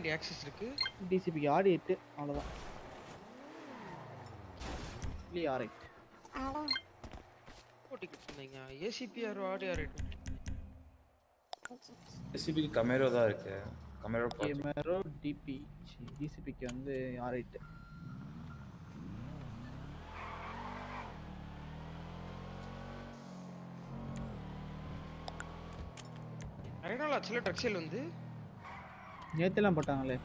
டிப்டிக்கு என்ன வண்டி ஆக்சஸ் இருக்கு டிசிபிக்கு ஆடி எட்டு அவ்வளோதான் இல்லை ஆர் எயிட் அட போட்டிக்கு சொன்னீங்க ஏசிபிஆர் ஆடிஆர் எஸ்சிபிக்கு கமேரோ தான் இருக்கு. கமேரோ கேமரோ டிபி டிசிபிக்கு வந்து ஆர் எயிட்டு நிறைய நாள் ஆச்சுல ட்ரக்ஸில் வந்து? நேற்றுலாம் போட்டாங்களே.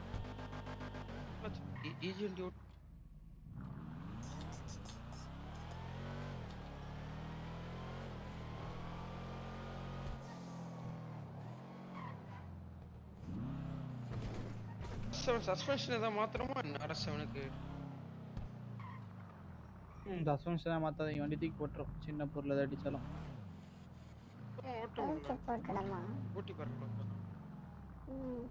சஸ்பென்ஷன் ஏதாவது மாத்திரமா அரசு அவனுக்கு சஸ்பென்ஷனாக மாற்றாதீங்க வண்டி தூக்கி போட்டுரும். சின்ன பொருள் எதாவது அடித்தாலும் ஓகே போட்டுடலாமா ஓட்டி பறக்கலாம் ம்.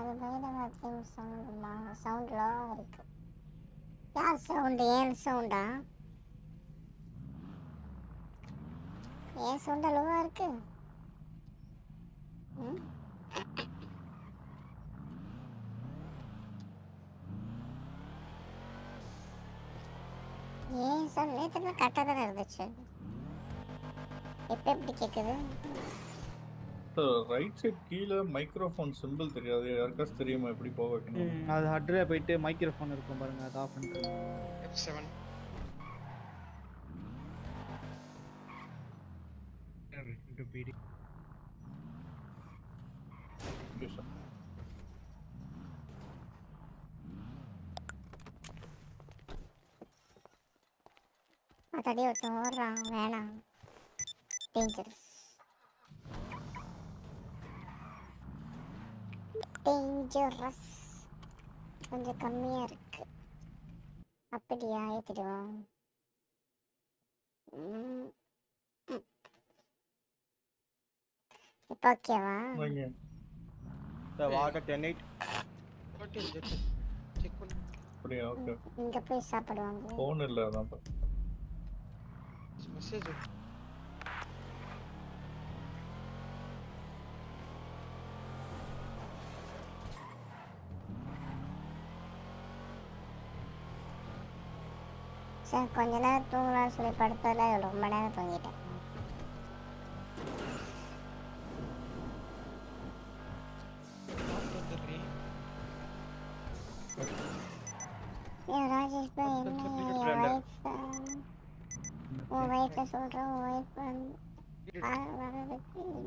அது பைரவாத்தியம் சவுண்டுமா சவுண்ட் லோவாக இருக்கு. யார் சவுண்டு ஏன் சவுண்டா ஏன் சவுண்டா லோவாக இருக்கு? ம்? ஏன் சார் நேற்று கரெக்டாக தானே இருந்துச்சு? இப்போ எப்படி கேட்குது ரைட் சைடு கீழே மைக்ரோஃபோன் சிம்பிள் தெரியாது. யாருக்காச்சும் தெரியுமா எப்படி போக வைக்கணும் அது ஹட்ரில் போயிட்டு மைக்ரோஃபோன் இருக்கும் பாருங்க அதை ஆஃப் பண்ணிட்டு எஃப் செவன் Okay, sir. மற்றபடி ஒருத்தன் ஓடுறான் வேணாம். டேஞ்சரஸ் டேஞ்சரஸ் கொஞ்சம் கம்மியாக இருக்கு அப்படியா ஏற்றிடுவோம் இப்போ ஓகேவா வாங்க. வாட்டர் டென் எயிட் செக் பண்ணு அப்படியா ஓகே இங்கே போய் சாப்பிடுவாங்க ஃபோன் இல்லை அதான் பா- மெசேஜ் சார் கொஞ்ச நேரம் தூங்கலாம்னு சொல்லி படுத்ததில் ரொம்ப நேரம் தூங்கிட்டேன். ராஜேஷ் பாய் என்ன என் ஒய்ஃப் உன் ஒய்ஃபை சொல்கிறேன் உன் ஒய்ஃப்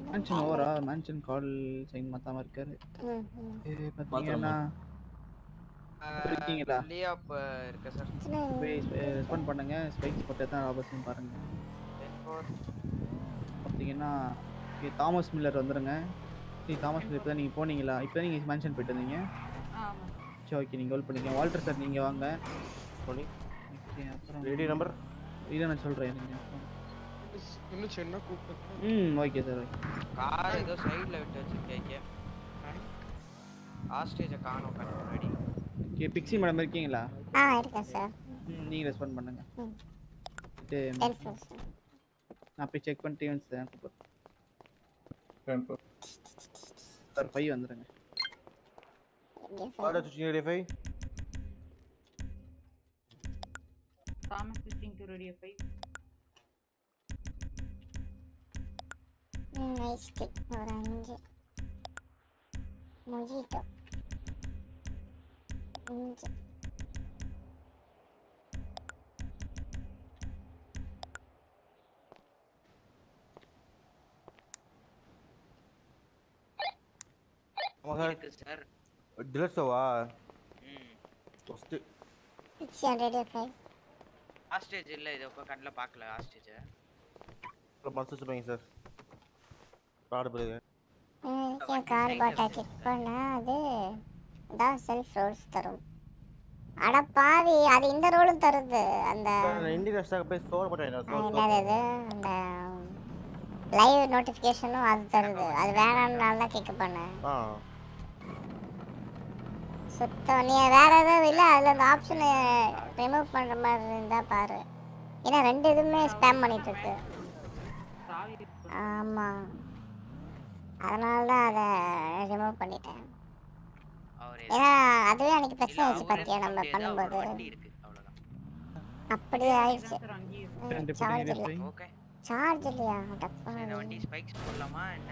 மேன்ஷன் ஓவரா மேன்ஷன் கால் சைன் மாத்தாம இருக்காரு. ம், இருக்கீங்களா? லியாப் இருக்கு சார். போய் ரெஸ்பாண்ட் பண்ணுங்க. ஸ்பைக்ஸ் போட்டு தான் ஆபத்துன்னு பாருங்க. பார்த்தீங்கன்னா தாமஸ் மில்லர் வந்துருங்க. சரி தாமஸ் மில்லர் இப்போ தான் நீங்கள் போனீங்களா? இப்போ நீங்கள் மென்ஷன் போயிட்டு இருந்தீங்க. சரி ஓகே. நீங்கள் ஹோல்ட் பண்ணிக்க வால்டர் சார் நீங்கள் வாங்க. Ready number? இதை நான் சொல்கிறேன் நீங்கள் இன்னும் சின்ன கூப்பிட்டு ம் ஓகே சார் ஓகே. கார் ஏதோ சைடுல விட்டு வச்சிருக்கீங்க ஆஸ்டேஜ காணோம். கண்ணு முன்னாடி ஓகே பிக்ஸி மேடம் இருக்கீங்களா? ஆ இருக்கேன் சார். ம் நீங்கள் ரெஸ்பாண்ட் பண்ணுங்க. நான் போய் செக் பண்ணிட்டு ஈவெண்ட்ஸ் தான் கூப்பிட்றேன். சார் ஃபைவ் வந்துடுங்க வாட்டர் சுவிட்சிங் ready five switching to radio 5. ம் நைஸ் ஒரு அஞ்சு. மொஜிட்டோ அஞ்சு ஆமாம் சார் இருக்கு சார் டிலக்ஸோவா ம் first six hundred five hostage இல்ல இது உங்க கண்ணுல பார்க்கல ஹாஸ்டேஜ் மனசு வச்சுருப்பீங்க தான் செல்ஃப் ரோல்ஸ் தரும். அட பாவி அது இந்த ரோலும் தருது. அந்த இந்தியன் ரெஸ்டாக போய் போட்டேன் அது என்னது இது? அந்த லைவ் நோட்டிஃபிகேஷனும் அது தருது. அது வேணாம்னால தான் கிளிக் பண்ணேன். சுத்தம் நீ வேற எதுவும் இல்லை அதில் அந்த ஆப்ஷனை ரிமூவ் பண்ணுற மாதிரி இருந்தா பாரு. ஏன்னா ரெண்டு இதுவுமே ஸ்பேம் பண்ணிட்டு இருக்கு. ஆமாம் அதனால தான் அதை ரிமூவ் பண்ணிட்டேன். ஏன்னா அதுவே அன்னைக்கு பிரச்சனை ஆயிடுச்சு பார்த்தியா நம்ம பண்ணும்போது. வண்டி இருக்கு அவ்வளவுதான். அப்படியே ஆயிடுச்சு. சார்ஜ் இல்லை சார்ஜ் இல்லையா? டப்பா இந்த வண்டி ஸ்பைக்ஸ் போடலாமா என்ன?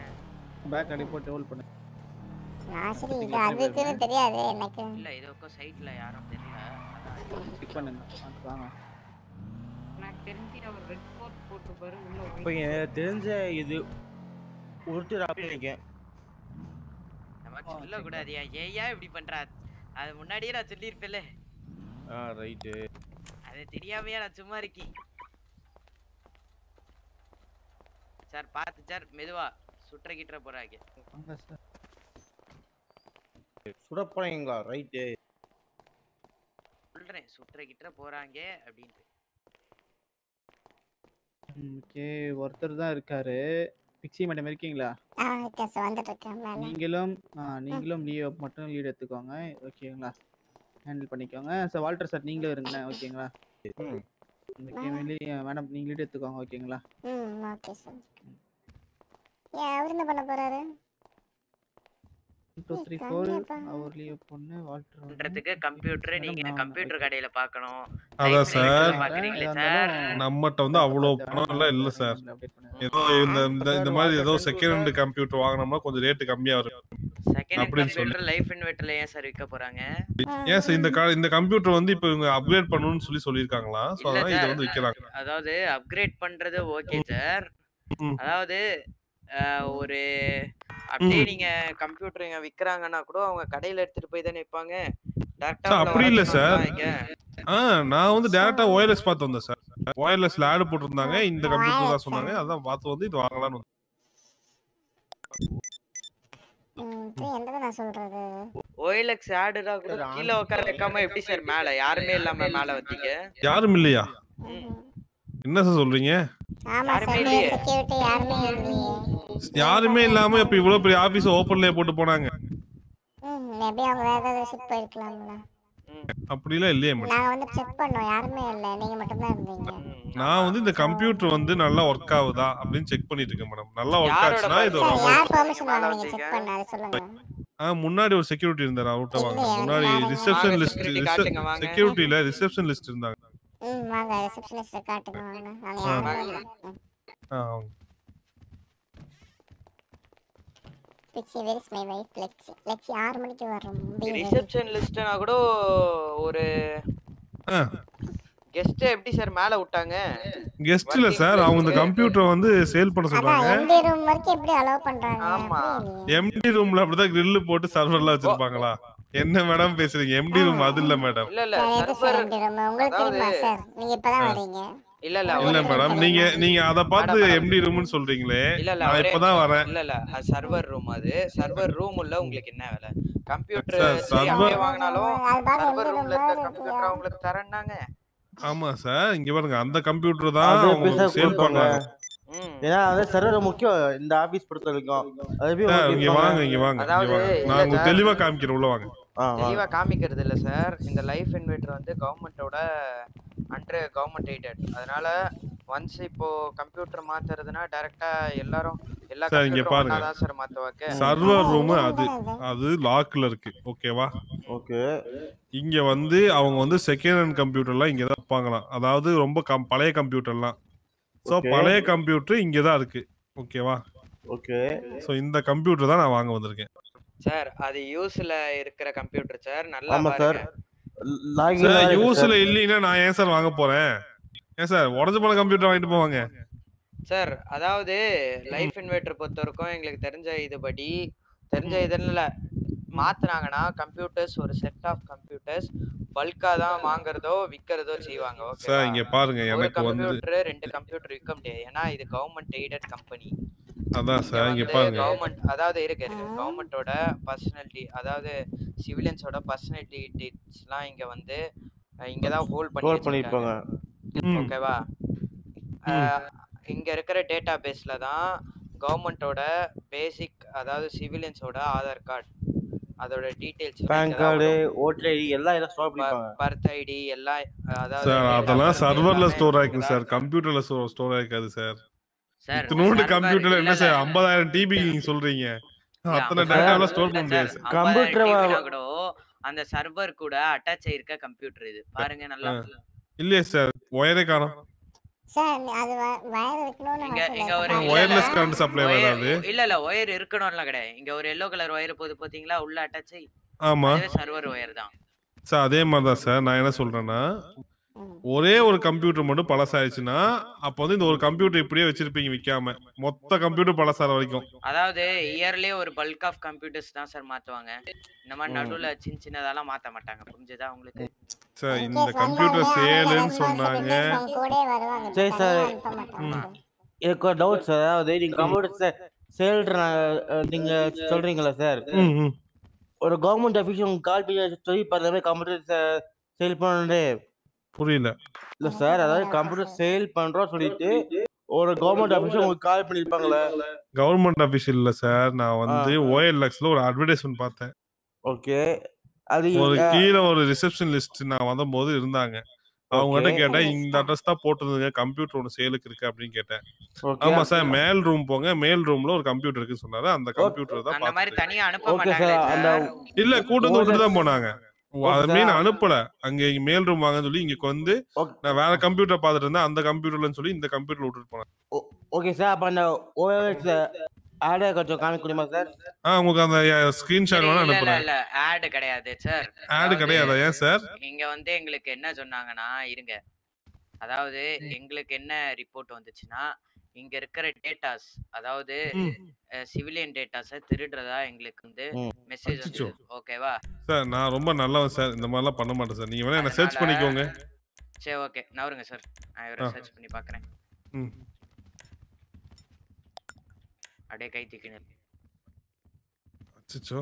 பேக் அடி போட்டு ஹோல்ட் பண்ணு. நான் சரி இது அதுக்குன்னு தெரியாது எனக்கு. இல்ல இது உங்க சைட்ல யாரும் தெரியல. கிளிக் பண்ணுங்க வாங்க, எனக்கு தெரிஞ்சு அவர் ரெட் கோட் போட்டு பாரு உள்ள இப்போ எனக்கு தெரிஞ்ச இது ஒருத்தர் அப்படிங்க நம்ம சொல்ல கூடாதியா ஏயா இப்படி பண்றா? அது முன்னாடியே நான் சொல்லியிருப்பேன்ல. ஆ ரைட்டு அது தெரியாமையா நான் சும்மா இருக்கேன். சார் பார்த்து சார் மெதுவா சுற்ற கிட்ட போறாங்க. சுட போறீங்களா? ரைட்டு சொல்றேன் சுற்ற கிட்ட போறாங்க அப்படின்ட்டு. ஓகே. ஒருத்தர் தான் இருக்காரு. பிக்ஸி மேடம் இருக்கீங்களா? ஆ இருக்கேன் சார் வந்துட்டு இருக்கேன் மேலே நீங்களும் நீங்களும் லீவ் மட்டும் லீட் எடுத்துக்கோங்க. ஓகேங்களா? ஹேண்டில் பண்ணிக்கோங்க. சார் வால்டர் சார் நீங்களும் இருங்களேன் ஓகேங்களா? மேடம் நீங்க லீட் எடுத்துக்கோங்க. ஓகேங்களா? ம் ஓகே சார் ஏன் அவர் என்ன பண்ண போறாரு? டூ த்ரீ ஃபோர் கண்டிப்பா. அவர் லீவ் பொண்ணு வால்டர் பண்றதுக்கு கம்ப்யூட்டர் நீங்க மேடம், கம்ப்யூட்டர் கடையில பார்க்கணும் அதான் சார் சார்? நம்மகிட்ட வந்து அவ்வளோ பணம் எல்லாம் இல்லை சார். ஏதோ இந்த இந்த இந்த மாதிரி ஏதோ செகண்ட் கம்ப்யூட்டர் வாங்கினோம்னா கொஞ்சம் ரேட்டு கம்மியா வரும் செகண்ட் அப்படின்னு சொல்லி. லைஃப் இன்வெர்டர்ல ஏன் சார் விற்க போறாங்க? ஏன் சார் இந்த இந்த கம்ப்யூட்டர் வந்து இப்போ இவங்க அப்கிரேட் பண்ணணும்னு சொல்லி சொல்லியிருக்காங்களா? ஸோ இல்ல அதனால இதை வந்து விற்கிறாங்க அதாவது அப்கிரேட் பண்றது ஓகே சார். அதாவது ஒரு அப்படியே நீங்க கம்ப்யூட்டர் இங்க விக்கிறாங்கன்னா கூட அவங்க கடையில எடுத்துட்டு போய் தானே விற்பாங்க அப்படி இல்ல சார். நான் வந்து டேரக்டா ஒயர்லெஸ் பார்த்து வந்தேன் சார். ஒயர்லெஸ்ல ஆடு போட்டிருந்தாங்க. இந்த கம்ப்யூட்டர் தான் சொன்னாங்க. அதான் பார்த்து வந்து இது வாங்கலாம்னு நான் சொல்றது? ஓஎல்எக்ஸ் ஆடுனா கூட கீழே உட்கார வைக்காம எப்படி சார் மேல? யாருமே இல்லாம மேல வந்தீங்க? யாரும் இல்லையா. என்ன சார் சொல்றீங்க? ஆமா யாருமே இல்லாம இப்ப இவ்வளவு பெரிய ஆபீஸ் ஓப்பன்லயே போட்டு போனாங்க. ம் மேபி அவங்க வேற ஏதாவது ஷிப் போயிருக்கலாம்ல. அப்படிலாம் இல்லையே மேடம் நாங்க வந்து செக் பண்ணோம். யாருமே இல்ல. நீங்க மட்டும் தான் இருந்தீங்க. நான் வந்து இந்த கம்ப்யூட்டர் வந்து நல்லா ஒர்க் ஆகுதா அப்படின்னு செக் பண்ணிட்டு இருக்கேன் மேடம் நல்லா ஒர்க் ஆச்சுன்னா இது முன்னாடி ஒரு செக்யூரிட்டி இருந்தாரு அவர்கிட்ட வாங்க முன்னாடி? Reception list. செக்யூரிட்டில ரிசப்ஷன் லிஸ்ட் இருந்தாங்க. ம் வாங்க ரிசப்ஷனிஸ்ட் காட்டுங்க வாங்க. நாங்க ஆ. யாரும் இல்ல ம். ஆ, அவங்க. Pixie where is my wife Lexi Lexi ஆறு மணிக்கு வரும் ரிசப்ஷன் லிஸ்ட்னா கூட ஒரு கெஸ்ட் எப்படி சார் மேல விட்டாங்க? கெஸ்ட் இல்ல சார் அவங்க இந்த கம்ப்யூட்டர் வந்து சேல் பண்ண சொல்றாங்க. எம்டி ரூம் வரைக்கும் எப்படி அலோவ் பண்றாங்க? ஆமா. எம்டி ரூம்ல அப்படிதான் கிரில் போட்டு சர்வர்லாம் வச்சிருப்பாங்களா? என்ன மேடம் பேசுறீங்க? எம்டி ரூம் அது இல்ல மேடம் இல்ல இல்ல சர்வர் உங்களுக்கு நீங்க இப்பதான் வரீங்க இல்ல இல்ல இல்ல மேடம் நீங்க நீங்க அத பார்த்து எம்டி ரூம்னு சொல்றீங்களே. இல்ல இல்ல நான் இப்பதான். வரேன். இல்ல இல்ல சர்வர் ரூம் அது. சர்வர் ரூம் உள்ள உங்களுக்கு என்ன வேலை? கம்ப்யூட்டர் சார், server- வாங்கினாலும் சர்வர் ரூம்ல இருக்க கம்ப்யூட்டர் அவங்களுக்கு தரேன்னாங்க. ஆமா சார் இங்க பாருங்க அந்த கம்ப்யூட்டர் தான் சேல்? பண்றாங்க. ஏன்னா அது சர்வர் முக்கியம். இந்த ஆபீஸ் பொறுத்த வரைக்கும் உங்களுக்கு இங்க? வாங்க இங்க வாங்க நான் உங்களுக்கு. தெளிவா காமிக்கிறேன் உள்ள வாங்க. தெளிவா காமிக்கிறது இல்ல சார். இந்த லைஃப் இன்வெர்டர் வந்து கவர்மெண்டோட அண்டர் கவர்மெண்ட் எய்டட். அதனால ஒன்ஸ் இப்போ கம்ப்யூட்டர் மாத்துறதுன்னா டைரக்டா எல்லாரும் எல்லா சார், இங்க பாருங்க. சார் மாத்துவாங்க சர்வர் ரூம் அது. அது லாக்ல இருக்கு. ஓகேவா? ஓகே. இங்க வந்து அவங்க வந்து செகண்ட் ஹேண்ட் கம்ப்யூட்டர்லாம் இங்க தான் வைப்பாங்களாம் அதாவது ரொம்ப கம் பழைய கம்ப்யூட்டர்லாம். சோ. பழைய கம்ப்யூட்டர் இங்க தான் இருக்கு. ஓகேவா? ஓகே. சோ இந்த கம்ப்யூட்டர் தான் நான் வாங்க வந்திருக்கேன். சார் அது யூஸ்ல இருக்கிற கம்ப்யூட்டர் சார். நல்லா ஆமா சார். சார் யூஸ்ல இல்லைன்னா நான் ஏன் சார் வாங்க போறேன்? ஏன் சார் உடஞ்சு போன கம்ப்யூட்டர் வாங்கிட்டு போவாங்க? சார் அதாவது லைஃப் இன்வெர்டர் பொறுத்த வரைக்கும் எங்களுக்கு தெரிஞ்ச இதுபடி தெரிஞ்ச இதுல மாத்துனாங்கன்னா கம்ப்யூட்டர்ஸ் ஒரு செட் ஆஃப் கம்ப்யூட்டர்ஸ் பல்கா தான் வாங்குறதோ விக்கிறதோ செய்வாங்க. ஓகே சார் இங்க பாருங்க எனக்கு வந்து கம்ப்யூட்டர் ரெண்டு கம்ப்யூட்டர் விற்க முடியாது. ஏன்னா இது கவர்மெண்ட் எய்டட் கம்பெனி அதான் சார் இங்க பாருங்க. கவர்மெண்ட் அதாவது இருக்கு இருக்கு. கவர்மெண்டோட பர்சனாலிட்டி அதாவது சிவிலியன்ஸோட பர்சனாலிட்டி டீட்ஸ்லாம் இங்க வந்து இங்க தான் ஹோல்ட் பண்ணி ஹோல்ட் பண்ணிருப்பாங்க. ஓகேவா இங்க இருக்கிற டேட்டா பேஸ்ல தான் கவர்மெண்டோட பேசிக் அதாவது சிவிலியன்ஸோட ஆதார் கார்டு அதோட details PAN card voter ID எல்லாம் எல்லாம் ஸ்டோர் பண்ணிருப்பாங்க. பர்த் ஐடி எல்லாம் அதாவது சார் அதெல்லாம் சர்வர்ல ஸ்டோர் ஆயிக்கும் இருக்குதா? சார். கம்ப்யூட்டர்ல ஸ்டோர் ஆயிக்காது சார். சார் இத்தினூண்டு கம்ப்யூட்டர்ல என்ன சார் இல்ல. ஐம்பதாயிரம் டிபி நீங்க சொல்றீங்க? அத்தனை டேட்டாவெல்லாம் ஸ்டோர் பண்ண முடியாது னா கூட அந்த சர்வர் கூட அட்டாச் ஆயிருக்க கம்ப்யூட்டர் இது. பாருங்க நல்லா இல்லையே சார் ஒயரே காணோம். current supply wire- வராது. இல்ல இல்ல ஒயர் இருக்கணும்லாம் கிடையாது. இங்க ஒரு எல்லோ கலர் ஒயர் போகுது பாத்தீங்களா உள்ள அட்டாச் ஆமா. சர்வர் ஒயர் தான். சார் அதே மாதிரி தான் சார். நான் என்ன சொல்றேன்னா. ஒரே ஒரு கம்ப்யூட்டர் மட்டும் பழசாயிடுச்சுன்னா அப்போ வந்து இந்த ஒரு கம்ப்யூட்டர் இப்படியே வச்சிருப்பீங்க விற்காம மொத்த கம்ப்யூட்டர் பழசார வரைக்கும். அதாவது இயர்லி ஒரு பல்க் ஆஃப் கம்ப்யூட்டர்ஸ் தான் சார் மாத்துவாங்க. இந்த மாதிரி. நடுவுல சின்ன சின்னதெல்லாம் மாத்த மாட்டாங்க. புரிஞ்சுதா உங்களுக்கு? சார் இந்த கம்ப்யூட்டர் சேலுன்னு சொன்னாங்க. சரி சார். எனக்கு ஒரு டவுட் சார் அதாவது நீங்க கம்ப்யூட்டர் சேல் நீங்க சொல்றீங்களா சார் ம், ம். ஒரு கவர்மெண்ட் அஃபீஷியல் கால் பண்ணி சொல்லி பாருங்க கம்ப்யூட்டர் சேல் பண்ணு புரியல. இல்ல சார் அதாவது கம்ப்யூட்டர் சேல் பண்றோம் சொல்லிட்டு ஒரு கவர்மெண்ட் அஃபீஷியல் உங்களுக்கு கால் பண்ணிருப்பாங்களே? கவர்மெண்ட் அபிஷியல் இல்ல சார். நான் வந்து ஓஎல்எக்ஸ்ல ஒரு அட்வர்டைஸ்மெண்ட் பார்த்தேன். ஓகே. அது ஒரு கீழே ஒரு ரிசப்ஷன் லிஸ்ட் நான் வந்தபோது இருந்தாங்க. அவங்ககிட்ட. கேட்டேன் இந்த அட்ரஸ் தான் போட்டிருந்தீங்க. கம்ப்யூட்டர் ஒன்று சேலுக்கு இருக்கு அப்படின்னு கேட்டேன். ஆமா சார் மேல் ரூம் போங்க. மேல் ரூம்ல ஒரு கம்ப்யூட்டர் இருக்குன்னு சொன்னாரு. அந்த கம்ப்யூட்டர் தான் இல்ல கூட்டு வந்து OLX விட்டு தான் போனாங்க. அது மீன். அனுப்பல. அங்க இங்க மேல் ரூம் வாங்கன்னு சொல்லி இங்க வந்து. நான் வேற கம்ப்யூட்டர் பார்த்துட்டு இருந்தேன். அந்த கம்ப்யூட்டர்லன்னு சொல்லி இந்த கம்ப்யூட்டர் விட்டுட்டு போனேன். Okay sir. அப்ப அந்த ஓஎஸ் ஆட கொஞ்சம் காமிக்க முடியுமா சார்? ஆ உங்களுக்கு அந்த ஸ்கிரீன்ஷாட் வேணா அனுப்புறேன். இல்ல ஆட் கிடையாது சார். ஆடு கிடையாதா? ஏன் சார்? இங்க வந்து எங்களுக்கு என்ன சொன்னாங்கன்னா இருங்க. அதாவது எங்களுக்கு என்ன ரிப்போர்ட் வந்துச்சுன்னா இங்க இருக்கிற டேட்டாஸ் அதாவது. சிவிலியன் டேட்டாஸை திருடுறதா எங்களுக்கு வந்து. மெசேஜ். வந்து ஓகேவா? சார் நான் ரொம்ப நல்லவன் சார். இந்த மாதிரிலாம் பண்ண மாட்டேன் சார். நீங்க வேணா என்ன சர்ச் பண்ணிக்கோங்க. சரி ஓகே. நவருங்க சார். நான் இவரை. சர்ச் பண்ணி பார்க்கறேன் ம். அப்படியே கை தூக்கினு. அச்சோ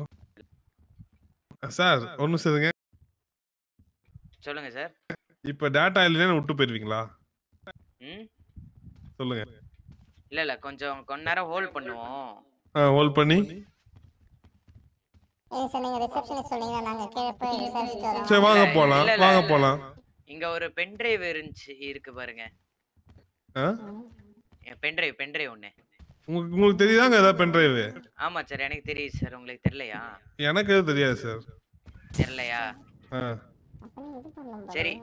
சார் நிமிஷம் இருங்க. சொல்லுங்க சார். இப்ப டேட்டா இல்லைன்னு விட்டு போயிருவீங்களா? ம்? சொல்லுங்க. இல்ல இல்ல. கொஞ்சம் கொஞ்ச நேரம் ஹோல்ட் பண்ணுவோம். ஹோல்ட் பண்ணி. சார் வாங்க இல்ல, போலாம். வாங்க. போலாம். இங்க ஒரு பென்டிரைவ் இருந்துச்சு இருக்கு பாருங்க. ஆ? பென்டிரைவ் பென்டிரைவ் ஒண்ணு. உங்களுக்கு உங்களுக்கு தெரியுதாங்க ஏதாவது பென்ட்ரைவ் ஆமா சார். எனக்கு தெரியுது சார். உங்களுக்கு தெரியலையா எனக்கு எதுவும் தெரியாது சார். தெரியலையா ஆ. அப்போ நீங்கள் இது பண்ணலாம் சரி.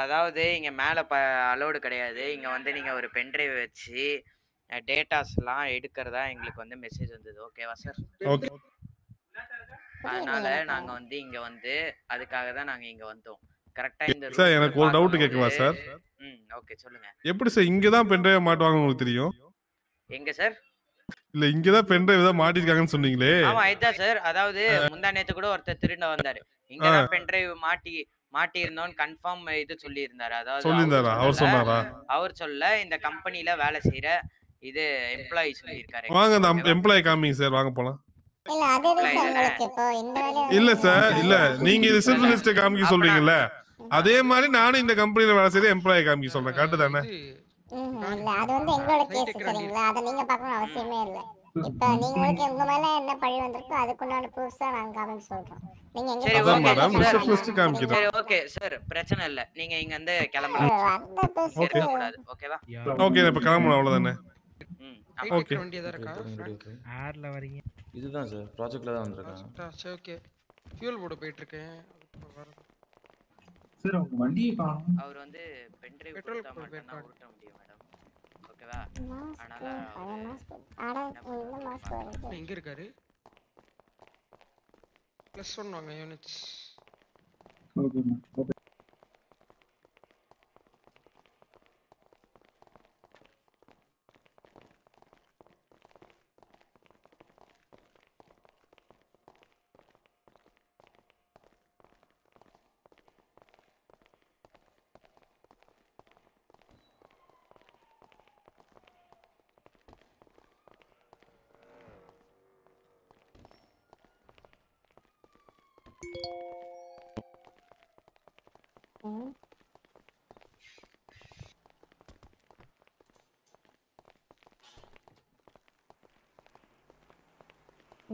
அதாவது இங்க மேல ப அலோடு கிடையாது. இங்க வந்து நீங்க ஒரு பென்டிரைவ் வச்சு டேட்டாஸ்லாம் எடுக்கிறதா எங்களுக்கு வந்து மெசேஜ் வந்தது. ஓகேவா சார்? அதனால நாங்க வந்து இங்க வந்து அதுக்காக தான் நாங்க இங்க வந்தோம். கரெக்டா இந்த சார் எனக்கு ஒரு டவுட் கேட்கவா சார்? ம் ஓகே சொல்லுங்க. எப்படி சார் இங்க தான் பென்ட்ரைவ் மாட்டுவாங்க உங்களுக்கு தெரியும்? எங்க சார்? இல்ல இங்க தான் பென்ட்ரைவ் தான் மாட்டிருக்காங்கன்னு சொன்னீங்களே. ஆமா இதுதான் சார். அதாவது முந்தா நேத்து கூட ஒருத்தர் திருட வந்தாரு. இங்க. தான் பென்டிரைவ் மாட்டி மாட்டி இருந்தோம்னு கன்ஃபார்ம் இது சொல்லி இருந்தாரு அதாவது சொல்லியிருந்தாரா? அவர். சொன்னாரா? அவர் சொல்ல இந்த கம்பெனில வேலை செய்யற இது எம்ப்ளாயி சொல்லியிருக்காரு. வாங்க அந்த? எம்ப்ளாயி காமிங்க சார் வாங்க போலாம். இல்லை அது எதுக்கு இல்ல, சார் இல்ல. உங்களுக்கு இப்போ இந்த வேலையை இல்ல சார் இல்ல. நீங்க ரிசப்ஷனிஸ்ட் காமிக்க சொல்றீங்கல்ல. அதே மாதிரி நானும் இந்த கம்பெனில வேலை செய்யற எம்ப்ளாயி காமிக்க சொல்றேன். கரெக்ட் தானே? இல்ல அது வந்து எங்களோட கேஸ் சரிங்களா? அதை நீங்க பார்க்கணும் அவசியமே இல்ல. இப்ப நீங்க உங்களுக்கு உங்க மேல என்ன பழி வந்திருக்கோ அதுக்குண்டான ப்ரூஃப்ஸ் தான் நாங்க காமிக்க சொல்றோம். நீங்க எங்க சரி, மேடம். ரிசப்ஷனிஸ்ட் காமிக்கிறோம் சரி ஓகே சார் பிரச்சனை இல்ல. நீங்க இங்க வந்து கிளம்பலாம். கூடாது ஓகேவா ஓகே இப்ப கிளம்பணும் அவ்வளவுதானே? ம். Okay. வேண்டியதா இருக்கா? ஆர்ல வரீங்க. இதுதான் சார் ப்ராஜெக்ட்ல தான் வந்திருக்காங்க ஆ, சரி ஓகே. ஃபியூல் போட போயிட்டு இருக்கேன் சார் அவங்க வண்டியை காணும் அவர் வந்து பென்ட்ரைவ் Petrol கொடுத்தா போட மட்டும் போயிருக்காரு. உருட்ட முடியும் மேடம். ஓகேவா? அதனால எங்க இருக்காரு. ப்ளஸ் ஒன் வாங்க யூனிட்ஸ் ஓகே ஓகே.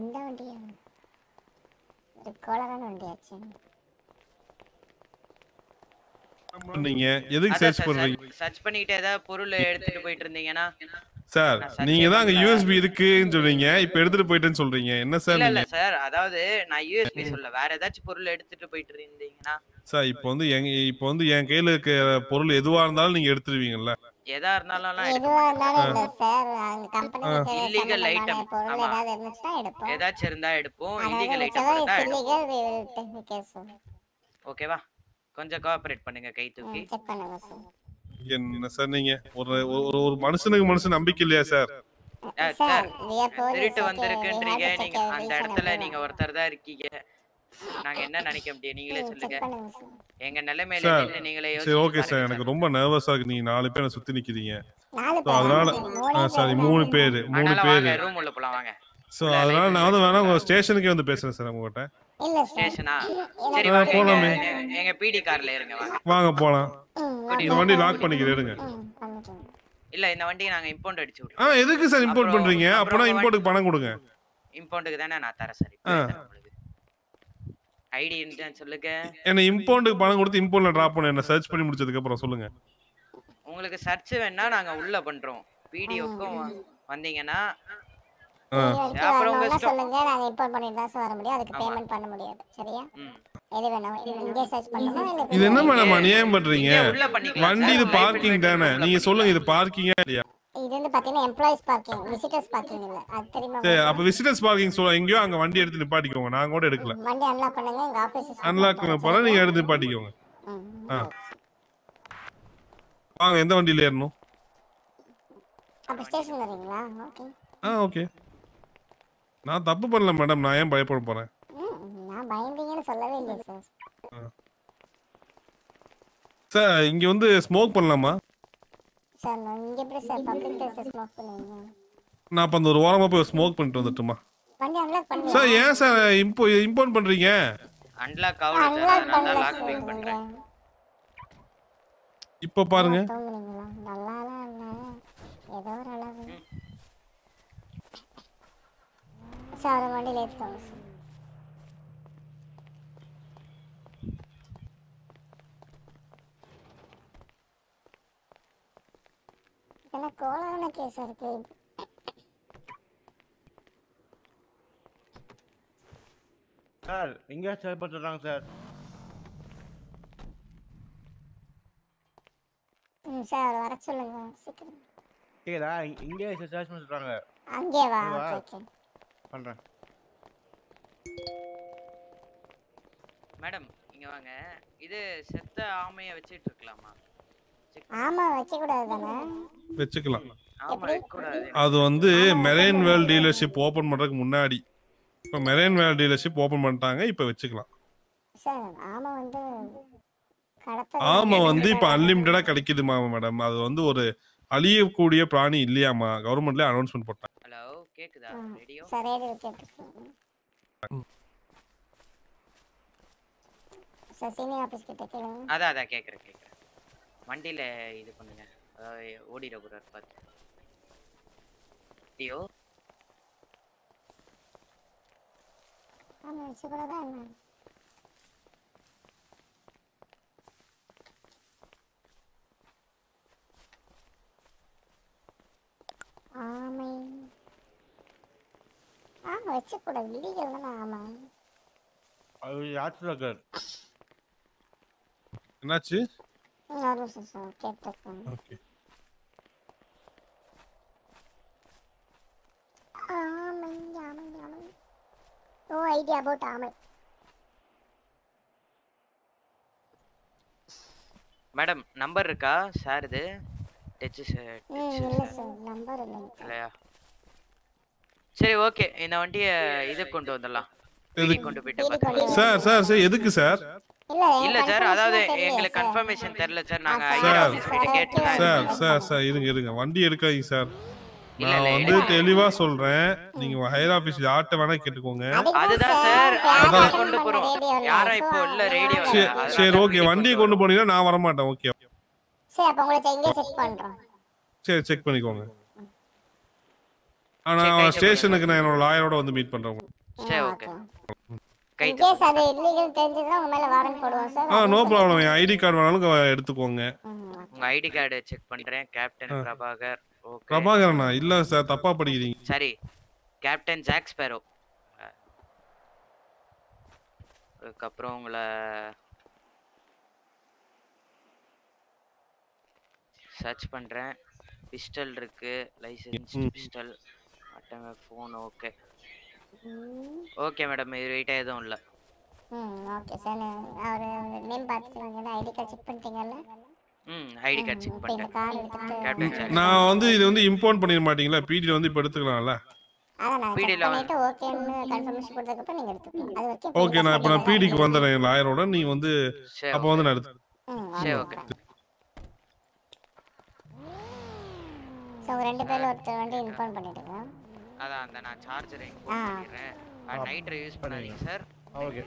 இந்த வண்டியா ஒரு கோலரான வண்டியாச்சு. நீங்க எதுக்கு சர்ச் பண்றீங்க? சர்ச் பண்ணிட்டு ஏதாவது பொருள் எடுத்துட்டு போயிட்டு இருந்தீங்கன்னா சார் நீங்க தான் அங்க. யூஎஸ்பி இருக்குன்னு சொல்றீங்க இப்ப எடுத்துட்டு போயிட்டேன்னு சொல்றீங்க. என்ன சார் இல்ல சார் அதாவது நான் யூஎஸ்பி சொல்ல வேற ஏதாச்சும் பொருள் எடுத்துட்டு போயிட்டு இருந்தீங்கன்னா சார் இப்போ வந்து எங்க இப்போ வந்து என் கையில இருக்கிற பொருள் எதுவா இருந்தாலும் நீங்க எடுத்துருவீங்கல்ல. எதா இருந்தாலும் இல்லீகல் ஐட்டம் ஆமா. ஏதாச்சும் இருந்தா எடுப்போம். இல்லீகல் ஐட்டம் எடுப்போம். sir. ஓகேவா கொஞ்சம் கோஆபரேட் பண்ணுங்க கை தூக்கி. என்ன சார் நீங்க? ஒரு ஒரு ஒரு மனுஷனுக்கு மனுஷன் நம்பிக்கை இல்லையா சார்? சார் திருட்டு வந்திருக்குன்றீங்க. நீங்க அந்த இடத்துல நீங்க. ஒருத்தர் தான் இருக்கீங்க. நாங்க என்ன நினைக்க முடியும்? நீங்களே சொல்லுங்க. எங்க நிலைமையில நீங்களே சரி ஓகே சார். எனக்கு ரொம்ப நர்வஸா இருக்கு. நீங்க நாலு பேரை சுத்தி நிக்கிறீங்க. அதனால சாரி மூணு பேர் மூணு பேர் வாங்க ரூம் உள்ள போலாம் வாங்க. சோ அதனால நான் வந்து வேணா உங்க ஸ்டேஷனுக்கே வந்து பேசுறேன் சார் உங்ககிட்ட. இல்ல ஸ்டேஷனா? சரி வாங்க எங்க- போலாமே. எங்க- பிடி கார்ல இருங்க வாங்க. வாங்க போலாம். இந்த வண்டி லாக் பண்ணிக்கிறேன் இருங்க. இல்ல இந்த வண்டியை நாங்க இம்போர்ட் அடிச்சு ஆ விட்டுறோம். எதுக்கு சார் இம்போர்ட் பண்றீங்க? அப்புறம் அப்பனா இம்போர்ட்டுக்கு பணம் கொடுங்க. இம்போர்ட்டுக்கு தானே நான் தரேன் சார். ஐடி இருந்தா சொல்லுங்க. என்ன இம்போர்ட்டுக்கு பணம் கொடுத்து இம்போர்ட்ல டிராப் பண்ண என்ன சர்ச் பண்ணி முடிச்சதுக்கு அப்புறம் சொல்லுங்க. உங்களுக்கு சர்ச் வேணா நாங்க உள்ள பண்றோம். பிடிஓக்கும் வந்தீங்கன்னா அப்புறம் உங்க. சொல்லுங்க. நாங்க இம்போர்ட் பண்ணிட்டு தான் வர முடியும். அதுக்கு. பேமெண்ட் பண்ண முடியாது. சரியா? ம். எது வேணும் இங்கே சர்ச் பண்ணுமா இல்ல இது என்ன மேடம் அநியாயம் பண்றீங்க? இங்கே உள்ள பண்ணிக்கலாம். வண்டி. இது பார்க்கிங் தானே? நீங்க சொல்லுங்க இது பார்க்கிங்கா இல்லையா? இது வந்து பாத்தீங்கன்னா எம்ப்ளாயிஸ் பார்க்கிங் விசிட்டர்ஸ் பார்க்கிங் இல்ல. அது தெரியுமா சரி உங்களுக்கு? அப்ப விசிட்டர்ஸ் பார்க்கிங் சொல்ல எங்கேயோ அங்க வண்டி எடுத்து நிப்பாட்டிக்கோங்க. நான் கூட எடுக்கல. வண்டி அன்லாக் பண்ணுங்க எங்க ஆபீஸ் அன்லாக் போல நீங்க எடுத்து நிப்பாட்டிக்கோங்க. வாங்க எந்த வண்டியில ஏறணும்? அப்ப ஸ்டேஷன் வரீங்களா? ஓகே. ஆ ஓகே. நான் தப்பு பண்ணல மேடம். நான் ஏன் பயப்பட போறேன்? நான் பயந்தீங்கன்னு சொல்லவே இல்லையே சார். சார் இங்க வந்து ஸ்மோக் பண்ணலாமா? சார் நான் இங்க எப்படி சார் பப்ளிக் பிளேஸ் ஸ்மோக் பண்ணுவீங்க? நான் அப்ப அந்த ஒரு ஓரமா போய் ஸ்மோக் பண்ணிட்டு வந்துட்டுமா? வண்டி அன்லாக் பண்ணுங்க சார் ஏன் சார் இம்போ இம்போர்ட் பண்றீங்க? அன்லாக் ஆகல சார் பண்ணல லாக் பிக் பண்றேன். இப்ப பாருங்க. நல்லாலாம் இல்ல. ஏதோ ஒரு அளவு. சார் வண்டியில ஏத்துக்கோங்க என்ன கோலான கேஸ் இருக்கு. சார் எங்க செயல்பட்டுறாங்க சார். ம் சார் வர சொல்லுங்க சீக்கிரம். கேக்குதா? இங்க- சர்ச் பண்ணி சொல்றாங்க அங்கே வா. Okay okay. பண்றேன். மேடம் இங்க வாங்க. இது செத்த ஆமைய வச்சிட்டு இருக்கலாமா? ஆமா வைக்க கூடாது தானே வச்சுக்கலாம் அது வந்து மெரைன் வேல் டீலர்ஷிப் ஓபன் பண்றதுக்கு முன்னாடி. இப்ப மெரைன் வேல் டீலர்ஷிப் ஓபன் பண்ணிட்டாங்க இப்ப வச்சுக்கலாம். சார் ஆமா வந்து கடத்த ஆமா வந்து இப்ப அன்லிமிட்டடா கிடைக்குதுமா மேடம் அது வந்து ஒரு அழியக்கூடிய பிராணி இல்லையாமா கவர்மெண்ட்ல அனௌன்ஸ்மெண்ட் போட்டாங்க. ஹலோ கேக்குதா? ரேடியோ சார் ரேடியோ வண்டியில இது பண்ணுங்க. அதாவது ஓடிட போறாரு பார்த்து ரேடியோ ஆமா ஆமை. வச்சக்கூடாது இல்லீகல் தானே ஆமா. அது யாத்திரை சார் என்னாச்சு? ம், ஒரு நிமிஷம் சார் கேட்டுருக்கேன் ஓகே ஆமை ஆமை ஆமை ஓ ஐடியா அபவுட் ஆமை மேடம் நம்பர் இருக்கா சார் இது டச் இல்லை சார் நம்பர் இல்லையா? சரி ஓகே இந்த வண்டியை இது கொண்டு வந்துடலாம். சார் சார் சார் எதுக்கு சார்? இல்ல இல்ல சார் அதாவது எங்களுக்கு. கன்ஃபர்மேஷன் தெரியல சார். நாங்க sir, sir, sir sir sir. இருங்க இருங்க. வண்டி எடுக்காதீங்க சார். நான் வந்து தெளிவா சொல்றேன். நீங்க ஹையர் ஆபீஸ் யார்கிட்ட வேணா கேட்டுக்கோங்க. அதுதான் சார் அதான். யாரை கொண்டு போறோம். யாரா இப்போ இல்ல ரேடியோ சரி, சரி ஓகே வண்டியை கொண்டு போனீங்கன்னா நான் வர மாட்டேன் ஓகே சரி அப்ப உங்களை இங்கே செக் பண்றோம். சரி செக் பண்ணிக்கோங்க. ஆனா ஸ்டேஷனுக்கு நான் என்னோட லாயரோட வந்து மீட் பண்றேன். சரி ஓகே இன்கேஸ் அது இல்லீகல் தெரிஞ்சதுன்னா உங்க மேல வாரண்ட் போடுவோம் சார். ஆ நோ ப்ராப்ளம் என் ஐடி கார்டு வேணாலும் எடுத்துக்கோங்க. உங்க ஐடி கார்டு செக் பண்றேன். கேப்டன். பிரபாகர் ஓகே பிரபாகரனா? இல்ல சார் தப்பா படிக்கிறீங்க. சரி. கேப்டன் ஜாக் ஸ்பேரோ அதுக்கப்புறம் உங்களை சர்ச் பண்றேன். பிஸ்டல் இருக்கு. லைசன்ஸ். பிஸ்டல் அட்டங்க ஃபோன் ஓகே ஓகே மேடம் இது வெயிட்டாக எதுவும் இல்லை. ம் ஓகே. சார் அவரு நேம் பார்த்துட்டீங்கல்ல ஐடி கார்டு செக் பண்ணிட்டீங்கல்ல? ம் ஐடி கார்டு செக் பண்ணிட்டேன். நான் வந்து இது வந்து இம்போர்ட் பண்ணிட மாட்டீங்களா? பிடி வந்து இப்ப எடுத்துக்கலாம்ல? அதான் நான் PD செக் ல பண்ணிட்டு ஓகேன்னு கன்ஃபர்மேஷன் கொடுத்ததுக்கப்புறம் நீங்க எடுத்துக்கணும் அது வரைக்கும் ஓகே நான் இப்ப நான் பிடிக்கு வந்துடுறேன் லாயரோட நீ வந்து அப்ப வந்து நான் எடுத்து சரி ஓகே ஓகே. ஸோ ரெண்டு பேர்ல ஒருத்தர் வந்து இன்ஃபார்ம் பண்ணிடுங்க அதான் அந்த நான் சார்ஜர் ஆ. பண்ணிடுறேன் நைட்ரை யூஸ் பண்ணாதீங்க சார் ஓகே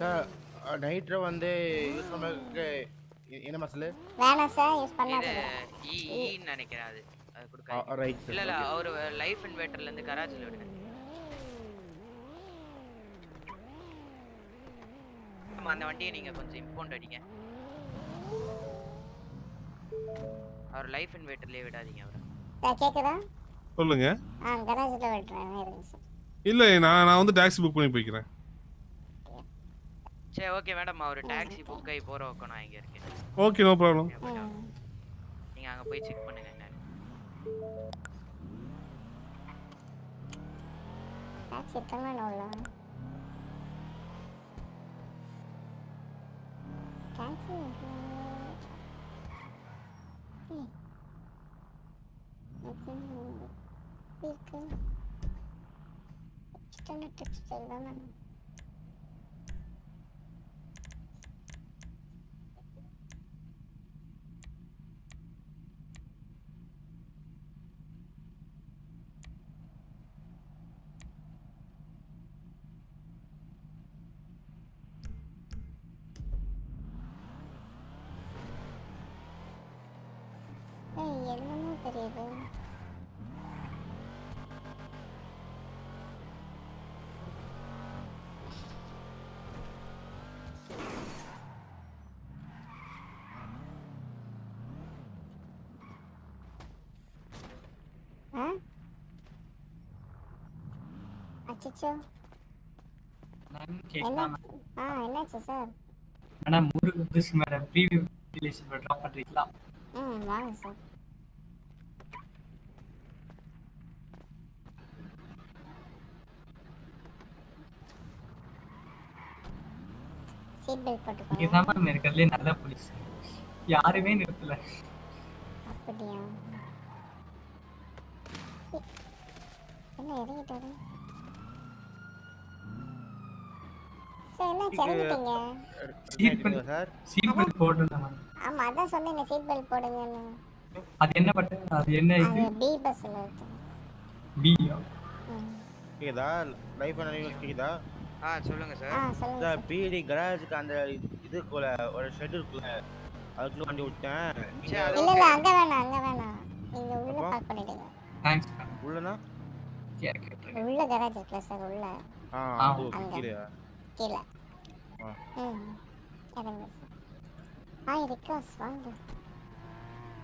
சார் நைட்ரை வந்து யூஸ் பண்ணுறதுக்கு என்ன மசலு வேணாம் சார் யூஸ் பண்ணாதீங்க. இ ஈன்னு நினைக்கிறேன் அது. அது கொடுக்காதீங்க. ரைட் இல்ல இல்ல அவரு லைஃப் இன்வெர்டர்ல இருந்து கராச்சில விடுங்க ஆமா அந்த வண்டியை நீங்க கொஞ்சம் இம்பவுண்ட் அடிங்க. அவர் லைஃப் இன்வெர்டர்லயே விடாதீங்க அவரை. கேக்குதா? சொல்லுங்க. இல்ல நான் நான் வந்து டாக்ஸி புக் பண்ணி போய்க்கிறேன். சரி ஓகே மேடம் அவர் டாக்ஸி புக் ஆகி போற பக்கம் நான் இங்க இருக்கேன். ஓகே நோ ப்ராப்ளம் நீங்க அங்க போய் செக் பண்ணுங்க டாக்ஸி உள்ள டாக்ஸி இருக்கு எக்ஸ்டர்னல் டெக்ஸ்டைல் தானே ஏய் என்னமோ தெரியுது ஆ அச்சச்சோ. ஆ என்னாச்சு சார் மேடம் முருகு புதுசு மேடம் ப்ரீவியூ ரிலீஸ் ட்ராப் பண்றீங்களா? ம் வாங்க சார் சீட் பெல்ட் போட்டுக்கோங்க. நீங்க தான் மேம் இருக்கிறதுலே நல்ல போலீஸ் யாருமே நிறுத்தல. அப்படியா? என்ன இறங்கிட்டாரு சார் என்ன இறங்கிட்டீங்க seat belt sir seat belt போடணும் மேம் ஆமா அதான் சொன்னீங்க சீட் பெல்ட் போடுங்கன்னு. அது என்ன பட்டன் அது என்ன இது? பி பஸ்ல இருக்கு. கேக்குதா? லைஃப் கேக்குதா? ஆ சொல்லுங்க சார். சொல்லுங்க சார் பிடி கராஜுக்கு அந்த இதுக்குள்ள ஒரு ஷெட் இருக்குல்ல அதுக்குள்ள வண்டி விட்டேன். இல்ல இல்ல அங்க வேணாம் அங்க வேணாம். நீங்க உள்ள அப்போ? பார்க் பண்ணிடுங்க. தேங்க்ஸ் மேம் உள்ளனா கேர் கேட்டுருங்க உள்ள கராஜ் இருக்குல்ல சார் உள்ள. ஆ ஆ. அது அங்க. கீழே. ம். இறங்க. வாங்க.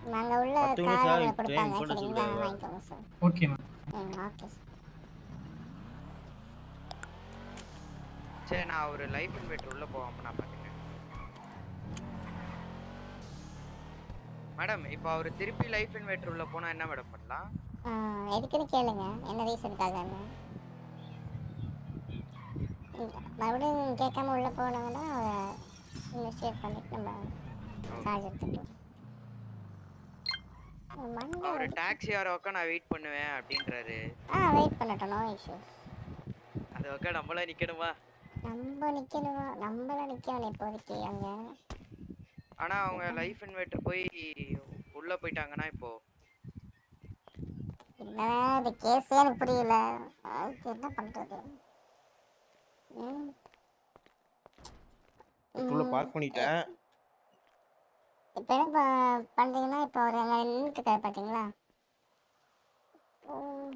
நாங்க உள்ள கொடுப்பாங்க சரிங்களா. வாங்கிக்கோங்க சார். ஓகே மேம் ம் ஓகே சார் சரி நான் ஒரு லைஃப் இன்வெர்டர் உள்ள போகாம நான் பாத்துக்கிறேன். மேடம் இப்போ அவர் திருப்பி லைஃப் இன்வெர்டர் உள்ள போனா என்ன மேடம் பண்ணலாம்? எதுக்குன்னு கேளுங்க. என்ன ரீசனுக்காகன்னு இல்ல, மறுபடியும் கேட்காம உள்ள போனாங்கன்னா இன்வெஸ்டிகேட் பண்ணிட்டு நம்ம சார்ஜ் எடுத்துக்கலாம் வலி- டாக்ஸி வர உட்கா நான் வெயிட் பண்ணுவேன் அப்படின்றாரு. ஆ வெயிட் பண்ணட்டும் நோ இஷ்யூஸ் அது உட்கா நம்மள நிக்கணுமா? நம்ம நிக்கணுமா? நம்மள நிக்கணும் இப்போதைக்கு அங்க. ஆனா அவங்க லைஃப் இன்வெர்டர் போய் உள்ள போயிட்டாங்கன்னா இப்போ. என்ன இந்த கேஸே எனக்கு புரியல. என்ன பண்றது. உள்ள. பார்க் பண்ணிட்டேன். இப்போ என்ன பண்றீங்கன்னா இப்போ ஒரு அங்கே நின்றுட்டு இருக்காரு பார்த்தீங்களா ம்.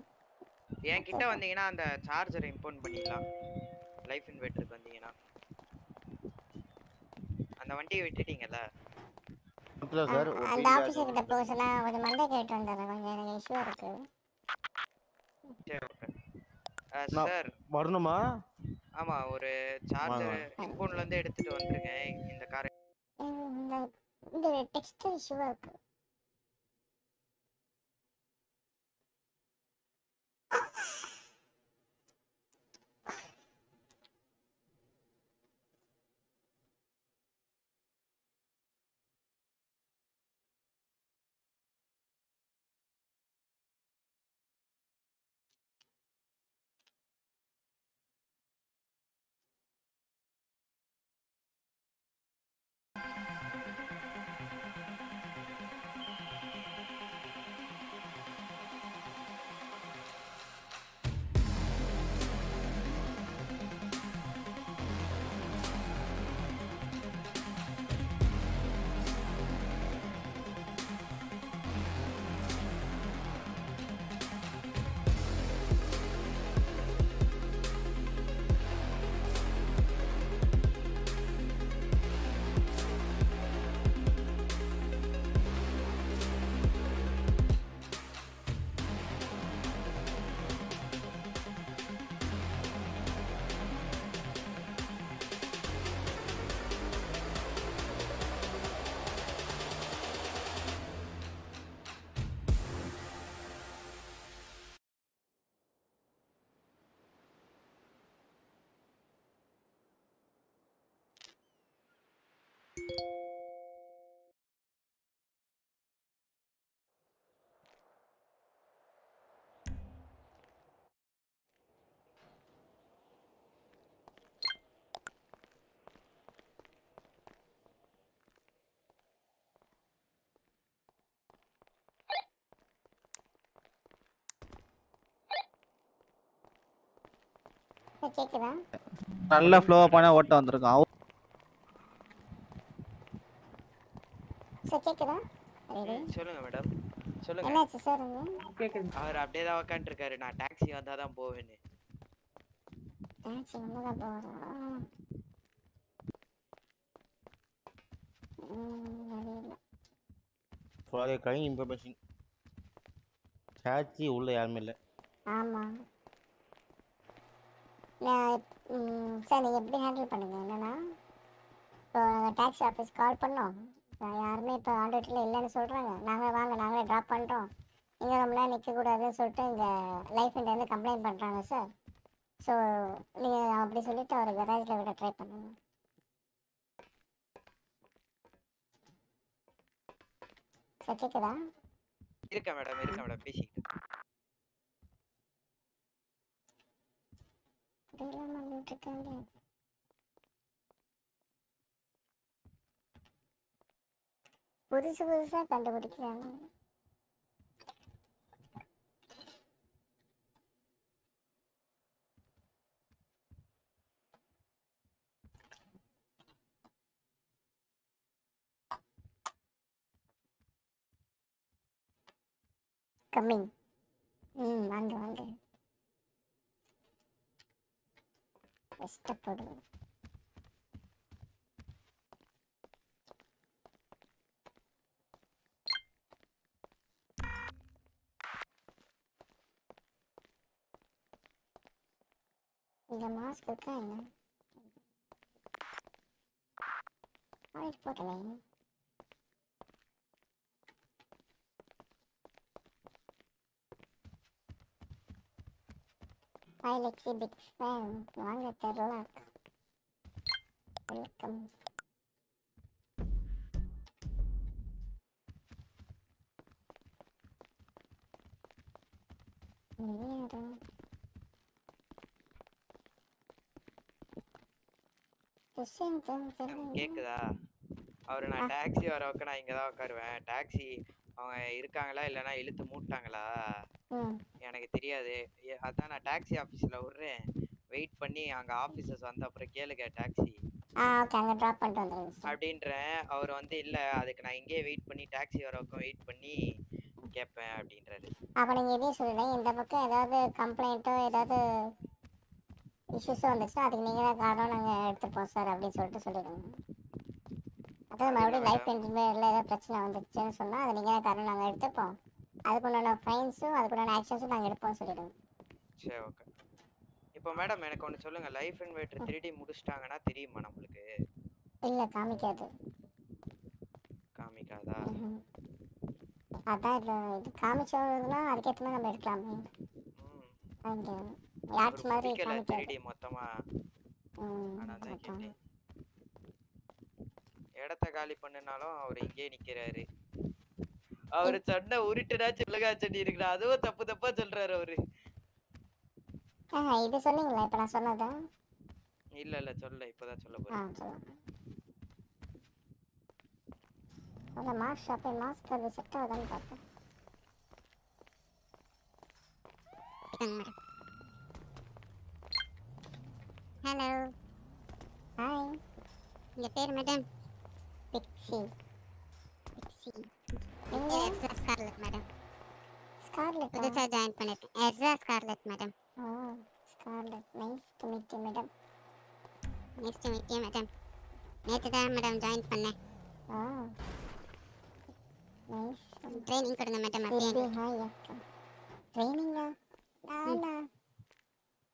என்கிட்ட வந்தீங்கன்னா அந்த சார்ஜரை இம்போர்ட் பண்ணிடலாம். லைஃப் இன்வெர்ட்டருக்கு வந்தீங்கன்னா. அந்த வண்டியை விட்டுட்டீங்கல்ல? சார் ஒரு அந்த ஆஃபீஸர் கிட்ட சொன்னா கொஞ்சம் மண்டை கேட்டு வந்துடுறேன் கொஞ்சம் எனக்கு இஷ்யூ இருக்கு. சரி ஓகே நான் சார் வரணுமா? ஆமா ஒரு சார்ஜர் இம்போர்ட்ல இருந்து எடுத்துட்டு வந்துருங்க இந்த காரை. இந்த இந்த டெக்ஸ்ட் இஷ்யூவாக இருக்கு. கேட்குதா நல்ல ஃப்ளோவாக பண்ண ஓட்ட வந்திருக்கான் சார் கேட்குதா ரெடி சொல்லுங்க மேடம் சொல்லுங்க. என்னாச்சு சார் அங்கே அவர் அப்படியே தான் உக்காந்துருக்காரு. நான் டாக்ஸி வந்தா தான் போவேன்னு. டாக்ஸி வந்து தான் தெரியல ஃபார் கைண்ட் இன்ஃபர்மேஷன் சாட்சி உள்ள யாருமே இல்லை. ஆமாம் நான் ம், சார் நீங்கள் எப்படி ஹேண்டில் பண்ணுங்கள் என்னென்னா இப்போ நாங்கள் டேக்ஸி ஆஃபீஸ் கால் பண்ணோம். யாருமே இப்போ ஆண்டோட்டில் இல்லைன்னு சொல்கிறாங்க நாங்கள் வாங்க நாங்களே ட்ராப் பண்ணுறோம் இங்கே ரொம்ப நேரம் நிற்கக்கூடாதுன்னு சொல்லிட்டு இங்கே லைஃப் வந்து கம்ப்ளைண்ட் பண்ணுறாங்க சார் ஸோ நீங்கள் அப்படி சொல்லிவிட்டு அவர் கராஜில் விட ட்ரை பண்ணுங்கள் சார் கேட்குதா இருக்கேன் மேடம் இருக்கேன் மேடம். பேசிக்கிட்டு அப்படியெல்லாம் பண்ணிட்டு இருக்காங்க. புதுசு புதுசா கண்டுபிடிக்கிறாங்க. கம்மிங் ம் வாங்க வாங்க கஷ்டப்படுவோம் இந்த மாஸ்க் இருக்கா என்ன ஆயிட்டு போட்டலே ஃபைல் எக்ஸிபிட் வாங்க தரலாம் வெல்கம் நேரம் கேக்குதா? அவரு நான் டாக்ஸி வர வைக்க நான் இங்க தான் உட்காருவேன் டாக்ஸி அவங்க இருக்காங்களா? இல்லனா இழுத்து மூட்டாங்களா? எனக்கு தெரியாது. அதான் நான் டாக்ஸி ஆஃபீஸில் விட்றேன். வெயிட் பண்ணி அங்கே ஆஃபீஸர்ஸ் வந்த அப்புறம் கேளுங்க டாக்ஸி. அப்படின்றேன். அவர் வந்து இல்லை அதுக்கு நான் இங்கேயே வெயிட் பண்ணி டாக்ஸி வர வரைக்கும் வெயிட் பண்ணி கேட்பேன் அப்படின்றாரு. அப்போ நீங்கள் இதையும் சொல்லுங்கள் இந்த பக்கம் ஏதாவது கம்ப்ளைண்ட்டோ ஏதாவது இஷ்யூஸோ வந்துச்சுன்னா அதுக்கு நீங்கள் தான் காரணம். நாங்கள் எடுத்துப்போம் சார் அப்படின்னு சொல்லிட்டு சொல்லிடுங்க. அதாவது மறுபடியும் லைஃப் இன்ஜினியரில் ஏதாவது பிரச்சனை வந்துச்சுன்னு சொன்னால் அது நீங்கள் தான் காரணம். நாங்கள் எடுத்துப்போம். அதுக்குண்டான ஃபைன்ஸும் அதுக்குண்டான ஆக்ஷன்ஸும் நாங்கள் எடுப்போம்னு சொல்லிடுங்க சரி ஓகே இப்போ மேடம் எனக்கு ஒன்று சொல்லுங்கள் லைஃப் இன்வெர்டர் திருடி முடிச்சிட்டாங்கன்னா தெரியுமா நம்மளுக்கு? இல்லை காமிக்காது. காமிக்காதா. அதான் இது இது காமிச்சோம்னா அதுக்கேற்ற மாதிரி நம்ம எடுக்கலாமே. அங்கே யாட்ச் மாதிரி காமிக்காது. மொத்தமா? இடத்த காலி பண்ணுனாலும் அவர் இங்கேயே நிக்கிறாரு. அவர் சண்டை உருட்டுடா சில்லகா செடி இருக்குடா அதுவும் தப்பு தப்பா சொல்றாரு அவரு. இது சொன்னீங்களா? இப்போ நான் சொன்னதா? இல்ல இல்ல சொல்ல இப்பதான் சொல்ல போறேன். அந்த மாஸ்க் ஷாப்பே மாஸ்க் அது செட் ஆகுதான்னு பார்த்தேன். ஹலோ ஹாய் உங்கள் பேர் madam Pixie Pixie Erza Scarlet madam Scarlet join பண்ணிருக்கேன் Erza Scarlet madam oh Scarlet nice to meet you madam nice to meet you madam நேற்று தான் மேடம் ஜாயின் பண்ணேன் ஆ நைஸ் ட்ரைனிங் கொடுங்க மேடம் அப்படியே ஹாய் அக்கா ட்ரைனிங்கா நானா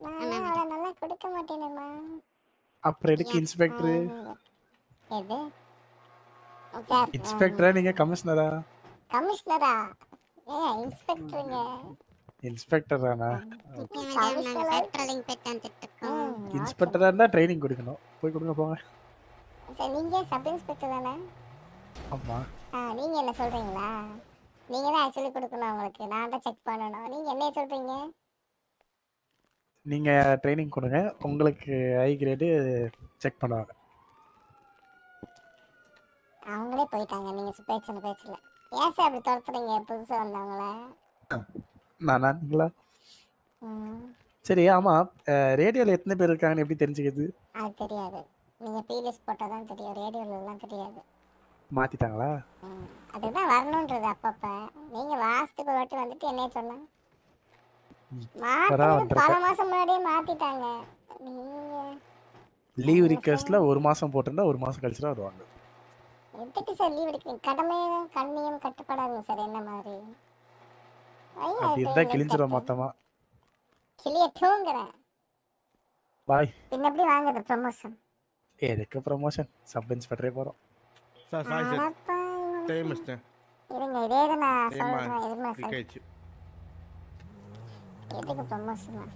நான் அவ்வளோ நல்லா கொடுக்க மாட்டேனேம்மா. அப்புறம் எதுக்கு இன்ஸ்பெக்டர் எது? இன்ஸ்பெக்டரா நீங்க கமிஷனரா கமிஷனரா? ஏ இன்ஸ்பெக்டருங்க. இன்ஸ்பெக்டர் தானா பெட்ரோலிங் போயிட்டு வந்துட்டு இருக்கோம் இன்ஸ்பெக்டரா இருந்தா ட்ரைனிங் கொடுக்கணும். போய் கொடுங்க போங்க. சார் நீங்க சப் இன்ஸ்பெக்டர் தானே? ஆமா. ஆ நீங்க என்ன சொல்றீங்களா? நீங்க தான் ஆக்சுவலி கொடுக்கணும் அவங்களுக்கு. நான் தான் செக் பண்ணணும். நீங்க என்ன சொல்றீங்க? நீங்க ட்ரைனிங் கொடுங்க. உங்களுக்கு ஹை கிரேடு செக் பண்ணுவாங்க. அவங்களே போயிட்டாங்க. நீங்க பேச்சுன பேச்சுல. ஏன் சார் அப்படி துரத்துறீங்க புதுசா வந்தவங்கள. நானா நீங்களா? ம், சரி ஆமா. ரேடியோல எத்தனை பேர் இருக்காங்கன்னு எப்படி தெரிஞ்சுக்கிறது? அது தெரியாது. நீங்க பீரியஸ் போட்டால் தான் தெரியும். ரேடியோல எல்லாம் தெரியாது. மாத்திட்டாங்களா? அதுதான் வரணுன்றது அப்பப்ப. நீங்க வாசத்துக்கு ஒரு வாட்டி வந்துட்டு என்ன சொன்ன. பல மாசம் முன்னாடியே மாத்திட்டாங்க. நீங்க லீவ் ரிக்வெஸ்ட்ல ஒரு மாசம் போட்டிருந்தா ஒரு மாசம் கழிச்சு தான் வருவாங்க. எதுக்கு சார் லீவ் எடுக்கிறீங்க. கடமையும் கண்ணியம் கட்டுப்படாதுங்க சார் என்ன மாதிரி? அப்படி இருந்தா கிழிஞ்சிரும். மொத்தமா. கிளிய தூங்குறேன். பாய். பின்ன எப்படி வாங்குறது? ப்ரொமோஷன் எதுக்கு ப்ரமோஷன் சப் இன்ஸ்பெக்டரே போறோம். சார் சாரி சார் டைம் வச்சிட்டேன் இருங்க இதே இதை நான் சொல்றேன். சொல் ஆயிடுச்சு. எதுக்கு ப்ரொமோஷன்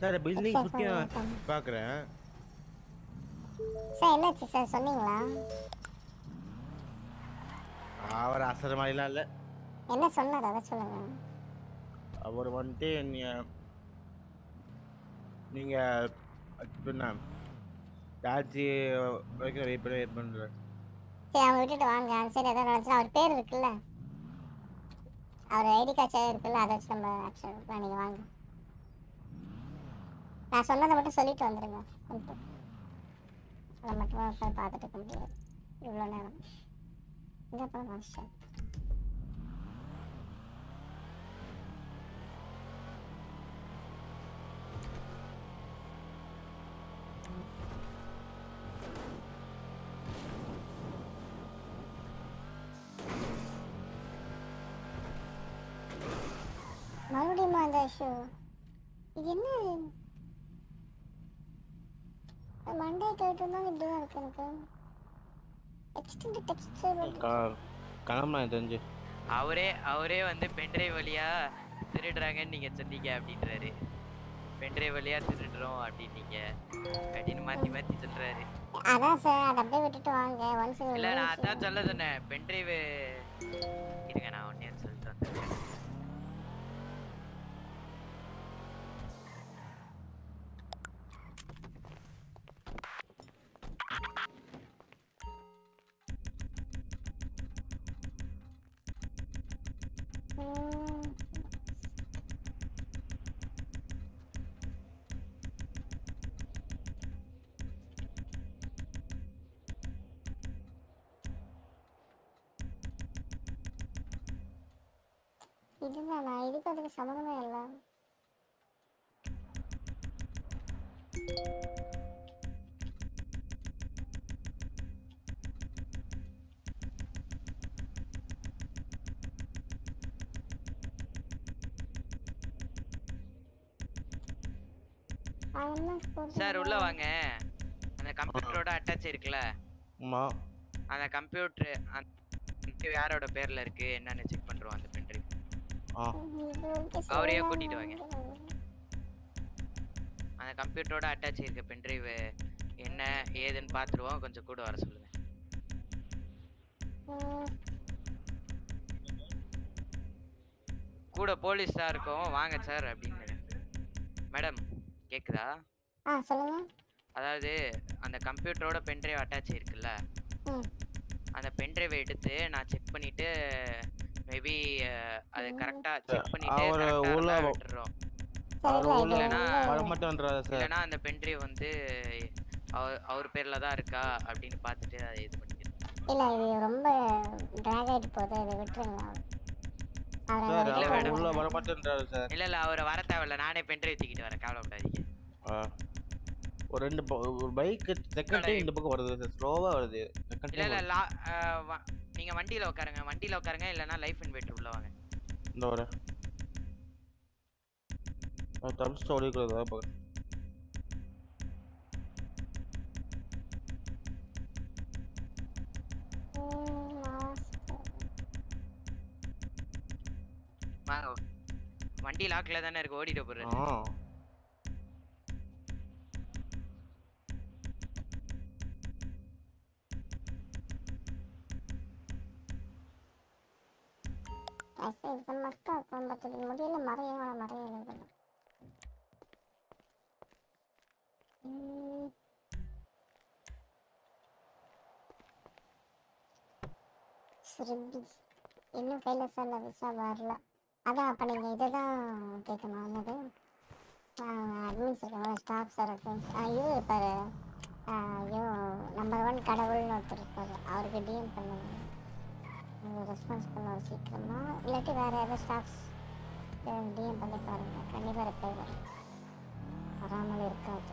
சார் பில்டிங் சார், சொல்லுங்க. பார்க்குறேன் சார் என்னாச்சு சார் சொன்னீங்களா? அவர் அசர மாதிரிலாம் இல்லை. என்ன சொன்னார்? அதை சொல்லுங்க. அவர் வந்துட்டு நீங்கள் நீங்கள் என்ன டாக்ஸி வரைக்கும் வெயிட் பண்ணி வெயிட் பண்ணுறாரு சரி அவங்க விட்டுட்டு வாங்க. அந்த சைடு எதாவது நடந்துச்சுன்னா அவர் பேர் இருக்குல்ல? அவர் ஐடி கார்டு இருக்குல்ல அதை வச்சு நம்ம ஆக்ஷன் எடுக்கலாம் நீங்கள் வாங்க. நான் சொன்னதை மட்டும் சொல்லிட்டு வந்துடுங்க அதை மட்டும் உட்காந்து பார்த்துட்டு இருக்க முடியாது. இவ்வளோ நேரம். இந்த படம் மாஸ்டர் மறுபடியும் அந்த ஷோ இது என்ன மண்டே கேட்டு தான் இப்படி தான் இருக்கு எனக்கு கிளம்புனா தெரிஞ்சு. அவரே அவரே வந்து பென்ட்ரைவ் வழியா திருடுறாங்கன்னு நீங்க சொன்னீங்க அப்படின்றாரு. பென்ட்ரைவ் வழியா திருடுறோம் அப்படின்னீங்க அப்படின்னு மாத்தி மாத்தி சொல்றாரு. அதான் சார் அதை அப்படியே விட்டுட்டு வாங்க. ஒன்ஸ் இல்ல நான் அதான் சொல்ல சொன்னேன். பென்ட்ரைவ் இருங்க நான் ஒன்னே சொல்லிட்டு வந்துடுறேன் இதுதானா இதுக்கு அதுக்கு சம்மந்தமே இல்லை. சார் உள்ள வாங்க. அந்த கம்ப்யூட்டரோட அட்டாச் இருக்குல்ல? ஆமா. அந்த கம்ப்யூட்டர் அந்த யாரோட பேர்ல இருக்கு? என்னன்னு செக் பண்றோம் அந்த பென்ட்ரைவ் ஆ. அவரையே கூட்டிட்டு வாங்க. அந்த கம்ப்யூட்டரோட அட்டாச் இருக்க பென்ட்ரைவ் என்ன ஏதுன்னு பார்த்துருவோம் கொஞ்சம் கூட வர சொல்லுங்க. கூட போலீஸ் தான் இருக்கும். வாங்க சார் அப்படின்னு. மேடம் கேக்குதா? ஆ சொல்லுங்க. அதாவது அந்த கம்ப்யூட்டரோட பென்ட்ரைவ் அட்டாச் இருக்குல்ல அந்த பென்ட்ரைவ் எடுத்து நான் செக் பண்ணிட்டு மேபி அது கரெக்டா செக் பண்ணிட்டு இருந்தா வ- விட்டுறோம். இல்லைன்னா அந்த பென்ட்ரைவ் வந்து அவர் அவர் பேர்ல தான் இருக்கா அப்படின்னு பார்த்துட்டு அதை இது பண்ணிக்கிறேன் இல்லை இது ரொம்ப ட்ராக் ஆகிட்டு போகுது இதை விட்டுருங்க. சார் இல்ல அவர். உள்ள வரமாட்டேன்றாரு சார். இல்ல இல்ல அவர் வர தேவையில்ல. நானே பென்ட்ரைவ் தூக்கிட்டு வரேன். கவலைப்படாதீங்க. ஒரு ரெண்டு ஒரு பைக் செகண்டே இந்த பக்கம் வருது சார். ஸ்லோவா வருது. இல்ல செகண்டே இல்ல நீங்க வண்டியில உட்காருங்க வண்டியில உட்காருங்க இல்லைன்னா லைஃப் இன்வெர்டர் உள்ள வாங்க. இந்த வர தப்பிச்சு ஓடிக்கிறது பார்க்குறேன். வாங்க வண்டி லாக்ல தானே இருக்கு ஓடிட்டு ஐசா இது மட்டும் கோயம்புத்தூர் முடியல மறையோட மறைய எழுதணும் ம். ஸ்ருதி இன்னும் ஆகல விசா வரல. அதான் அப்போ நீங்கள் இதை தான் கேட்கணும் என்னது அட்மின்ஸ் இருக்காங்க ஸ்டாஃப்ஸ் சார் இது இருப்பார் ஐயோ நம்பர் ஒன் கடவுள்னு ஒருத்தர் இருப்பார் அவருக்கு டிஎம் பண்ணுங்க. ரெஸ்பான்ஸ் பண்ணுவார் சீக்கிரமா இல்லாட்டி வேறு யாராவது ஸ்டாஃப்ஸ் டிஎம் பண்ணி பாருங்கள் கண்டிப்பாக ரிப்ளை வரும். வராமல் இருக்காது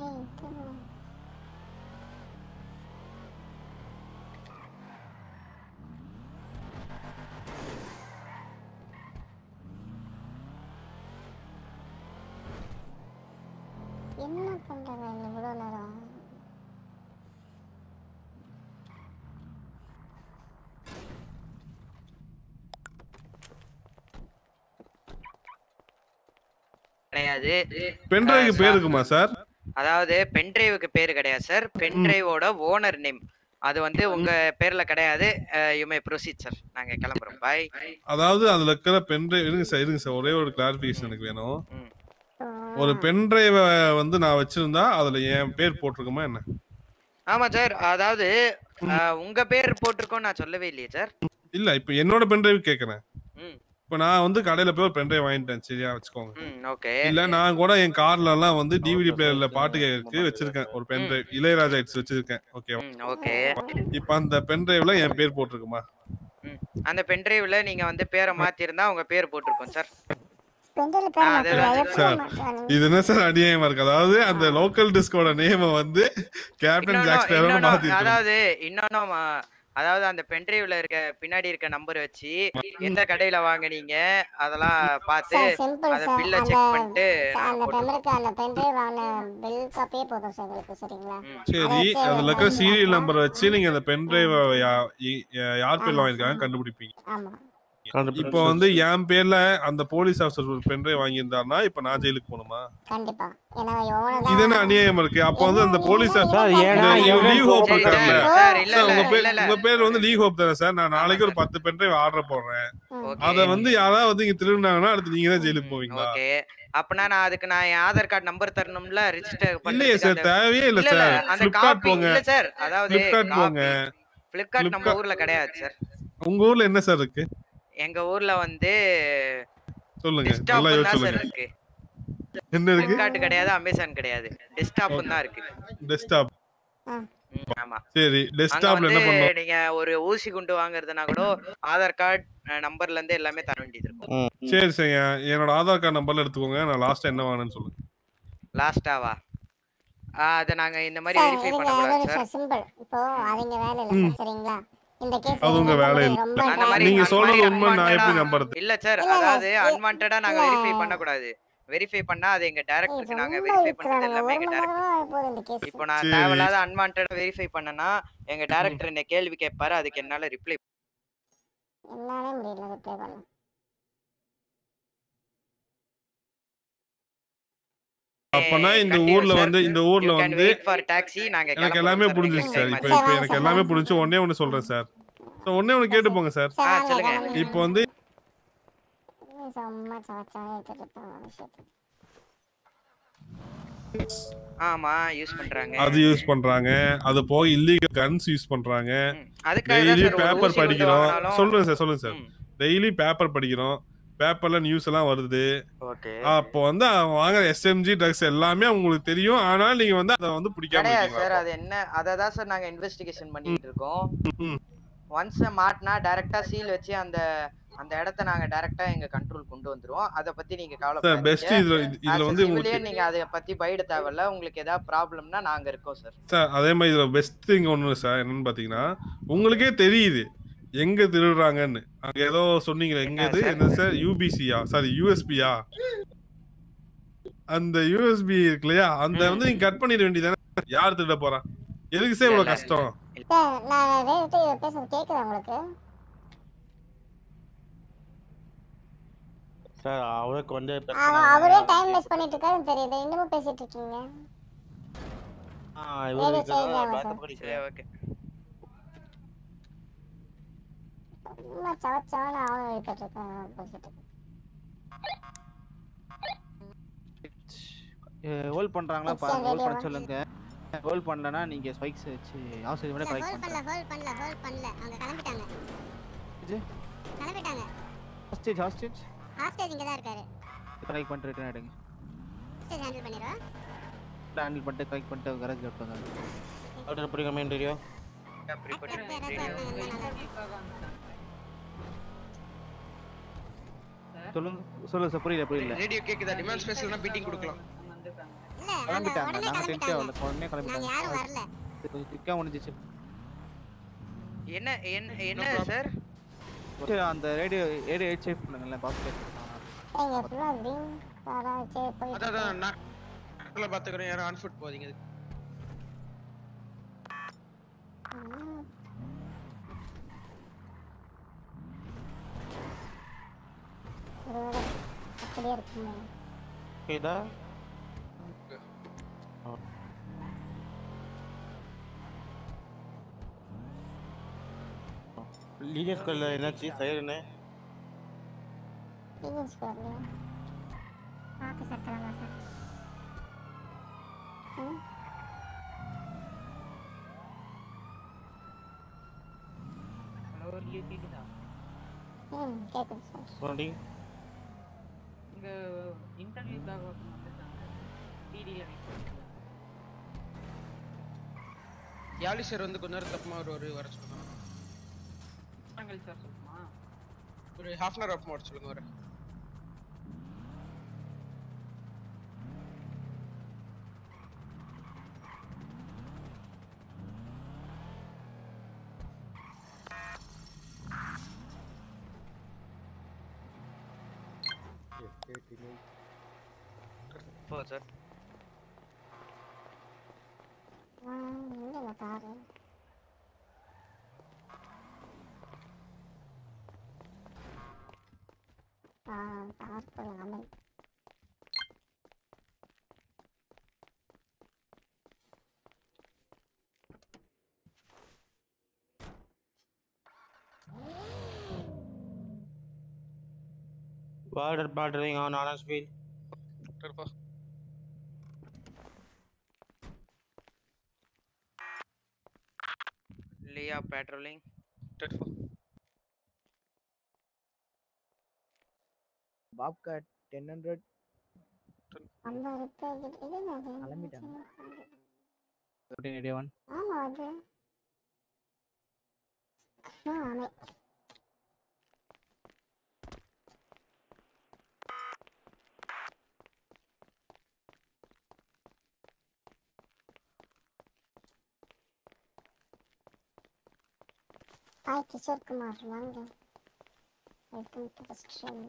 ஏய், தூங்கு. என்ன பண்றாங்க இந்த இவ்வளோ நேரம் கிடையாது. பென்ட்ரைவ்க்கு அஹ் பேர் இருக்குமா சார் அதாவது பென்ட்ரைவுக்கு பேர் கிடையாது சார் பென்ட்ரைவோட ஓனர் நேம் அது வந்து உங்க பேர்ல கிடையாது. யூ ப்ரொசீட் சார் நாங்க கிளம்புறோம். பாய் அதாவது அதுல இருக்கிற பென்ட்ரைவ் இருங்க சார் இருங்க சார் ஒரே ஒரு கிளாரிபிகேஷன் எனக்கு வேணும். ஒரு பென்ட்ரைவை வந்து நான் வச்சிருந்தா அதுல என் பேர் போட்டிருக்குமா என்ன? ஆமா சார். அதாவது உங்க பேர் போட்டிருக்கோம் நான் சொல்லவே இல்லையே சார். இல்ல இப்ப என்னோட பென்ட்ரைவ் கேக்குறேன். ம். இப்ப நான் வந்து கடையில போய் ஒரு பென்ட்ரைவ் வாங்கிட்டேன் சரியா வச்சுக்கோங்க. ஓகே. இல்ல நான் கூட என் கார்ல எல்லாம் வந்து டிவிடி பிளேயர்ல பாட்டு கேட்கறதுக்கு வச்சிருக்கேன். ஒரு பென்ட்ரைவ் இளையராஜா ஹிட்ஸ் வச்சிருக்கேன். ஓகேவா ம் ஓகே. இப்ப அந்த பென்ட்ரைவ்ல என் பேர் போட்டிருக்குமா? அந்த பென்ட்ரைவ்ல நீங்க வந்து பேரை மாத்திருந்தா உங்க பேர் போட்டிருக்கோம் சார். இது என்ன சார் அநியாயமா இருக்கு? அதாவது அந்த லோக்கல் டிஸ்கோட நேம வந்து கேப்டன் ஜாக் மாத்திருக்கணும் அதாவது இன்னொன்னும் அதாவது அந்த பென்ட்ரைவ்ல இருக்க பின்னாடி இருக்க நம்பர் வச்சு எந்த கடையில வாங்குனீங்க அதெல்லாம் பார்த்து பில்ல செக் பண்ணிட்டு சார், நான் அந்த போட்டுருவோம். பெண்டலுக்கு அந்த பென்ட்ரைவ் வாங்கின பில் காப்பியே போதும் சார் எங்களுக்கு சரிங்களா? சரி அதுல சீரியல் நம்பர் வச்சு நீங்க அந்த பென்ட்ரைவ் யார் பேர்ல வாங்கிருக்காங்க கண்டுபிடிப்பீங்க. ஆமா. இப்போ வந்து என் பேர்ல அந்த போலீஸ் ஆஃபீஸர் ஒரு பென்ட்ரைவ் வாங்கியிருந்தாருன்னா இப்ப நான் ஜெயிலுக்கு போகணுமா? இது என்ன அநியாயம் இருக்கு? அப்போ வந்து அந்த போலீஸ் உங்க பேர் வந்து லீவ் ஹோப் தானே சார்? நான் நாளைக்கு ஒரு பத்து பென்ட்ரைவ் ஆர்டர் போடுறேன். அத வந்து யாராவது வந்து இங்க திருடினாங்கன்னா அடுத்து நீங்க தான் ஜெயிலுக்கு போவீங்களா? ஓகே. அப்பனா நான் அதுக்கு நான் என் ஆதார் கார்டு நம்பர் தரணும்ல? ரெஜிஸ்டர் இல்லையே சார் தேவையே இல்ல சார். அந்த காப்பி போங்க. இல்ல சார். அதாவது பிளிப்கார்ட் போங்க. ஃபிளிப்கார்ட் நம்ம Flipkart- ஊர்ல கிடையாது சார். உங்க ஊர்ல என்ன சார் இருக்கு? எங்க ஊர்ல வந்து சொல்லுங்க சார் இருக்கு. என்ன இருக்கு? கிடையாது அமேசான் கிடையாது. டெஸ்க்டாப் தான் இருக்கு. டெஸ்க்டாப் ம், ஆமா. சரி டெஸ்க்டாப்ல என்ன வந்து பண்ணணும்? நீங்க ஒரு ஊசி குண்டு வாங்குறதுனா கூட ஆதார் கார்டு நம்பர்ல இருந்து எல்லாமே தர வேண்டியது இருக்கும். சரி சரிங்க என்னோட ஆதார் கார்டு நம்பர்ல எடுத்துக்கோங்க. நான் லாஸ்ட் என்ன வாங்கினேன்னு சொல்லுங்க. லாஸ்டாவா அதை நாங்க இந்த மாதிரி சார் வெரிஃபை பண்ணக்கூடாது ஒரு சார் சிம்பிள் இப்போ அவங்க வேலை இல்ல. சார் சரிங்களா? இந்த கேஸ் அது உங்க வேலை இல்ல. ரொம்ப அந்த மாதிரி நீங்க அந்த சொல்றது மாதிரி உண்மை நான் எப்படி unwanted-ஆ- நம்புறது? இல்ல சார் இல்ல, இல்ல, அதாவது இல்ல, அன்வான்டா நாங்க. வெரிஃபை பண்ண கூடாது வெரிஃபை பண்ணா அது எங்க டைரக்டருக்கு நாங்க வெரிஃபை பண்றது எல்லாமே எங்க டைரக்டர் இப்போ நான். தேவையில்லாத அன்வான்டா வெரிஃபை பண்ணனா எங்க டைரக்டர் என்ன கேள்வி கேட்பாரு அதுக்கு என்னால ரிப்ளை என்னாலே முடியல ரிப்ளை பண்ண. அப்பனா இந்த ஊர்ல வந்து இந்த ஊர்ல வந்து ஃபார் டாக்ஸி நாங்க எனக்கு எல்லாமே. புரிஞ்சிச்சு சார். இப்போ. இப்போ எனக்கு எல்லாமே புரிஞ்சு ஒண்ணே ஒண்ணு சொல்றேன் சார். ஸோ ஒண்ணே ஒண்ணு கேட்டு போங்க சார் இப்போ வந்து ஆமா யூஸ் பண்றாங்க. அது யூஸ் பண்றாங்க. அது போக இல்லீகல் கன்ஸ் யூஸ் பண்றாங்க. டெய்லி பேப்பர் படிக்கிறோம். சொல்லுங்க சார் சொல்லுங்க சார். டெய்லி பேப்பர் படிக்கிறோம். பேப்பர்ல நியூஸ் எல்லாம் வருது. ஓகே. அப்போ வந்து அவங்க வாங்குற எஸ்எம்ஜி ட்ரக்ஸ் எல்லாமே உங்களுக்கு தெரியும். ஆனா நீங்க வந்து அதை வந்து பிடிக்காம? சார் அது என்ன அதை தான் சார் நாங்க இன்வெஸ்டிகேஷன் பண்ணிட்டு இருக்கோம். ஒன்ஸ் மாட்டினா டைரக்டா சீல் வச்சு அந்த அந்த இடத்த நாங்க டைரக்டா எங்க கண்ட்ரோல் கொண்டு வந்துருவோம். அத பத்தி நீங்க சார் பெஸ்ட் இதுல இது- இதுல வந்து உங்களுக்கு நீங்க அதை பத்தி பயப்பட தேவையில்ல. உங்களுக்கு ஏதாவது ப்ராப்ளம்னா நாங்க இருக்கோம் சார். சார் அதே மாதிரி இதுல பெஸ்ட் திங் ஒண்ணு சார். என்னன்னு பாத்தீங்கன்னா உங்களுக்கே தெரியுது. எங்க திருடுறாங்கன்னு. அங்க ஏதோ சொன்னீங்களே எங்க இது? என்ன சார்? யூபிசியா சாரி யூஎஸ்பியா அந்த யூஎஸ்பி இருக்கு இல்லையா? அந்த வந்து நீங்க கட் பண்ணிட வேண்டியதானே? யார் திருட போறா? எதுக்கு சார் இவ்வளவு கஷ்டம்? சார் அவருக்கு வந்து அவ- அவரே டைம் வேஸ்ட் பண்ணிட்டு இருக்காருன்னு தெரியுது. இன்னமும் பேசிட்டு இருக்கீங்க. ஆ, பண்ணிக்கிறேன். ஓகே சும்மா சவச்சாவன்னு அவன் எழுப்பிட்டு இருக்கான் ஹோல்ட் பண்றாங்களா பாருங்க radio பண்ண. சொல்லுங்க. ஹோல்ட் பண்ணலனா நீங்க ஸ்பைக்ஸ் வச்சு விட கலெக்ட் ஹோல்ட் பண்ணல ஹோல்ட் பண்ணல ஹோல்ட் பண்ணல. அவங்க கிளம்பிட்டாங்க. இது? கிளம்பிட்டாங்க. ஹாஸ்டேஜ் ஹாஸ்டேஜ் ஹாஸ்டேஜ் இங்க தான் இருக்காரு. கலெக்ட் பண்ணிட்டு ரிட்டர்ன் ஆயிடுங்க ஹாஸ்டேஜ் ஹேண்டில் பண்ணிடுவா? ஹேண்டில் பண்ணிட்டு கலெக்ட் பண்ணிட்டு கரேஜ் விட்டுங்க ஆர்டர் பண்ணிக்க மெயின் ரேடியோ சொல்லுங்க. சொல்லுங்க சார் புரியல புரியல. ரேடியோ கேக்குதா? டிமாண்ட் ஸ்பேஸ்ல பீட்டிங் கொடுக்கலாம் கிளம்பிட்டாங்க நாங்க கிளம்பிட்டாங்க உடனே நாங்க யாரும் கிளம்பிட்டாங்க வரல. இது கொஞ்சம் குயிக்கா முடிஞ்சிச்சு என்ன என்ன என்ன சார்? சரி, அந்த ரேடியோ ரேடியோ சேவ் பண்ணுங்கல்ல பாஸ்கெட் எங்க ஃபுல்லா ரிங் அதான். நான் பாத்துக்கிறேன். யாரும் ஆன் ஃபுட் ஒருவேளை அப்படியே இருக்குமோ கேதா லீடர்ஸ் கால்ல என்னாச்சு? சார்? ம்? ஹலோ கேக்குதா? ம் சார். சொன்னி இங்க இன்டர்வியூக்காக ஒருத்தன் வந்துட்டாங்க டிடில யாழி சார் வந்து கொஞ்ச நேரம் தப்பமா ஒரு ஒரு வர சொல்லுங்க. கழிச்சு வர சொல்லுமா? ஒரு ஹாஃப் அன் ஹவர் அப்புறமா வர சொல்லுங்க வர போ சார் ஆ எங்க காரு ஆ கார் போடலாமே பார்டர் பார்டரிங் ஆன் ஆனஸ் patrolling. பாப்காட் டென் ஹண்ட்ரட் அந்த ரிப்பேர் இது என்னது கிளம்பிட்டாங்க. ஆமா அது. ஆ ஆமே ஹாய் கிஷோர் குமார் வாங்க welcome to the stream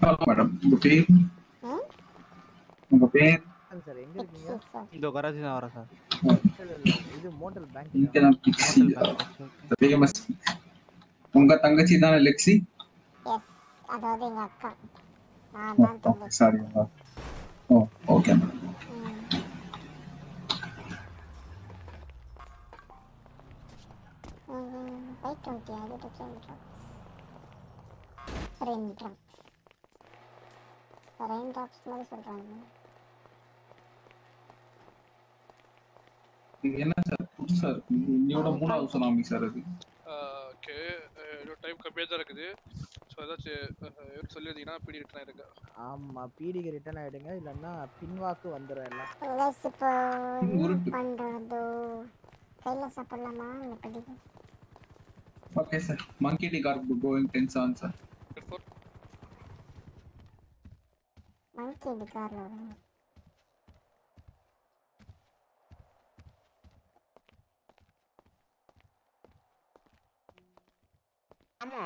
hello madam உங்க பேர் ம் உங்க பேர் சார் எங்க இருக்கீங்க இந்த கராச்சி தான் வரேன் சார் இல்ல, இல்ல, இது மோட்டல் பேங்க் இங்க தான் ஃபேமஸ் உங்க தங்கச்சி தானே லெக்ஸி எஸ் அதாவது எங்க அக்கா நான் தான் தங்கச்சி sorry oh okay madam drugs rain drugs rain drops மாதிரி சொல்கிறாங்க இது என்ன சார்? புதுசா இருக்கு. இன்னையோட மூணாவது சுனாமி சார் அது. ஓகே டைம் கம்மியாக தான் இருக்குது. ஸோ ஏதாச்சும் சொல்லியிருந்தீங்கன்னா பிடி ரிட்டர்ன் ஆயிருக்கு ஆமா பீடிக்கு ரிட்டர்ன் ஆயிடுங்க. இல்லைன்னா பின்வாக்கு வந்துடும் எல்லாம். இப்போ உருட்டு. பண்ணுறது கையில் சாப்பிடலாமா? இல்லை பிடிக்கும் okay sir monkey D car going ten seven sir monkey இது காரில் வரும் ஆமா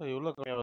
எவ்வளோ கம்மியாக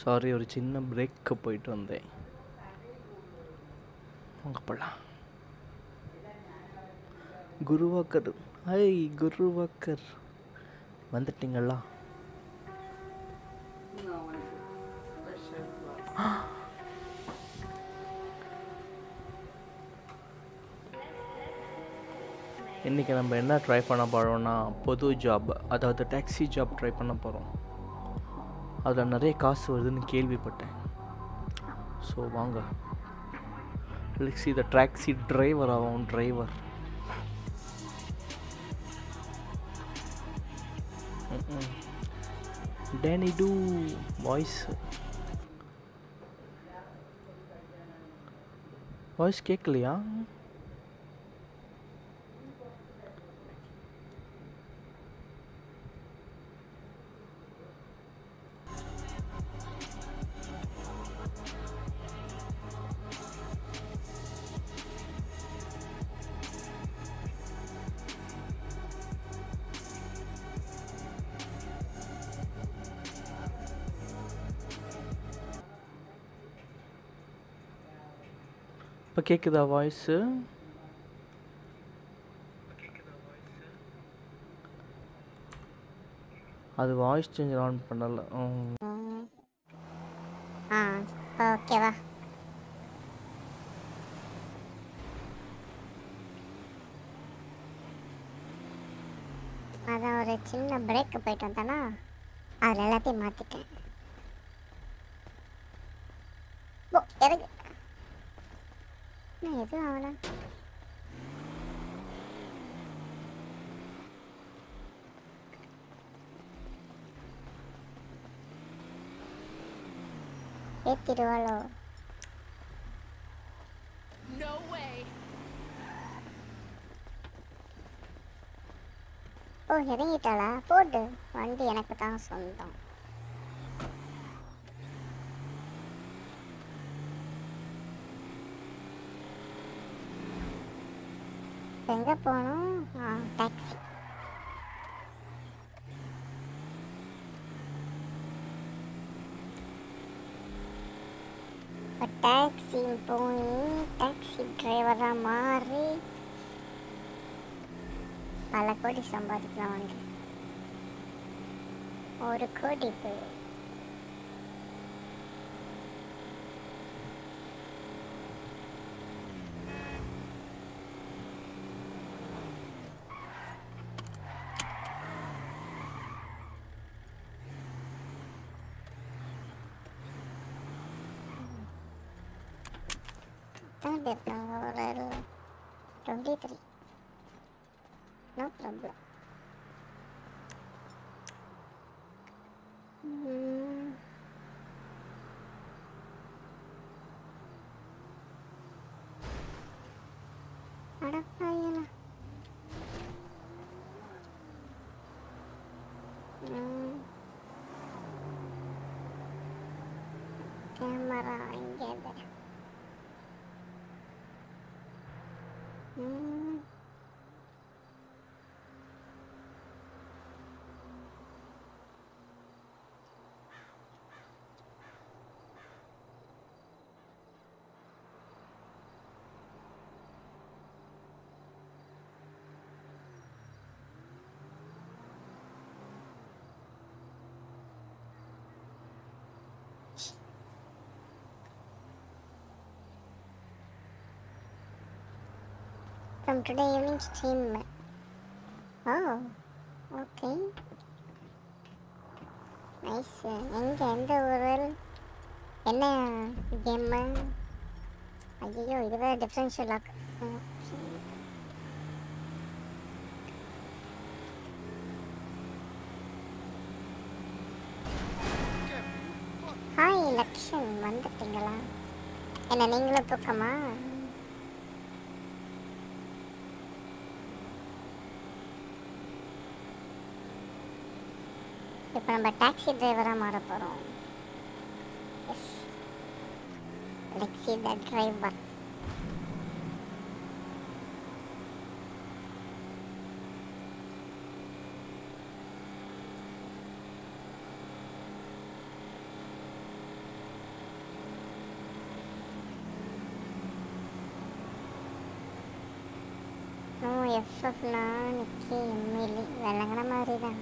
Sorry ஒரு சின்ன பிரேக்கு போயிட்டு வந்தேன். அங்கே போகலாம் குருவாக்கர் ஐ குருவாக்கர். வந்துட்டீங்களா? இன்றைக்கி நம்ம என்ன ட்ரை பண்ண போகிறோம்னா பொது ஜாப் அதாவது டாக்ஸி ஜாப் ட்ரை பண்ண போகிறோம் அதில் நிறைய காசு வருதுன்னு கேள்விப்பட்டேன். ஸோ வாங்க. லெக்ஸ் த டாக்ஸி டிரைவர் ஆகும் driver Danny too voice voice கேட்கலையா கேட்குதா வாய்ஸு அது வாய்ஸ் சேஞ்ச் ஆன் பண்ணல. ஆ ஓகேவா அதான் ஒரு சின்ன பிரேக் போயிட்டு வந்தேன்னா அதில் எல்லாத்தையும் மாற்றிட்டேன் ஓ இறங்கு நான் எதுவும் ஆகல ஏத்திடுவாளோ No way. ஓ இறங்கிட்டாளா போடு வண்டி எனக்கு தான் சொந்தம் எங்கே போகணும்? டாக்ஸி டாக்ஸி போய் டாக்ஸி டிரைவராக மாறி பல கோடி சம்பாதிக்கலாம் வாங்க ஒரு கோடி போய் தேர்ட் இருக்காங்க ஒரு டுவெண்ட்டி த்ரீ நோ ப்ராப்ளம் அடப்பாயலா கேமரா இங்கே இருக்கு. ம் from today evening stream. Oh, okay. Nice எங்கே எந்த ஊரில் என்ன கேம்மு ஐயோ இது வேறு டிஃப்ரென்ஷியல் லாக் ஹாய் லக்ஷன் வந்துட்டீங்களா? என்ன நீங்களும் தூக்கமா? இப்போ நம்ம டாக்ஸி டிரைவராக மாற போகிறோம் எஸ் லெக்ஸி த டிரைவர் எஃப்எஃப்னா நிற்கி எம்எல்ஏ விளங்குற மாதிரி தான்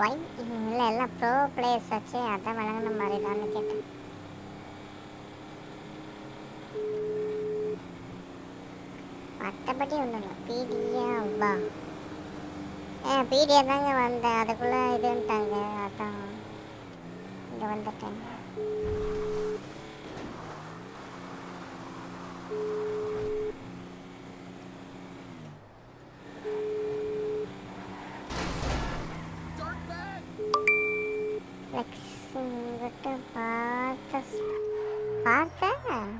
வை இல்லை எல்லாம் ப்ரோ பிளேயர்ஸ் வச்சு அதான் விளங்குன மாதிரி தான் கேட்டேன். மற்றபடி ஒன்றும் இல்லை. பிடியா அப்பா. ஏ பிடியா தாங்க வந்தேன். அதுக்குள்ளே இதுன்ட்டாங்க அதான் இங்கே வந்துட்டேன் ஃப்ளெக்ஸ் இங்கிட்ட பார்த்த பார்த்தேன்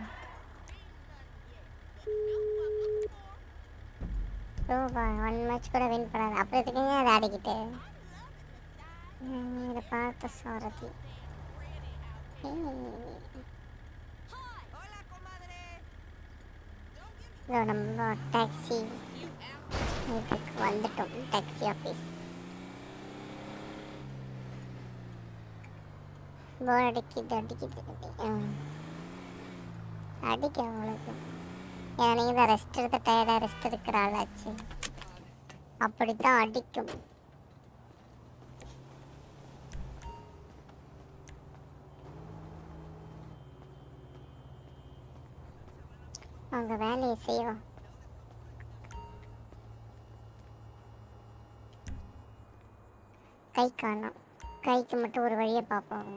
ரூபா ஒன் மேட்ச் கூட வின் பண்ணாது. அப்புறம் எதுக்குங்க அதை ஆடிக்கிட்டு. இதை பார்த்த சாரதி. இதோ நம்ம டாக்ஸி இதுக்கு வந்துட்டோம். டாக்ஸி ஆஃபீஸ் போர் அடிக்குது அடிக்குது அடிக்க உங்களுக்கு ஏன்னா நீங்கள் தான் ரெஸ்ட் எடுத்த டயர்டாக ரெஸ்ட் எடுக்கிற ஆளாச்சு. அப்படித்தான் அடிக்கும். அவங்க வேலையை செய்வோம் கை காணும். கைக்கு மட்டும் ஒரு வழியை பார்ப்போம்.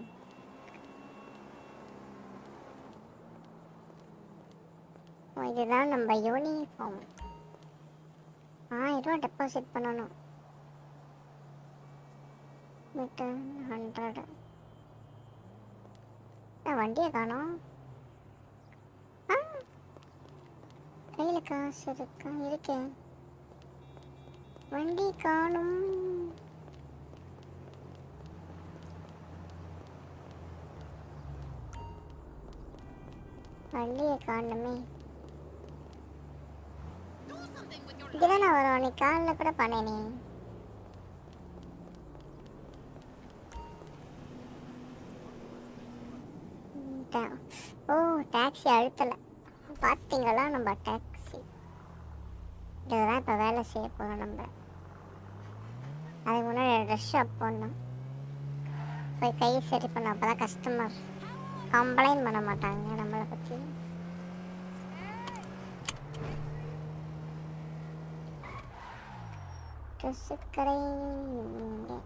இதுதான் நம்ம யூனிஃபார்ம் ஆயிரம் ரூபா டெபாசிட் பண்ணணும். மீட்டர் ஹண்ட்ரட் uh, வண்டியை காணும். ஆ கையில் காசு இருக்கா? இருக்கே. வண்டி காணும். வண்டியை காணுமே. இதுதானே வரும். நீ காலில் கூட பண்ணினே ஓ டாக்ஸி அழுத்தலை. பார்த்தீங்களா நம்ம டாக்ஸி இதுதான் இப்போ வேலை செய்ய போகிறோம் நம்ம. அதுக்கு முன்னாடி ட்ரெஸ் ஷாப் போடணும் போய் கை சரி பண்ணோம். அப்போ தான் கஸ்டமர் கம்ப்ளைண்ட் பண்ண மாட்டாங்க நம்மளை பற்றி ட்ரெஸ்ஸு கடை இங்கே.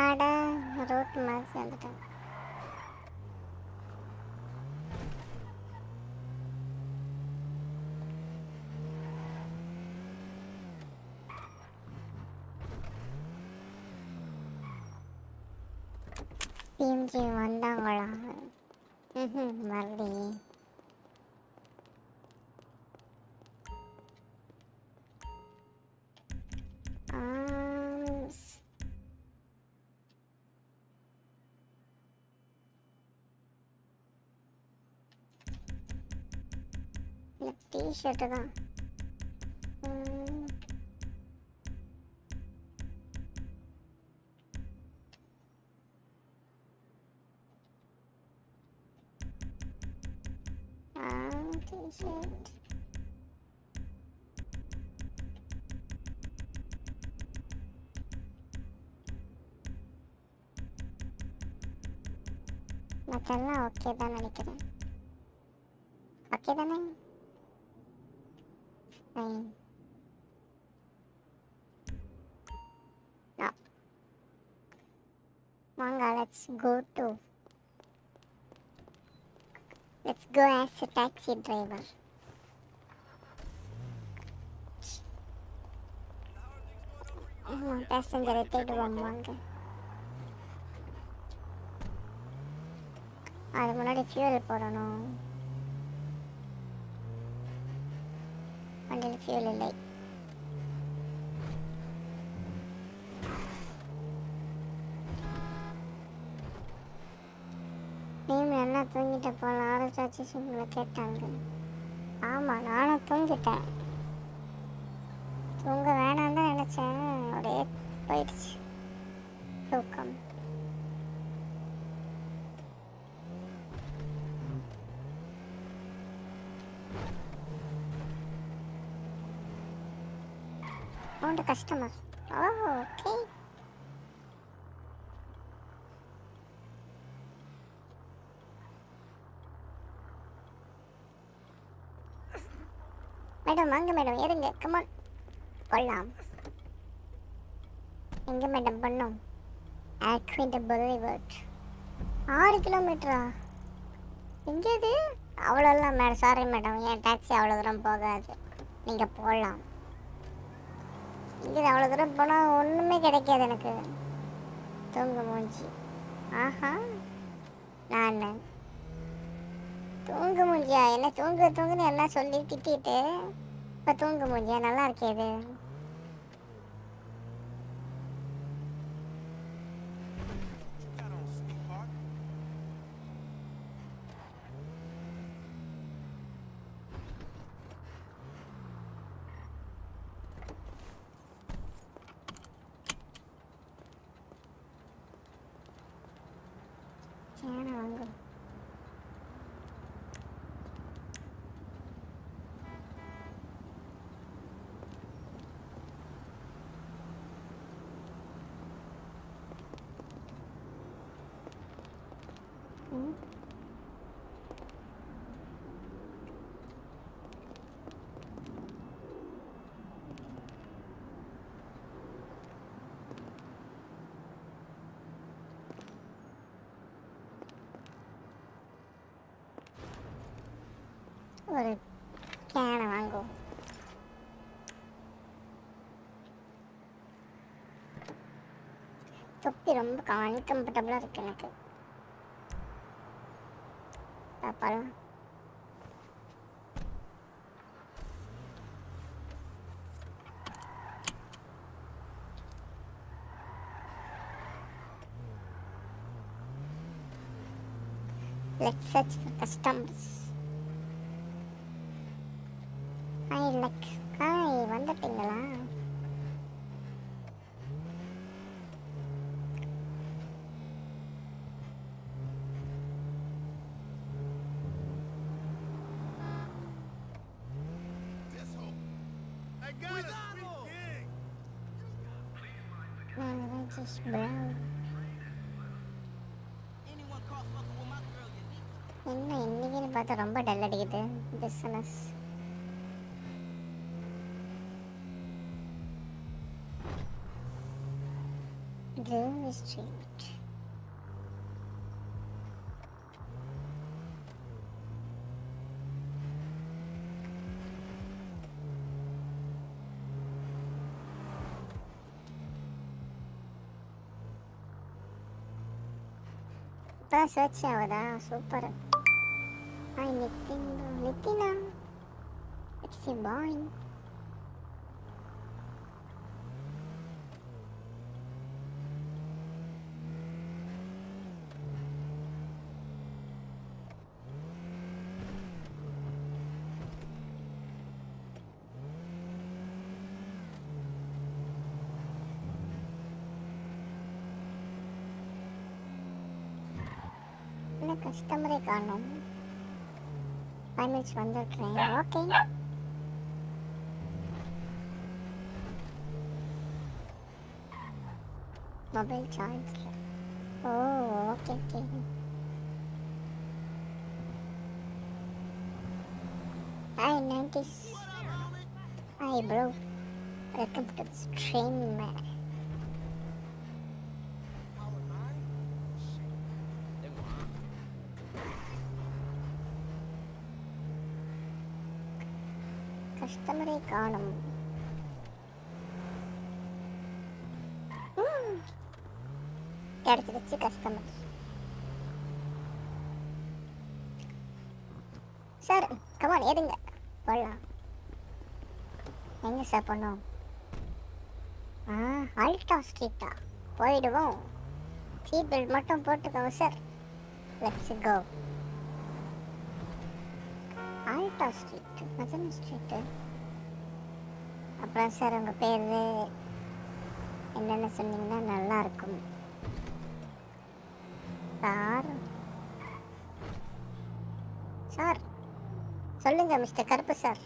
அட ரோட் மாதிரி வந்துட்டேன் பிஎம்ஜி வந்தாங்களா ம் வரலையே ஆம்ஸ். இந்த டிஷர்ட்டு தான் そう macam mana okey dah nak dikira. Okey dah nak. Let's taxi driver ஆமாம் பேசஞ்சரை தேடுவோம் வாங்க அது முன்னாடி ஃபியூல் போடணும் வண்டியில் ஃபியூல் இல்லை நீயும் நல்லா தூங்கிட்ட போல சிங்களை உங்களை கேட்டாங்க. ஆமாம் நானும் தூங்கிட்டேன். தூங்க வேணாம் தான் நினச்சேன். அப்படியே போயிடுச்சு. தூக்கம். found a customer. Oh, okay. Madam வாங்க மேடம் ஏறுங்க. கமான் கொள்ளலாம் எங்கே மேடம் பண்ணோம்? ஆக்விண்ட் ஆறு கிலோமீட்டரா? எங்கே இது? அவ்வளோலாம் மேடம் சாரி மேடம். என் டாக்ஸி அவ்வளோ தூரம் போகாது. நீங்கள் போகலாம் இங்கே அவ்வளோ தூரம் போனால் ஒன்றுமே கிடைக்காது எனக்கு. தூங்க மூஞ்சி. ஆஹா. நான். தூங்க மூஞ்சியா? என்ன தூங்க தூங்குன்னு எல்லாம் சொல்லி திட்டிட்டு. இப்போ தூங்க மூஞ்சியா நல்லா இருக்கே இது சேனை வாங்க ம் ஒரு கேனை வாங்குவோம். தொப்பி ரொம்ப அன்கம்ஃபர்டபுளாக இருக்கு எனக்கு. பாப்பாலாம் Let's search for customers. Hi Lex hi வந்துட்டீங்களா நான் ராஜேஷ் பிரவுன் என்ன இன்னைக்குன்னு பார்த்தா ரொம்ப டல் அடிக்குது பிஸ்னஸ் Grove Street. இப்பதான் சர்ச் ஆகுதா? சூப்பர். ஹாய் நித்தின் நித்தினா இட்ஸ் எ பாய் என்ன which one they're playing. Okay. Mobile charge. Oh, okay, okay. Hi, 90s. Hi, bro. Welcome to the stream, man. எங்க சார் ஆ அல்டா ஸ்ட்ரீட்டா போயிடுவோம். Seat belt மட்டும் போட்டுக்கோங்க sir let's go Alta street Madana street அப்புறம் sir உங்கள் பேர் என்னென்ன சொன்னீங்கன்னா நல்லா இருக்கும். சார் சார் சொல்லுங்க மிஸ்டர் கருப்பு சார்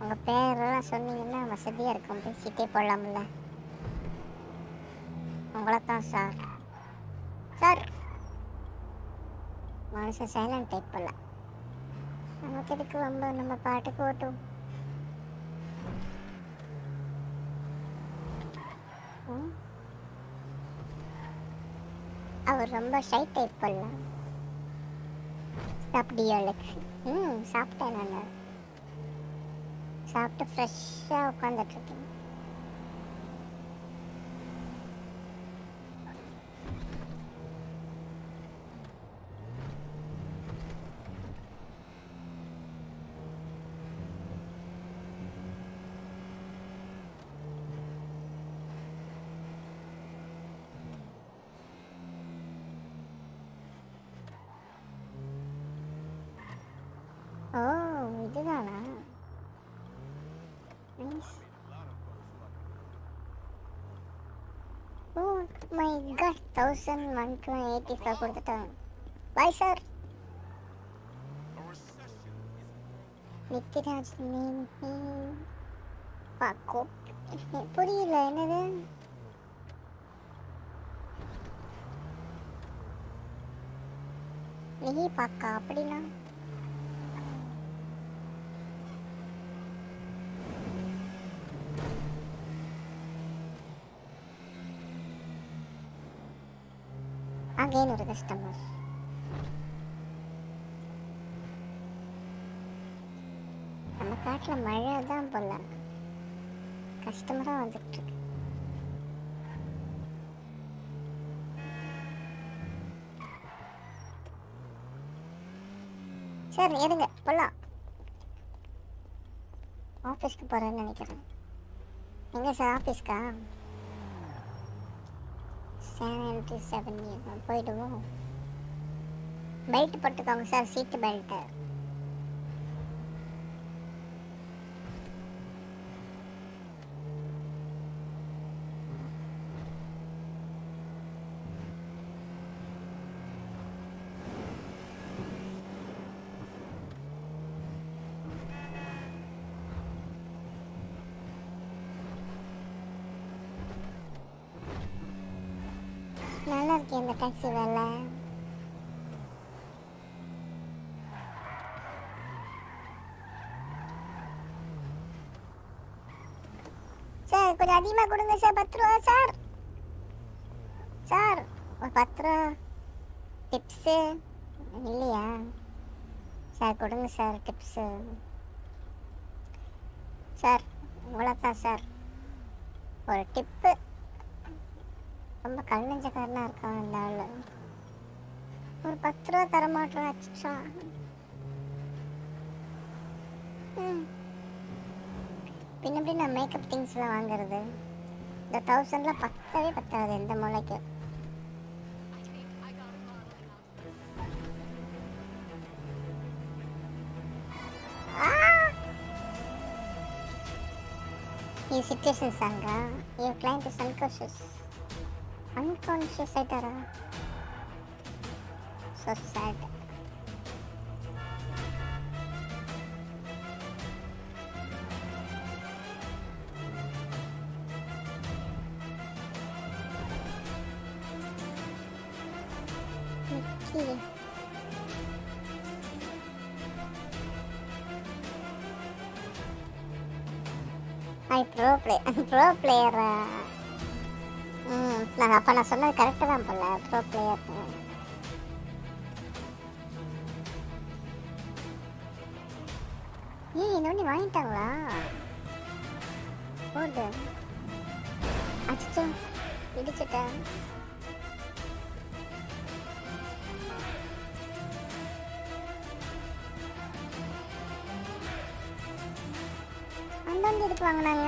உங்கள் பேரெல்லாம் சொன்னீங்கன்னா வசதியாக இருக்கும் பேசிகிட்டே போடலாம்ல. உங்களை தான் சார். சார். மனுஷன் சைலண்ட் டைப் போல. நமக்கு எதுக்கு ரொம்ப நம்ம பாட்டுக்கு ஓட்டும். அவர் ரொம்ப ஷை டைப் போல. சாப்பிட்டியா லக்ஷ்மி? ம் சாப்பிட்டேன் நான். சாப்பிட்டு ஃப்ரெஷ்ஷாக உட்காந்துட்ருக்கேன் ஓ இதுதானா nice oh my God thousand one two eighty five கொடுத்துட்டாங்க பாய் சார் நித்திராஜ் பாக்கோ புரியல என்னது? நீ பாக்கா அப்படின்னா அகைன் ஒரு கஸ்டமர் நம்ம காட்டில் மழை தான் போல கஸ்டமராக வந்துட்டு சரி எடுங்க போலாம் ஆஃபீஸ்க்கு போகிறேன்னு நினைக்கிறேன் எங்கே சார் ஆஃபீஸ்க்கா செவன்டி செவன் போயிடுவோம். பெல்ட் போட்டுக்கோங்க சார் சீட்டு பெல்ட்டு நல்லா இருக்கே இந்த டாக்ஸி வேலை. சார் கொஞ்சம் அதிகமாக கொடுங்க சார் பத்து ரூபா சார். சார் ஒரு பத்து ரூபா. டிப்ஸு இல்லையா? சார் கொடுங்க சார் டிப்ஸு சார் உங்களை தான் சார். ஒரு டிப் ரொம்ப கல்லஞ்சக்காரனா இருக்கான் இந்த ஆள் ஒரு பத்து ரூபா தர மாட்டோம் அச்சா ம் பின்ன எப்படி நான் மேக்கப் திங்ஸ்லாம் வாங்குறது இந்த தௌசண்ட்ல பத்தவே பத்தாது எந்த மூளைக்கு ఈ సిచ్యుయేషన్ సాంగా ఈ client is on suicidal suicide Mickey. I pro play pro player. நான் அப்போ நான் சொன்னது கரெக்டு தான் போல ப்ரோ பிளேயர் ஏய் இந்த வண்டி வாங்கிட்டாங்களா? போடு. அச்சோ இடிச்சிட்டேன். அந்த வண்டி எதுக்கு வாங்கினாங்க?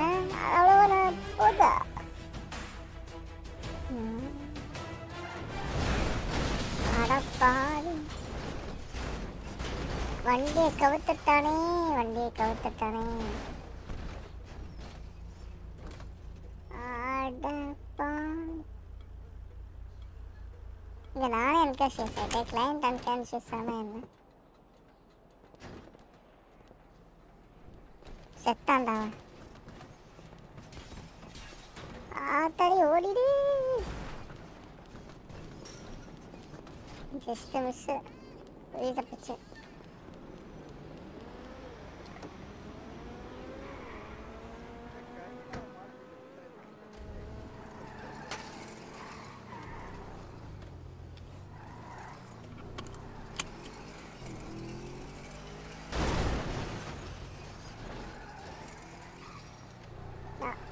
நானே அன்கான்சியஸ் ஆயிட்டேன் கிளைண்ட் அன்கான்சியஸ் ஆனா என்ன செத்தாண்டா அவன். ஆத்தாடி ஓடிடு ஜஸ்ட் மிஸ் உயிர் தப்பிச்சு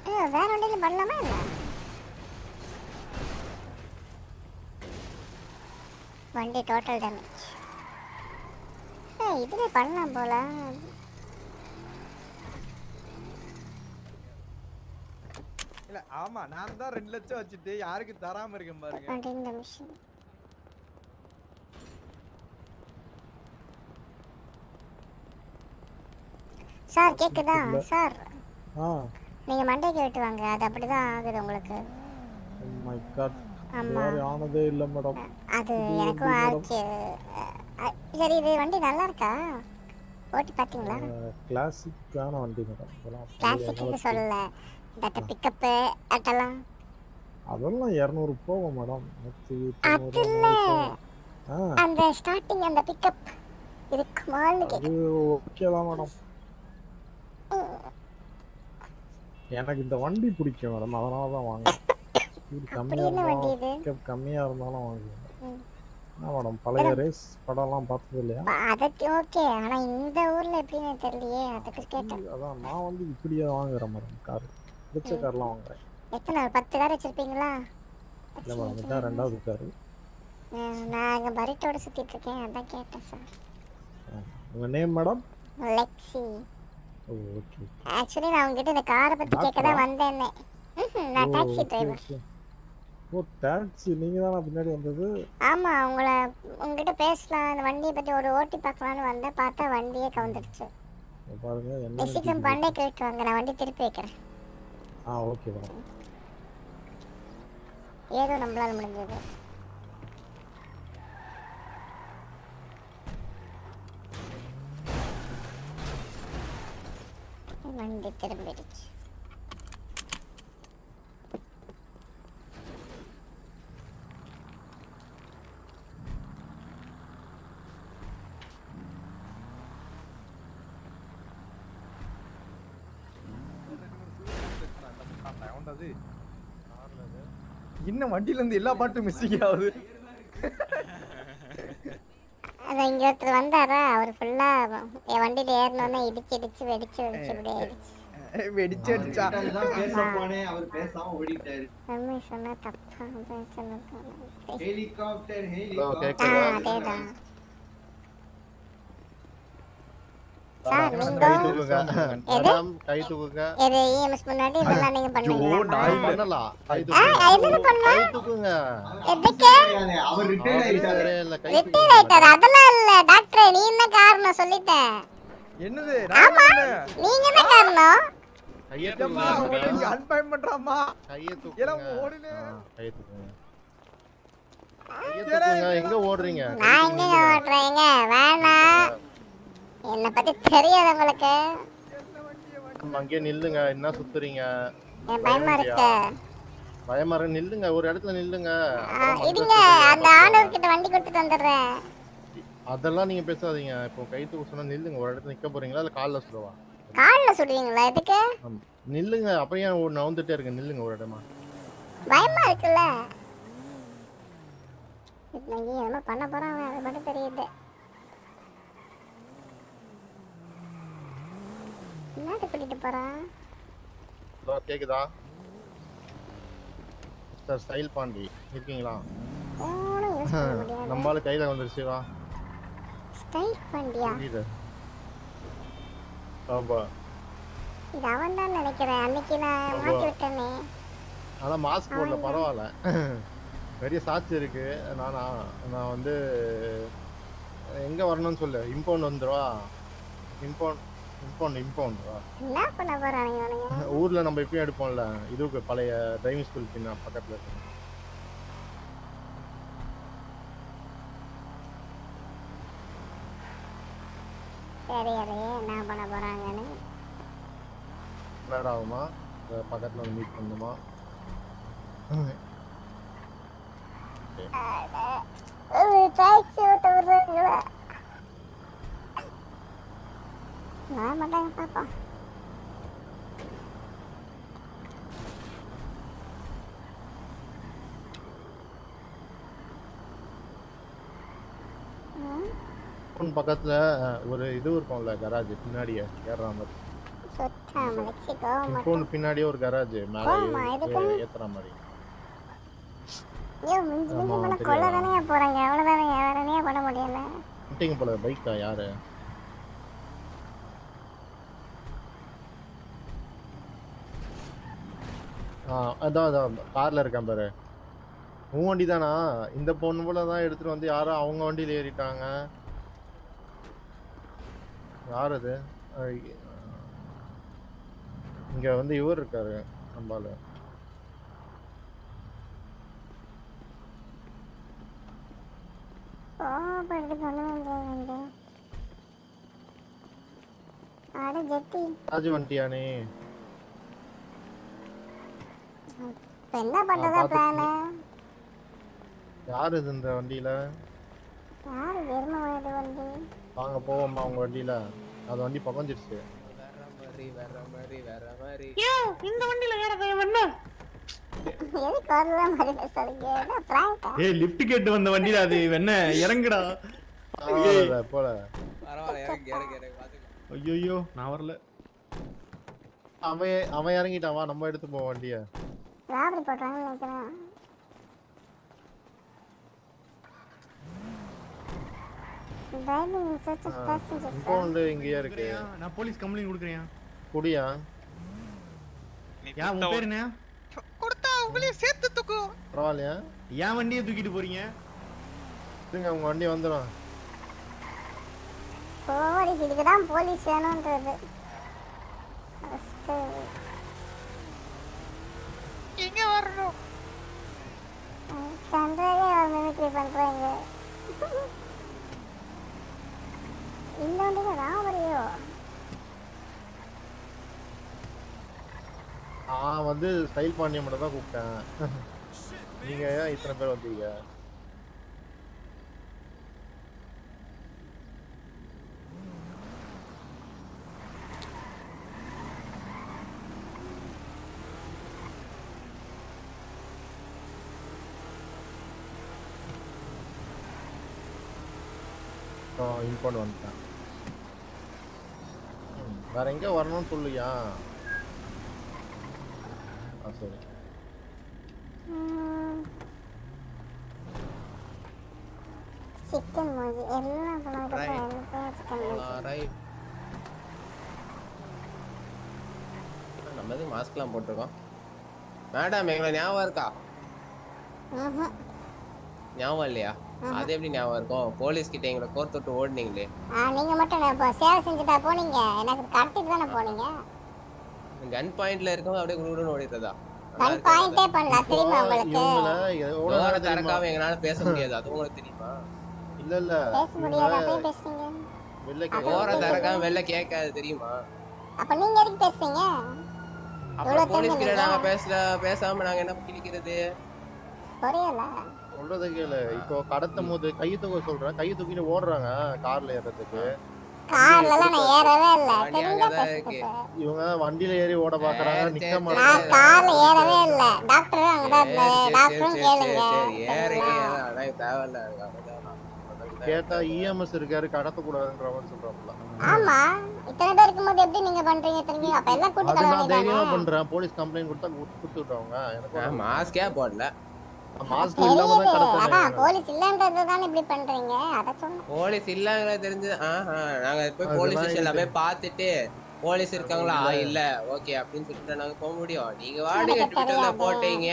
ஏ, வேற வண்டியில பண்ணலாமா என்ன வண்டி டோட்டல் டேமேஜ் ஏ இதுவே பண்ணலாம் போல. இல்ல ஆமா நான் தான் ரெண்டு லட்சம் வச்சுட்டு யாருக்கு தராம இருக்கேன் பாருங்க. வண்டி இந்த மிஷின் சார் கேக்குதா. சார். ஆ. நீங்க மண்டைக்கு வெட்டுவாங்க அது அப்படிதான் ஆகுது உங்களுக்கு. மை காட் ஆமா. ஆனதே இல்ல மேடம். அது எனக்கும் ஆச்சு. சரி இது வண்டி நல்லா இருக்கா ஓட்டி பாத்தீங்களா? கிளாசிக்கான வண்டி மேடம். கிளாசிக்னு. சொல்லல. இந்த பிக்கப்பு அதெல்லாம். அதெல்லாம் இரநூறு போகும் மேடம். நூத்தி அது தொண்ணூறு. இல்ல ஆ. அந்த ஸ்டார்டிங் அந்த பிக்கப் இருக்குமான்னு கேக்குறேன் ஓகே தான் மேடம். எனக்கு இந்த வண்டி பிடிக்கும் மேடம். அதனால தான் வாங்குறேன் கம்மியா இருந்தாலும் இது? பிக்கப் கம்மியா இருந்தாலும் வாங்குவேன். என்ன மேடம் பழைய ரேஸ் படம்லாம் பார்த்தது இல்லையா அதற்கு ஓகே. ஆனா இந்த ஊர்ல எப்படின்னு தெரியலையே அதுக்கு கேட்டேன். அதான் நான் வந்து இப்படியே வாங்குறேன் மேடம் கார் பிடிச்ச. கார்லாம் வாங்குறேன். எத்தனை பத்து கார் வச்சிருப்பீங்களா? இல்லை மேடம் இதான் ரெண்டாவது கார் நான் அங்க பரிட்டோட சுத்திட்டு இருக்கேன் அதான் கேட்டேன் சார் உங்க name madam Lexi. Okay actually நான் உங்ககிட்ட இந்த காரை பத்தி கேட்க தான் ம்ஹும், நான் டாக்ஸி டிரைவர் ஓ டாக்ஸி நீங்க தானே பின்னாடி வந்தது? ஆமா உங்களை உங்ககிட்ட பேசலாம். இந்த வண்டியை பத்தி ஒரு ஓட்டி பார்க்கலாம்னு வந்தேன். பார்த்தா வண்டியே கவுந்துடுச்சு. பாருங்க என்ன சீக்கிரம் பண்டே கேட்டு வாங்க. நான் வண்டி திருப்பி வைக்கிறேன். ஆ ஓகே மேடம் ஏதோ நம்மளால முடிஞ்சது. வண்டி திரும்பிடுச்சு. அது இன்னும் வண்டியில இருந்து எல்லா பாட்டும் மிஸ்ஸிங் ஆகுது. அதான் இங்க ஒருத்தர் வந்தாரா? அவர் ஃபுல்லா என் வண்டியில ஏறினோன்னே இடிச்சு இடிச்சு வெடிச்சு வெடிச்சு இப்படி ஆயிடுச்சு வெடிச்சு அடிச்சா. அவர் பேசாம ஓடிட்டாரு உண்மை சொன்னா தப்பா பேசணும் ஹெலிகாப்டர் Hello, ஆ கேக்குதா? அதேதான் சார் நீங்க கை தூக்குங்க. எது? மேடம் கை தூக்குங்க. எது இஎம்எஸ் முன்னாடி இதெல்லாம் நீங்க பண்ணுவீங்களா கை பண்ணலாம் கை ஆ தூக்குங்க. எதுக்கு பண்ணலாம் கை தூக்குங்க. எதுக்கு? அவர் ரிட்டையர் ஆயிட்டாரு. இல்ல கை ரிட்டையர் ஆயிட்டாரு. அதெல்லாம் இல்ல. டாக்டர் நீ என்ன காரணம் சொல்லிட்டேன் என்னது? ஆமா. நீங்க என்ன காரணம்? கையை அம்மா தூக்குங்க. இங்க அன்பயம் பண்றாமா கையை எல்லாம் தூக்குங்க ஓடுனே. ஆ, கையை தூக்குங்க. கையை தூக்குங்க. எங்க ஓடுறீங்க? நான் எங்க ஓட்டுறேங்க வேணாம். என்ன பத்தி தெரியாது உங்களுக்கு ஆமா, அங்கேயே நில்லுங்க. என்ன சுத்துறீங்க? பயமா? இருக்கு. பயமா இருக்கு நில்லுங்க. ஒரு இடத்துல நில்லுங்க. இருங்க. அந்த ஆண்டவர் கிட்ட வண்டி கொடுத்துட்டு வந்துடுறேன். அதெல்லாம் நீங்க பேசாதீங்க. இப்போ கை தூக்க சொன்னா நில்லுங்க. ஒரு இடத்துல நிக்க போறீங்களா? இல்ல கால்ல சொல்லவா கால்ல சுடுவீங்களா எதுக்கு. நில்லுங்க. அப்படியே ஒரு நவுந்துட்டே இருக்கு? நில்லுங்க ஒரு இடமா. பயமா இருக்குல்ல? ஐயோ என்ன பண்ண போறான். அது மட்டும் தெரியுது. என்னது கூட்டிட்டு போறான் ஹலோ கேக்குதா? சார் ஸ்டைல் பாண்டி இருக்கீங்களா? நம்மளால கையில வந்துருச்சு வா. ஸ்டைல் புரியுது. ஆமா. இது அவன் தான் நினைக்கிறேன். அன்னைக்கு நான். மாட்டி விட்டேனே. ஆனா மாஸ்க் போடல. பரவாயில்ல. பெரிய சாட்சி இருக்கு. நானா நான் வந்து எங்க வரணும்னு சொல்லு. இம்பவுண்ட் வந்துருவா இம்பவுண்ட் இம்பவுண்ட் இம்பவுண்ட் என்ன பண்ண போறானுங்க ஊர்ல நம்ம எப்பயும் எடுப்போம்ல. இதுக்கு பழைய டிரைவிங் ஸ்கூல் பின்ன பக்கத்துல இருக்கு. சரி அது என்ன பண்ண போறாங்கன்னு? ஆகுமா பக்கத்துல வந்து மீட் பண்ணுமா? ஒரு டாக்ஸி ஓட்ட விடுறாங்களா நான் மாட்டாங்க phone பக்கத்துல ஒரு இது இருக்கும்ல கராஜ் பின்னாடியே ஏறுற மாதிரி. ஃபோன் பின்னாடியே ஒரு கராஜ் மேல ஏத்துற மாதிரி. ஐயோ மிஞ்சி மிஞ்சி பண்ண. கொள்ள தானே போறாங்க. அவ்வளவுதானே வேற என்ன பண்ண முடியல. போல பைக்கா யாரு? அதான் அதான். கார்ல இருக்கேன் பாரு. உன் வண்டி தானா இந்த பொண்ணு போல தான் எடுத்துட்டு வந்து யாரோ அவங்க வண்டியில ஏறிட்டாங்க. யார் அது? இங்க வந்து இவர் இருக்காரு ஜெட்டி. ராஜ் வண்டியானே இப்ப என்ன பண்றதா பிளானு யார் இது இந்த வண்டியில? யாரு வெறும வயது வந்து வாங்க போவோம்மா உங்க வண்டியில. அது வண்டி பகஞ்சிருச்சு. வேற மாதிரி வேற மாதிரி இந்த வண்டியில ஏற என்ன எதுக்கு வரல மாதிரி பேசுறீங்க என்ன பிராங்கா ஏய் லிஃப்ட் கேட்டு வந்த வண்டியில அது என்ன இறங்குடா. போல பரவாயில்ல இறங்கி இறங்கி இறங்கி பாத்துக்கலாம். ஐயோ நான் வரல. அவன் அவன் இறங்கிட்டான். வா நம்ம எடுத்து போவோம் வண்டிய. ராபரி போட்டாங்கன்னு நினைக்கிறேன். Driving search of passengers impound இங்கேயே இருக்கு. நான் போலீஸ் கம்ப்ளைண்ட் கொடுக்குறேன். குடியா? யா உன் பேர் என்ன? கொடுத்தா உங்களையும் சேர்த்து தூக்கும் பரவாயில்லையா? என் வண்டியை தூக்கிட்டு போறீங்க? இருங்க உங்க வண்டி வந்துடும் போலீஸ் இதுக்கு தான் போலீஸ் வேணும்ன்றது ஃபர்ஸ்ட் எங்க வரணும். கண்டாவே அவர் மிமிக்ரி பண்றாங்க. நான் வந்து ஸ்டைல் பாண்டிய மட்டும் தான் கூப்பிட்டேன். நீங்க ஏன் இத்தனை பேர் வந்தீங்க? இம்போர்ட் வந்துட்டேன். வேற எங்க வரணும்னு சொல்லுயா ஆ சரி. சிக்கன் மோஜி மோஜி. நம்ம எதுக்கு மாஸ்க்லாம் போட்டிருக்கோம்? மேடம் எங்களை ஞாபகம் இருக்கா. ஞாபகம் இல்லையா? அது எப்படி ஞாபகம் இருக்கும்? போலீஸ் கிட்ட எங்களை கோர்த்து விட்டு ஓடுனீங்களே. நீங்க மட்டும் இப்போ சேவை செஞ்சுட்டா போனீங்க. எனக்கு கடத்திட்டு தானே போனீங்க. கன் பாயிண்ட்ல இருக்கவங்க அப்படியே குடுன்னு ஓடிடுறதா? கன் பாயிண்டே பண்ணலாம் தெரியுமா உங்களுக்கு? திறக்காம எங்களால பேச முடியாது. அது உங்களுக்கு தெரியுமா? இல்ல இல்ல. பேச முடியாது. அப்படியே பேசுறீங்க வெளில டோரை திறக்காம வெளில கேட்காது தெரியுமா? அப்ப நீங்க எதுக்கு பேசுறீங்க அப்புறம் போலீஸ் கிட்ட நாங்க பேசல பேசாம நாங்க என்ன கிழிக்கிறது? புரியல. சொல்றத கேளு. இப்போ கடத்தும் போது கையை தூக்க சொல்றேன். கையை தூக்கிட்டு ஓடுறாங்க கார்ல ஏறதுக்கு. இவங்க வண்டியில ஏறி ஓட பாக்குறாங்க நிக்க நான் மாட்டாங்க கேட்டா இஎம்எஸ் இருக்காரு மாதிரி ஆமா. இத்தனை பேர் இருக்கும்போது எப்படி நீங்க பண்றீங்க? திரும்பி அப்ப எல்லாம் கூட்டு அது தர நான் தைரியமா பண்றேன். போலீஸ் கம்ப்ளைண்ட் கொடுத்தா கொடுத்து விட்டுருவாங்க. எனக்கு மாஸ்கே போடல. மாஸ்க் இல்லாம தான் தெரியுது. அதான் கடத்துறாங்க போலீஸ் இல்லன்றது தானே இப்படி பண்றீங்க? அத சொன்னேன் போலீஸ் இல்லங்கிற தெரிஞ்சது ஆஹா நாங்க போய் போலீஸ் ஸ்டேஷன்ல இல்ல. போய் பார்த்துட்டு போலீஸ் இருக்காங்களா? இல்ல. ஓகே அப்படின்னு சொல்லிட்டு நாங்க போக முடியும். நீங்க வாடகை ட்விட்டர்ல. போட்டீங்க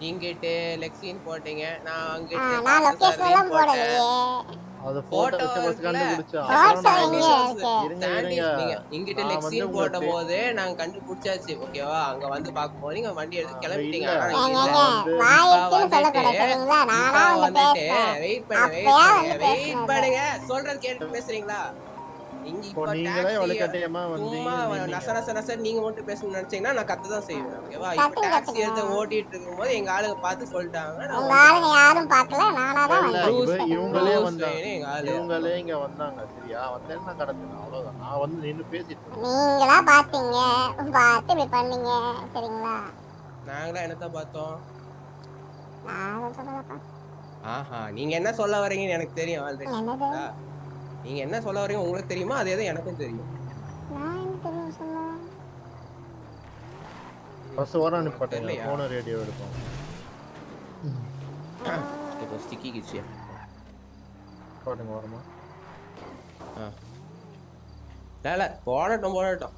இங்கிட்டு லெக்ஸின் போட்டீங்க. நான் அங்கிட்டு நான் பார்த்தசாரதின்னு லொகேஷன் எல்லாம் போட்டேன். போடலையே. அது போட்டோ இருக்குல்ல? கண்டுபிடிச்சு இங்கிட்டு லெக்ஸின் போட்ட போது நாங்க கண்டுபிடிச்சாச்சு. ஓகேவா? அங்க வந்து பார்க்கும்போது நீங்க வண்டி எடுத்து கிளம்பிட்டீங்க. வெயிட் பண்ணுங்க வெயிட் பண்ணுங்க சொல்றது கேட்டு பேசுறீங்களா? இப்போ நீங்களே வலுக்கட்டாயமா. நச நச நச நீங்க மட்டும் பேசணும்னு நினைச்சீங்கன்னா நான் கத்த தான் செய்வேன் ஓகேவா? இப்ப கத்துங்க, டாக்ஸி கத்துங்க. எடுத்து ஓட்டிட்டு இருக்கும்போது எங்க ஆளுங்க பார்த்து சொல்லிட்டாங்க நான் உங்க ஆளுங்க யாரும் பார்க்கல நானா தான் இல்ல, வந்தேன். இவ- இவங்களே Bruce வந்தாங்க. Wayne எங்க ஆளு. இவங்களே இங்க வந்தாங்க சரியா? வந்தேன்னு நான் கடத்தினேன் அவ்வளவுதான். நான் வந்து நின்னு பேசிட்டு நீங்களா பாத்தீங்க பார்த்து இப்படி பண்ணீங்க சரிங்களா? நாங்களா என்னத்த பார்த்தோம்? ஆஹா நீங்க என்ன சொல்ல வரீங்கன்னு எனக்கு தெரியும் ஆல்ரெடி நீங்க என்ன சொல்ல வரீங்க உங்களுக்கு தெரியுமா? அதே தான் எனக்கும் தெரியும். ஓரம் நிப்பாட்டுங்க தெரியலையா? போன ரேடியோ எடுப்போம். இப்போ ஸ்டிக்கி கிச்சியா பாட்டுங்க ஓரமா. இல்ல போடட்டும் போடட்டும்.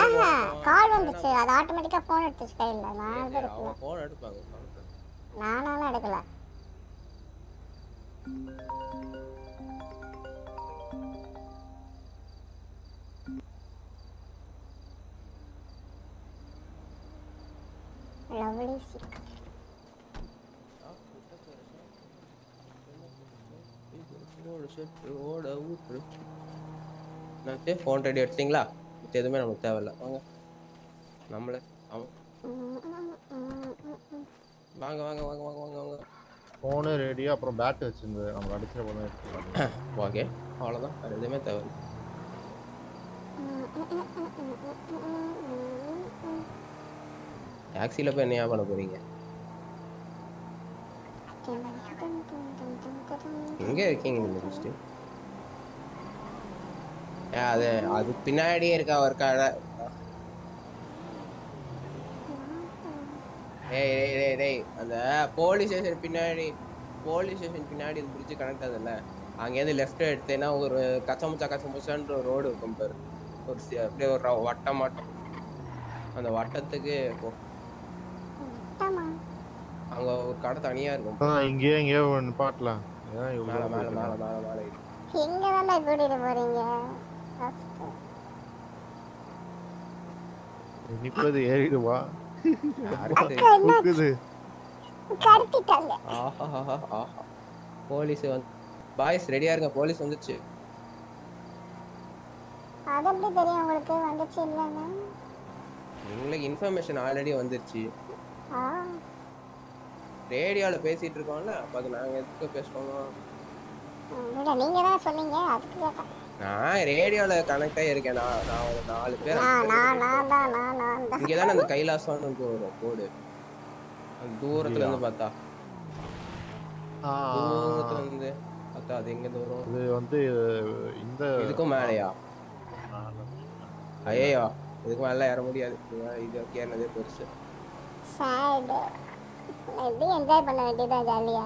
ஆஹா கால் வந்துச்சு. அது ஆட்டோமேட்டிக்கா போன் எடுத்துச்சு கையில. நான் எடுக்கல. போன் எடுப்பாங்க நானாலாம் எடுக்கல. லவ்லி சிக் நான் ஃபோன் ரெடி எடுத்தீங்களா மத்த எதுவுமே நமக்கு தேவையில்ல. வாங்க. நம்மளே வாங்க வாங்க வாங்க வாங்க வாங்க வாங்க. போனு ரேடியோ அப்புறம் பேட் வச்சிருந்தது. நம்ம அடிச்சிட போன எடுத்துக்கலாம். ஓகே அவ்வளோதான் வேறு எதுவுமே தேவையில்ல. டாக்ஸியில் போய் என்ன பண்ண போறீங்க? எங்கே இருக்கீங்க நீங்கள் ஃபஸ்ட்டு அது அது பின்னாடியே இருக்கா ஒரு கடை? ஏய் டேய் டேய் அந்த போலீஸ் ஸ்டேஷன் பின்னாடி போலீஸ் ஸ்டேஷன் பின்னாடி இந்த பிரிட்ஜ் கனெக்ட் ஆகுதுல்ல? அங்கேருந்து லெஃப்ட் எடுத்தேன்னா ஒரு கச்சமுச்சா கச்சமுச்சான்ற ஒரு ரோடு இருக்கும் பாரு. ஒரு அப்படியே ஒரு வட்டம் மாட்டம் அந்த வட்டத்துக்கு போ. அங்க ஒரு கடை தனியா இருக்கும். ஆ இங்கேயே ஏன் இவ்வளவு மேல மேல மேல? மேல மேல. எங்க தானே கூட்டிட்டு போறீங்க. நிப்பது ஏறிடுவா. யாருக்கு தூக்குது. கடத்திட்டாங்க. ஆஹா ஆஹா. ஆஹா போலீஸ் வந்து பாய்ஸ் ரெடியா இருங்க. போலீஸ் வந்துச்சு. அது எப்படி தெரியும்? உங்களுக்கு வந்துச்சு இல்லைன்னு? உங்களுக்கு இன்ஃபர்மேஷன் ஆல்ரெடி வந்துருச்சு. ஆ. ரேடியோல பேசிட்டு இருக்கோம்ல அப்ப அது நாங்க எதுக்கு பேசணும் நீங்க தான் சொன்னீங்க அதுக்கு கேட்டேன். நான் ரேடியோல கனெக்ட் ஆகி நான் நான் ஒரு நாலு பேர் நான் நான் நான் தான் நான் நான் தான். இங்க தானே அந்த கைலாசம்னு வரும் கோடு அந்த தூரத்துல இருந்து பார்த்தா. ஆ, தூரத்துல இருந்து பார்த்தா அது எங்க தூரம்? இது வந்து இந்த இதுக்கும் மேலையா? ஐயோ இதுக்கு மேல ஏற முடியாது. இது- ஏறினதே பெருசு. சேட் எப்படி என்ஜாய் பண்ண வேண்டியதா ஜாலியா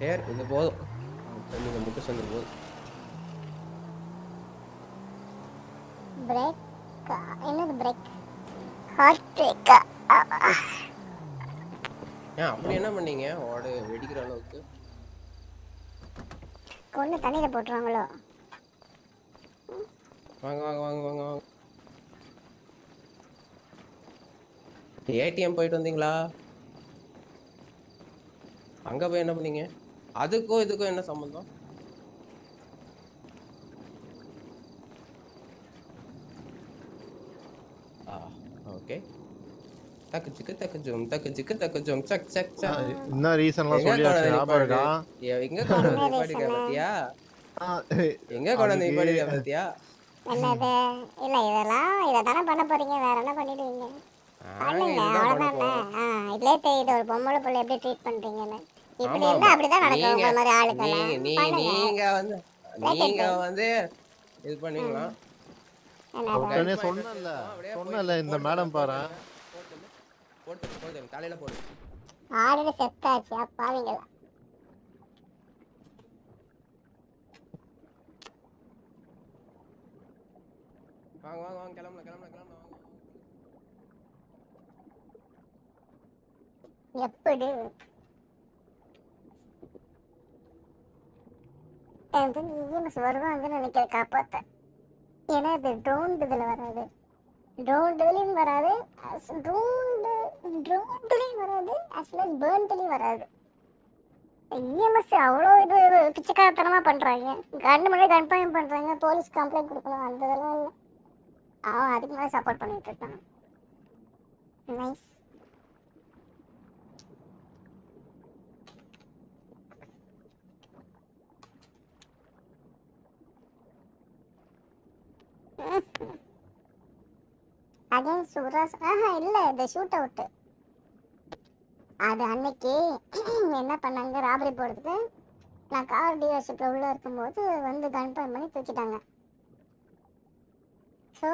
ஏர் இது போதும். நீங்க முட்டு சேர்ந்து போதும். பிரேக் என்னது பிரேக் ஹார்ட் பிரேக்கா ஏன் அப்படி என்ன பண்ணீங்க? ஓடு வெடிக்கிற அளவுக்கு. கொண்டு தண்ணியில போட்டுருவாங்களோ? வாங்க வாங்க வாங்க வாங்க வாங்க. ஏடிஎம் போயிட்டு வந்தீங்களா? அங்க போய் என்ன பண்ணீங்க? அதுக்கும் இதுக்கும் என்ன சம்பந்தம்? ஆ ஓகே. தக்கு சிக்கு தக்கு ஜும் தக்கு சிக்கு தக்கு ஜும் சக் சக் சக். என்ன ரீசன்லாம் எங்க சொல்லியாச்சு? ஞாபகம் இருக்கா? எங்க கொண்டு வந்து நிப்பாட்டிருக்க பாத்தியா? எங்க கொண்டு வந்து நிப்பாட்டிருக்க பாத்தியா? என்னது? இல்ல இதெல்லாம் இதை தானே பண்ண போறீங்க. வேற என்ன பண்ணிடுவீங்க? பண்ணுங்க அவ்வளவுதானே இதுலயே தெரியுது ஒரு பொம்பளை புள்ள எப்படி ட்ரீட் பண்றீங்கன்னு. இப்படி இருந்தா. அப்படிதான் நடக்கும். நீங்க- உங்களை மாதிரி ஆளுக்கெல்லாம் நீங்க வந்து நீங்க. வந்து இது பண்ணிக்கலாம். உடனே சொன்னல சொன்னல இந்த மேடம் பாரு. போட்டு போட்டு தலையில போடு. ஆல்ரெடி செத்தாச்சு. அப்பாவிங்களா வாங்க வாங்க வாங்க கிளம்பலாம் கிளம்பலாம் கிளம்பலாம் வாங்க. எப்படி? எனக்கு இஎம்எஸ் வருவாங்கன்னு நினைக்கிற காப்பாத்த. ஏன்னா இது ட்ரோன் இதில் வராது. ட்ரோன் இதுலேயும் வராது ட்ரோன் ட்ரோன்லேயும் வராது அஸ் well as வராது. இஎம்எஸ் அவ்வளோ இது பிச்சைக்காரத்தனமாக பண்ணுறாங்க கண்டு முன்னாடி கன்ஃபார்ம் பண்ணுறாங்க போலீஸ் கம்ப்ளைண்ட் கொடுக்கணும் அந்த இதெல்லாம் இல்லை. அவன் அதுக்கு மேலே சப்போர்ட் பண்ணிட்டு இருக்கான். நைஸ் அகைன் சுராஸ் ஆஹா இல்லை இந்த ஷூட் அவுட்டு அது அன்னைக்கு என்ன பண்ணாங்க? ராபரி போடுறதுக்கு நான் கார் டீலர்ஷிப்பில் உள்ளே இருக்கும்போது வந்து கன்ஃபார்ம் பண்ணி தூக்கிட்டாங்க. ஸோ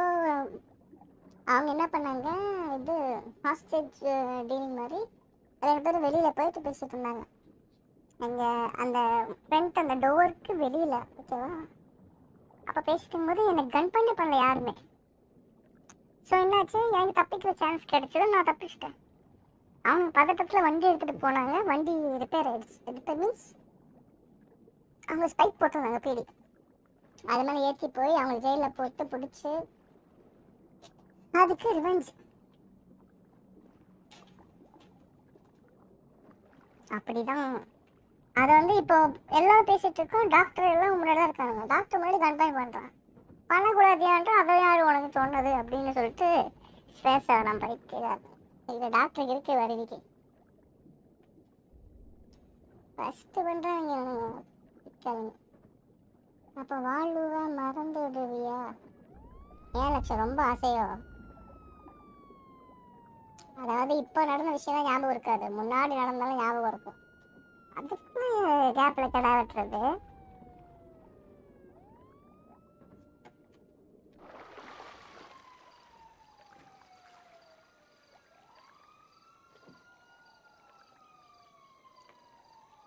அவங்க என்ன பண்ணாங்க? இது ஹாஸ்டேஜ் டீலிங் மாதிரி ரெண்டு பேரும் வெளியில் போயிட்டு பேசிட்டு இருந்தாங்க. எங்கள் அந்த ஃப்ரண்ட் அந்த டோருக்கு வெளியில் ஓகேவா அப்போ பேசிட்டு போது எனக்கு கன் பண்ணி பண்ணல யாருமே. ஸோ என்னாச்சு? எனக்கு தப்பிக்கிற சான்ஸ் கிடைச்சதும் நான் தப்பிச்சிட்டேன். அவங்க பதட்டத்தில் வண்டி எடுத்துகிட்டு போனாங்க. வண்டி ரிப்பேர் ஆகிடுச்சு ரிப்பேர் மீன்ஸ் அவங்க ஸ்பைக் போட்டிருந்தாங்க பீடி. அது மேலே ஏற்றி போய் அவங்க ஜெயிலில் போட்டு பிடிச்சி அதுக்கு ரிவெஞ்ச் அப்படிதான் அதை வந்து இப்போ எல்லாம் பேசிட்டு இருக்கோம் டாக்டர் எல்லாம் முன்னாடி தான் இருக்காங்க. டாக்டர் முன்னாடி கன்ஃபைன் பண்ணுறான் பண்ணக்கூடாதியான்ட்டு அதை யார் உனக்கு சொன்னது அப்படின்னு சொல்லிட்டு பேச நான் படிக்கிறாரு இது டாக்டருக்கு இருக்கு வருவிக்கு ஃபஸ்ட்டு பண்ணுறாங்க கேளுங்க. அப்போ வாழ்வுவ மறந்து விடுவியா? ஏன் லட்சம்? ரொம்ப ஆசையோ? அதாவது இப்போ நடந்த விஷயம் ஞாபகம் இருக்காது. முன்னாடி நடந்தாலும் ஞாபகம் இருக்கும். அதுக்கு கேப்பில் கிடா வெட்டுறது.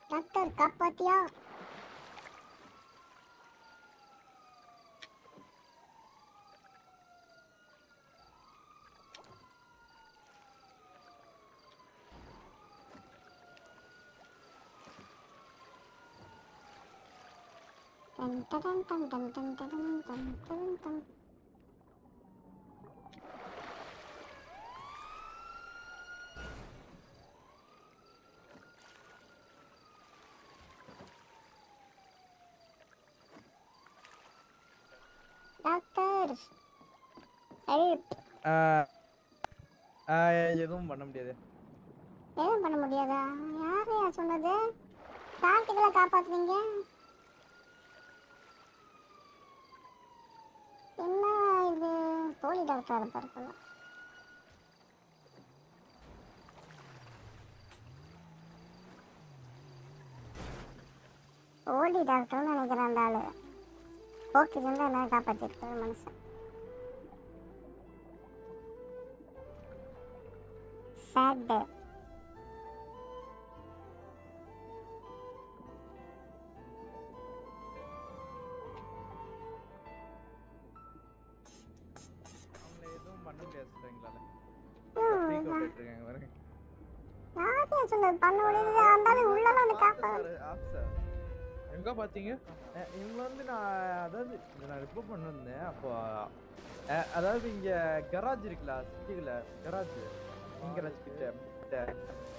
டாக்டர் காப்பாத்தியா? Doctor help. எதுவும் பண்ண முடியாது. எதுவும் பண்ண முடியாதா? யார் யார் சொன்னது? டாக்டர்களை காப்பாத்துறீங்க என்ன இது? போலி டாக்டர் இருப்பாருக்குள்ள போலி டாக்டர்னு நினைக்கிறேன் அந்த ஆளு. ஓகே இருந்தால் என்ன காப்பாற்றிருக்காரு மனுஷன். சேட் அவங்கள பண்ண இருந்தாலும் உள்ளலாம் வந்து காப்பா ஆஃபீஸர் எங்க பாத்தீங்க? இவங்க வந்து நான் அதாவது நான் ரிப்போர்ட் பண்ண வந்தேன் அப்போ அதாவது இங்க கராஜ் இருக்குல்ல சிட்டில கராஜ் இங்கராஜ் கிட்ட கிட்ட.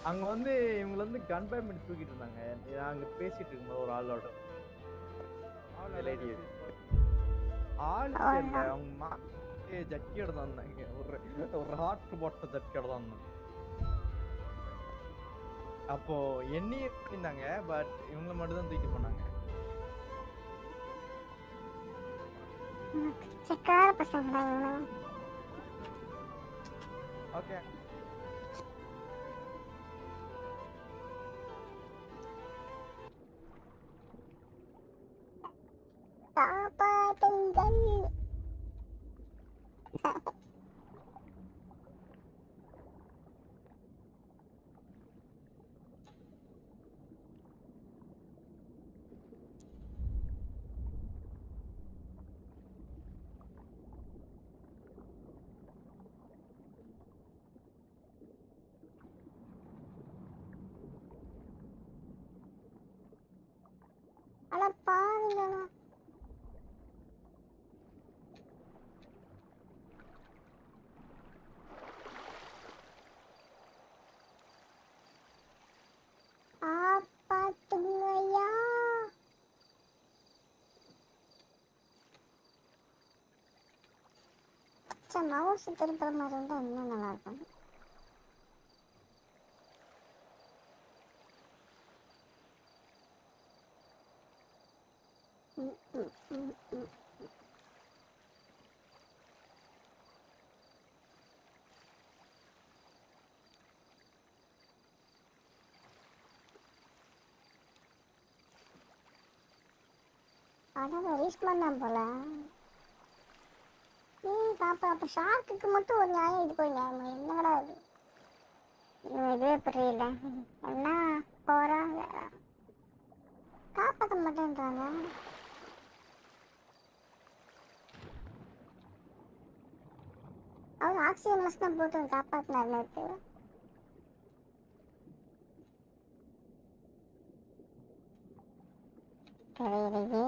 அங்க வந்து இவங்க வந்து கன் பை பண்ணி தூக்கிட்டு இருந்தாங்க. நான் அங்க பேசிட்டு இருக்கும்போது ஒரு ஆளோட லேடி ஆள் அவங்க தான் இருந்தாங்க ஒரு ஒரு ஹார்ட் போட்ட ஜட்டியோட தான் இருந்தாங்க அப்போ எண்ணி இருந்தாங்க பட் இவங்க மட்டும் தான் தூக்கிட்டு போனாங்க. செக்கார பசங்க தான் இவனும் ஓகே காப்பாத்துங்கள் அட பாருங்களா காப்பாத்துங்கய்யா மவுசு திருப்புற மாதிரி இருந்தால் இன்னும் நல்லாயிருக்கும் அதான் ரீச் பண்ணலாம் போல ஏய் பாப்பா அப்ப ஷார்க்குக்கு மட்டும் ஒரு நியாயம் இது போய் நியாயம். என்னடா இது? இதுவே புரியல. என்ன போறாங்க காப்பாற்ற மாட்டேன்றாங்க. அவர் ஆக்சிஜன் மாஸ்க் தான் போட்டு காப்பாத்தினார் நேற்று தெரியலையே.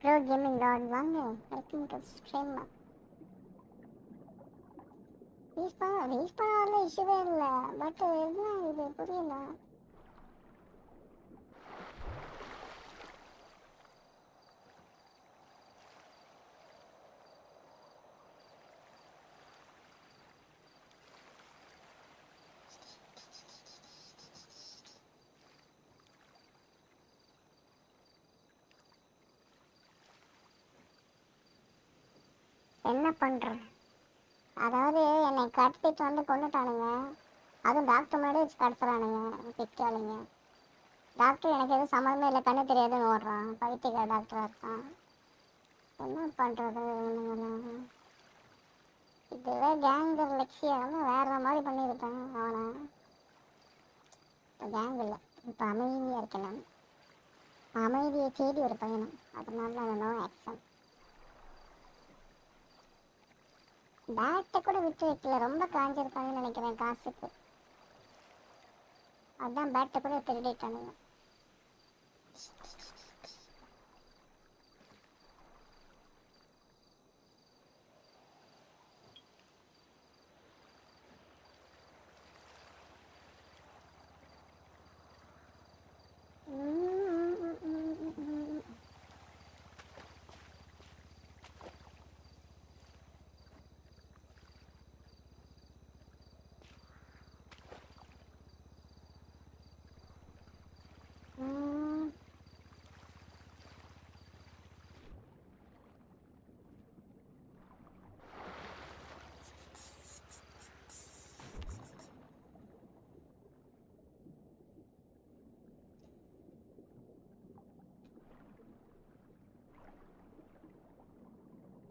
ப்ரோ கேமிங் லார்ட் வாங்க ஐ திங்க் ஸ்ட்ரீம் ரீச் பண்ண இஷ்யூவே இல்லை பட் என்ன இது புரியல என்ன பண்றது? அதாவது என்னை கடத்திட்டு வந்து கொண்டுட்டானுங்க அதுவும் டாக்டர் முன்னாடி வச்சு கடத்துறானுங்க. பிக்காளுங்க டாக்டர் எனக்கு எதுவும் சம்மந்தமே இல்லை. கண்ணு தெரியாதுன்னு ஓடுறான். பைத்தியக்கார டாக்டராக இருக்கான். என்ன பண்ணுறது இவனுங்களாம் இதுவே கேங்கர் லட்சியம். வேற மாதிரி பண்ணியிருக்கேன் அவனை. இப்போ கேங் இல்லை. இப்போ அமைதியாக இருக்கேன் நான் அமைதியை தேடி ஒரு பயணம். அதனால தான் நோ ஆக்ஷன் பேட்டை கூட விட்டு வைக்கல. ரொம்ப காஞ்சிருப்பாங்கன்னு நினைக்கிறேன் காசுக்கு. அதான் பேட்டை கூட திருடிட்டானுங்க ம்.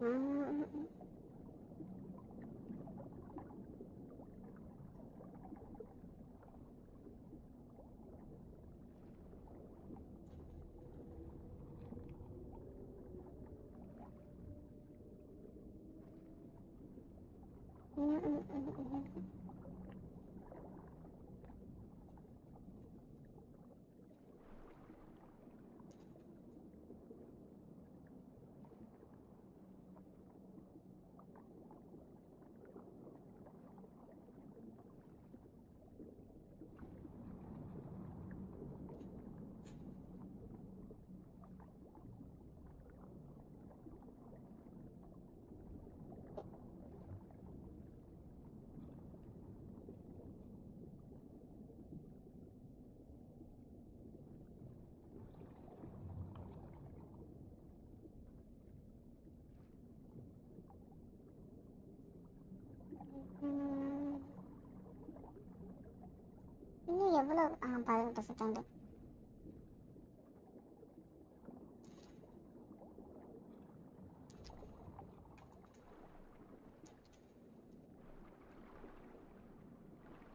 ம். இன்னும் எவ்வளோ ஆ பதினெட்டு செகண்டு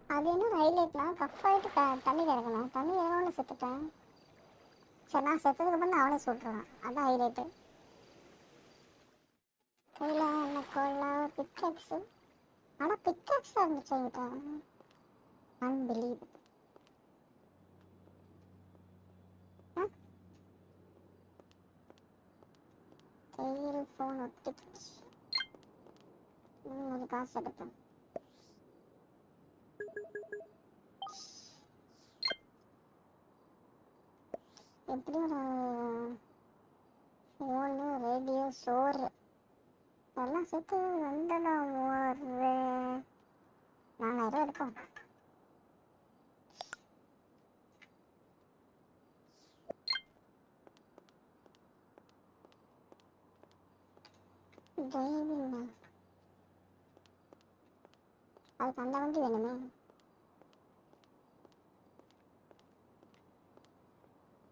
அது என்ன ஹைலைட்லாம் கஃப் ஆகிட்டு தண்ணி கிடக்கணும் தண்ணி கிடக்கணும்னு செத்துட்டேன். சரி நான் செத்ததுக்கப்புறம் நான் அவனே சொல்கிறேன் அதான் ஹைலைட்டு கையில் என்ன கோலா பிக்கெட்ஸு ஆனால் பிக்கெக்ஸ் இருந்துச்சு என்கிட்ட அன்பிலீவ் கையில் ஃபோன் ஒட்டிக்கிச்சு ஒரு காசு எடுப்பேன் எப்படி ஒரு ஃபோனு ரேடியோ சோறு எல்லாம் சேர்த்து வந்துடும் ஒரு நாலாயிரம் இருக்கும் டிரைவிங் அதுக்கு அந்த வண்டி வேணுமே.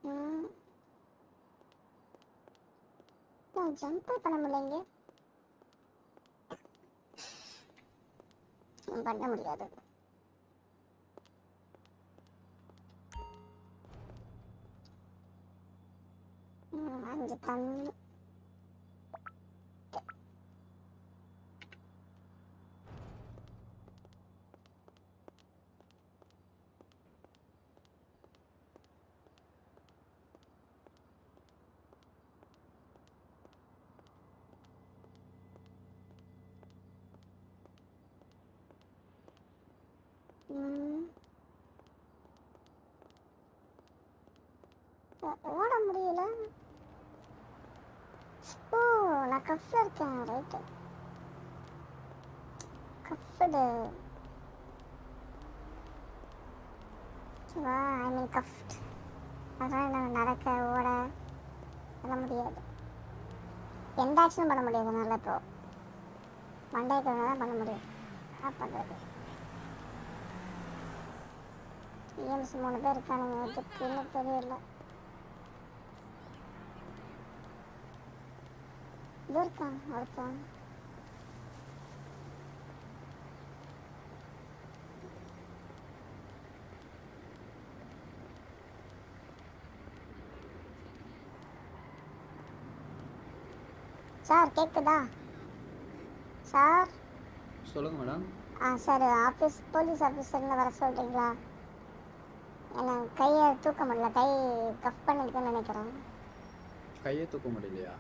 ம். நான் ஜம்ப் பண்ண முடியலைங்க? ம், பண்ண முடியாது ம், அஞ்சு தண்ணி ம். ஓ- ஓட முடியல ஓ கஃப் இருக்கேன் ரைட்டு கஃப்டு வா ஐ மீன் கஃப்ட். அதனால் நம்ம நடக்க ஓட. பண்ண முடியாது. எந்த ஆக்ஷனும் பண்ண முடியாது நல்லா இப்போ. மண்டே தான் பண்ண முடியும். என்ன பண்ணுறது இஎம்சி மூணு பேர் இருக்கானுங்க எதுக்குன்னு தெரியல. இது இருக்கான் ஒருத்தன் சார் கேக்குதா? சார் சொல்லுங்க மேடம் ஆ சார் ஆஃபீஸ் போலீஸ் ஆஃபீஸர்னு வர சொல்கிறீங்களா என்ன கையை தூக்க முடியல. கை கஃப் பண்ணிருக்குன்னு நினைக்கிறேன். கையை தூக்க முடியலையா.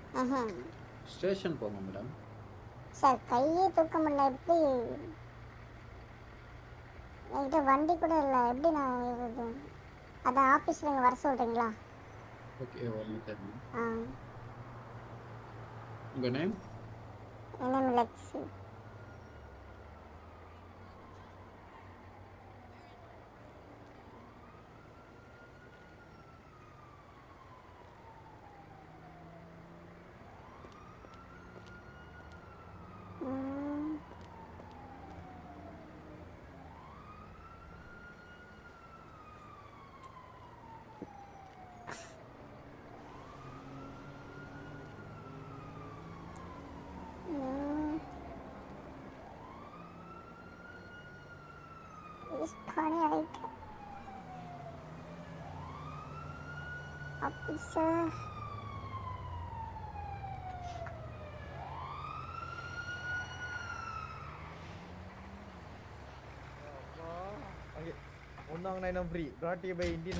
ஸ்டேஷன் போங்க மேடம். சார் கையே தூக்க முடியல எப்படி? என்கிட்ட வண்டி கூட இல்லை. எப்படி நான் இது? அதான் ஆஃபீஸில் இங்கே வர சொல்கிறீங்களா ஓகே ஆ. உங்கள் நேம் என்ன லெக்ஸி ம் ம். இஸ்கானே ரைட் ஆஃபீஸர் அங்கே ஒன்னாங்க nine free brought you by Indian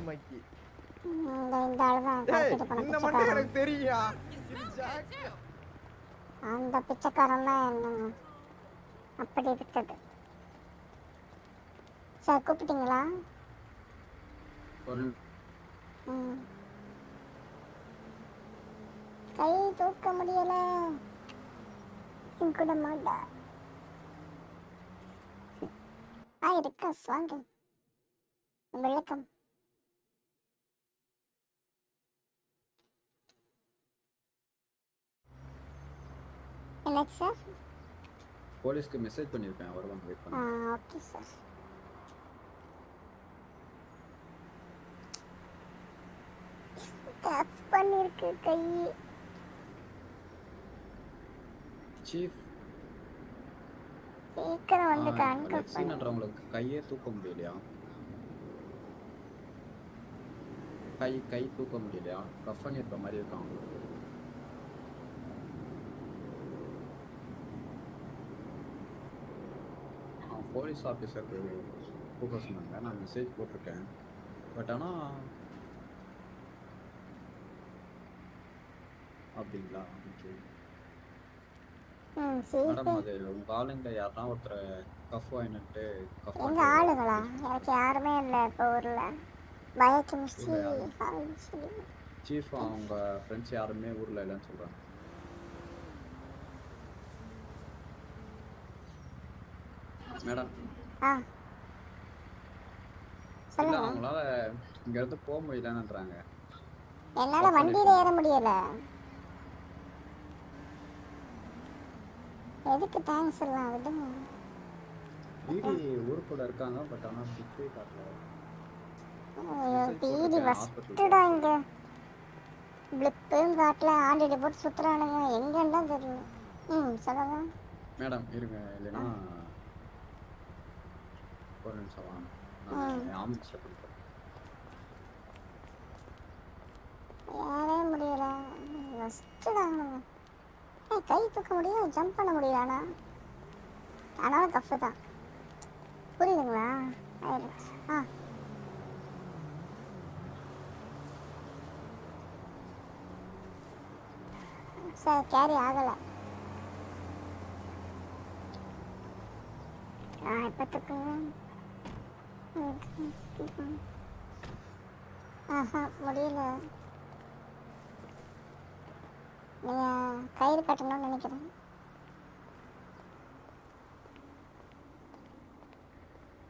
மக்கி இந்த இந்த ஆளு தான் டேய் கடத்திட்டு போன இந்த மண்டை பிச்சைக்காரன் எனக்கு தெரியா இது ஜாக் அந்த பிச்சைக்காரன் தான் என்னங்க அப்படி இருக்குது சார் கூப்பிட்டீங்களா? கை தூக்க முடியல. கூட மாட்டா. ஆ இருக்கா வாங்க. வெள்ளக்கம் என்ன சார்? போலீஸ்க்கு மெசேஜ் பண்ணியிருக்கேன் வருவாங்க வெயிட் ஆ பண்ணுங்க ஓகே சார். கப் பண்ணிருக்கு கை சீஃப் சீக்கிரம் வந்து கண்கப் பண்ணு. கையே தூக்க முடியலையா? கை கை தூக்க முடியலையா? கஃப் பண்ணிருக்க மாதிரி இருக்கான் போலீஸ் ஆஃபீஸருக்கு கூப்பிட சொன்னாங்க. நான் மெசேஜ் போட்டிருக்கேன். பட் ஆனால் அப்படிங்களா? ஓகே. மேடம் அது உங்க ஆளுங்க ஒருத்தரை கஃப் வாங்கிட்டு கஃப் எங்க ஆளுங்களா? எனக்கு யாருமே இல்லை இப்போ ஊர்ல. சீஃப் அவங்க ஃப்ரெண்ட்ஸ் யாருமே ஊர்ல இல்லைன்னு சொல்றாங்க. மேடம். ஆ. சொல்லுங்க. அவங்களால இங்க இருந்து போக முடியலன்றாங்க. என்னால வண்டியில ஏற முடியல. எதுக்கு தேங்க்ஸ் எல்லாம் விடுங்க வீடு ஊருக்குள்ள இருக்காங்க பட் ஆனா பிக்கே காட்டல. ஐயோ போட்டிருக்கேன், வஸ்ட்டுடா இங்க. பிளிப்பும் காட்டல ஆண்டிட்டு போட்டு சுத்துறானுங்க. எங்கன்னு தெரியல ம் சொல்லுங்க மேடம் இருங்க இல்லைன்னா ஒரு நிமிஷம் வாங்க. நான் ஆம்புலன்ஸ்ல கொடுக்குறேன் ஏறவே முடியல. வஸ்ட்டுடாங்க ஏய் கை தூக்க முடியும் ஜம்ப் பண்ண முடியல ஆனால் ஆனாலும் தப்பு தான். புரியுதுங்களா? ஆயிடுச்சு. ஆ. சார் கேரி ஆகலை. ஆ இப்போ தூக்குங்க ஆஹா முடியல. நீங்கள் கயிறு கட்டணும்னு நினைக்கிறேன்.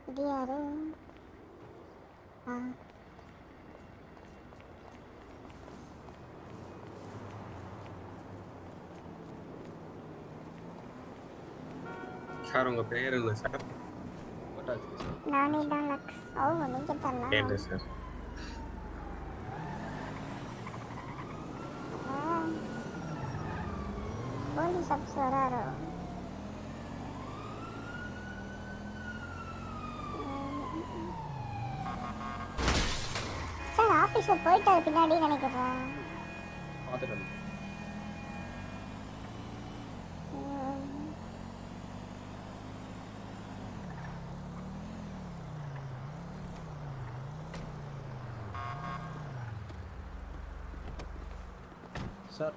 இது யாரு? ஆ சார் உங்க பேர் என்ன சார் நானே தான் லக்ஸ். ஓ நீங்கள் தானா என்ன சார் ஆஃபீஸ் வராரோ சார் ஆஃபீஸில் போயிட்டாரு பின்னாடி நினைக்கிறேன். சார்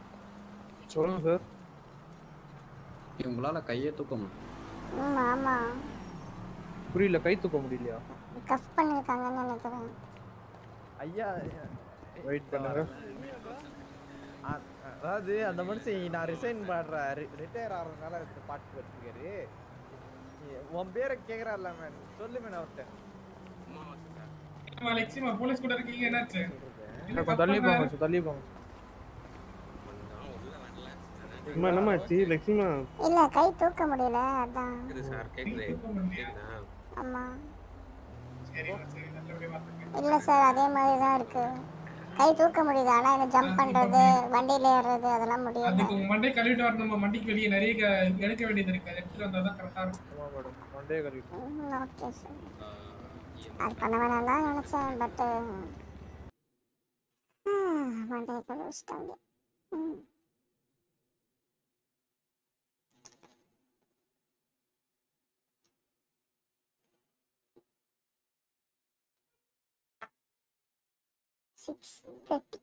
சொல்லுங்க சார். இவங்களால கையே தூக்க முடியும் ம் ஆமாம் புரியல கை தூக்க முடியலையா? கஃப் பண்ணியிருக்காங்கன்னு நினைக்கிறேன். ஐயா வெயிட் பண்ணுங்க. அதாவது அந்த மனுஷன் நான் ரிசைன் பண்ற ரிட்டையர் ஆகிறதுனால இந்த பாட்டு வச்சிருக்காரு நீ- உன் பேரை கேக்குறாருல மேன் சொல்லு மேன் அவர்கிட்ட. லட்சுமா போலீஸ் கூட இருக்கீங்க என்னாச்சு? தள்ளி போங்க தள்ளி போங்க. அம்மா என்னம்மாச்சு லட்சுமா இல்லை கை தூக்க முடியல அதான். கேக்குது. சார் கேக்குது பார்த்துக்கங்க இல்லை சார் அதே மாதிரி தான் இருக்கு. கை தூக்க முடியுது ஆனால் இந்த ஜம்ப் பண்ணுறது வண்டியில் ஏறுறது அதெல்லாம் முடியல. அதுக்கு மண்டை கழுவிட்டு வரணும் நம்ம மண்டிக்கு வெளியே நிறைய எடுக்க வேண்டியது இருக்கு. அதை எடுத்துட்டு வந்தா தான் கரெக்டா இருக்கும். ஆமா மேடம் மண்டே கழிவு ம் ஓகே சார் அது பண்ண வேணாம் தான் நினச்சேன் ம். சிக்ஸ் தேர்ட்டி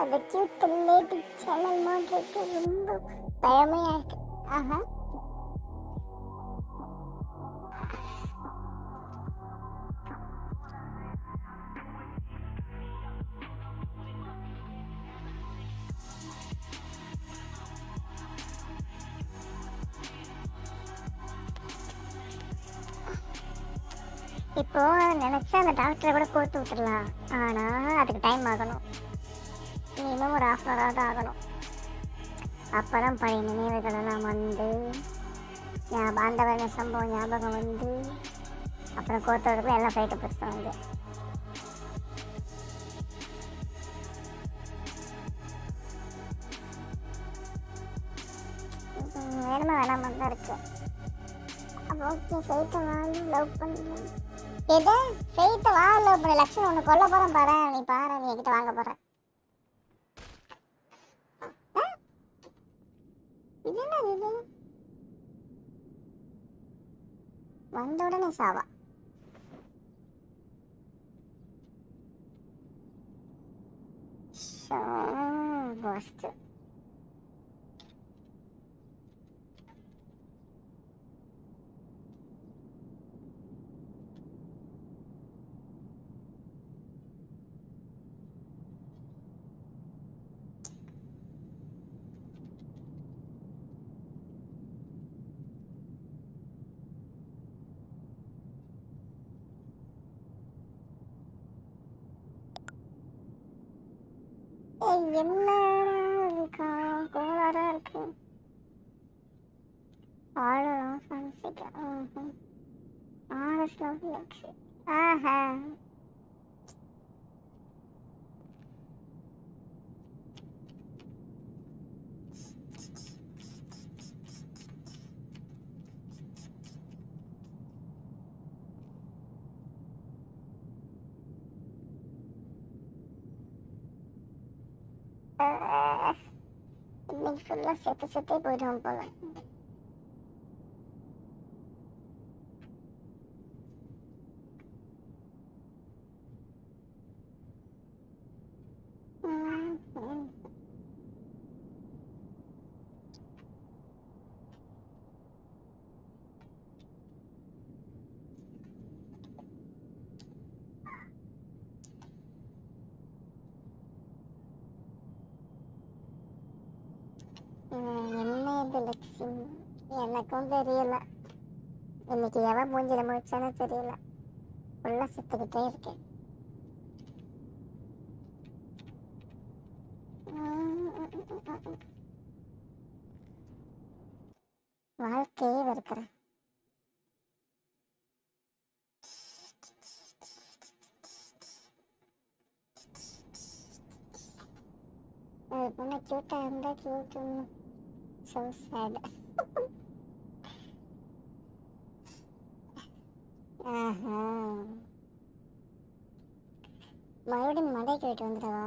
அந்த கியூட் லேடி சேனல் மாதிரி இருக்கு ரொம்ப பழமையா இருக்கு ஆஹா நினைச்சா கூட கோர்த்து விட்டுடலாம் ஆனால் அதுக்கு டைம் ஆகணும். மினிமம் ஒரு ஆஃப் அன் ஹவர் ஆகணும். அப்பதான் பழைய நினைவுகளெல்லாம் வந்து ஞாபகம் அந்த வேலை சம்பவம் ஞாபகம் வந்து அப்புறம் கோர்த்தவருக்கும் எல்லாம் ஃபைட்டை பிடிச்சிட்டு வந்து ஃபைட்டை லட்சுமி ஒன்று கொல்ல போகிறேன் பாரு. நீ பாரு நீ என்கிட்ட வாங்க போற. இது என்ன இது? வந்த உடனே சாவா. ஷோ கோஸ்ட் என்ன இருக்கா இருக்கு. ஆழம் சன்சிக்க ஆஹா. இன்னைக்கு ஃபுல்லா செத்து செத்தே போயிடுவோம் போல உம், உம். உம், என்ன இது லட்சுமி எனக்கும் தெரியல. இன்னைக்கு எவன் மூஞ்சில முடிச்சானே தெரியல. உள்ள செத்துக்கிட்டே இருக்கேன். வாழ்க்கையே வெறுக்கிறேன். அது பொண்ணு கியூட்டாக இருந்தால் கியூட் ஸோ சேட் மறுபடியும் மடை போயிட்டு வந்துடவா?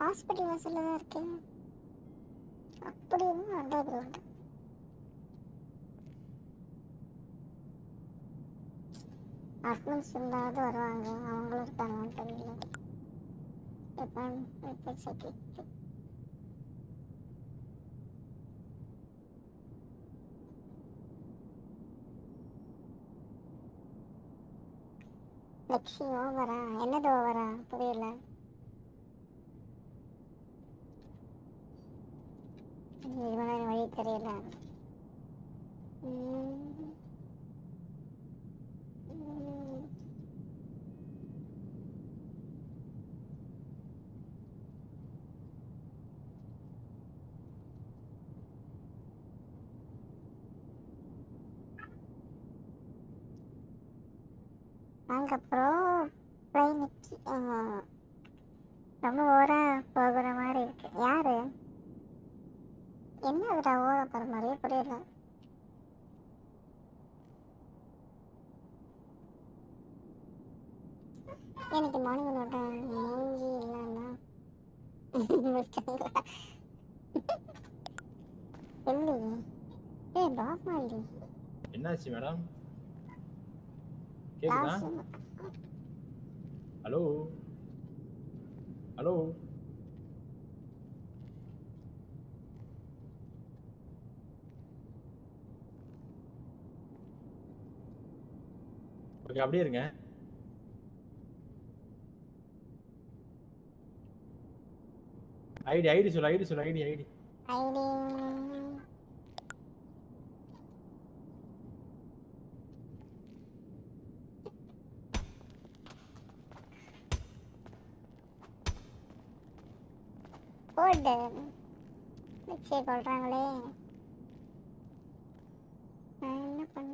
ஹாஸ்பிட்டல் வாசல்ல தான் இருக்கேன். அப்படியும் அண்டர் கிரவுண்ட் அட்மின்ஸ் இருந்தாவது வருவாங்க. அவங்களும் இருக்காங்கன்னு தெரியல. எப்போ இப்போ லட்சி ஓவரா என்னது ஓவரா புரியல. இவன வழி தெரியல. அதுக்கப்புறம் ப்ரோ ரொம்ப ஓரா போகிற மாதிரி இருக்கு. யார்? என்ன அதுடா ஓர போகிற மாதிரியே புரியல. எனக்கு மாணவனோட மூஞ்சி இல்லைன்னா முடிச்சாங்களா இல்லையே ஏ பாப்பா இல்லையே. என்னாச்சு மேடம் கேக்குதா ஹலோ ஹலோ ஓகே அப்படியே இருங்க ஐடி ஐடி சொல்லு ஐடி சொல்லு ஐடி ஐடி ஐடி போடு. வச்சே கொள்றாங்களே. நான் என்ன பண்ண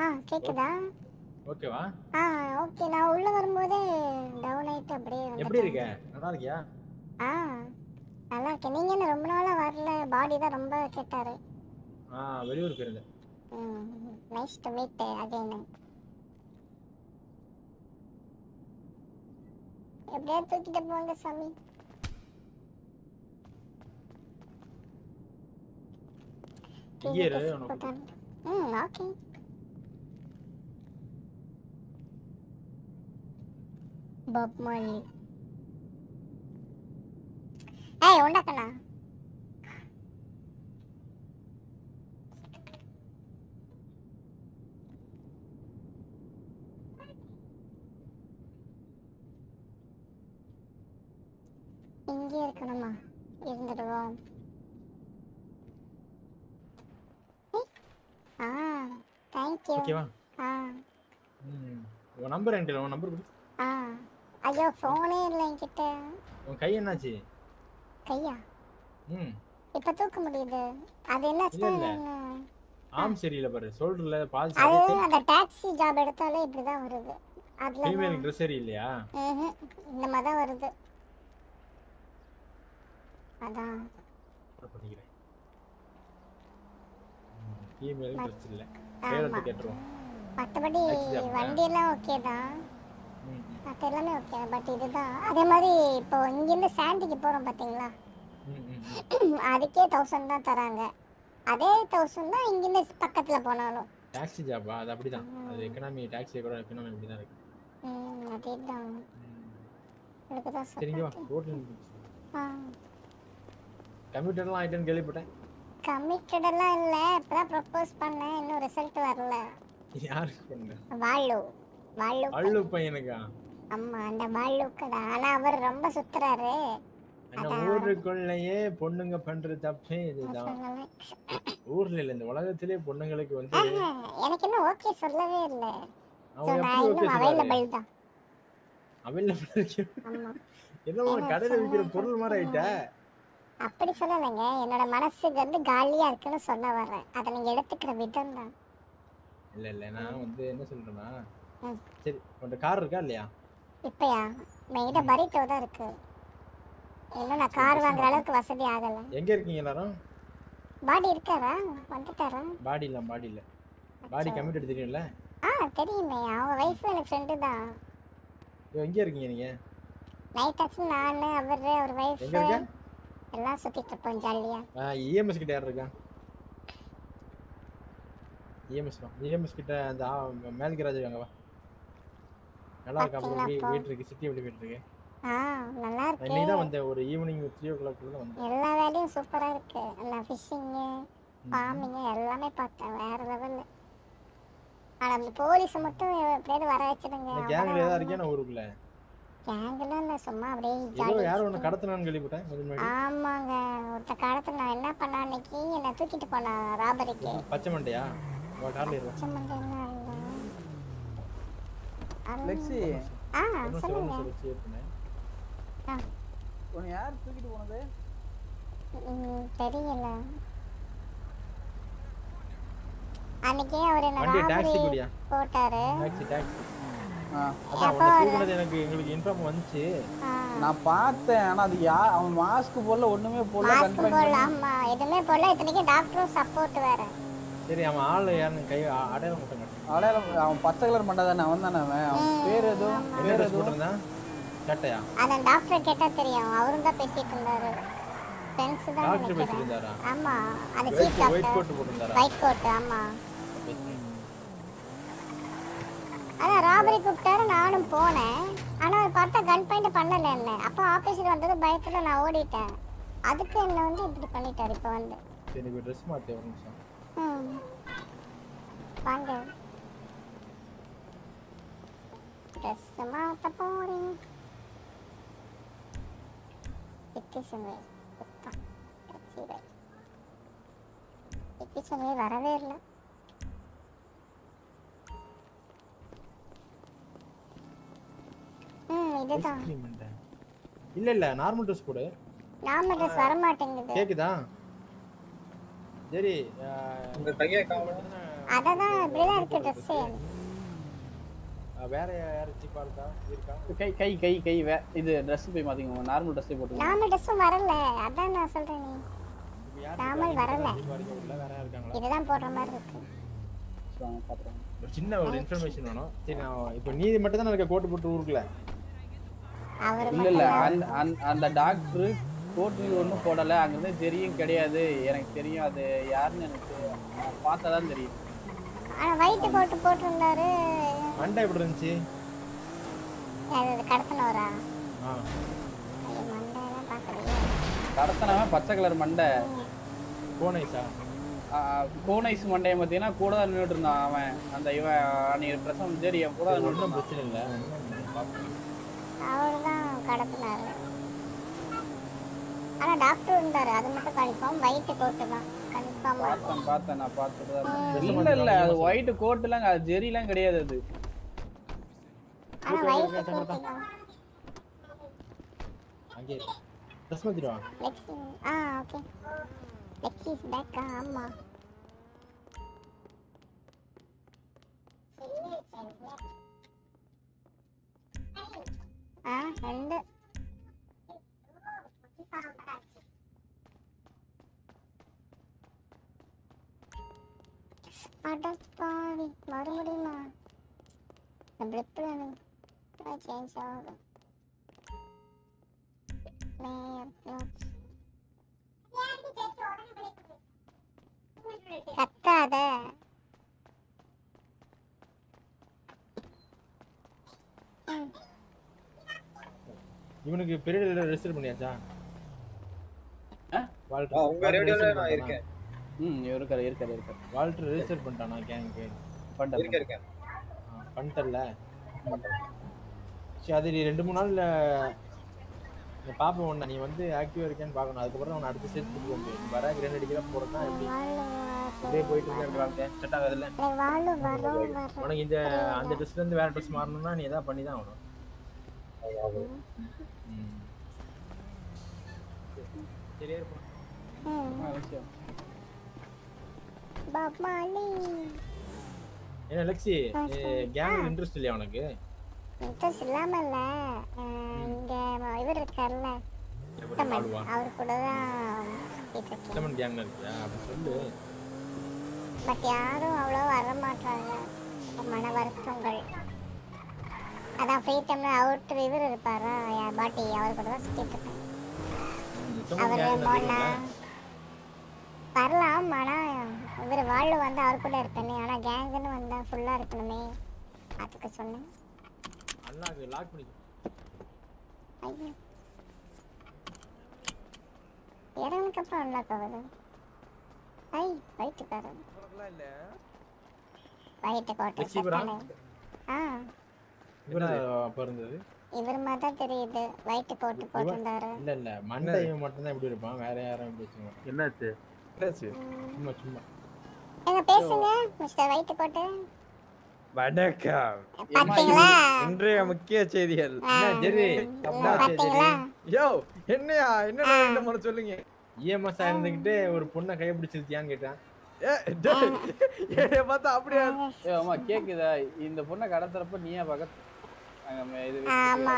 ஆ கேக்குதா? ஓகேவா? ஆ ஓகே. நான் உள்ள வரும்போதே டவுன் ஆயிட்டு அப்படியே எப்படி. இருக்க? நல்லா இருக்கியா? ஆ நல்லா இருக்கேன். நீங்க என்ன ரொம்ப நாளா வரல? பாடி தான் ரொம்ப கேட்டாரு. ஆ வெளியூர் போயிருந்தேன். ம் நைஸ் டு மீட் அகைன் எப்படியா தூக்கிட்டு போங்க சாமி. ம் ஓகே. பாப் மாலி ஏய் உண்டாக்கண்ணா இங்கே இருக்கணுமா? இருந்துடுவோம். ஆ தேங்க்யூ ஓகேவா? ஆ. ம் உன் நம்பர் என்கிட்ட உன் நம்பர் கொடு. ஆ. ஐயோ ஃபோனே இல்லை என்கிட்ட. உன் கை என்னாச்சு? கையா? ம். இப்ப தூக்க முடியுது. அது என்னாச்சுன்னா இல்ல, இல்ல. நான் ஆம் சரியில்லை பாரு ஷோல்டர்ல பாதி அது அந்த டாக்ஸி ஜாப் எடுத்தாலே இப்படிதான் வருது. அதுல ஃபீமேல் ட்ரெஸ் சரி இல்லையா ம்ஹும். இந்த மாதிரி தான் வருது. அதான். பண்ணிக்கிறேன். இல்லை. ஆ? வண்டியெல்லாம் ஓகே தான். ம் மற்ற எல்லாமே ஓகே பட் இதுதான். அதே மாதிரி இப்போ இங்கேருந்து சாண்டிக்கு போகிறோம் பார்த்தீங்களா ம் ம் அதுக்கே தௌசண்ட் தான் தராங்க. அதே தௌசண்ட் தான் இங்கேருந்து பக்கத்தில் போனாலும். டாக்ஸி ஜாபா அது அப்படிதான். அது எக்கனாமி டாக்ஸி கூட எக்கனாமி அப்படி தான் இருக்கு. ம் அதே தான் எனக்கு தான் சரிங்க வா. ரோட்ல ஆ. கம்ப்யூட்டர்லாம் ஆயிட்டேன்னு கேள்விப்பட்டேன். கமிட்டடெல்லாம் இல்லை இப்போதான் ப்ரப்போஸ் பண்ணேன் இன்னும் ரிசல்ட் வரல. யாருக்கு பண்ண? வாழு வாழு அள்ளு பையனுக்கா? ஆமா அந்த வாழுக்கு தான். ஆனா அவர் ரொம்ப சுத்துறாரு. அந்த ஊருக்குள்ளேயே பொண்ணுங்க பண்ற தப்பே இதுதான். ஊர்ல இல்ல இந்த உலகத்திலே பொண்ணுங்களுக்கு வந்து எனக்கு இன்னும் ஓகே சொல்லவே இல்லை. அவைலபிள் தான். அவைலபிள் ஏங்க கடையில விக்கிற பொருள் மாதிரி ஆயிட்ட. அப்படி சொல்லலைங்க. என்னோட மனசுக்கு வந்து காலியா இருக்குன்னு சொல்ல வர்றேன். அதை நீங்க எடுத்துக்கிற விதம் தான். இல்ல இல்ல. நான் வந்து என்ன சொல்றேன்னா ம். சரி உன்கிட்ட கார் இருக்கா இல்லையா? இப்பயா? என்கிட்ட பரிட்டோ தான் இருக்கு. இன்னும் நான் கார் வாங்குற அளவுக்கு வசதி ஆகல. எங்க இருக்கீங்க எல்லாரும்? பாடி இருக்காரா வந்துட்டாரா பாடி இல்ல பாடி இல்ல. பாடி கம்ப்யூட்டர் தெரியும்ல? ஆ தெரியுமே. அவங்க வைஃப் எனக்கு ஃப்ரெண்டு தான். எங்க இருக்கீங்க நீங்க? நைட் ஆச்சு நான் அவர் அவர் வைஃப் எல்லாம் சுத்திட்டு இருப்போம் ஜாலியா இஎம்எஸ் கிட்ட யார் இருக்கா? இஎம்எஸ் வா? இஎம்எஸ் கிட்ட அந்த ஆ- மேல் கிராஜ் வா. நல்லா இருக்கா? வீட்டு இருக்கு சிட்டி எப்படி வீட்டு இருக்கு ஆ நல்லா இருக்கு. இன்னைக்கு தான் வந்தேன். ஒரு ஈவினிங் த்ரீ ஓ கிளாக் தான் வந்தேன். எல்லா வேலையும் சூப்பரா இருக்கு. எல்லா ஃபிஷ்ஷிங்கு ஃபார்மிங்கு எல்லாமே பார்த்தேன். வேற லெவல்ல ஆனா அந்த போலீஸ் மட்டும் எப்படியாவது வர வச்சிடுங்க. கேங்ல ஏதாவது இருக்கேன் ஊருக்குள்ள. கேங்கெல்லாம் இல்ல சும்மா அப்படியே ஜாலி ஒன்று கடத்தினான்னு கேள்விப்பட்டேன் ஆமாங்க ஒருத்த காலத்துல நான் என்ன பண்ண அன்னைக்கு? என்னை தூக்கிட்டு போனான் ராபரிக்கு. பச்சை மண்டையா? லெக்ஸி ஆ சொல்லுங்க. உன்னை யார் தூக்கிட்டு போனது? தெரியல. அன்னைக்கே அவர் என்ன ராபரி போட்டாரு. டாக்ஸி டாக்ஸி எனக்கு எங்களுக்கு இன்ஃபார்ம் வந்துச்சு. நான் பார்த்தேன் ஆனா அது யா அவன் மாஸ்க் போடல ஒண்ணுமே போடல போடல ஆமா. போடல இத்தனைக்கும் டாக்டரும் சப்போர்ட் வேற. சரி அவன் ஆள் யாருன்னு கை அடையாளம் மட்டும் அடையாளம் அவன் பச்சை கலர் மண்டை தானே அவன் தானே அவன்? அவன் பேர் எதுவும் பேர் எதுவும் போட்டிருந்தான்? சட்டையா? அத டாக்டர் கேட்டா தெரியும். அவரும் தான் பேசிட்டு இருந்தாரு. ஃப்ரெண்ட்ஸ் தான் டாக்டர் ஆமா. அந்த சீஃப் டாக்டர் போட்டிருந்தாரா? ஒயிட் கோட் ஆமா. அதான் ராபரி கூப்பிட்டாரு நானும் போனேன். ஆனா அவர் பார்த்தா கன் பாயிண்ட் பண்ணல என்ன? அப்போ ஆபீஸ்ல வந்தது பயத்துல நான் ஓடிட்டேன். அதுக்கு என்ன வந்து இப்படி பண்ணிட்டாரு இப்போ வந்து. எனக்கு ட்ரெஸ் மாற்றி ஒரு நிமிஷம் வாங்க. Dress citizen way citizen way வரவே இல்லை. ம் இதுதான். இல்ல இல்ல நார்மல் ட்ரெஸ் போடு. நார்மல் ட்ரெஸ் வர மாட்டேங்குது கேக்குதா? சரி உங்க கையை காம அததான் இப்படிதான் இருக்கு ட்ரெஸ் வேற யாராச்சும் பார்த்தா இருக்கா? கை கை கை கை வே இது ட்ரெஸ் போய் மாத்திக்கோங்க நார்மல் ட்ரெஸ்ஸே போட்டுக்கோங்க நார்மல் ட்ரெஸ்ஸும் வரல. அதான் நான் சொல்றேன். நீ நார்மல் வரல. யாரா இதுதான் போடுற மாதிரி இருக்கு. பாத்துறேன் ஒரு சின்ன ஒரு இன்ஃபர்மேஷன் வேணும். சரி நான் இப்போ நீதி மட்டும் தான் இருக்க கோட்டு போட்டு ஊருக்குல. இல்ல இல்ல அந்த- அந்த- அந்த டாக்டர் கோட்டு ஒன்றும் போடல. அங்கிருந்து தெரியும் கிடையாது. எனக்கு தெரியும் அது யாருன்னு எனக்கு நான் பார்த்தா தான் தெரியும். ஆனா போட்டு போட்டிருந்தாரு. மண்டை எப்படி இருந்துச்சு? அது கடத்தினவரா? கடத்தனவன் பச்சை கலர் மண்டை. கோனைஸா கோனைஸ் மண்டையை பார்த்தீங்கன்னா கூட தான் நின்றுட்டு இருந்தான் அவன். அந்த இவன் அன்னைக்கு பிரசவம் சரி என் கூட நின்றுட்டு பிரச்சனை இல்லை. அவர் தான் கடத்தினாரு. ஆனா டாக்டர் இருந்தாரு. அது மட்டும் கன்ஃபார்ம் ஒயிட் கோட்டு தான். கன்ஃபார்ம் பார்த்தேன் பார்த்தேன் நான் பார்த்துட்டு. இல்ல இல்ல அது ஒயிட் கோட்டுலாம் அது ஜெரிலாம் கிடையாது. அது. ஆனா ஒயிட் தான். அங்கே ட்ரெஸ் மாத்திட்டு வா லெக்ஸி ஆ ஓகே லெக்ஸி இஸ் பேக் ஆமா. ஆ ரெண்டு அடப்பாவி வர முடியுமா இந்த பிளிப்பில் சேஞ்ச் ஆகும் Player notes. கத்தாத ம். இவனுக்கு பீரியட் ரெஜிஸ்டர் பண்ணியாச்சா? வால்டர் உங்க ரேடியோல நான் இருக்கேன். ம் இருக்காரு இருக்காரு இருக்காரு. வால்டர் ரெஜிஸ்டர் பண்ணிட்டானா கேங்க்கு பண்ணிட்டேன் இருக்கேன் இருக்கேன். பண்ணிட்டல சரி அது நீ ரெண்டு மூணு நாள்ல பாப்போம் உன்னை நீ வந்து ஆக்டிவா இருக்கேன்னு பார்க்கணும். அதுக்கப்புறம் அவனை அடுத்த ஸ்டேஜ் கூட்டு போக முடியும். வர கிரேன் அடிக்கிற போறதா எப்படி? இப்படியே போயிட்டு இருக்க செட் ஆகாதுல்ல? உனக்கு இந்த அந்த ட்ரெஸ்ல இருந்து வேற ட்ரெஸ் மாறணும்னா நீ எதாவது பண்ணி தான் ஆகணும் ஏன்னா லெக்ஸி கேங் இன்ட்ரெஸ்ட் இல்லையா உனக்கு? இன்ட்ரெஸ்ட் இல்லாம இல்ல அஹ், இங்க இவர் இருக்கார்ல? அவர் கூட தான் அப்படி சொல்லு. பட் யாரும் அவ்வளோ வர மாட்டாங்க. மன வருத்தங்கள். அதான் ஃப்ரீ டைம்ல அவுட் இவர் இருப்பாரா? பாட்டி அவர் கூட தான் சுத்திட்டு சித்தமன் அவரு வரலாம் ஆனா இவர் வாழ்வு வந்து அவர் கூட இருப்பேனே ஆனா கேங்குன்னு வந்தா ஃபுல்லா இருக்கணுமே. அதுக்கு சொன்னேன். அண்ணாக்கு லாக் பண்ணி ஐயோ. இறங்குனதுக்கு அப்புறம் அன்லாக் ஆகுது ஐ வயிற்று பாரு வயிற்று கோட்டை லெக்ஸி வரா? செத்தானே. ஆ. இவரா அப்ப இருந்தது. இவர் மாதிரி தெரியுது. வயிற்று கோட்டு போட்டிருந்தாரு. இல்ல இல்ல. மண்டை இவன் மட்டும் தான் இப்படி இருப்பான். வேற யாரும் இப்படி வச்சுக்க என்னாச்சு? என்னாச்சு? சும்மா சும்மா. எங்க பேசுங்க. மிஸ்டர் வயிற்று கோட்டு வணக்கம். பாத்தீங்களா? இன்றைய முக்கிய செய்திகள். என்ன ஜெரி? பாத்தீங்களா? யோ என்னையா? என்ன என்ன பண்ண சொல்லுங்க. இஎம்எஸ் இருந்துகிட்டு ஒரு பொண்ணை கைப்பிடிச்சிருத்தியான்னு கேட்டான். ஏ பார்த்தா அப்படியே? ஏ அம்மா கேக்குதா? இந்த பொண்ணை கடத்துறப்ப நீயா பக்கத்து ஆமா.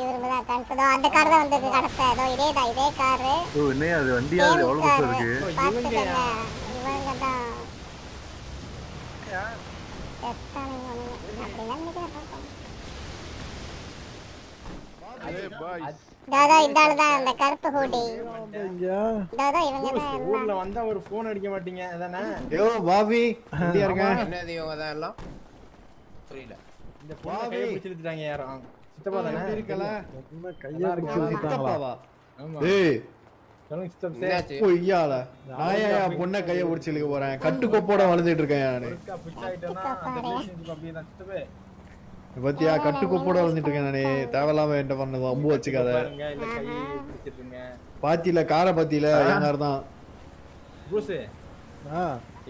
இவர் தான் கன்ஃபர்ம் அந்த கார் தான் வந்தது கடத்த ஏதோ இதே தான் இதே காரு. ஓ என்ன அது? வண்டியா? அது எவ்வளவு புதுசா இருக்கு? பாத்துக்கங்க இவங்க தான் செத்தானுங்க ஒண்ணு. அப்படிதான் நினைக்கிறேன் பாப்போம். தாதா இந்த ஆளு தான் அந்த கருப்பு ஹூடி. தாதா இவங்க தான் ஊர்ல வந்தா ஒரு போன் அடிக்க மாட்டீங்க. அதானே? யோ பாபி என்னது இவங்க தான் எல்லாம்? புரியல. இந்த பொண்ணை இழுத்துட்டாங்க யாரும் சித்தப்பா தானே? இருக்கல? நல்லா கையை பிடிச்சு? இழுத்துட்டாங்களா? ஆமா. ஏய். சொல்லுங்க சித்தப் ஓ ஐயால நான் ஏன் என் பொண்ணை கையை பிடிச்சி இழுக்க போறேன்? கட்டுக்கோப்போட வளர்ந்துட்டு இருக்கேன் நானு. சித்தப்பே. பத்தியா? கட்டுக்கோப்போட வளர்ந்துட்டு இருக்கேன் நானே. தேவையில்லாம என்ன பண்ண அம்பு வச்சுக்காத. பாத்தியில காரை பாத்தியில எங்கார் தான்.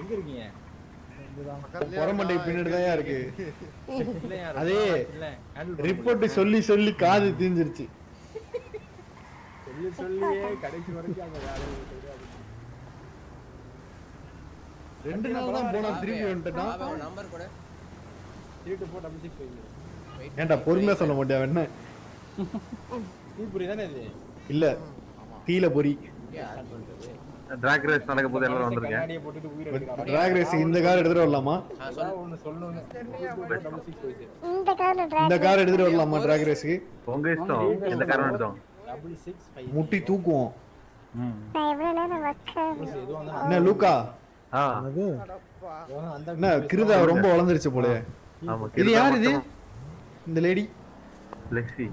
எங்க இருக்கீங்க? புறமண்டை பின்னாடி தான் இருக்கு. இல்லையா, ரொம்ப அதே நாளாச்சு இல்ல, handle பண்ண ரிப்போர்ட் சொல்லி சொல்லி காது தீஞ்சிருச்சு. சொல்லி சொல்லியே கடைசி வரைக்கும் அந்த வேலையை விட்டுட்டு அது ரெண்டு நாள் தான் போனா திருப்பி வந்துட்டான் அவன் நம்பர் கூட. Three two four double six five ஏன்டா பொறுமையா சொல்ல மாட்டியா என்ன? தானே இது? இல்ல தீல பொறி டிராக் ரேஸ் நடக்க போது எல்லாரும் வந்திருக்கேன். டிராக் ரேஸ் இந்த கார் எடுத்துட்டு வரலாமா? இந்த கார்ல இந்த கார் எடுத்துட்டு வரலாமா டிராக் ரேஸ்க்கு உங்க இஷ்டம். எந்த காரணம் எடுத்தோம்? முட்டி தூக்குவோம். என்ன லூக்கா? ஆ. என்ன கிருதா ரொம்ப வளர்ந்துருச்சு போல இது யார் இது. இந்த லேடி லெக்ஸி.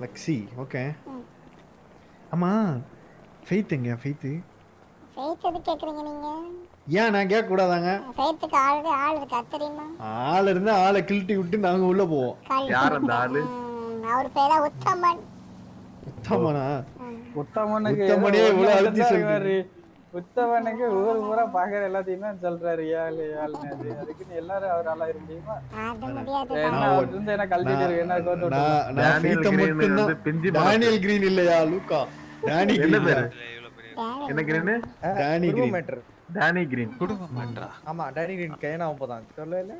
Lexi okay. ஆமா. ஃபெய்த் எங்க ஃபெய்த் ஃபெய்த் எது கேக்குறீங்க நீங்க? ஏன் நான் கேட்க கூடாதாங்க ஃபெய்த்துக்கு ஆல்ரெடி ஆள் இருக்கா தெரியுமா? ஆள் இருந்தா ஆளை கிழட்டி விட்டு நாங்க உள்ள போவோம். யார் அந்த ஆளு? அவர் பேரா உத்தமன். உத்தமனா? உத்தமனுக்கு உத்தமனே இவ்வளவு அழுத்தி. இவரு. உத்தமனுக்கு ஊர் பூரா பாக்குற எல்லாத்தையும் தான் சொல்றாரு ஏழு அது அதுக்குன்னு எல்லாரும் அவரால இருக்க முடியுமா? என்ன அவர் இருந்து என்ன பிஞ்சி. டேனியல் கிரீன் இல்லையா லூக்கா? டேனி என்ன பேரு? என்ன green Danny green matter Danny green ஆமா டேனி கிரீன் கையனா அப்பதான் சொல்லல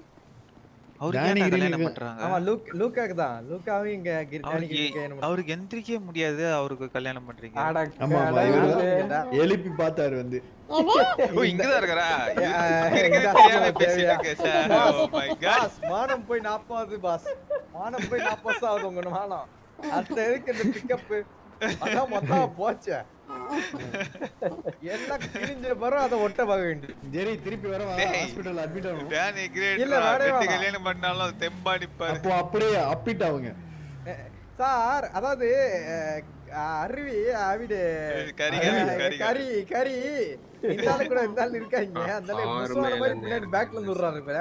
அவருக்கு டேனி கிரீன் கல்யாணம் இருக்கு. பண்றாங்க? ஆமா லூக் லூக்காக்கு தான். லூக்காவும் இங்க கிரி- டேனி அவருக்கு எந்திரிக்கவே முடியாது. அவருக்கு கல்யாணம் பண்றீங்க. ஆடா ஆமா ஆமா. இவரு எழுப்பி பார்த்தாரு வந்து. மானம் போய் நாப்பாவது பாஸ். மானம் போய் நாப்பாஸ் ஆகுது உங்க மானம். அந்த எதுக்கு இந்த பிக்கப் அதான் மொத்தம் போச்சே. எல்லாம் கிழிஞ்ச பிறகு அதை ஒட்ட பார்க்க வேண்டியது சரி திருப்பி வர. ஹாஸ்பிடல் அட்மிட் டேனி கிரேட் இல்ல. கல்யாணம் பண்ணாலும் தெம்பா நிப்பாரு. அப்போ அப்படியே அப்பிட் அவங்க சார் அதாவது அருவி ஆவிடு கறி, கறி, கறி ஆளு கூட இந்த ஆளு இருக்காங்க அந்த மாதிரி பின்னாடி பேக்ல இருந்து விடுறாரு இப்ப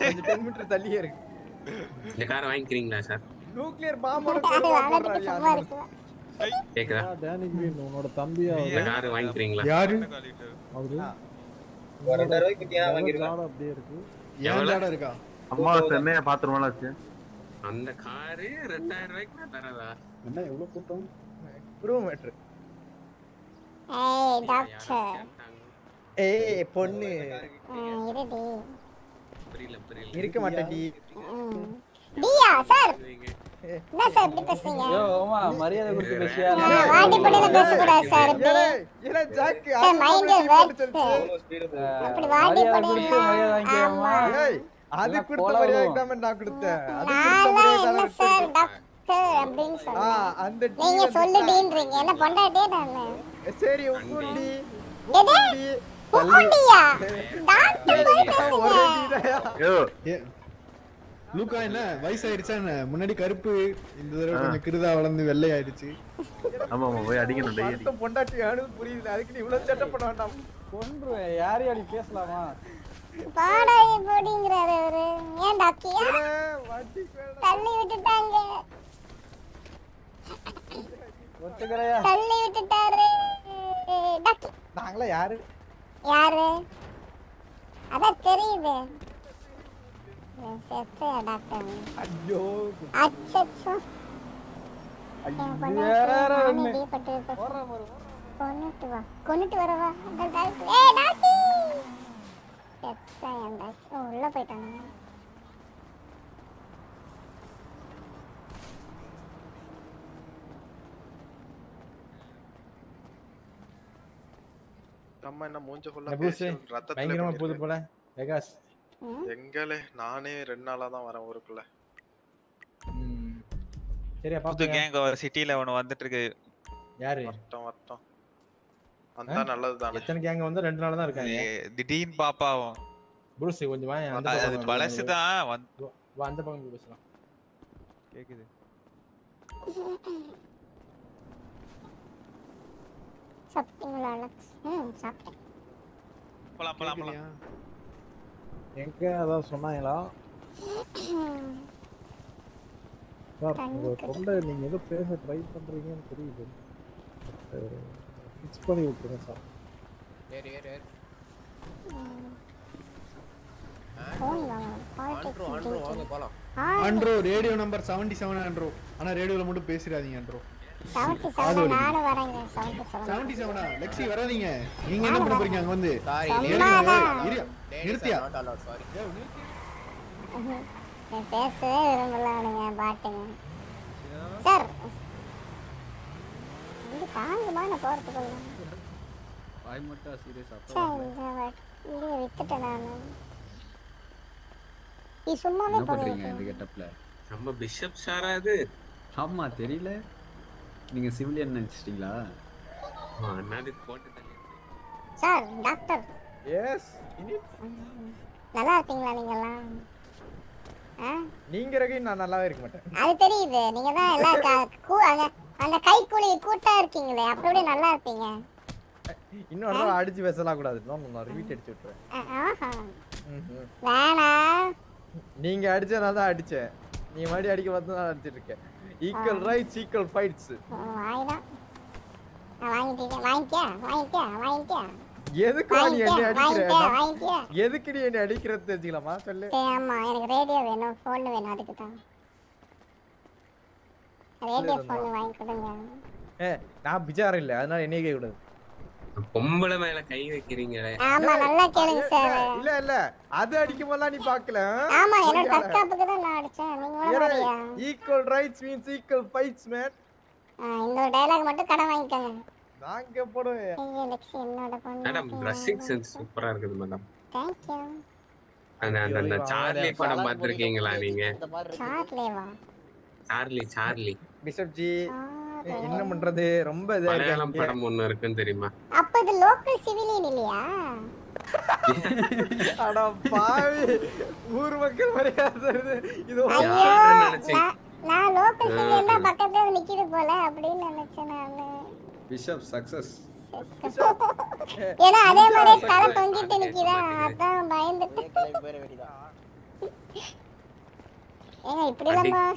கொஞ்சம் டென் மீட்டர் தள்ளியே இருக்கு. இந்த கார் வாங்கிக்கிறீங்களா சார்? நியூக்ளியர் பாம்போட கேக்குதா? டேனி கிரீன் உன்னோட தம்பியா இந்த கார் வாங்கிக்கிறீங்களா? யாரு? அவரு? ஒரு ரெண்டாயிரம் ரூபாய்க்கு பத்தியா வாங்கிருக்கேன் ஜாட அப்படியே இருக்கு. ஏன் எவ்வளவு? ஜாடா இருக்கா? அம்மா சென்னைய பாத்துருவாங்களா ஆச்சு அந்த காரு ரெண்டாயிரம் ரூபாய்க்கு நான் தரதா? என்ன எவ்வளவு கூட்டம்? ஏய் டாக்டர் ஏய் பொண்ணு. ம், இருடி புரியல புரியல. இருக்க மாட்டேன்டி ம். டியா சார். என்ன சார் இப்படி பேசுறீங்க? ஐயோ ஓமா மரியாதை கொடுத்து பேசியா? இப்படி. மைண்ட். அப்படி ஆமா. அது கொடுத்த மரியாதை நான் கொடுத்தேன். அது கொடுத்த மரியாதை தான் சார். டாக்டர் அப்படின்னு ஆ, சொன்னேன். அந்த நீங்க சொல்லுடீன்றீங்க. என்ன பொண்டாட்டியே நானு சரி உக்குண்டி. உக்குண்டியா? டாக்டர் பேசுங்க ஒரே டீ தாயா ஐயோ ஏ, லூக்கா என்ன? வயசாயிடுச்சா என்ன? முன்னாடி கருப்பு இந்த தடவை கொஞ்சம் கிருதா வளர்ந்து வெள்ளை ஆயிடுச்சு ஆமா ஆமா போய் அடிக்கணும் பொண்டாட்டி ஆனது புரியுது அதுக்கு நீ இவ்வளவு சேட்டை பண்ண வேண்டாம். கொன்றுவேன். யாரையும் அப்படி பேசலாமா? பாடாயி போடிங்கிறாரு அவரு. ஏன் டாக்கியா வாட்டி தள்ளி விட்டுட்டாங்க. ஒத்துக்கிறையா தள்ளி விட்டுட்டாரு. டாக்கி. நாங்களா யாரு? யாரு? அதான் தெரியுது. செத்தையா டாக்டர் ஐயோ. அச்சச்சோ. கொன்னுட்டு வா. கொன்னுட்டு வரவா? ஏய் டாக்கி செத்தா என் உள்ள என்ன மூஞ்ச ஃபுல்லா ரத்தத்துல பயங்கரமா போகுது. போல. வெகாஸ் எங்கலே நானே ரெண்டு நாளா தான் வரேன் ஊருக்குள்ள. சரியா புது பாப்பா கேங் ஒரு சிட்டில ஒன்னு வந்துட்டு இருக்கு யாரு வரட்டும் வரட்டும் வந்தா நல்லது தானே எத்தனை கேங்க வந்து ரெண்டு நாள் தான் இருக்காங்க? திடீர்னு பாப்பாவும். புருஷ் கொஞ்சம் வா அந்த அது- பழசுதான் வந்து வா அந்த பக்கம் போய் பேசலாம். கேக்குது. சாப்பிட்டீங்களா அலெக்ஸ்? ம் சாப்பிட்டேன். போலாம் போலாம் போலாம். எங்க? அதான் சொன்னாங்களா? சார் உங்க தொண்டை நீங்க ஏதோ பேச ட்ரை பண்றீங்கன்னு தெரியுது. ஃபிக்ஸ் பண்ணி விட்டுருங்க சார். ஏறு ஏறு ஏறு. Andro radio number seventy seven Andro ஆனா ரேடியோல மட்டும் பேசிடாதீங்க ஆண்ட்ரோ. லெக்ஸி வராதீங்க. நீங்க என்ன பண்ண போறீங்க அங்க வந்து? நிறுத்தியா பேசவே விரும்பல அவனுங்க பாட்டுங்க சார் இது தாங்குமா நான் போறதுக்குள்ள. வாய் மட்டும் சீரியஸ் சார் இந்த வண்டியை வித்துட்டேன் நான். நீ சும்மாவே இந்த கெட்டப்ல? நம்ம பிஷப் சாரா இது? ஆமா தெரியல. நீங்க சிவிலியன் நினைச்சிட்டீங்களா? என்னது போட்டு தள்ளி சார் டாக்டர். எஸ் நல்லா இருப்பீங்களா நீங்கெல்லாம்? ஆ? நீங்க இருக்க நான் நல்லாவே இருக்க மாட்டேன். அது தெரியுது. நீங்க தான் எல்லாம் அந்த கை கூலி கூட்டா இருக்கீங்களே அப்படி எப்படி நல்லா இருப்பீங்க. இன்னொரு தடவை அடிச்சு பேசலாம் கூடாது. நோ நோ ரிவீட் அடிச்சு விட்டுறேன். வேணாம் நீங்க அடிச்சனால தான் அடிச்சேன். நீ மறுபடியும் அடிக்க பார்த்து தான் அடிச்சிட்டு இருக்கேன். ஈக்குவல் ரைட்ஸ் ஈக்குவல் ஃபைட்ஸ் வாய்தான். வாங்கிட்டீங்க வாங்கிட்டியா? வாங்கிட்டியா? வாங்கிட்டியா? எதுக்கு நீ என்ன அடிக்கிற? எதுக்கு நீ என்ன அடிக்கிறது தெரிஞ்சுக்கலாமா? சொல்லு. ஆமா. எனக்கு ரேடியோ வேணும் ஃபோன் வேணும். அதுக்கு தான் ரேடியோ ஃபோன் வாங்கி கொடுங்க. ஏ நான் இல்ல. அதனால என்னைய கேட்க கூடாது பொம்பளை மேல கை வைக்கிறீங்களே. ஆமா நல்லா கேளுங்க சார். இல்ல இல்ல. அது அடிக்கும் போதெல்லாம் நீ பாக்கல ஆமா என்னோட தற்காப்புக்கு தான் நான் அடிச்சேன். நீங்க மாதிரியா equal rights means equal fights man இந்த ஒரு டயலாக் மட்டும் கடன் வாங்கிக்கோங்க. நாங்க போடுவேன் ஐயோ லெக்ஸி என்னோட மேடம் பொண்ணு ட்ரெஸ்ஸிங் சென்ஸ் சூப்பரா இருக்குது மேடம். தேங்க்யூ அந்த அந்த- அந்த சார்லி படம் பார்த்திருக்கீங்களா நீங்க? சார்லேவா சார்லி சார்லி பிஷப் ஜி என்ன பண்றது? ரொம்ப இதா இருக்காங்க. படம் ஒண்ணு இருக்குன்னு தெரியுமா? அப்ப இது லோக்கல் சிவிலியன் இல்லையா? அட பாவி. ஊர் மக்கள் மரியாதை இது? நான்- லோக்கல் சிவிலியன் தான் பக்கத்துல நிக்குது போல அப்படின்னு நினைச்சேன் நானு. பிஷப் சக்சஸ் ஏன்னா அதே மாதிரி தலை தொங்கிட்டு நிக்குதா அதான் பயந்துட்டு ஏங்க இப்படி எல்லாம்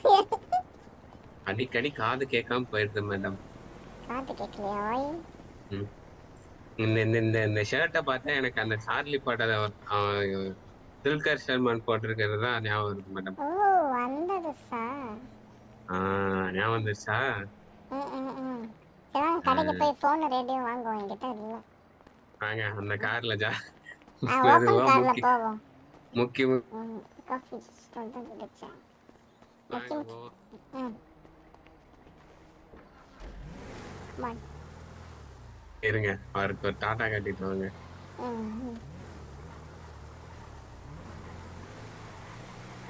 அடிக்கடி காது கேட்காம போயிடுது மேடம் காத்து கேட்கலையா இந்த இந்த இந்த இந்த ஷர்ட்டை பார்த்தா எனக்கு அந்த சார்லி படத்தை துல்கர் சல்மான் போட்டிருக்கிறது தான் ஞாபகம் இருக்கு மேடம் ஓ வந்தது சார் ஆஹ் ஞாபகம் ம் சரி கடைக்கு போய் ஃபோன் ரேடியோ வாங்குவோம் என்கிட்ட இல்ல. வாங்க அந்த கார்ல ஜா ஆ கார்ல போவோம் முக்கி முக்கி ம் காஃபி ஸ்டால் தான் கிடைச்சேன் வாங்க on. இருங்க அவருக்கு ஒரு டாட்டா காட்டிட்டு வாங்க.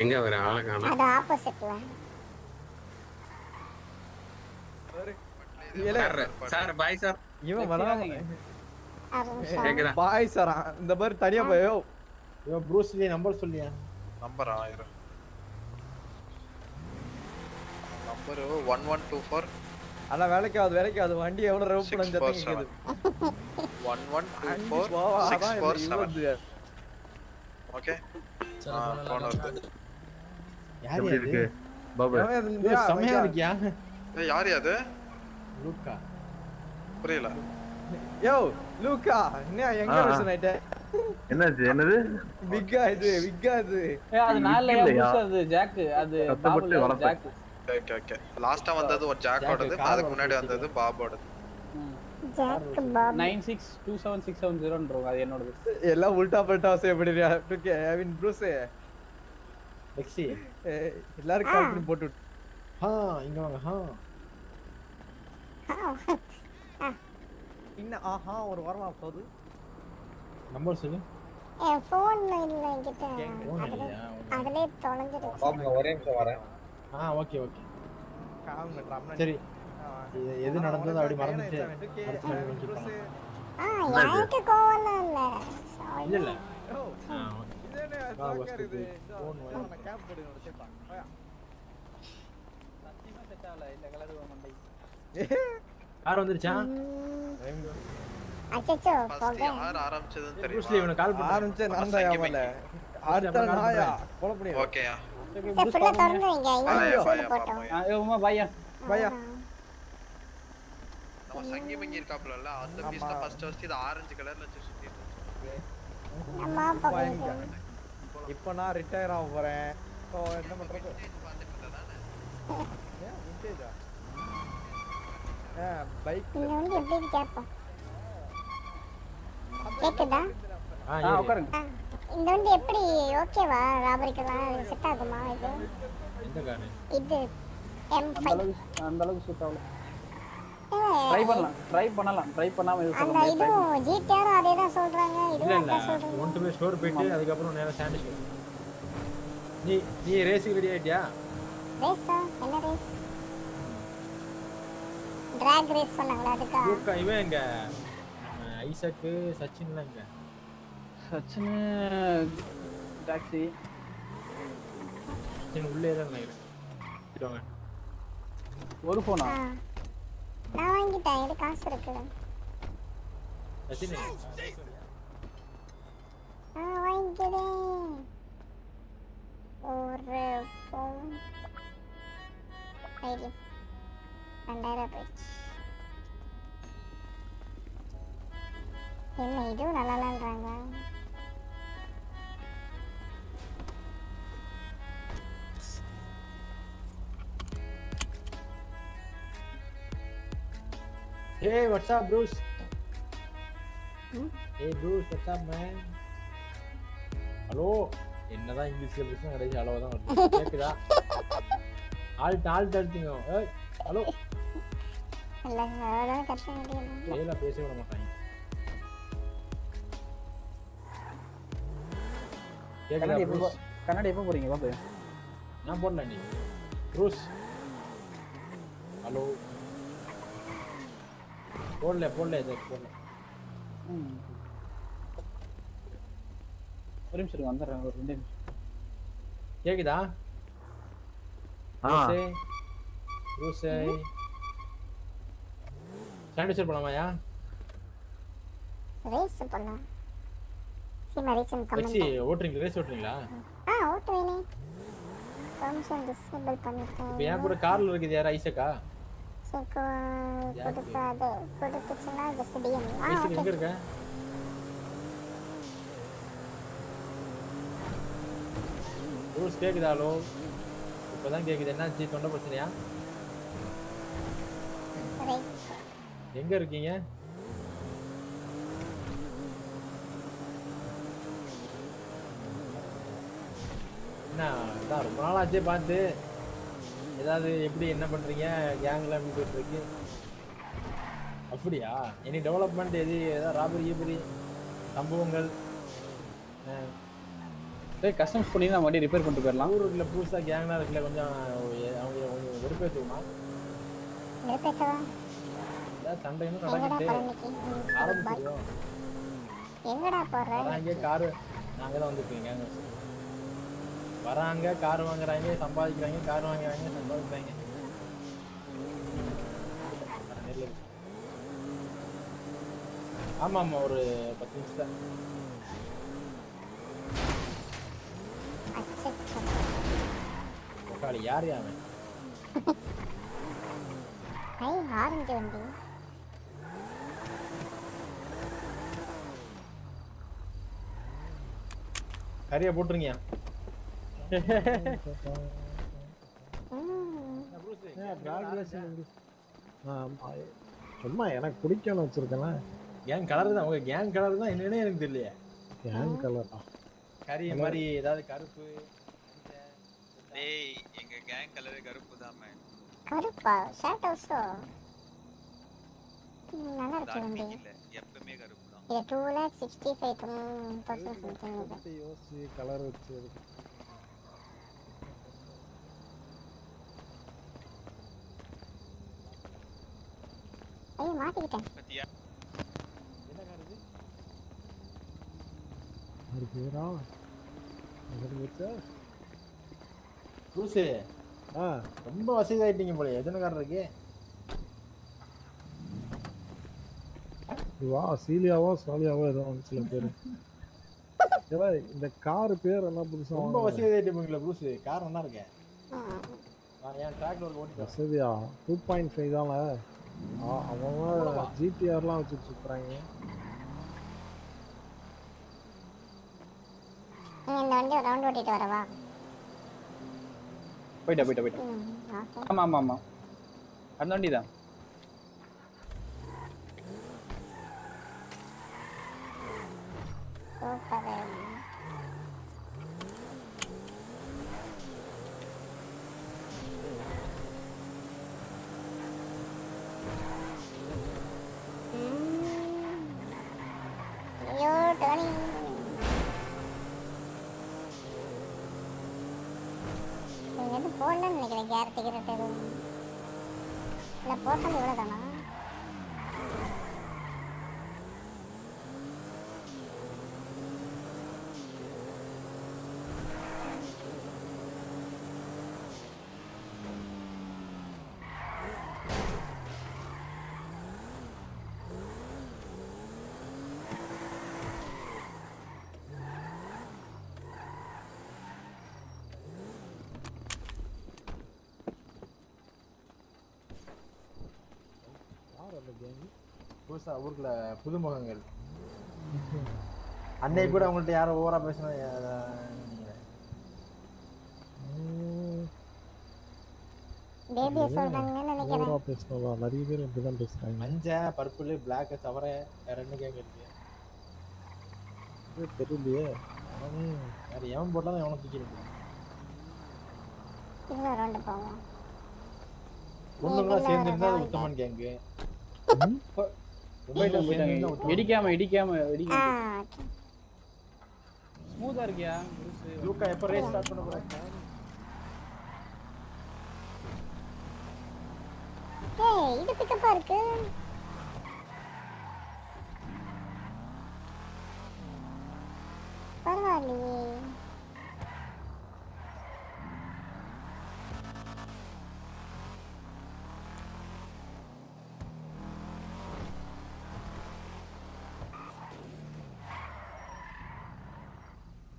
எங்க ஒரு ஆளை காணோம்? அது ஆப்போசிட்ல சார் சார் பாய் சார் இவன் வராங்க? பாய் சாரா. இந்த மாதிரி தனியா போய் இவன் ப்ரூஸ் லீ நம்பர் சொல்லியா? நம்பர் ஆயிரம். Number one one two four. ஆனா வேலைக்காவது வேலைக்காவது வண்டி எவ்வளவு ரவ் பண்ண four சத்தம் seven. கேக்குது ஒன் ஒன் டூ அஞ்சு ஃபோர் போவா, சிக்ஸ் அதான் ஃபோர் இது செவன் இவ்வளவு ஓகே ஃபோன் வருது யார் அது? பாபு. அது? செமையா. இருக்கியா? ஏய், யார் அது லூக்கா. புரியல. யோ லூக்கா என்ன எங்க. மிஷன் ஆயிட்ட? என்னாச்சு என்னது? விக்கா இது விக்கா இது. ஏய், அது? புதுசா அது அது. ஜாக்கு. ஓகே ஓகே லாஸ்டா வந்தது ஒரு ஜாக்கோடது அதுக்கு முன்னாடி. வந்தது பாபோடது Jack Bob nine six two seven six seven ஜீரோன்றோம் அது என்னோடது. எல்லாம் உல்டா பல்டா செய்யப்படுறியா ஐ மீன் ப்ரூஸ் லெக்ஸி எல்லாரும் கால் பண்ணி போட்டு. ஹா இங்க வாங்க ஹா இன்னும் ஆஹா ஒரு வாரமா போகுது. நம்பர் சொல்லு. என் ஃபோன் இல்ல என்கிட்ட. Phone அதுல இல்லையா? அதுலயே தொலைஞ்சிருச்சு. பாருங்க ஒரே நிமிஷம் வரேன். ஆ ஓகே ஓகே. சரி. எது நடந்ததோ அப்படி மறந்துட்டு. ஆ எனக்கு கோவம்லாம் இல்ல? இல்ல இல்ல. யார் வந்துருச்சா? அச்சச்சோ ஃபர்ஸ்ட் போக. யார் ஆரம்பிச்சதுன்னு ப்ரூஸ்லி இவனை கால் பண்ணு. நான் தான். அடுத்த நாயா. கொலை. ஓகேயா. சார் ஃபுல்லா திறந்து வைங்க. இங்க பாயா சூடு பாயா போட்டோம் பாப்பா உமா பையா. பையா. நம்ம சங்கி மங்கி இருக்காப்ல அந்த பீஸ் தான் ஃபர்ஸ்ட் ஃபர்ஸ்ட் இது ஆரஞ்சு கலர்ல வச்சு சுத்திட்டு. அம்மா. இப்போ நான் ரிட்டையர் ஆக போறேன். இப்போ என்ன பண்றது? ஏன் ஆ? பைக் எப்படி கேக்குதா? ஆ. உட்காருங்க. இந்த வண்டி எப்படி ஓகேவா? ராபரிக்கெல்லாம் செட் ஆகுமா இது? காரு? இது எம் அந்த ஃபைவ் அளவுக்கு சூட் ஆகல. ட்ரை பண்ணலாம். ட்ரை பண்ணலாம். ட்ரை பண்ணாம இது சொல்ல அந்த இதுவும் ஜிடிஆரும் அதே தான் சொல்றாங்க. இல்ல அதான் சொல்றாங்க. ஒன் போய் ஸ்டோர் போயிட்டு அதுக்கப்புறம் நேரா சாண்டி ஸ்டோர் நீ நீ ரேஸுக்கு ரெடி ஆயிட்டியா? ரேஸா என்ன ரேஸ் டிராக் ரேஸ் சொன்னாங்களா அதுக்கா? இவன் எங்க? ஐசக்கு சச்சின்லாம் எங்க? சச்சின் டாக்ஸி உள்ளே தான் ஒரு ஃபோனா ஆ. நான் வாங்கிட்டேன் இது காசு இருக்கு சச்சின் நான் வாங்கிக்கிறேன் ஒரு phone. ஐடி ரெண்டாயிரம் போயிடுச்சு என்ன இதுவும் நல்லாலான்றாங்க Hey, what's up, Bruce? Hey, Bruce, what's up, man? Hello என்னதான் இங்கிலீஷ்ல பேசுனா கடைசி அளவு தான் வருது. கேக்குதா? ஆல்ட் ஆல்ட் அழுத்திங்க ஏய் ஹலோ இல்லை அவ்வளோதான் கட்ட முடியும் ஏல பேச விட மாட்டாங்க. கேக்குதா கண்ணாடி எப்போ ப்ரூஸ் கண்ணாடி எப்போ போறீங்க? பாப்பு நான் போடல நீ ப்ரூஸ் ஹலோ போடல போடல இது போடல. ஒரு நிமிஷம் வந்துடுறேன் ஒரு ரெண்டு நிமிஷம். கேக்குதா? ப்ரூஸே சாண்டிச்சர் போலாமாயா ரேஸ் பண்ணலாம் சீமா டாக்ஸி கமெண்ட் ஓட்டுறீங்களா ரேஸ் ஓட்டுறீங்களா? ஆ ஓட்டுவேனே. பர்மிஷன் டிசேபிள் பண்ணிட்டேன் இப்போ என் கூட கார்ல இருக்குது யாரா ஐசக்கா? கொடுக்காது. கொடுத்துச்சுன்னா ஜஸ்ட் டிஎம் ஆ ஓகே. இருக்க? ரூல்ஸ் கேக்குதா ஹலோ இப்பதான் கேக்குது. என்னாச்சு தொண்டை பிரச்சனையா? எங்க இருக்கீங்க? என்ன ரொம்ப நாளாச்சே பார்த்து. ஏதாவது எப்படி என்ன பண்றீங்க? கேங்ல எப்படி போயிட்டு இருக்கு? அப்படியா? இனி டெவலப்மெண்ட் எது? ஏதாவது ராபரி கீபரி சம்பவங்கள்? சரி கஸ்டம்ஸ் பண்ணி நம்ம வண்டி ரிப்பேர் பண்ணிட்டு போயிடலாம். ஊருக்குள்ள புதுசா கேங்லாம் இருக்குல்ல கொஞ்சம் அவங்க கொஞ்சம் வெறுப்பேற்றுமா நிறுத்தவா ஏதாவது சண்டை இன்னும் எங்கடா நடக்குது பழனிக்கு ஆரம்பிச்சிருவோம் எங்கடா போடுற வராங்க காரு நாங்க தான் வந்துருக்கோம் கேங்க வராங்க கார் வாங்குறாங்க சம்பாதிக்கிறாங்க கார் வாங்குறாங்க சம்பாதிக்கிறாங்க நேர்ல இருக்கு. ஆமா ஆமா ஒரு பத்து அச்சச்சோ உக்காளி யார் ஐ ஆரஞ்சு வண்டி கறியை போட்டுருங்க. சும்மா எனக்கு பிடிக்கும்னு வச்சிருக்கேன் கேங் கலர் தான் உங்க கேங் கலர் தான் என்னன்னே எனக்கு தெரியலையே ஏன் கலர் கறி மாதிரி ஏதாவது கருப்பு டேய் எங்க கேங் கலர் கருப்பு தான் மேன் கருப்பா ஷர்ட் நல்லா இருக்கு இல்ல எப்பவுமே கருப்பு தான். இது two lakh sixty five thousand something இது யோசிச்சு கலர் வச்சு இருக்கு. ஐயோ மாட்டிக்கிட்டேன். பத்தியா? ஒரு பேரா அது வச்சா? ரூசு ஆ. ரொம்ப வசதி ஆயிட்டீங்க போல எத்தனை கார் இருக்கு? இதுவா சீலியாவோ சாலியாவோ ஏதோ ஒன்று சில பேர். ஏன்னா இந்த கார் பேர் எல்லாம் புதுசா ரொம்ப. வசதி ஆயிட்டீங்களா ப்ரூஸ் கார் நல்லா இருக்கேன் நான் என் ட்ராக்ல ஒரு ஓட்டி. வசதியா? டூ பாயிண்ட் ஃபைவ் தானே? அவன் ஜிடிஆர்லாம் வச்சுட்டு சுற்றுறாங்க இந்த போயிட்டா போயிட்டா ஓட்டிட்டு ஆமா ஆமா ஆமா. அந்த வண்டி நினைக்கிறேன் இல்லை போட்டது இவ்வளோதானா தானா யார் அந்த கேங் புதுசா ஊருக்குள்ள புதுமுகங்கள். அன்னைக்கு கூட அவங்கள்ட்ட யாரும் ஓவரா பேசினா நிறைய பேர் இப்படிதான் பேசுறாங்க. மஞ்சள் பர்பிள் பிளாக் தவிர வேற என்ன கேங் இருக்கு? தெரியலையே. வேற எவன் போட்டாலும் எவனை தூக்கிருக்கு இன்னும் ரெண்டு போவோம். பொண்ணுங்களா சேர்ந்து இருந்தா அது உத்தமன் கேங்கு இடிக்காம இடிக்காம ஆ இடிக்காம. ஓகே ஸ்மூத்தா இருக்கியா? லூக்கா எப்ப ரேஸ் ஸ்டார்ட் பண்ண போறாங்க ஏய் இது பிக்கப்பா இருக்கு பரவாயில்லையே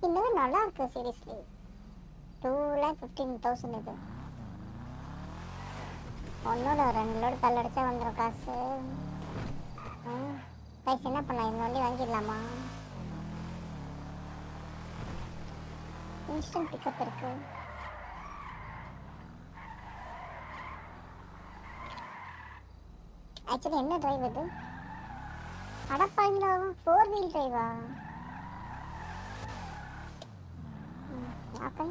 இன்னும் நல்லா இருக்கு seriously two lakh fifteen thousand இது ஒன்னோட ரெண்டு லோடு கல் அடிச்சா வந்துடும் காசு. பைசா என்ன பண்ணலாம்? இந்த வண்டி வாங்கிடலாமா? இன்ஸ்டன்ட் பிக்கப் இருக்கு. ஆக்சுவலி என்ன டிரைவ் இது? அடப்பாங்களா ஃபோர் வீல் டிரைவா ஓகே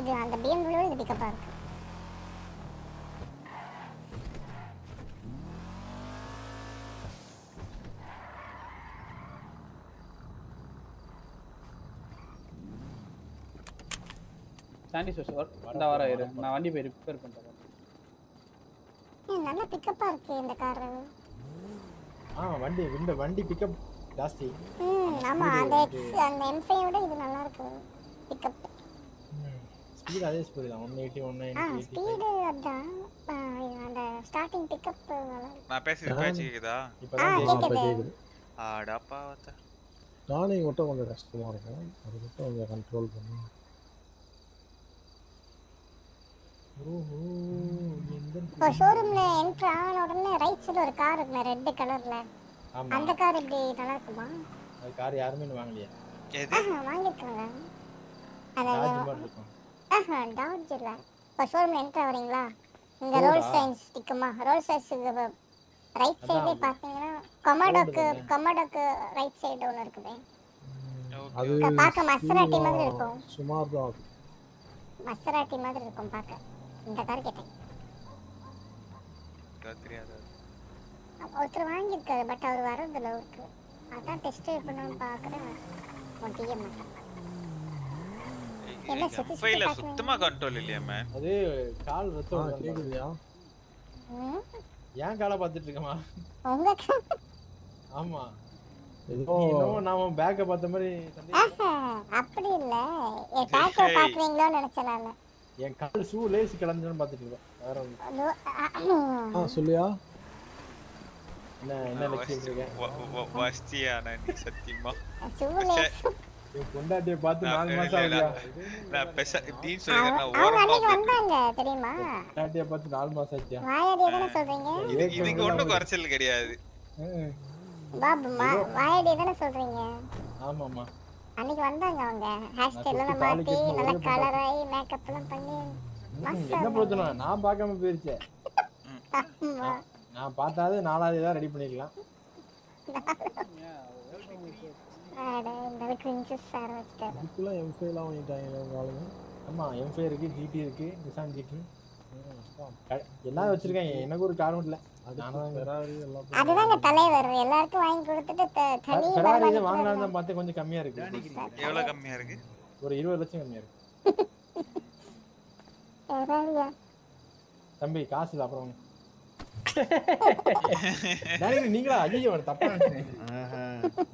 இது அந்த பிஎம்டபிள்யூ இது பிக்கப்பாக இருக்கு. சாண்டி சோஸ் வந்த வாரம் இரு. நான் வண்டி போய் ரிப்பேர் பண்ணிட்டேன் ஏய், நல்ல பிக்கப்பாக இருக்கு இந்த காரு. ஆ வண்டி இந்த வண்டி பிக்கப் ஜாஸ்தி. ம் ஆமா அந்த எக்ஸ் அந்த எம் விட இது நல்லா இருக்கு. பிக்கப் ஸ்பீட் அதே ஸ்பீடு தான். ஒன் எயிட்டி ஒன் ஆ நைன்டி ஸ்பீடு அதான். அந்த ஸ்டார்டிங் பிக்கப் நல்லா இருக்கு. நான் பேசுறது பேச்சு கேக்குதா? ஆ கேக்குது. கேக்குது. ஆடாப்பா வத்தா நானே மட்டும் கொஞ்சம் கஷ்டமா இருக்கும் அது மட்டும் கொஞ்சம் கண்ட்ரோல் பண்ணி. ஓஹோ எந்த இப்போ ஷோரூம்ல என்ட்ரு ஆன உடனே ரைட் சைடு ஒரு கார் இருக்குமே ரெட் கலர்ல அந்த கார் இப்படி நல்லா இருக்குமா? அது கார் யாருமே இன்னும் வாங்கலையா. ஆஹா வாங்கிருக்காங்க ஆஹா டாட்ஜ் இல்ல. இப்போ ஷோரூம்ல என்ட்ரு ஆவறீங்களா? இங்க? ரோல்ஸ் ரைஸ் நிக்குமா? ரோல்ஸ் ரைஸ் ரைட் சைடுல. பாத்தீங்கன்னா கொமடோக்கு? கொமடோக்கு ரைட் சைடு ஒன்று இருக்குது அது க- பார்க்க மசராட்டி மாதிரி இருக்கும். சுமார் தான் மசராட்டி மாதிரி இருக்கும் பார்க்க. இந்த கார் கேட்டேன். தெரியாது? ஒருத்தர் வாங்கியிருக்காரு பட் அவர் வர்றதில்ல ஊருக்கு அதான் டெஸ்ட் பண்ணணும்னு பார்க்குறேன் ஒட்டிக்க மாட்டேன் என்ன சுத்தி? சுத்தமா கண்ட்ரோல் இல்லையா அது கால் ரத்தம். கேக்குதுயா? ஏன் காலை பார்த்துட்டு இருக்கமா? உங்க ஆமா. நாம பேக்க பார்த்த மாதிரி அப்படி இல்ல. என் பேக்கை பாக்குறீங்களோன்னு நினைச்சேன் நான். என் கால் ஷூ லேஸ் கிடந்துன்னு பார்த்துட்டு இருக்கேன். வேற ஒண்ணு. சொல்லியா? என்ன என்ன லட்சியம் இருக்கேன் வஸ்தியா நான் நீ சத்தியமா என் பொண்டாட்டிய பார்த்து நாலு மாசம் இல்ல, ஆகுதுயா நான் பெச இப்படின்னு சொல்லுங்க நான் அவங்க ஓரமா அன்னைக்கு போய் வந்தாங்க தெரியுமா? பொண்டாட்டிய பார்த்து நாலு மாசம் ஆச்சியா வாயாடியே தானே சொல்றீங்க? இது இதுக்கு ஒண்ணும் குறைச்சல் கிடையாது. பாபு வாயாடியே தானே சொல்றீங்க? ஆமாமா அன்னைக்கு வந்தாங்க அவங்க. ஹேர் ஸ்டைல் எல்லாம் தொட்டு தாலி மாத்தி நல்லா கலர் பண்ணி என்ன பிரச்சனை? நான் பார்க்காம போயிருச்சேன் ஆமா. நான் பார்த்தாது நாலாவது தான் ரெடி வச்சுட்டாரு இதுக்குலாம் எம்ஃபைலாம் வாங்கிட்டாங்க உங்க ஆளுங்க? ஆமா எம்ஃபை இருக்கு ஜிடி இருக்கு நிசான் ஜிடி எல்லாம் வச்சிருக்காங்க. எனக்கு ஒரு காரணம் இல்ல. நானும் ஃபெராரி எல்லாம் அதுதாங்க தலைவர் எல்லாருக்கும் வாங்கி கொடுத்துட்டு தனி ஃபெராரி பார்த்தேன் கொஞ்சம் கம்மியா இருக்கு. எவ்வளவு கம்மியா இருக்கு? ஒரு இருபது லட்சம் கம்மியா இருக்கு. ஃபெராரியா தம்பி காசு இல்ல அப்புறம் நீங்களா? ஐயோ தப்பா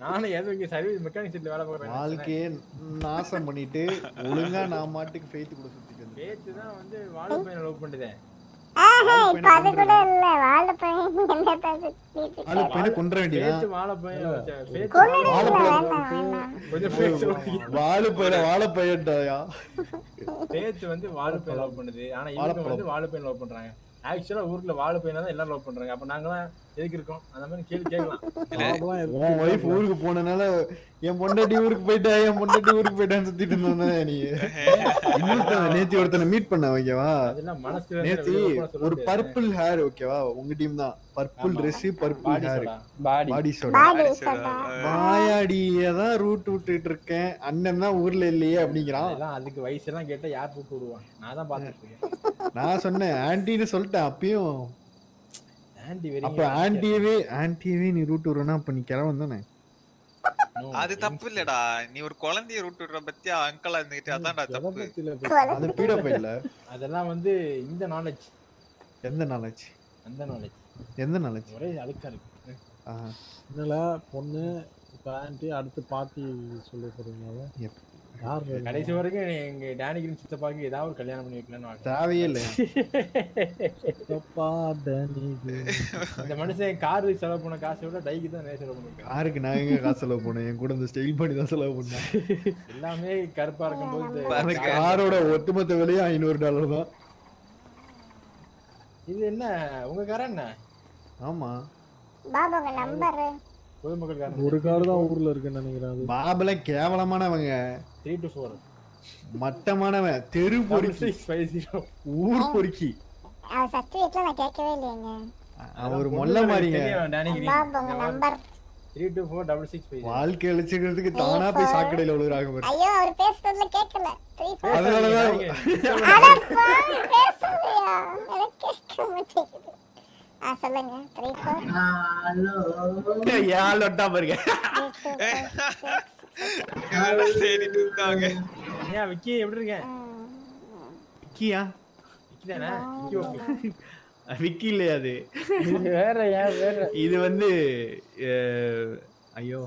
நானும் ஏதோ இங்க சர்வீஸ் மெக்கானிக் சீட்ல வேலை பார்க்கறேன் வாழ்க்கையே நாசம் பண்ணிட்டு ஒழுங்கா நான் மாட்டுக்கு ஃபெய்த் கூட சுத்திட்டு. பேச்சு தான் வந்து வாழை பையனை லவ் பண்ணிட்டேன். ஆஹா இப்ப அது கூட இல்ல. வாழைப்பழம் என்னதான் சுத்திட்டு வாழை பையனை கொன்ற வேண்டியதா? பேச்சு வாழை பையன் வச்சேன். பேச்சு கொல்லுங்க, வாழை வேண்டாம், பையன். வேண்டாம். கொஞ்சம் பேச்சு வாங்கி. வாழைப்பையன வாழைப்பையன்டாயா பேச்சு வந்து வாழைப்பையன் லவ் பண்ணுது. ஆனா இவங்க வாழைப்பழம். வந்து வாழைப்பையன் லவ் பண்றாங்க. ஆக்சுவலா ஊர்ல வாழைப்பையனா தான் எல்லாரும் லவ் பண்ணுறாங்க அப்போ நாங்களாம் எதுக்கு இருக்கோம் அந்த மாதிரி கேள்வி கேட்கலாம். உன் ஒய்ஃப் ஊருக்கு போனனால என் பொண்டாட்டி ஊருக்கு போயிட்டா என் பொண்டாட்டி ஊருக்கு போயிட்டான்னு சுத்திட்டு இருந்தோம் நீ. நேத்தி ஒருத்தனை மீட் பண்ண ஓகேவா அதெல்லாம் மனசுல இருந்து நேத்தி ஒரு. பர்பிள் ஹேர் ஓகேவா உங்க டீம் தான். பர்பிள். Dress purple hair. பாடி சோடா வாயாடிய தான் ரூட் விட்டுட்டு இருக்கேன். அண்ணன் தான் ஊர்ல இல்லையே அப்படிங்கிறான். அதுக்கு வயசெல்லாம் கேட்டா யார் கூப்பிட்டு விடுவான்? நான் தான் பாத்துட்டு இருக்கேன். நான் சொன்னேன் ஆன்டின்னு சொல்லிட்டேன் அப்பயும் அப்ப ஆன்டியவே ஆன்டியவே நீ ரூட் விடுறனா அப்ப நீ கிளவன் தானே? அது தப்பு இல்லடா. நீ ஒரு குழந்தைய ரூட் விடுற பத்தியா? அங்கிளா இருந்துகிட்டு அதான்டா தப்பு. அது பீடப்ப இல்ல. அதெல்லாம் வந்து இந்த நாலேஜ் எந்த நாலேஜ் அந்த நாலேஜ் எந்த நாலேஜ் ஒரே அழுக்கா இருக்கு. இதனால பொண்ணு இப்போ ஆன்ட்டி அடுத்து பாட்டி சொல்லி போறீங்க யார் கடைசி வரைக்கும் எங்க டேனிகிரின் சித்தப்பாக்கு ஏதாவது ஒரு கல்யாணம் பண்ணி வைக்கலாம்னு வாங்க. தேவையே இல்லை இந்த மனுஷன் கார் செலவு பண்ண காசை விட டைக்கு தான் நிறைய செலவு பண்ணிருக்கான். யாருக்கு நான் எங்க காசு செலவு பண்ணேன் என் கூட இந்த ஸ்டைல் பண்ணி தான் செலவு பண்ணேன் எல்லாமே கருப்பா இருக்கும்போது காரோட ஒட்டுமொத்த விலையும் ஐநூறு டாலர் தான். இது என்ன? உங்க காரன் என்ன? ஆமா. பாபா உங்க நம்பர் பொதுமக்கள் ஒரு கார் தான் ஊர்ல இருக்குன்னு நினைக்கிறேன் பாபெல்லாம் கேவலமானவங்க. த்ரீ டு ஃபோர் மட்டமானவன். தெரு பொறுக்கி. ஊர் பொறுக்கி. அவ சர்டிஃபிகேட்ல நான் கேட்கவே இல்லையங்க அவன் ஒரு மொல்ல மாறிங்க. Number three two four double six five வாழ்க்கை அழிச்சுக்கிறதுக்கு தானா போய் சாக்கடையில விழுகிறாங்க பாரு. ஐயோ அவர் பேசுறதுல கேட்கல. த்ரீ ஃபோர் அதனாலதான் அட பாவி, பேசலையா எனக்கு கேட்க மாட்டேங்குது. ஆ சொல்லுங்க. த்ரீ ஃபோர் ஏன் ஒட்டா பாருங்க. தேடிட்டு இருக்காங்க. ஏன் விக்கி எப்படி இருக்க? விக்கியா? விக்கி தானே விக்கி ஓகே. விக்கி இல்லையா அது? வேற ஏன் வேற? இது வந்து ஐயோ.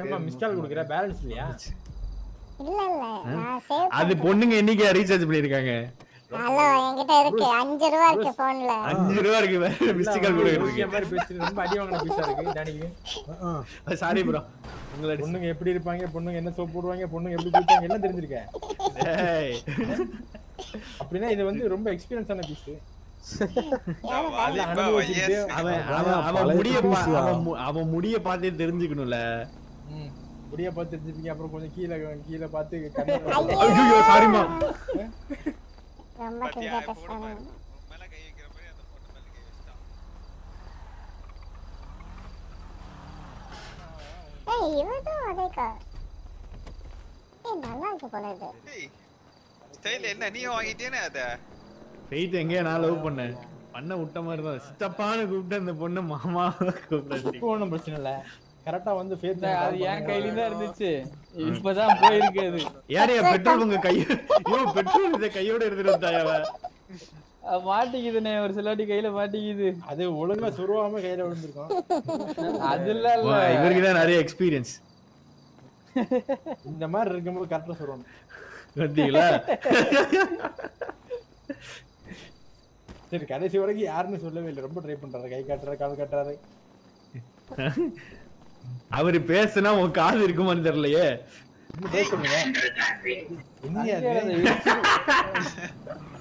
ஏம்மா மிஸ் கால் கொடுக்குற? பேலன்ஸ் இல்லையா? இல்ல இல்ல. நான் சேவ் அது பொண்ணுங்க என்னைக்கு ரீசார்ஜ் பண்ணிருக்காங்க ஹலோ என்கிட்ட இருக்கு. போன்ல மாதிரி ரொம்ப அடி வாங்கின பீஸா இருக்கு. டேனிக்கு சாரி ப்ரோ உங்களை பொண்ணுங்க எப்படி இருப்பாங்க? பொண்ணுங்க என்ன சோப் போடுவாங்க? பொண்ணுங்க எப்படி குளிப்பாங்க? எல்லாம் தெரிஞ்சிருக்கேன். டேய். அப்படின்னா இது வந்து ரொம்ப எக்ஸ்பீரியன்ஸ் ஆன பீஸ் அவன் முடிய பார்த்தே தெரிஞ்சுக்கணும்ல. முடிய பார்த்து தெரிஞ்சுப்பீங்க. அப்புறம் கொஞ்சம் கீழே கீழே பார்த்து ஐயோ. சாரிமா ரொம்ப கிண்டா பேசுறாங்க ஏய் இவனும் அதே கார் ஏய் நல்லா இருக்கு போல இது. ஸ்டைல் என்ன? நீயும் வாங்கிட்டேனே அத? ஃபெய்த் எங்க நான் லவ் பண்ணேன். பண்ண விட்ட மாதிரி தான். சித்தப்பான்னு கூப்பிட்டு அந்த பொண்ணு மாமா கூப்பிட்டு ஒன்றும் பிரச்சனை இல்லை. கரெக்டா வந்து ஃபேஸ் அது என் கையில தான் இருந்துச்சு. இப்பதான் போயிருக்கு அது யாரையா பெட்ரோல் உங்க கைய? ஐயோ பெட்ரோல் இதை கையோட எடுத்துட்டு வந்தாயாவ அது மாட்டிக்குதுண்ணே ஒரு சிலாட்டி கையில மாட்டிக்குது. அது ஒழுங்கா சுருவாம கையில விழுந்திருக்கும். அதுல இல்ல. இவருக்கு தான் நிறைய எக்ஸ்பீரியன்ஸ் இந்த மாதிரி இருக்கும்போது கரெக்டா சுருவணும். பார்த்தீங்களா சரி கடைசி வரைக்கும் யாருன்னு சொல்லவே இல்லை. ரொம்ப ட்ரை பண்றாரு. கை காட்டுறாரு கால் காட்டுறாரு. அவரு பேசுனா உன் காது இருக்குமான்னு தெரியலையே.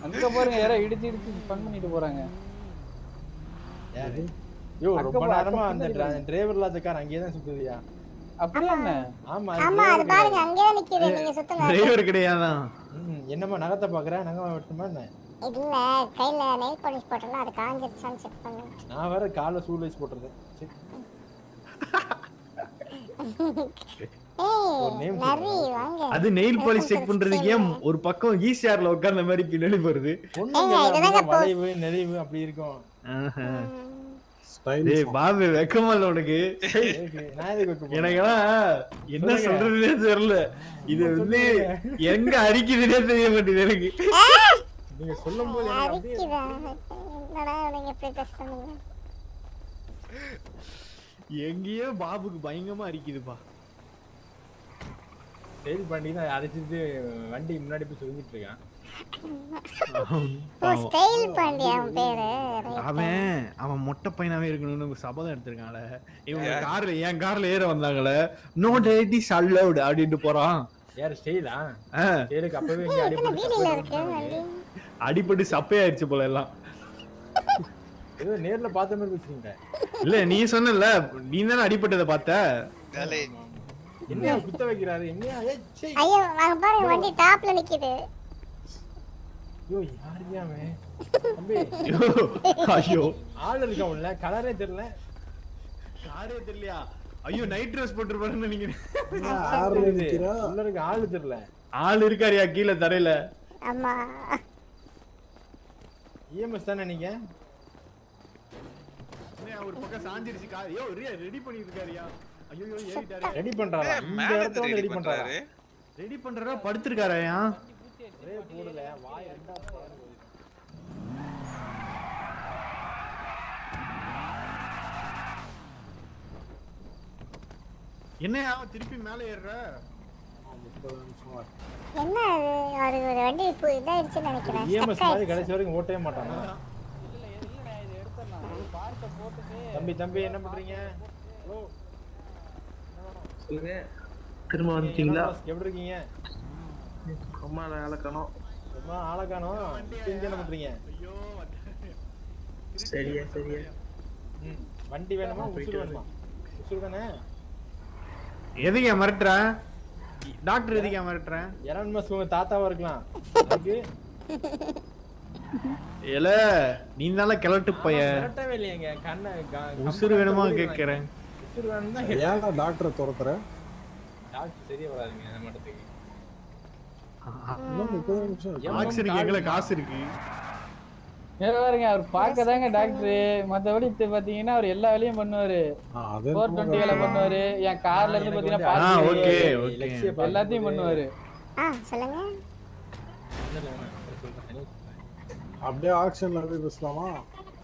அங்கே பாருங்க யாரோ இடிச்சு இடிச்சு ஃபன் பண்ணிட்டு போறாங்க. யாரு? யோ அங்க ரொம்ப நேரமா அந்த டிரைவர் இல்லாத கார் அங்கேயே தான் சுத்துதியா? அப்படியா என்ன? ஆமா ஆமா அது பாருங்க அங்கேயே நிக்குது நீங்க சுத்துங்க. டிரைவர் கிடையாதான். ம், என்னம்மா நகத்தை பாக்குறேன் நகம் வெட்டுமா என்ன? இல்ல கையில நெயில் பாலிஷ் போட்டல அது காஞ்சிருச்சான்னு செக் பண்ணு. நான் வேற காலை வச்சு போட்டுருந்தேன் சரி. ஏய் நரி வாங்க அது நெயில் பாலிஷ் செக் பண்றதுக்கு ஏன் ஒரு பக்கம் ஈசிஆர்ல உட்கார்ந்த மாதிரி பின்னாடி போறது? வளைவு நெளிவு அப்படி இருக்கும். ஆஹா. டேய் பாபு வெக்கமா இல்ல உனக்கு? எனக்கெல்லாம் என்ன. சொல்றதுனே தெரியல. இது வந்து எங்க அடிக்குதுன்னே தெரிய மாட்டேங்குது எனக்கு. நீங்க சொல்லும் எங்கேயோ பாபுக்கு பயங்கரமா அடிக்குதுப்பா. சேல் பண்ணி தான் அரைச்சிட்டு வண்டி முன்னாடி போய் சொல்லிட்டு இருக்கான். அவன் பேரு? அவன் அவன் மொட்டை பையனாவே இருக்கணும்னு சபதம் எடுத்திருக்கான்ல. இவங்க. கார்ல என் கார்ல ஏற வந்தாங்களே. நோ டேட்டிஸ் அலௌட் அப்படின்ட்டு போறான். யார் ஸ்டைலா? ஆ. ஸ்டைலுக்கு அப்பவே இங்க அடிபட்டு வீடியோல இருக்கு வண்டி. அடிபட்டு சப்பையாயிருச்சு போல எல்லாம். ஏதோ நேர்ல பார்த்த மாதிரி பேசுறீங்க இல்ல நீ சொன்னல நீ தானே அடிபட்டதை பார்த்த? என்ன குத்த வைக்கிறாரு? என்ன ஏய், சீ. ஐயோ வாங்க பாருங்க வண்டி டாப்ல நிக்குது. ஐயோ யாருயா அவன்? தம்பி. ஐயோ, ஐயோ. ஆள் இருக்கான் உள்ள கலரே தெரியல. காரே தெரியலையா? ஐயோ நைட் ட்ரெஸ் போட்டுருப்பாருன்னு நீங்க ஆறுல நிக்கிறா? உள்ள இருக்க ஆளு தெரியல. ஆள் இருக்காருயா கீழே தரையில? ஆமா. இஎம்எஸ் தானே நீங்க? ஒரு பக்கம் சாஞ்சிருச்சு கார் ஐயோ ரெடி பண்ணிட்டு இருக்காருயா ஐயோ ஏறிட்டாரு. ரெடி பண்றாரா? இந்த இடத்துல வந்து ரெடி பண்றாரா? ரெடி பண்றா படுத்திருக்காரயா? ஒரே போடல வாய் ரெண்டா பாரு. என்னையா திருப்பி மேல ஏறுற? என்ன அது? ஒரு வண்டி இப்போ இதாயிடுச்சுன்னு நினைக்கிறேன். கடைசி வரைக்கும் ஓட்டவே மாட்டானா? தம்பி தம்பி என்ன பண்றீங்க? சொல்லுங்க. திரும்ப வந்துட்டீங்களா? எப்படி இருக்கீங்க? ரொம்ப நாளை காணோம் ரொம்ப ஆளை காணோம் இங்க என்ன பண்றீங்க? சரியா சரியா. வண்டி வேணுமா? உசுறு வேணுமா? உசுறு தானே? எதுக்கு மிரட்டுற? டாக்டர் எதுக்கு மிரட்டுறேன் எலான் மஸ்க் உங்க தாத்தாவா இருக்கலாம். அதுக்கு ஏல நீ தானே கிளட்டு பைய. இல்லையேங்க. கண்ணை உசுறு வேணுமா. கேக்குறேன். உசுறு வேணும்னா ஏன்டா டாக்டரை துரத்துற? சரியா வராதுங்க நம்ம இடத்துக்கு. காசு இருக்கு. வேற பாருங்க அவர் பார்க்கதாங்க டாக்டர். மத்தபடி பாத்தீங்கன்னா அவர் எல்லா வேலையும் பண்ணுவாரு. ஃபோர் டுவெண்ட்டி வேலை பண்ணுவாரு? என் கார்ல இருந்து பாத்தீங்கன்னா பார்க்க எல்லாத்தையும் பண்ணுவாரு. ஆ சொல்லுங்க இல்ல, இல்ல, வேணாம். அப்புறம் சொல்றேன். என்ன சொல்றேன்? அப்படியே ஆக்ஷன்ல போய் பேசலாமா?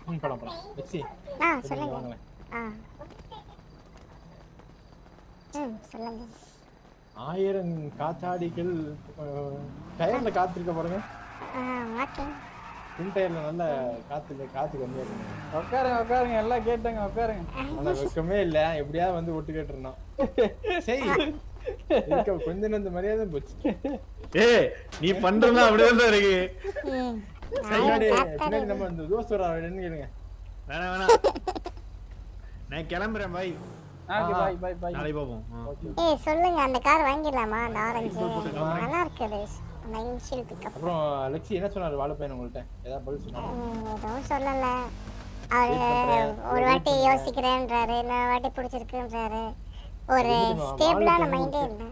ம், படம் படம். லட்சி ஆ கொஞ்சம் சொல்லுங்க. ஆ. ம் சொல்லுங்க. ஆயிரம் காத்தாடிகள் டயர்ல காத்து இருக்க பாருங்க. பின் டயர்ல நல்ல காத்து காத்து கம்மியா இருக்கு. உட்காருங்க உட்காருங்க எல்லாம் கேட்டாங்க உட்காருங்க. ஆனா வெக்கமே இல்ல. எப்படியாவது வந்து ஒட்டு கேட்டுருந்தோம் சரி. இருக்க கொஞ்ச நேரம் இந்த மரியாதை போச்சு. ஏய் நீ பண்றதெல்லாம் அப்படியே தான் இருக்கு. ம். பின்னாடி நம்ம இந்த தோசை வர கேளுங்க. நான் கிளம்புறேன் பாய். ஏய் சொல்லுங்க அந்த கார் வாங்கிடலாமா? அந்த ஆரஞ்சு நல்லா இருக்குது. அந்த இன்ஷியல் பிக்கப் அப்புறம் லட்சி என்ன சொன்னாரு? வாழை பையன் உங்கள்ட்ட? ஏதாவது பதில் சொன்னாரு? எதுவும் சொல்லல. அவரு ஒரு வாட்டி யோசிக்கிறேன்றாரு. இன்னொரு வாட்டி பிடிச்சிருக்குன்றாரு. ஒரு ஸ்டேபிளான மைண்டே இல்லை.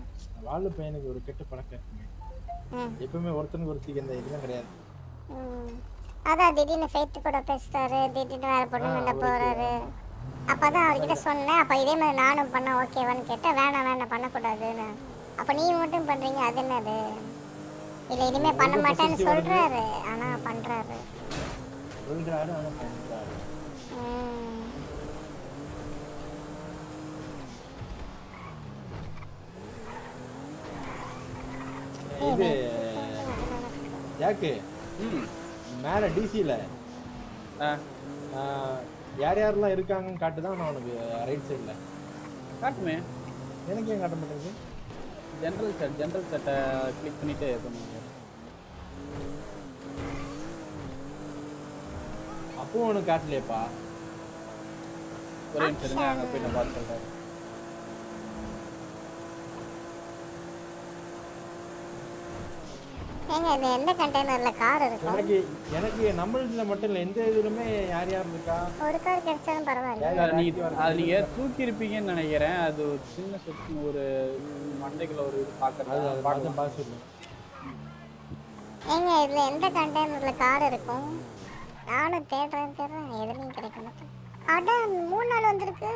வாழை பையனுக்கு ஒரு கெட்ட பழக்கம். எப்பவுமே ஒருத்தனுக்கு ஒருத்திக்கு இந்த இதெல்லாம் கிடையாது. அதான் திடீர்னு ஃபேத்து கூட பேசுறாரு திடீர்னு வேற பொண்ணு மேல போறாரு. அப்பதான் அவர்கிட்ட சொன்னேன் அப்ப இதே மாதிரி நானும் பண்ண ஓகேவான்னு கேட்டேன். வேணாம் வேணாம் பண்ணக்கூடாதுன்னு. அப்ப நீ மட்டும் பண்றீங்க அது என்னது? இல்ல இனிமே பண்ண மாட்டேன்னு. சொல்றாரு. ஆனா பண்றாரு. சொல்றாரு ஆனா பண்றாரு ம். இது ஜாக்கு. மேல டிசில யார் யாரெல்லாம் இருக்காங்கன்னு காட்டுதான் நான் உனக்கு ரைட் சைடுல காட்டுமே. எனக்கு ஏன் காட்ட மாட்டேங்குது? ஜென்ரல் செட் ஜென்ரல் செட்டை கிளிக் பண்ணிட்டு பண்ணுங்க. அப்பவும் உனக்கு காட்டலையேப்பா. ஒரே நிமிஷம் அங்க போய் நான் பார்த்து சொல்றேன். ஏங்க இது எந்த கண்டெய்னர்ல கார் இருக்கும் எனக்கு எனக்கு நம்மளதுல மட்டும் இல்ல எந்த இதுலயுமே யார் யார் இருக்கா? ஒரு கார் கிடைச்சாலும் பரவாயில்ல நீங்க அது நீங்க தூக்கி இருப்பீங்கன்னு நினைக்கிறேன். அது ஒரு சின்ன சுத்தி ஒரு மண்டைக்குள்ள ஒரு இது பாக்குறது அது பார்த்து பார்த்து ஏங்க இதுல எந்த கண்டெய்னர்ல கார் இருக்கும்? நானும் தேடுறேன் தேடுறேன். எதுலையும் கிடைக்க மாட்டேன் அட மூணு நாள் வந்திருக்கு.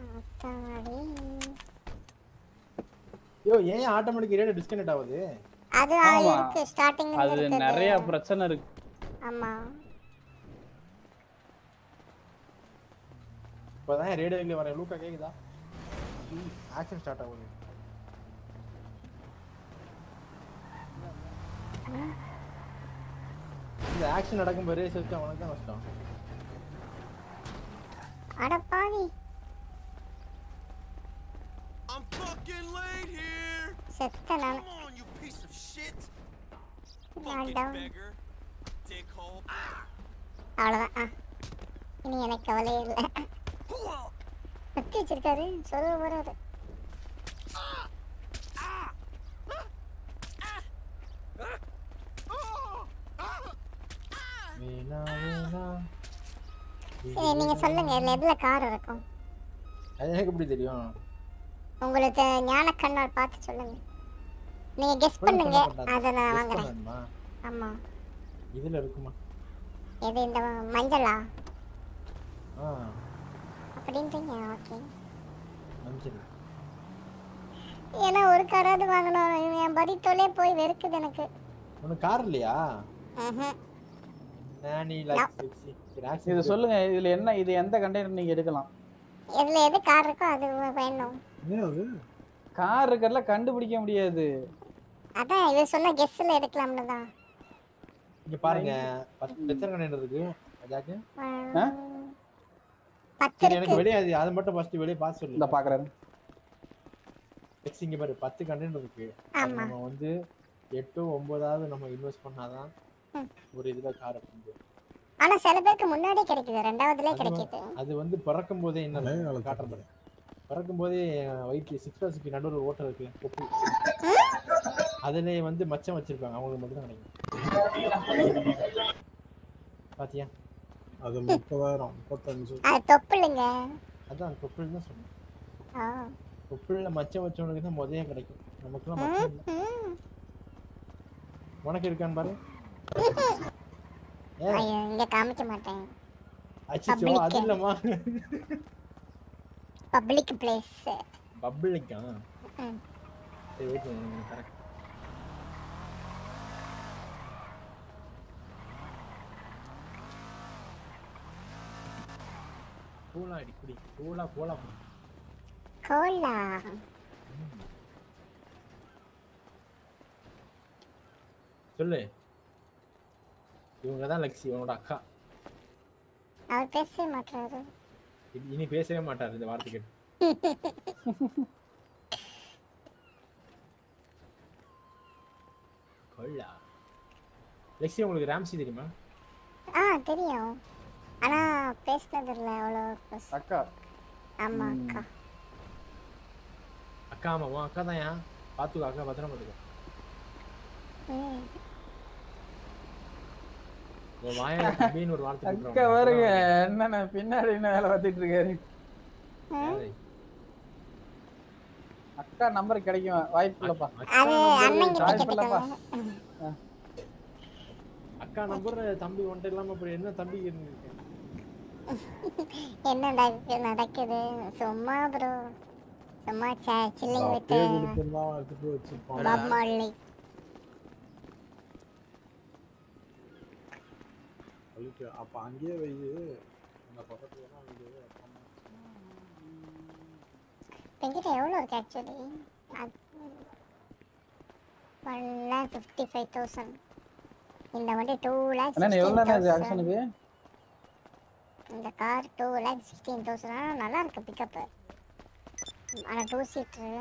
அத்தாடி. ஐயோ ஏன் ஆட்டோமேட்டிக் ரேடியோ டிஸ்கனெக்ட் ஆகுது? அது ஆமா. இருக்கு ஸ்டார்டிங் அது நிறைய பிரச்சனை இருக்கு. ஆமா. இப்போதான் ரேடியோல வரேன். லூக்கா கேக்குதா? ஆக்ஷன் ஸ்டார்ட் ஆகுது. இந்த ஆக்ஷன் நடக்கும் போதே செத்து அவனுக்கு தான் நஷ்டம் அட பாவி. செத்த நான் அவ்வளோதான் ஆ இனி எனக்கு கவலையே இல்லை. கத்தி வச்சிருக்காரு. சொல்ல போறாரு. சரி நீங்க சொல்லுங்க. இதுல எதுல கார் இருக்கும் அது எனக்கு எப்படி தெரியும்? உங்களுக்கு ஞான கண்ணால் பார்த்து சொல்லுங்க. நீங்க கெஸ் பண்ணுங்க. அதை நான் வாங்குறேன்? ஆமா. இதுல இருக்குமா? எது இந்த மஞ்சளா? ஆ. அப்படின்றீங்க ஓகே. மஞ்சள். ஏன்னா ஒரு காராவது வாங்கணும். என் பரித்தோலே போய் வெறுக்குது எனக்கு. உனக்கு கார் இல்லையா. நானி லைக் இது சொல்லுங்க இதுல என்ன இது எந்த கண்டெய்னர் நீங்க எடுக்கலாம்? எதுல எது கார் இருக்கோ அது வேணும். கார் இருக்கிறதுல கண்டுபிடிக்க முடியாது. அதான் இவர் சொன்ன கெஸ்ல எடுக்கலாம்னு தான். இங்க பாருங்க பத்து எத்தனை கண்டெய்னர் இருக்கு. அஜாக்கு பத்து எனக்கு வெளியே அது அதை மட்டும் ஃபர்ஸ்ட் வெளியே பார்த்து சொல்லு. இந்த பாக்குறேன் நெக்ஸ்ட் இங்க பாரு பத்து கண்டெய்னர் இருக்கு. நம்ம வந்து எட்டு ஒன்பதாவது நம்ம இன்வெஸ்ட் பண்ணாதான். ஒரு இதுல கார் வந்து ஆனா சில பேருக்கு முன்னாடியே கிடைக்குது ரெண்டாவதுலயே கிடைக்குது. அது வந்து பிறக்கும் போதே என்ன காட்டுற பாரு பிறக்கும் போதே வயிற்று சிக்ஸ் பர்ஸுக்கு நடுவில் ஓட்டை இருக்கு கொப்பு அதுலயே வந்து மச்சம் வச்சிருப்பாங்க. அவங்களுக்கு மட்டும் தான் கிடைக்கும். பாத்தியா? அது முப்பதாயிரம் முப்பத்தஞ்சு. அது தொப்பு இல்லைங்க அதான் தொப்புள் தான் சொன்னேன். தொப்புள்ல மச்சம் வச்சவனுக்கு தான் முதல்ல கிடைக்கும். நமக்குலாம் மச்சம் இல்லை. உனக்கு இருக்கான்னு பாரு. ஏன் காமிக்க மாட்டேன். அச்சோ. அது இல்லம்மா. பப்ளிக் பிளேஸ் பப்ளிக்கா. சரி வெயிட் பண்ணு கரெக்ட் கூலா அடி குடி. கூலா கோலா. கோலா சொல்லு. இவங்க தான் லக்ஸி இவனோட அக்கா. அவர் பேசவே மாட்டாரு இனி பேசவே மாட்டார் இந்த வார்த்தை கேட்டு. கொள்ளா. லக்ஸி உங்களுக்கு ராம்சி தெரியுமா? ஆ தெரியும். ஆனா பேசினது இல்ல அவ்வளோ அக்கா. ஆமா அக்கா. அக்கா ஆமா உன் அக்கா தான் ஏன் பாத்துக்கோ அக்கா பத்திரம் பாத்துக்கோ ம். உன் வாயால தம்பின்னு ஒரு வார்த்தை அக்கா கூப்பிடுறான். பாருங்க என்னென்ன பின்னாடி என்ன வேலை பார்த்துட்டு இருக்காரு? அக்கா நம்பர் கிடைக்கும்? வாய்ப்பு இல்லப்பா இல்லப்பா அக்கா நம்பர் தம்பி ஒன்ட்ட இல்லாம அப்படி என்ன தம்பி என்ன நடக்கு- நடக்குது? சும்மா ப்ரோ சும்மா சில்லிங் வித் அப்படியே கொடுத்துருந்தா எடுத்துட்டு வச்சிருப்பான். பாப் மார்லி சொல்லிட்டு அப்ப அங்கேயே வை. அந்த பக்கத்துல தான் வை என்கிட்ட எவ்வளோ இருக்கு actually one lakh fifty five thousand இந்த வண்டி டூ லேக் அண்ணா எவ்வளோ இந்த car two lakh sixteen thousand நல்லா இருக்கு பிக்கப்பு ஆனால் டூ சீட்ரு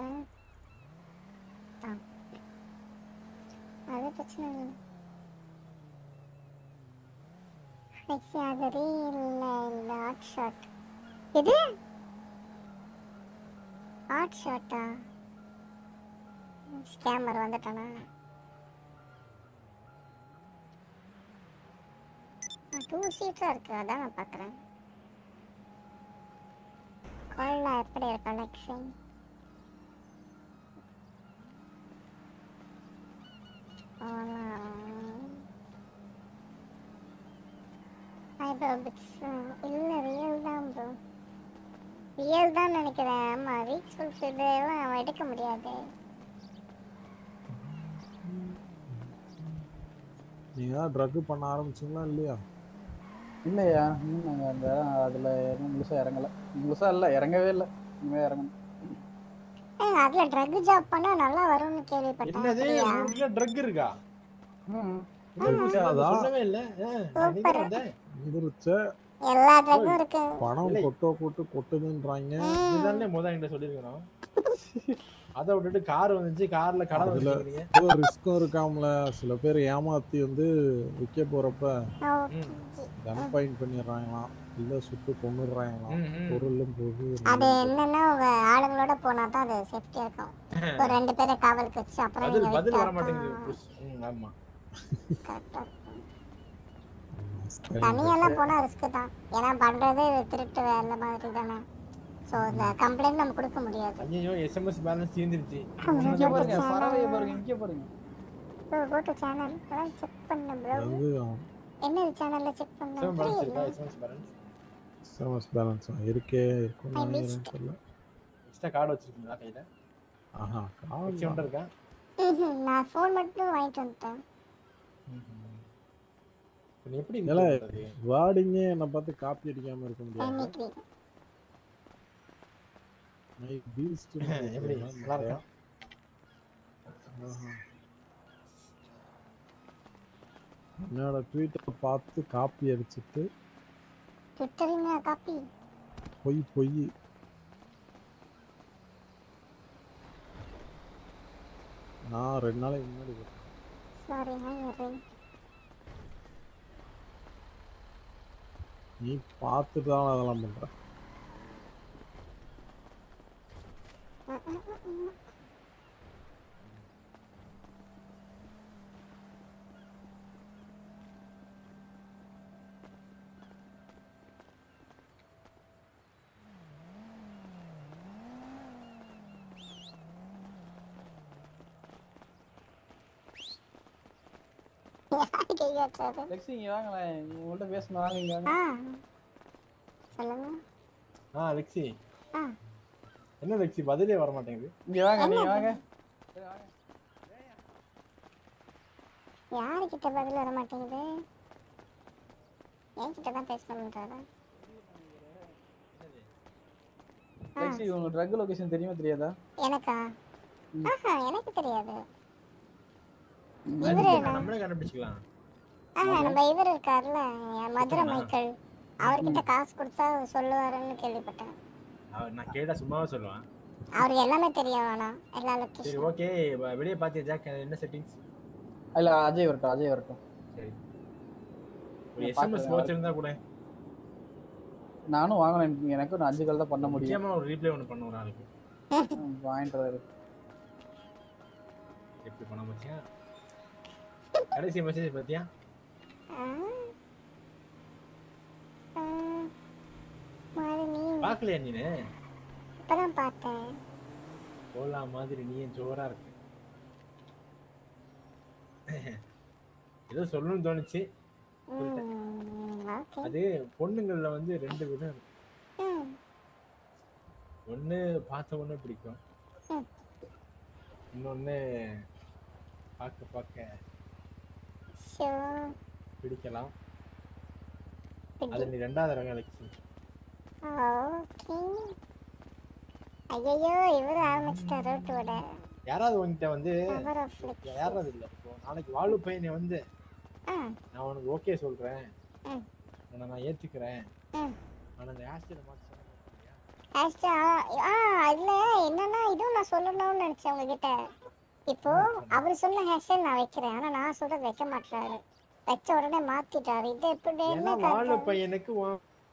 அது பிரச்சனை இல்லை. நெக்ஸ்ட் அது இல்லை இல்லை ஹாட் ஷாட் இது ஹாட் ஷாட்டா ஸ்கேமர் வந்துட்டானா? டூ சீட்டாக இருக்கு அதான் நான் பார்க்குறேன் கொள்ளா எப்படி இருக்கு அலெக்ஸிங் இல்ல ரியல் தான் ப்ரோ ரியல் தான் நினைக்கிறேன். ஆமா வீக்ஸ் ஃபுல் எல்லாம் அவன் எடுக்க முடியாது. நீங்க தான் ட்ரக் பண்ண ஆரம்பிச்சீங்களா இல்லையா? இல்லையா? இன்னும் நாங்கள் அந்த அதில் இன்னும் முழுசாக இறங்கலை. முழுசாக இல்லை இறங்கவே இல்லை. இனிமேல் இறங்கணும். ஏய், அதுல ட்ரக் ஜாப் பண்ணா நல்லா வரும்னு கேள்விப்பட்டேன். என்னது? ட்ரக் இருக்கா. சொல்லவே இல்ல. ஆ, நான் இன்னைக்கு எல்லா ட்ரக்கும் இருக்கு. பணம் கொட்டோ கொட்டு கொட்டுதுன்றாங்க. இதுதானே முத என்கிட்ட சொல்லியிருக்கணும் அதை விட்டுட்டு கார் வந்துச்சு கார்ல கடன் அதுல ரிஸ்க்கும் இருக்காமல. சில பேர் ஏமாத்தி வந்து விற்க போறப்ப கன் பாயிண்ட் பண்ணிடுறாங்களாம். இல்ல சுட்டு கொண்டுடுறாங்களாம் பொருளும் போது அது என்னன்னா உங்க ஆளுங்களோட போனா தான் அது சேஃப்டியா இருக்கும். ஒரு ரெண்டு பேரை காவலுக்கு வச்சு அப்புறம் பதில் வர மாட்டேங்குது ஆமா. தனியெல்லாம் போனா ரிஸ்க் தான். ஏன்னா பண்றதே திருட்டு வேலை மாதிரி தானே. ஸோ இந்த கம்ப்ளைண்ட் நம்ம கொடுக்க முடியாது. ஐயோ எஸ்எம்எஸ் பேலன்ஸ் தீர்ந்துருச்சு. இங்கே பாருங்க பறவையை பாருங்க இங்கே பாருங்க. Bro go to channel check பண்ணு ப்ரோ என்ன சேனல்ல செக் பண்ணு? எஸ்எம்எஸ் பேலன்ஸ் இருக்கா. எஸ்எம்எஸ் பேலன்ஸ் இருக்கும்? தெரியல. எக்ஸ்ட்ரா கார்டு வச்சிருக்கீங்களா கையில? ஆஹா கொண்டு இருக்கா நான் ஃபோன் மட்டும் வாங்கிட்டு வந்துட்டேன். எப்படி? வாடிங்க என்னை பார்த்து காப்பி அடிக்காம இருக்க முடியாது. நைட் பீஸ்ட் எப்படி? நல்லா இருக்கா? என்னோட ட்வீட்டை பார்த்து காப்பி அடிச்சிட்டு ட்விட்டரிங்க காப்பி பொய் பொய். நான் ரெண்டு நாளைக்கு முன்னாடி. சாரி ஹாய் நீ பார்த்துட்டு தான் அதெல்லாம் பண்ற லெக்ஸி இங்கே வாங்களேன் உங்கள்கிட்ட பேசணும். வாங்க இங்கே வாங்க. சொல்லுங்க. ஆ லெக்ஸி ஆ. என்ன லெக்ஸி பதிலே வர மாட்டேங்குது இங்கே வாங்க நீங்கள் வாங்க. யாருக்கிட்ட பதில் வர மாட்டேங்குது என்கிட்ட தான் பேசணுன்றாரா ஆ. லெக்ஸி உங்க ட்ரக் லொகேஷன் தெரியுமா தெரியாதா? எனக்கா? ஆஹா எனக்கு தெரியாது. நம்மளே கண்டுபிடிச்சிக்கலாம். நம்ம இவர் இருக்கார்ல மதுரை? மைக்கேல். அவர்கிட்ட காசு கொடுத்தா சொல்லுவாருன்னு கேள்விப்பட்டேன். அவ- நான் கேட்டா சும்மாவே சொல்லுவேன். அவருக்கு எல்லாமே தெரியும் ஆனா எல்லா சரி லொக்கேஷன் ஓகே வெளியே பாத்தியா ஜாக்? என்ன செட்டிங்ஸ் இல்ல அஜய் வரட்டும் அஜய் வரட்டும் சரி. ஒரு எஸ்எம்எஸ். வவுச்சர் இருந்தா கூட. நானும் வாங்கணும். எனக்கு நான் அஞ்சு கால் தான் பண்ண முடியும். முக்கியமா ஒரு ரீப்ளே ஒன்று பண்ண ஒரு ஆளுக்கு. வாங்கிட்டு வராரு எப்படி பண்ண மச்சியா கடைசி மெசேஜ் பாத்தியா? நீ பார்க்கலையா நீனு? இப்பதான் பார்த்தேன். கோலா மாதிரி நீ ஜோரா இருக்கு. ஏதோ சொல்லணும்னு தோணுச்சு. அது பொண்ணுங்கள்ல வந்து ரெண்டு விதம் இருக்கு. ஒண்ணு பார்த்த உடனே பிடிக்கும். இன்னொன்னு பார்க்க பார்க்க பிடிக்கலாம். அது நீ ரெண்டாவது ரகம் லட்சுமி ஓகே ஐயோ இவரு ஆரம்பிச்சிட்டாரு ரோட்டோட யாராவது உன்கிட்ட வந்து. யாராவது இல்ல. இப்போ நாளைக்கு வாழு பையனை வந்து நான் உனக்கு ஓகே சொல்றேன். உன்னை நான் ஏத்துக்கிறேன். ஆனா அந்த ஆஸ்டில மாத்தி இல்ல என்னன்னா இதுவும் நான் சொல்லணும்னு நினைச்சேன் உங்ககிட்ட. இப்போ அவர் சொன்ன ஹேஷ்டேக் நான் வைக்கிறேன். ஆனா நான் சொல்றது வைக்க மாட்டாரு வச்ச உடனே மாத்திட்டாரு. இது எப்படி என்ன வாழு பையனுக்கு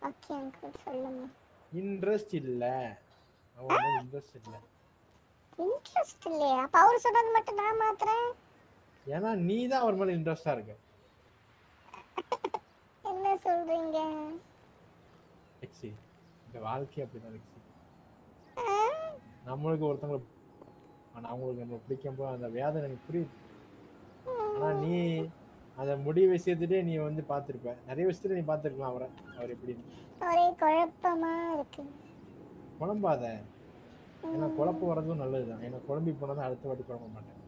ஓகே அங்கிள் சொல்லுங்க. இன்ட்ரெஸ்ட் இல்ல. அவன் இன்ட்ரெஸ்ட் இல்ல. இன்ட்ரெஸ்ட் இல்லையா? அப்ப அவர் சொன்னது மட்டும் நான் மாத்துறேன். ஏன்னா நீ தான் அவர் மேல இன்ட்ரெஸ்டா இருக்க. என்ன சொல்றீங்க? லெக்ஸி இந்த வாழ்க்கை அப்படிதான் லெக்ஸி. நம்மளுக்கு ஒருத்தவங்களை ஆனா அவங்களுக்கு நம்ம பிடிக்கும் போது அந்த வேதனை எனக்கு புரியுது. ஆனா நீ அந்த முடிவு விஷயத்துட்டே நீ வந்து பார்த்திருப்ப. நிறைய விஷயத்துல நீ பார்த்திருக்கலாம் அவரை. அவர் எப்படின்னு. ஒரே குழப்பமா இருக்கு. குழம்பாத. ஏன்னா குழப்பம் வர்றதும் நல்லதுதான். ஏன்னா குழம்பி போனதான் அடுத்த வாட்டி குழம்ப மாட்டேன்.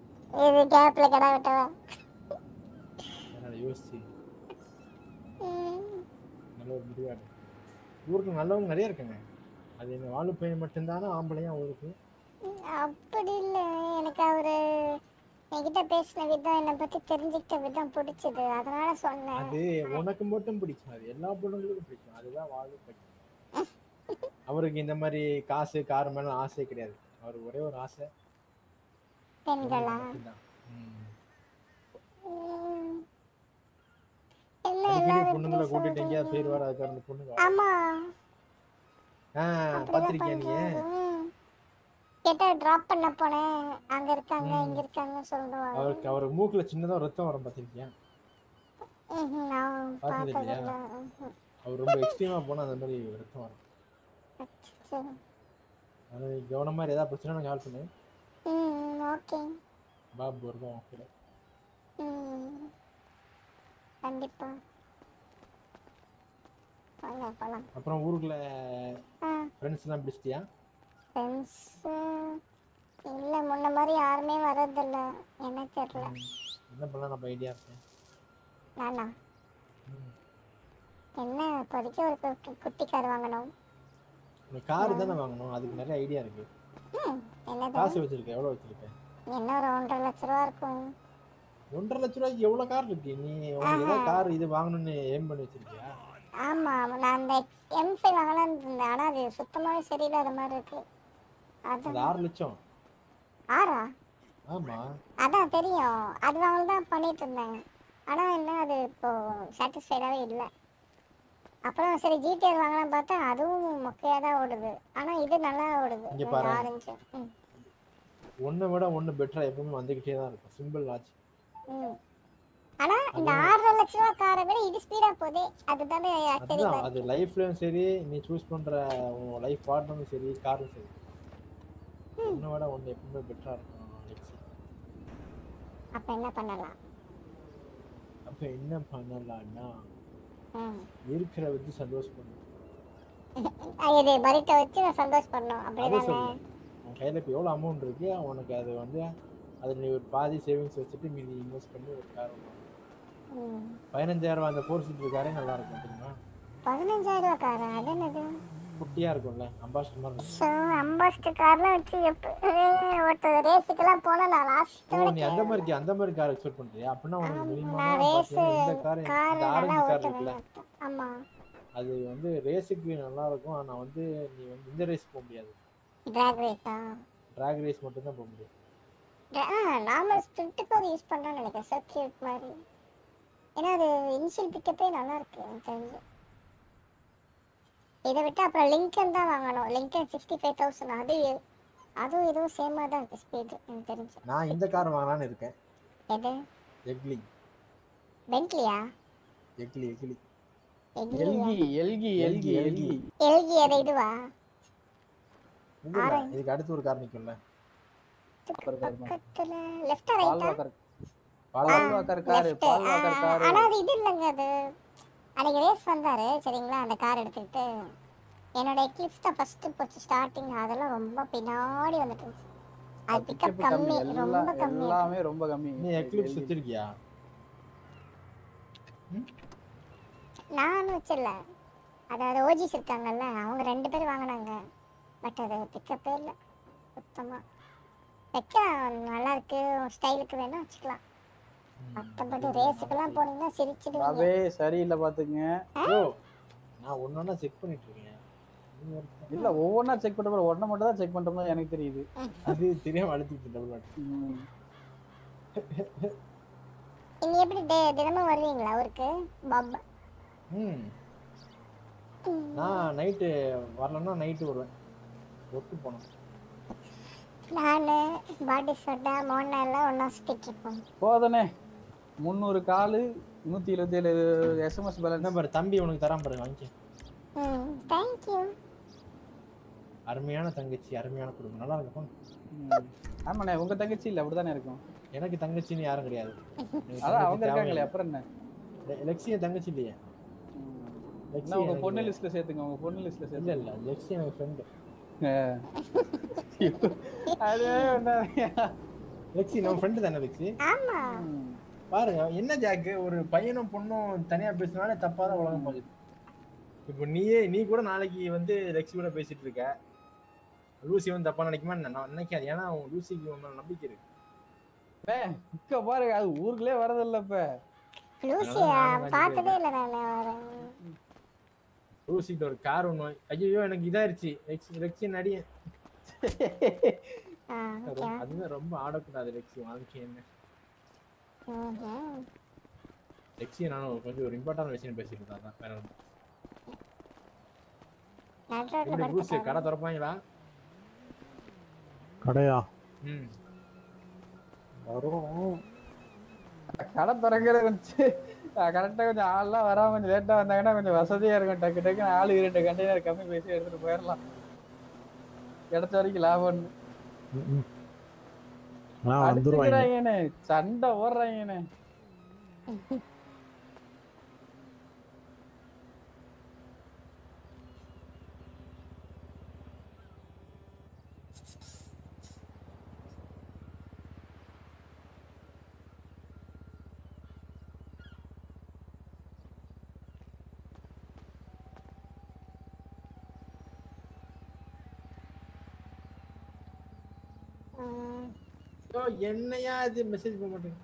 இது கேப்ல கடை விட்டவா? அதனால யோசிச்சு. நல்ல ஒரு முடிவா. ஊருக்கு நல்லவங்க நிறைய இருக்காங்க. அது என்ன வாழு பையன் மட்டும்தானே ஆம்பளையா ஊருக்கு அப்படி இல்ல. எனக்கு அவரு என்கிட்ட பேசின விதம் என்னை பத்தி தெரிஞ்சுக்கிட்ட விதம் பிடிச்சது. அதனால சொன்னேன். அது உனக்கு மட்டும் பிடிக்கும். அது எல்லா பொண்ணுங்களுக்கும் பிடிக்கும். அதுதான் வாழு பையன் அவருக்கு இந்த மாதிரி காசு கார் மேல ஆசை கிடையாது. அவர் ஒரே ஒரு ஆசை பெண்களா? பொண்ணுங்களை கூட்டிட்டு எங்கேயாவது? போயிருவாரு அதுக்கு அந்த பொண்ணுங்க ஆமா. ஆ பாத்திருக்கியா நீ? ம். கேட்டா டிராப் பண்ண போனேன். அங்க இருக்காங்க. இங்க இருக்காங்க சொல்லுவாங்க. அவருக்கு அவர் மூக்குல சின்னதா ரத்தம் வரும் ம்ஹும். அவர் ரொம்ப எக்ஸ்ட்ரீமா போனா அந்த மாதிரி ரத்தம் வரும். அது கவனமா ஏதாவது பிரச்சனை கால் பண்ணு. ம் ஓகே. பாபு வருவோம் கூட. ம் கண்டிப்பா. போலாம் போலாம். அப்புறம் ஊருக்குள்ள ஃப்ரெண்ட்ஸ் எல்லாம் பிடிச்சிட்டியா? ஃப்ரெண்ட்ஸ் இல்ல முன்ன மாதிரி யாருமே வர்றதில்ல. என்ன தெரியல. என்ன பண்ணலாம்? நம்ம ஐடியா இருக்கேன் நானா? என்ன? இப்போதைக்கு ஒரு குட்டி- குட்டி கார் வாங்கணும். உனக்கு கார் தானே வாங்கணும். அதுக்கு நிறைய ஐடியா இருக்கு. என்னது? காசு வச்சிருக்க. எவ்வளவு வச்சிருக்க? என்ன ஒரு ஒன்றரை லட்ச ரூபா இருக்கும். ஒன்றரை லட்ச ரூபாய்க்கு எவ்வளவு கார் இருக்கு? நீ உனக்கு ஏதாவது கார் இது வாங்கணும்னு ஏம் பண்ணி வச்சிருக்கியா? ஆமா நான் அந்த எம் ஃபைவ் வாங்கலாம்னு இருந்தேன். ஆனா அது சுத்தமாவே சரியில்லாத மாதிரி இருக்கு. அது ஆறு லட்சம் ஆறா? ஆமா. அதான் தெரியும். அது வாங்கலாம் தான் பண்ணிட்டு இருந்தேன் ஆனா என்ன அது இப்போ சாட்டிஸ்ஃபைடாவே இல்லை. அப்புறம் சரி ஜிடிஆர் வாங்கலாம் பார்த்தா அதுவும் மொக்கையா தான் ஓடுது. ஆனா இது நல்லா ஓடுது. இங்க பாரு. ஒன்னை விட ஒண்ணு பெட்டரா எப்பவுமே வந்துகிட்டே தான் இருக்கும். சிம்பிள் வாட்ச் ஆனா இந்த ஆறரை லட்ச ரூபா காரை விட இது ஸ்பீடா போதே அதுதான் அது லைஃப்லயும் சரி நீ சூஸ் பண்ற உன் லைஃப் பார்ட்னரும் சரி காரும் சரி. ஒன்னை விட ஒண்ணு எப்பவுமே பெட்டரா இருக்கும். அப்ப என்ன பண்ணலாம்? அப்ப என்ன பண்ணலாம்னா இருக்கிற வச்சு சந்தோஷப்படணும். இது பரிட்ட வச்சு நான் சந்தோஷப்படணும். அதை அப்படிதானே சொல்லு உன் கையில இப்போ எவ்வளோ அமௌண்ட் இருக்கு உனக்கு அது வந்து அதில் நீ ஒரு பாதி சேவிங்ஸ் வச்சுட்டு மீதி இன்வெஸ்ட் பண்ணி ஒரு கார் பதினஞ்சாயிரம் அந்த ஃபோர் சீட்டர் காரே நல்லா இருக்கும் தெரியுமா? பதினஞ்சாயிரம் காரா அது என்னது? குட்டியா இருக்கும்ல அம்பாஸ்டர் மாதிரி ஸோ அம்பாஸ்டர் கார்லாம் வச்சு ஒருத்தர் ரேஸுக்கெல்லாம் போனால் நான் லாஸ்ட் நீ அந்த மாதிரி அந்த மாதிரி கார் எக்ஸ்பெக்ட் பண்றியா? அப்படின்னா உனக்கு மினிமமா இந்த கார் கார் இந்த ஆரஞ்சு கார் இருக்குல்ல? ஆமா. அது வந்து ரேஸுக்கு நல்லா இருக்கும் ஆனா வந்து நீ வந்து இந்த ரேஸ் போக முடியாது. டிராக் ரேஸா டிராக் ரேஸ் மட்டும் தான் போக முடியும். நார்மல் ஸ்பிரிட்டுக்கு ஒரு யூஸ் பண்ணுறேன்னு நினைக்கிறேன் சர்க்கியூட் மாதிரி. ஏன்னா அது இனிஷியல் பிக்கப்பே நல்லா இருக்கு எனக்கு தெரிஞ்சு. இதை விட்டு அப்புறம் லிங்கன் தான் வாங்கணும். லிங்கன் சிக்ஸ்டி ஃபைவ் தௌசண்ட் அது அதுவும் இதுவும் சேமாக தான் இருக்கு ஸ்பீடு எனக்கு தெரிஞ்சு. நான் இந்த கார் வாங்கலாம்னு இருக்கேன். எது? எக்லி பென்ட்லியா எக்லி எக்லி எல்கி எல்கி எல்கி எல்கி எல்கி அது இதுவா? இதுக்கு அடுத்து ஒரு கார் நிக்கும்ல. பக்கத்துல லெஃப்டா ரைட்டா பால்வாக்கர் காரு பால்வாக்கர் காரு ஆனா அது இது இல்லைங்க அது. அன்னைக்கு ரேஸ் வந்தாரு சரிங்களா? அந்த கார் எடுத்துக்கிட்டு. என்னோட எக்லிப்ஸ் தான் ஃபர்ஸ்ட் போச்சு ஸ்டார்டிங் அதெல்லாம் ரொம்ப பின்னாடி வந்துட்டு. அது பிக்கப் கம்மி ரொம்ப கம்மி. எல்லாமே ரொம்ப கம்மி. நீ எக்லிப்ஸ் வச்சிருக்கியா? நானும் வச்சிடல. அதாவது ஓஜிஸ் இருக்காங்கல்ல அவங்க ரெண்டு பேரும் வாங்கினாங்க. பட் அது பிக்கப்பே இல்லை. சுத்தமா. வைக்கலாம் நல்லா இருக்கு ஸ்டைலுக்கு வேணா வச்சுக்கலாம். மற்றபடி ரேஸுக்கெல்லாம் போனீங்கன்னா சிரிச்சிடுவீங்க. அவே சரியில்லை பாத்துங்க ப்ரோ நான் ஒன்னொன்னா செக் பண்ணிட்டு இருக்கேன். இல்ல ஒவ்வொன்றா செக் பண்ற மாதிரி மட்டும் தான் செக் பண்ற மாதிரி எனக்கு தெரியுது. அது தெரியாம அழுத்திட்டு டபுள் வாட்டி ம். நீங்க எப்படி தினமும் வருவீங்களா ஊருக்கு? பாப் ம். நான் நைட்டு வரலன்னா நைட்டு வருவேன். ஒர்க்கு போனோம் நான் பாடி சொட்டா மோனா எல்லாம் ஒன்றா சுற்றிட்டு இருப்போம் போதனே முந்நூறு காலு நூத்தி இருபத்தி ஏழு எஸ்எம்எஸ் பேலன்ஸ் பாரு தம்பி உனக்கு தரான் பாரு வாங்கி தேங்க்யூ அருமையான தங்கச்சி அருமையான குடும்பம். நல்லா இருக்கு போங்க. ஆமாண்ணே உங்க தங்கச்சி இல்ல அப்படிதானே இருக்கும்? எனக்கு தங்கச்சின்னு யாரும் கிடையாது. அதான் அவங்க இருக்காங்களே. அப்புறம் என்ன? லெ- லெக்ஸி என் தங்கச்சி இல்லையே? என்ன உங்க பொண்ணு லிஸ்ட்ல சேர்த்துங்க உங்க பொண்ணு லிஸ்ட்ல இல்ல சேர்த்து இல்ல லெக்ஸி எனக்கு ஃப்ரெண்டு அது லெக்ஸி நம்ம ஃப்ரெண்டு தானே லெக்ஸி? ஆமா. பாருங்க என்ன ஜாக்கு ஒரு பையனும் பொண்ணும் தனியா பேசினாலே தப்பா தான் உலகம் போகுது இப்போ நீயே நீ கூட நாளைக்கு வந்து லெக்ஸி கூட பேசிட்டு இருக்க. லூசி வந்து தப்பா நினைக்குமா? நான் நினைக்காது. ஏன்னா உன் லூசிக்கு உன் நம்பிக்கை இருக்கு. இக்க பாருங்க அது ஊருக்குள்ளே வரதில்ல இப்ப. லூசியா நானும் பார்த்ததே இல்லை நான் வரேன். லூசிக்கிட்ட ஒரு கார் ஒன்று ஐயோ எனக்கு இதாயிருச்சு. லெக்ஸி ஓகே அதுதான் ரொம்ப ஆடக்கூடாது லெக்ஸி வாழ்க்கை என்ன ம்ஹும். லெக்ஸி நானும் கொஞ்சம் ஒரு இம்பார்ட்டான விஷயம் பேசிட்டு இருந்தேன் வேற எப்படி. கடை திறப்பாங்களா? கடையா? ம். வரும். கடை திறக்கிற கொஞ்சம் கரெக்டா கொஞ்சம் ஆள்லாம் வராம கொஞ்சம் லேட்டா வந்தாங்கன்னா கொஞ்சம் வசதியா இருக்கும். டக்கு டக்கு ஆளு ரெண்டு கண்டெய்னர் கம்மி பேசி எடுத்துட்டு போயிடலாம். கிடைச்ச வரைக்கும் லாபம். நான் வந்துருவாங்க சண்டை ஓடுறாங்கண்ணே ம் ஓ என்னையா இது மெசேஜ் பண்ண மாட்டேங்க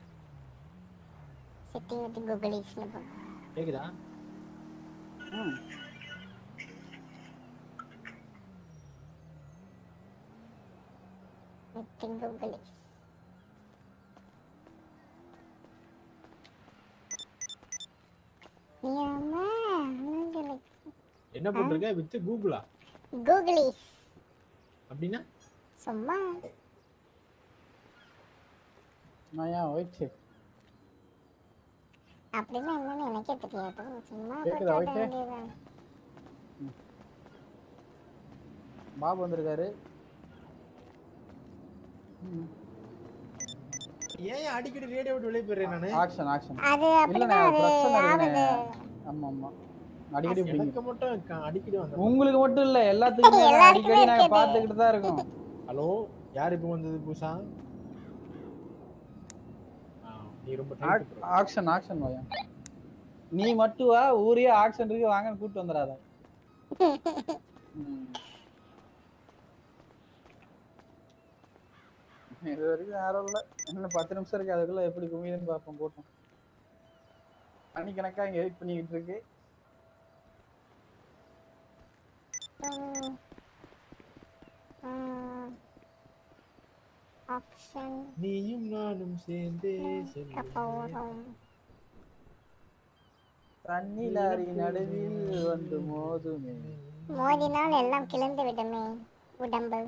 செட்டிங் வித் கூகுள் ஈஸ்ல போ. கேக்குதா? வித் கூகுள் அண்ணங்களுக்கு என்ன போட்டிருக்க? வித் கூகுளா கூகுள் ஈஸ் அப்படின்னா? சும்மா. நான் ஏன் ஒயிட் அப்படின்னா என்னன்னு எனக்கே தெரியாது. சும்மா கேக்குதா, போட்டு ஓகே? வேண்டியதுதான். பாபு வந்திருக்காரு. ஏன் அடிக்கடி ரேடியோ விட்டு வெளியே போயிடுறேன் நானு? ஆக்ஷன் ஆக்ஷன் அது ஆகுது. ஆமா ஆமா. அடிக்கடி எனக்கு மட்டும் அடிக்கடி வந்து உங்களுக்கு மட்டும் இல்ல எல்லாத்துக்குமே அடிக்கடி நாங்க இருக்குது. பாத்துக்கிட்டு தான் இருக்கோம். ஹலோ யார் இப்போ வந்தது புதுசா? ஆ, நீ ரொம்ப. ஆக்ஷன் ஆக்ஷன் வாயா நீ மட்டும் வா ஊரே ஆக்ஷன் இருக்கு வாங்கன்னு கூட்டு வந்துடாத. இது வரைக்கும் யாரும் இல்ல. இன்னும் பத்து நிமிஷம் இருக்கு அதுக்குள்ள எப்படி குமியுதுன்னு பார்ப்போம் போட்டோம் மணிக்கணக்கா இங்க வெயிட் பண்ணிக்கிட்டு இருக்கு. ஆப்ஷன் நீயும் நானும் சேர்ந்தே போறோம் தண்ணி லாரி நடுவில் வந்து மோதுமே. மோதினால் எல்லாம் கிளந்து விடுமே உடம்பு.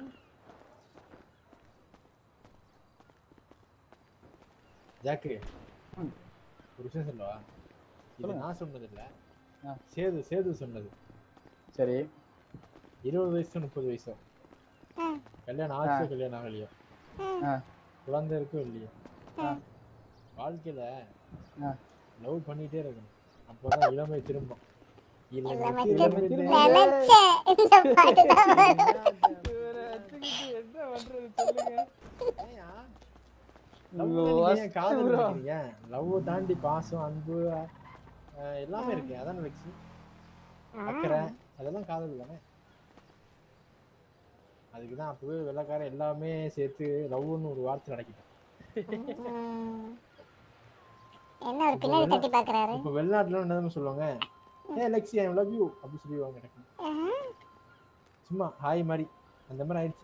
ஜாக்கு ஒரு விஷயம் சொல்லவா? இது நான் சொன்னது இல்ல சேது சேது சொன்னது. சரி. இருபது வயசு முப்பது வயசு. கல்யாணம் ஆச்சு கல்யாணம் ஆகலையோ? குழந்தை இருக்கோ இல்லையோ? வாழ்க்கையில லவ் பண்ணிட்டே இருக்கணும். அப்போதான் இளமை திரும்பும். லவ் தாண்டி பாசம் அன்பு எல்லாமே இருக்கு. அதான் அக்கறை அதெல்லாம் காதல் தானே? அதுக்கு தான் அப்பவே வெள்ளக்காரன் எல்லாமே சேர்த்து லவ்னு ஒரு வார்த்தை நடக்கிட்டான். என்ன ஒரு பின்னாடி தட்டி பாக்குறாரு? இப்போ வெளிநாட்டுல என்ன தெரியுமா சொல்லுவாங்க? ஏ லெக்ஸி ஐ லவ் யூ அப்படி சொல்லுவாங்க எனக்கு. சும்மா ஹாய் மாதிரி அந்த மாதிரி ஆயிடுச்சு.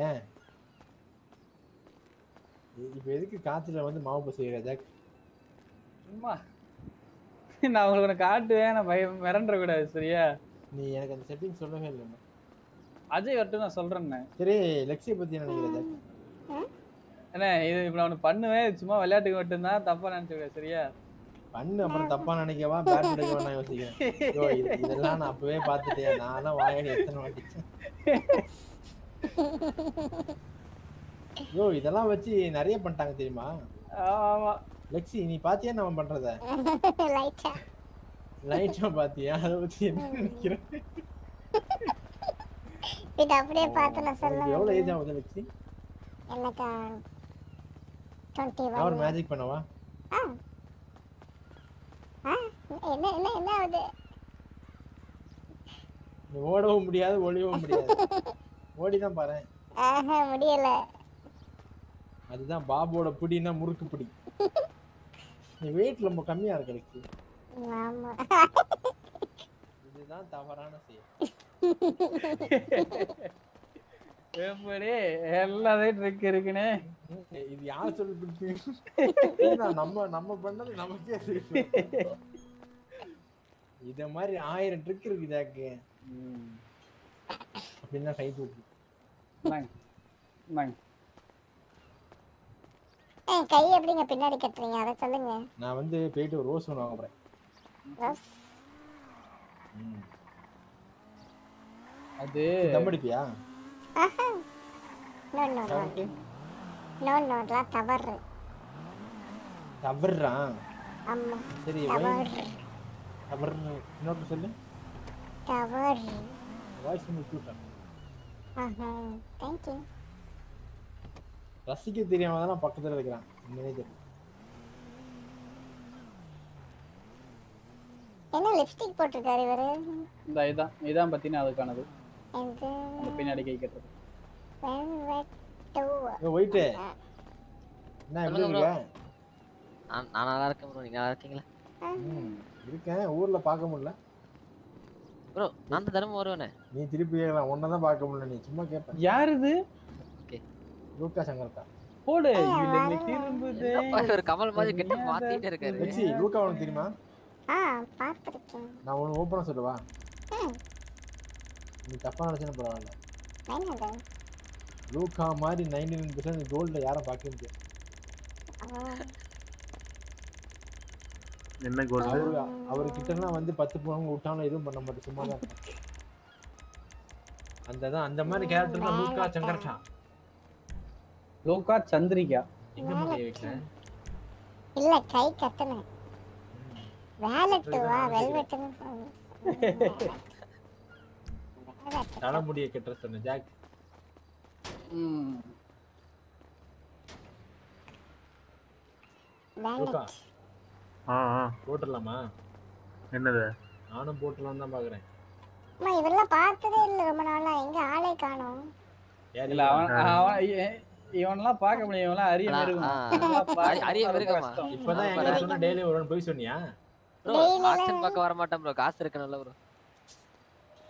ஏன்? இப்போ எதுக்கு காத்துல வந்து மாவு பசிக்கிற ஜாக்? சும்மா. நான் உங்களுக்கு ஒன்று காட்டுவேன் நான் பயம் மிரண்ட கூடாது சரியா? நீ எனக்கு அந்த செட்டிங் சொல்லவே இல்லை அஜய் வரட்டும் நான் சொல்றேன்னே சரி லெக்ஸியை பத்தி என்ன நினைக்கிற ஜாக்? என்ன இது இப்போ நான் ஒன்று பண்ணுவேன் சும்மா விளையாட்டுக்கு மட்டும்தான் தப்பா நினைச்சுக்க சரியா? பண்ணு அப்புறம் தப்பா நினைக்கவா பேட் எடுக்க வேணாம் யோசிக்கிறேன். இதெல்லாம் நான் அப்பவே பார்த்துட்டேன் நான்லாம் வாயாடி எத்தனை வாட்டிச்சேன் ஐயோ இதெல்லாம் வச்சு நிறைய பண்ணிட்டாங்க தெரியுமா? ஆமா. லெக்ஸி நீ பாத்தியா நம்ம பண்றத? லைட்டா லைட்டா பாத்தியா? அதை வச்சு என்ன நினைக்கிற? இது அப்படியே பார்த்து நான் சொல்ல எவ்வளவு ஏஜ். ஆகுது லெக்ஸி எனக்கு டுவெண்ட்டி நான் ஒரு ஒன் மேஜிக் பண்ணவா? ஆ. ஆ என்ன என்ன என்ன ஆகுது? நீ ஓடவும் முடியாது ஒளியவும் முடியாது. ஓடி தான் பாரு ஆஹா முடியல. அதுதான் பாபோட புடின்னா முறுக்கு புடி. நீ வெயிட் ரொம்ப கம்மியா இருக்க ஆமா. இதுதான் தவறான செயல். எப்படி எல்லாத்தையும் ட்ரிக் இருக்குன்னு ஏய், இது யார் சொல்லி கொடுத்தீங்க? நம்ம நம்ம பண்ணது நமக்கே தெரியும். இத மாதிரி ஆயிரம் ட்ரிக் இருக்கு ஜாக்கு அப்படின்னா கை தூக்கு கை எப்படிங்க பின்னாடி கட்டுறீங்க? அதை சொல்லுங்க. நான் வந்து போயிட்டு ஒரு ரோஸ் ஒன்று வாங்க போறேன். ரோஸ். அது தம் அடிப்பியா? நோ நோ நோ தவறு? ஆமா. சரி தவறு. தவறு. இன்னொரு சொல்லு. தவறு. வாய்ஸ் கியூட்டா ரசிக்க தெரியாம தான் பக்கத்துல இருக்கிறான். மேனேஜர் என்ன லிப்ஸ்டிக் போட்டிருக்காரு இவரு? இந்த இதான் இதான் பத்தினா அதுக்கானது. அந்த பின்னாடி கை கட்டுறது. என்ன எப்படி சொல்லுங்க bro. இருக்க நான் நல்லா இருக்கேன் ப்ரோ நீங்க நல்லா இருக்கீங்களா? இருக்கேன். ஊர்ல பார்க்க முடியல. ப்ரோ நான் தான் வருவேனே. நீ திருப்பி கேட்கலாம் உன்னை தான் பார்க்க முடியல நீ சும்மா கேட்ப யார் இது லூக்கா சங்கர்தா போடு இல்லைங்க திரும்புதே? இவர் கமல் மாதிரி கெட்ட மாத்திட்டே இருக்காரு. லெக்ஸி லூக்கா உனக்கு தெரியுமா? ஆ பார்த்துருக்கேன். நான் உனக்கு ஓப்பனா சொல்லவா? நீ தப்பா நினைச்சேன்னு பரவாயில்ல. லூக்கா மாதிரி நைன்டி நைன் பர்சன்ட் கோல்டில் யாரும் பார்க்க முடியாது. என்ன கோல்டு அவரு அவர் கிட்டலாம் வந்து பத்து பவுன் விட்டாலும் எதுவும் பண்ண மாட்டேன் சும்மா தான். அந்த தான் அந்த மாதிரி கேரக்டர் தான் லூக்கா சங்கர்ஷா. லோகா சந்திரிகா. எங்க மாட்டிய வைக்கிறேன் இல்ல கை கத்துனேன். வேலட்டுவா வெல்வெட்டுன்னு தலைமுடியை கெட்ட சொன்ன ஜாக். லூக்கா ஆ ஆ. போட்டுடலாமா? என்னது? நானும் போட்டுடலாம் தான் பாக்குறேன். அம்மா இவரெல்லாம் பார்த்ததே இல்ல. ரொம்ப நாளா. எங்க ஆளே காணோம். இல்ல அவன் அவன் இவனெல்லாம் பார்க்க முடியும். இவன்லாம் அரிய மிருகம். இவனெல்லாம் அரிய மிருகமா? இப்பதான் எங்க சொன்ன டெய்லி வரும்னு போய் சொன்னியா? ப்ரோ ஆக்ஷன் பார்க்க வர மாட்டேன் ப்ரோ. காசு இருக்கணும்ல ப்ரோ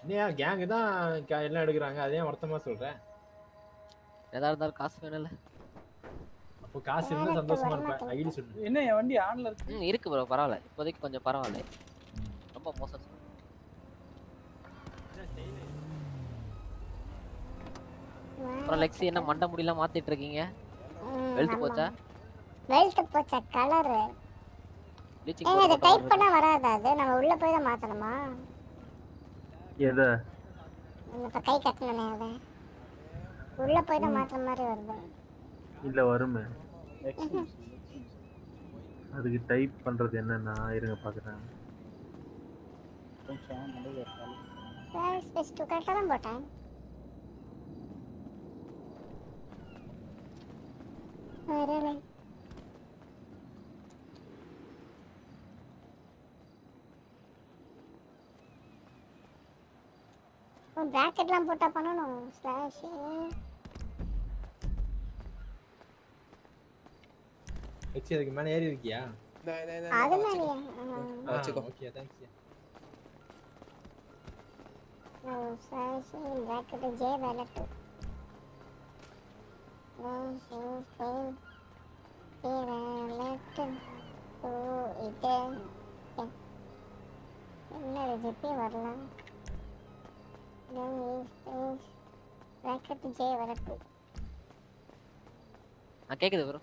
இல்லையா கேங்கு தான் க- எல்லாம் எடுக்கிறாங்க. அதே வருத்தமா சொல்றேன் எதா இருந்தாலும் காசு வேணும்ல. அப்போ காசு இருந்தா சந்தோஷமா இருப்பேன். ஐடி சொல்லு. என்ன என் வண்டி ஆன்ல இருக்கு? ம் இருக்கு ப்ரோ பரவாயில்ல. இப்போதைக்கு கொஞ்சம் பரவாயில்ல. ரொம்ப மோசம். அப்புறம் லெக்ஸி என்ன மண்டை முடியெல்லாம் மாத்திட்டு இருக்கீங்க? வெளுத்து போச்சா? வெல்ட் போச்சா கலர் ஏங்க இதை டைப் பண்ணா வராதா அது? நம்ம உள்ள போய் தான் மாத்தணுமா? எதை? இப்ப கை கட்டணுனே அதை உள்ள போய் தான் மாத்துற மாதிரி வருது. இல்ல வருமே. அதுக்கு டைப் பண்றது என்னன்னா இருங்க பாக்குறேன். ஸ்பேஸ் டூ கரெக்டாக தான் போட்டேன். வரலை ப்ராக்கெட்லாம் போட்டா பண்ணணும் ஸ்லாஷ் எக்ஸி அதுக்கு மேல ஏறி இருக்கியா அது மாதிரியா வச்சுக்கோ okay thanks slash bracket J wallet left ஓ இது என்ன ஜிபி வரலாம் ராக்கெட் ஜே ஆ கேக்குது ப்ரோ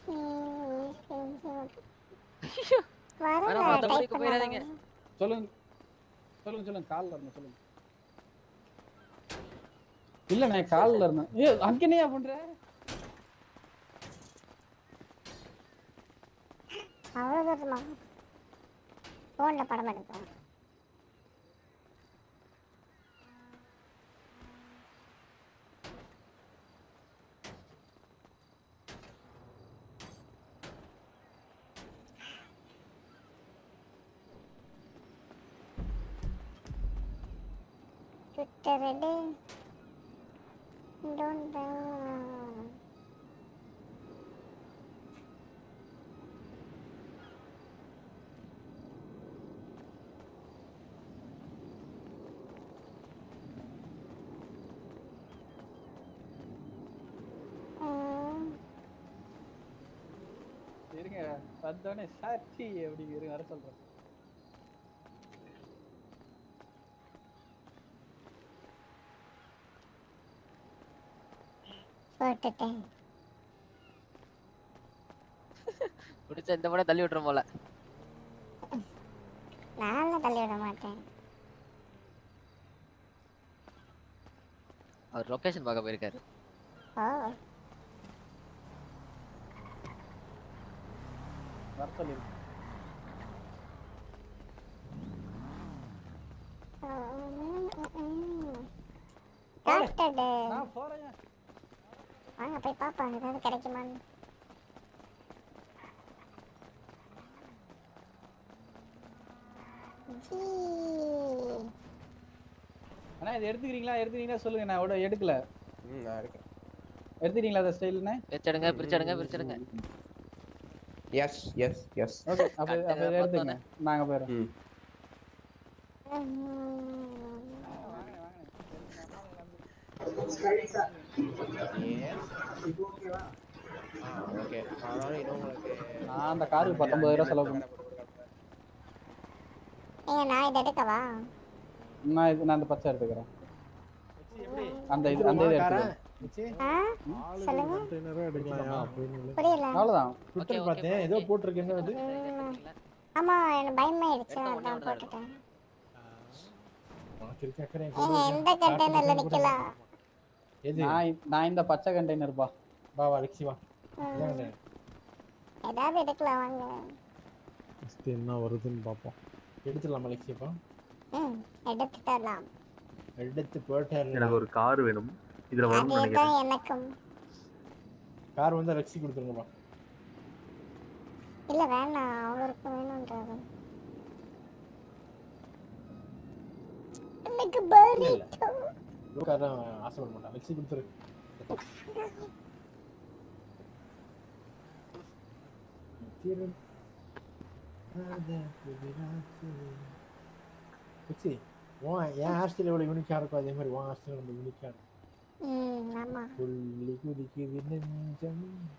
வரல வேணாம், மத்த. பண்ணாதீங்க. சொல்லுங்க. சொல்லுங்க சொல்லுங்க கால்ல இருந்தேன் சொல்லுங்க. இல்ல நான் கால்ல இருந்தேன். ஏ அங்க என்னையா பண்ற? அவ்வளோ தூரமா ஃபோனில் படம் எடுப்பேன். ட்விட்டர் எடு டோன்ட் இருங்க வந்தோடனே சாட்சி அப்படிங்கிற வர சொல்றேன். போட்டுட்டேன் பிடிச்ச இந்த படம் தள்ளி விட்டுரும் போல. நானும் தள்ளி விட மாட்டேன். அவர் லொகேஷன் பார்க்க போயிருக்காரு. ஓ. வர சொல்லி டாக்டர் நான் போறேன். வாங்க போய் பாப்பாங்க ஏதாவது கிடைக்குமான்னு. ஜீ. அண்ணா இதை எடுத்துக்கிறீங்களா? எடுத்துக்கிறீங்களா? சொல்லுங்க நான் அவ்வளோ எடுக்கல. ம் நான் அந்த ஸ்டைல்னே பிரிச்செடுங்க பிரிச்செடுங்க பிரிச்செடுங்க. எஸ் எஸ் எஸ் ஓகே அப்போ அப்போ இதை எடுத்துங்க நாங்க போயிடுறோம். ம். ஓகே அதனால இன்னும் உங்களுக்கு நான் அந்த காருக்கு பத்தொன்பதாயிரம் செலவு பண்ணேன் நான் இதை எடுக்கவா? நான் இது நான் அந்த பச்சை எடுத்துக்கிறேன். அந்த இது அந்த இது எடுத்துக்கிறேன். அவ்வளோதான் ட்விட்டர் பார்த்தேன். ஏதோ அது. ஆமா எனக்கு பயமாயிடுச்சு அதான் போட்டுட்டேன். எந்த? கண்டெய்னர்ல நிக்கலாம் எது? நான் நான் இந்த பச்சை கண்டெய்னர் பா. வா வா லெக்ஸி வா. ஏதாவது எடுக்கலாம் வாங்க. ஃபஸ்ட்டு என்ன வருதுன்னு பார்ப்போம் எடுத்துடலாமா லெக்ஸி இப்போ? ம் எடுத்துட்டலாம் எடுத்து போட்டாரு எனக்கு ஒரு கார் வேணும். இதுல அதேதான் நினைக்கிறேன். எனக்கும். கார் வந்து லெக்ஸி கொடுத்துருங்கப்பா இல்ல வேணாம். அவருக்கு வேணும்ன்றது எனக்கு பரிட்டோ கார் தான் ஆசைப்பட மாட்டான். லெக்ஸி கொடுத்துரு. திரு- லெக்ஸி உன் என் ஹாஸ்டல் எவ்வளோ யூனிக்காக இருக்கும் அதே மாதிரி உன் ஹாஸ்டல் நம்ம யூனிக்காக இருக்கும். துள்ளி குதிக்குது நெஞ்சம்.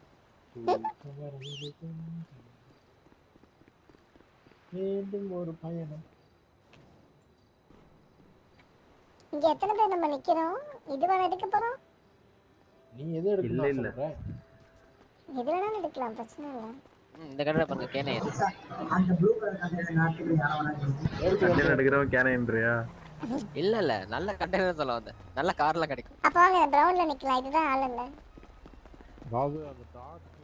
மீண்டும் ஒரு பயணம். இங்க எத்தனை பேர் நம்ம நிக்கிறோம்? இது வேணா எடுக்க போறோம். நீ எது எடுக்கணும் இல்ல, இல்ல. இது வேணாலும் எடுக்கலாம் பிரச்சனை இல்லை. இந்த கடை பண்ணுங்க கேனையன் கண்டெய்னர் எடுக்கிறவன் கேனைன்றியா இல்ல இல்ல. நல்ல கண்டெய்னர் சொல்ல வந்தேன். நல்ல கார்ல கிடைக்கும். அப்ப வாங்க பிரவுன்ல நிக்கலாம். இதுதான் ஆள் இல்ல. அதாவது அந்த டாக்டர்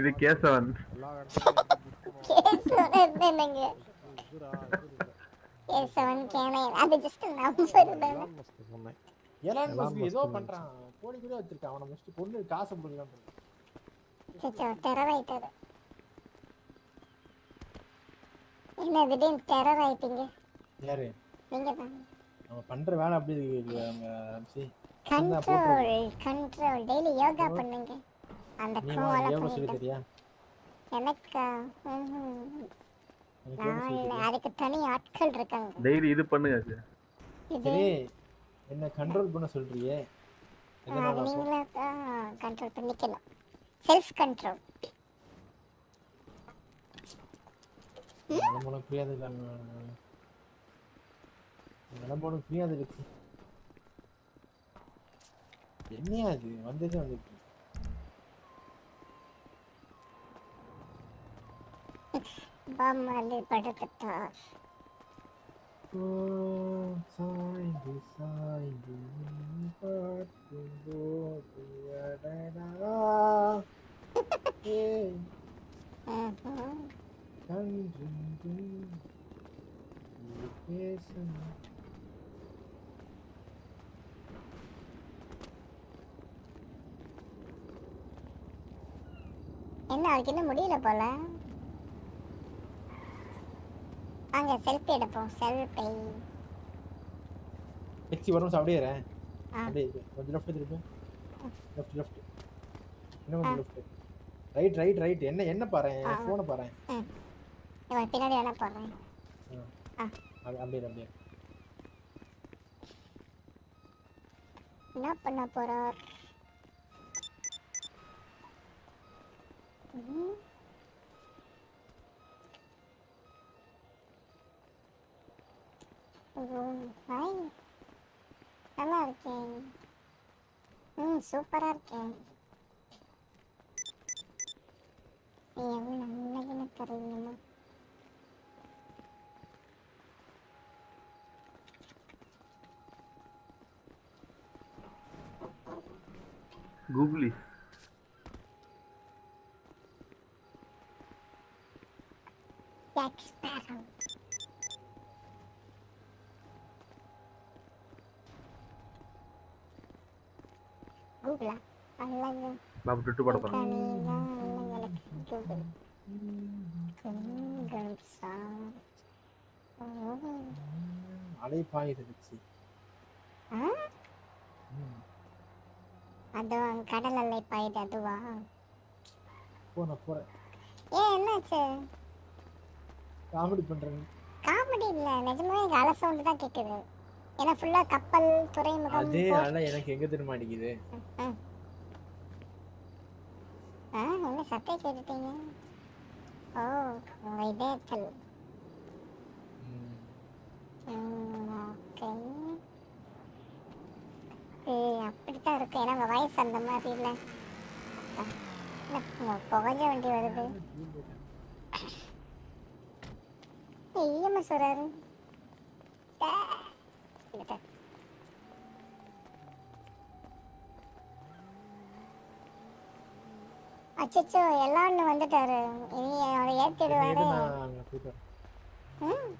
இது கேசவன். கேசவன் என்னங்க? அது ஜஸ்ட் நம்பர் தானே சொன்னேன். எலான் எலான் மஸ்க் ஏதோ பண்றான். கோடி கூட வச்சிருக்கான். அவனை முடிச்சுட்டு பொண்ணு காசு கொடுக்கலாம் சச்சோ டெரர் ஆயிட்டாரு என்ன திடீர்னு டெரர் ஆயிட்டீங்க யாரு? நீங்க தான். அவன் பண்ற வேலை அப்படி இருக்கு அம்சி. கண்ட்ரோல் கண்ட்ரோல் டெய்லி யோகா பண்ணுங்க. அந்த கோவல பண்ணிட்டு. எனக்கா? நான் சொல்லி இல்ல தெரியா அதுக்கு தனி ஆட்கள் இருக்காங்க. டெய்லி இது பண்ணுங்க. இது. என்ன கண்ட்ரோல் பண்ண சொல்றியே? நீங்களே தான் கண்ட்ரோல் பண்ணிக்கணும். செல்ஃப் கண்ட்ரோல் புரியாது புரியாது இருக்கு என்னையா அது வந்தது பாமாலி படுத்துட்டார் ஓ சாய்ந்து சாய்ந்து நீ பார்க்கும்போது அடடா. பேசணும் என்ன அவருக்கு இன்னும் முடியல போல? வாங்க செல்ஃபி எடுப்போம். செல்ஃபி எக்ஸி வரும் அப்படியே. அப்படியே. கொஞ்சம் லெஃப்ட் திருப்பி லெஃப்ட் லெஃப்ட் இன்னும் கொஞ்சம் லெஃப்ட் ரைட் ரைட் ரைட் என்ன என்ன பாரு? ஆ. ஃபோனை பாரு. இவன் பின்னாடி ஆ. அப்படி- அப்படியே அப்படியே. என்ன பண்ண போறார் ம். ஓ, ஹாய் நல்லா இருக்கேன் ம் சூப்பரா இருக்கேன் நீ எவ்வளோ நல்லதுன்னு தெரியுமா கூகுளி Jack Sparrow. கூகுளா அல்லது நான் ட்விட்டு போட போறேன் கனிதான் அல்லங்களுக்கு அலை எக்ஸி ஆ? அதுவா? கடல் அலை பாயுது அதுவா? போ நான் போறேன் ஏன் என்னாச்சு? காமெடி பண்றேன். காமெடி இல்ல. நிஜமாவே அலை சவுண்ட் தான் கேக்குது. ஏன்னா ஃபுல்லா கப்பல் துறைமுகம் அதே அலை எனக்கு எங்க தெரியுமா அடிக்குது? ஆ. ஆ என்ன சத்தம் கேட்டுட்டீங்க? ஓ இதயத்தில் ஓகே. அப்படித்தான் இருக்கு ஏன்னா உங்க வயசு அந்த மாதிரி இல்லை. புகஞ்ச வண்டி வருது. இஎம்எஸ் வராரு. இங்கிட்ட. அச்சச்சோ எல்லாரும் வந்துட்டாரு இனி அவரை ஏத்திடுவாரு. ம்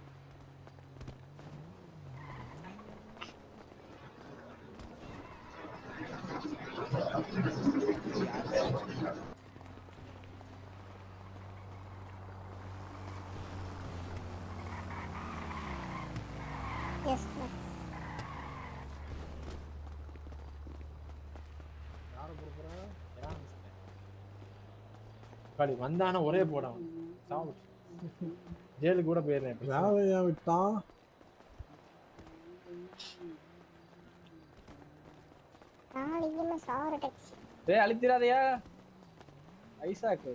எஸ் எஸ் யாரை போட போறா? யாரை காளி வந்தானா ஒரே போடாம சாவு ஜெயிலுக்கு கூட போயிடுறேன். வேலையா விட்டான்? டெக்ஸ் டேய் அழிச்சிடாதயா. ஐசாக்கு.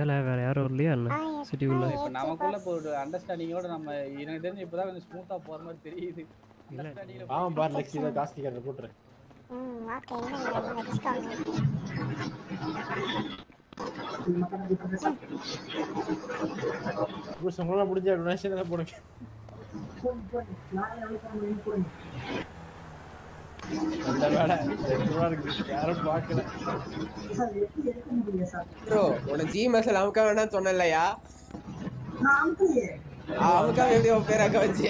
ஏல வேற யாரும் இல்லையா என்ன சிட்டிக்குள்ள இப்போ நமக்குள்ள இப்போ ஒரு அண்டர்ஸ்டாண்டிங்கோட நம்ம எனக்கு தெரிஞ்சு இப்போதான் கொஞ்சம் ஸ்மூத்தா போற மாதிரி தெரியுது. Understanding ல ஆமாம் பார் லெக்ஸி தான் காஸ்டி கார்டு போட்டுரு ம் ஓகே என்ன வச்சுக்கோங்க. புருஷன் உங்களால முடிஞ்ச டொனேஷன் தான் போடுங்க. நல்ல வேலை. ரெண்டு ரூபா இருக்கு. யாரும் பார்க்கல. ப்ரோ உன ஜி மசால் அமுக்க வேணாம்னு சொன்னலையா அமுக்கா எப்படி உன் பேர் அங்க வச்சு?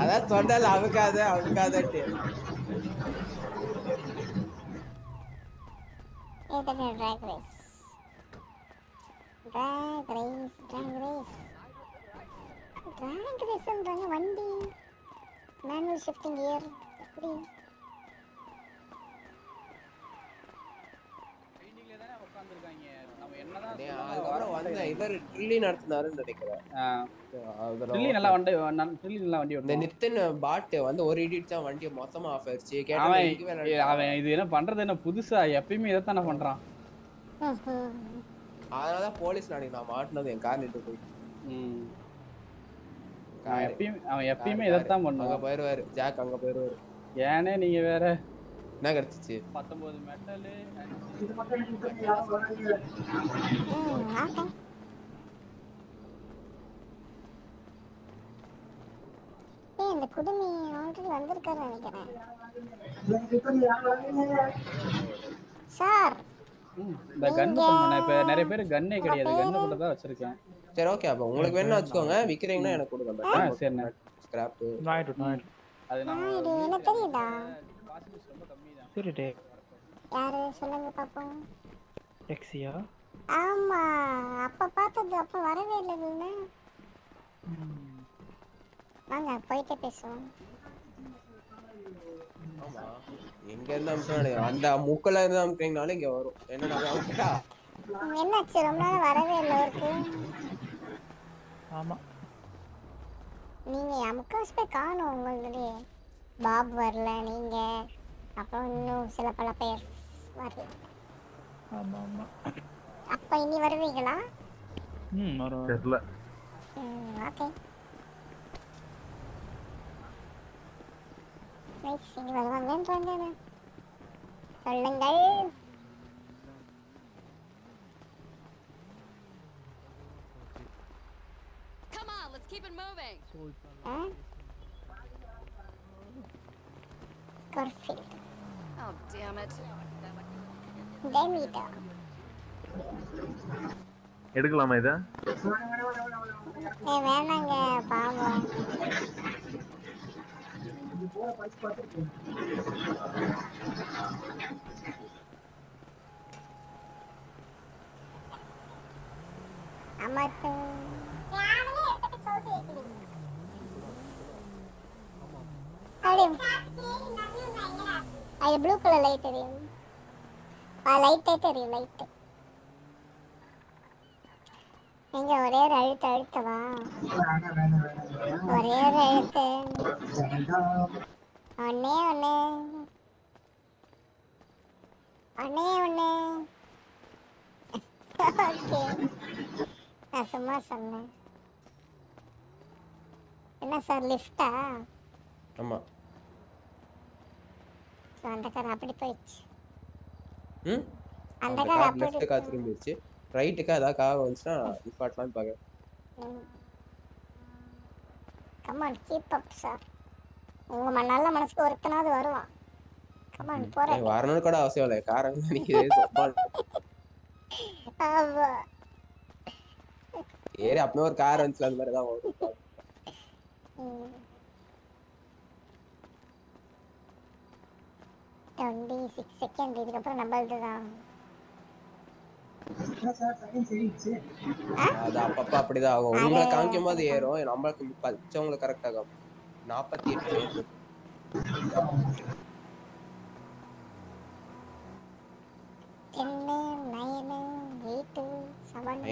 அதான் சொன்னல அமுக்காத அமுக்காதட்டு இதுக்கு track race track race track race track ரேஸ்ன்றாங்க வண்டி மேனுவல் ஷிஃப்டிங் கியர் எப்படி உட்காந்துருக்காங்க நம்ம என்னதான் டேய், அதுக்கப்புறம் வந்த இவர் ட்ரில்லி நடத்தினாருன்னு நினைக்கிறேன். ட்ரில்லி நல்லா வண்டி ட்ரில்லி நல்லா வண்டி இந்த நித்தின் பாட்டு வந்து ஒரு இடிட் தான் வண்டியை மொத்தமா ஆஃப் ஆயிடுச்சு கேட்டா அவன் இது என்ன பண்றது என்ன புதுசா? எப்பயுமே இதைத்தானே பண்றான். அதனாலதான் போலீஸ் அன்னைக்கு நான் மாட்டினது என் கார் நின்று போய். எப்பயுமே அவன் எப்பயுமே இதைத்தான் அங்க பண்ணுவான். போயிருவாரு. ஜாக் அங்க போயிருவாரு. ஏனே நீங்க வேற. என்ன கிடைச்சிச்சு? பத்தொன்பது மெட்டலு ஏய் இந்த குடுமி ஆல்ரெடி வந்திருக்காரு நினைக்கிறேன். சார் இந்த கன் பண்ண இப்ப நிறைய பேர் கன்னே கிடையாது. கன்னு மட்டும் தான் வச்சிருக்கேன். சரி ஓகே அப்ப உங்களுக்கு வேணா வச்சுக்கோங்க. விக்கிறீங்கன்னா எனக்கு கொடுங்க. சரிண்ணே ஸ்கிராப் அது நம்ம இது என்ன தெரியுதா? சரிடே யாரு? சொல்லுங்க பாப்போம். எக்ஸியா ஆமா. அப்ப பார்த்தது அப்ப வரவே இல்லைன்னு வாங்க போயிட்டே பேசுவோம். ஆமா. எங்க இருந்து அமுக்கினாலும் அந்த முக்கல இருந்து அமுக்கினாலும் இங்க வரும். என்னடா அமுக்கிட்டா என்னாச்சு? ரொம்ப நாள் வரவே இல்லை அவருக்கு. ஆமா. நீங்க முக்காவாசி பேர் காணும் உங்களுடைய பாப் வரல நீங்க. அப்புறம் இன்னும் சில பல பேர் வரல ஆமா ஆமா அப்ப இனி வருவீங்களா ம் வரும் தெரியல ம் ஓகே நைஸ் இனி வருவாங்கன்றாங்க சொல்லுங்கள் Come on, let's keep it moving. Ah Garfield. Oh, damn it. Demeter. எடுக்கலாமா இதை ஏ வேணாங்க பாவம் அது ப்ளூ கலர் லைட் தெரியும். ஆ லைட்டே தெரியும் லைட்டு நீங்க ஒரே ஒரு அழுத்த அழுத்தவா ஒரே ஒரு அழுத்து. ஒன்னே ஒண்ணு. ஒன்னே ஒண்ணு. ஓகே. நான் சும்மா சொன்னேன். என்ன சார் லிஃப்டா ஆமா. ஸோ அந்த கார் அப்படி போயிடுச்சு. ம்? அந்த அந்த கார் கார் அப்படி லெஃப்ட் கார் திரும்பிடுச்சு ரைட்டுக்கு ஏதாவது கார் வந்துச்சுன்னா நிப்பாட்டலாம்னு பாக்குறேன் கமான் கீப் அப் சார் உங்க ம- நல்ல மனசுக்கு ஒருத்தனாவது வருவான். கமான் போறேன் ஏய், வரணும்னு கூட அவசியம் இல்லை. கார் அங்க நிக்குது? சும்மா ஆமா. ஏறி அப்பவே ஒரு கார் வந்துச்சு அந்த மாதிரி தான் வரும் டுவெண்ட்டி சிக்ஸ் செகண்ட் இதுக்கப்புறம் நம்மளது தான் அது அப்பப்ப அப்படிதான் ஆகும். உங்களை காமிக்கும் போது ஏறும். நம்மளுக்கு பச்சவங்களுக்கு கரெக்ட் ஆகும் நாற்பத்தி எட்டு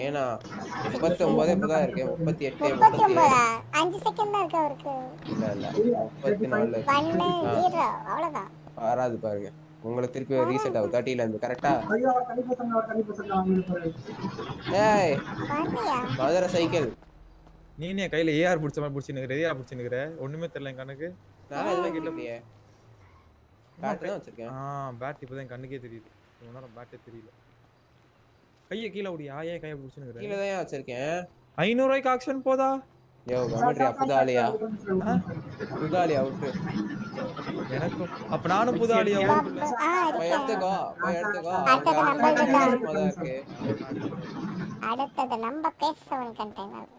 ஏனா முப்பத்தி ஒன்பது இப்பதான் இருக்கு. முப்பத்தி எட்டு முப்பத்தி ஒன்பதா அஞ்சு செகண்ட் தான் இருக்கு அவருக்கு? இல்ல இல்ல. முப்பத்தி நாலு. ஒன்னு ஜீரோ அவ்வளவுதான். வராது பாருங்க. உங்களுக்கு திருப்பி ரீசெட் ஆகும் தேர்ட்டில இருந்து கரெக்டா ஏய் மதுரை சைக்கிள் நீ என்ன கையில ஏஆர் பிடிச்ச மாதிரி பிடிச்சி நிக்கிற ஏஆர் பிடிச்சி நிக்கிற. ஒண்ணுமே தெரியல என் கண்ணுக்கு. நான் எதுவுமே கேட்கலையே பேட்டரி தான் வச்சிருக்கேன். ஆ பேட் இப்பதான் என் கண்ணுக்கே தெரியுது. இவ்வளவு நேரம் பேட்டே தெரியல. கையை கீழே விடியா ஏன் கையை பிடிச்சி கீழே நிக்கிற தான் வச்சிருக்கேன்? ஐநூறு ரூபாய்க்கு ஆக்ஷன் போதா? யோ புதாலியா? புதாலியா விட்டு எனக்கும். அப்ப நானும் புது ஆளியா போய் எடுத்துக்கோ போய் எடுத்துக்கோ. இருக்கு. அடுத்தது நம்ம கண்டெய்னர்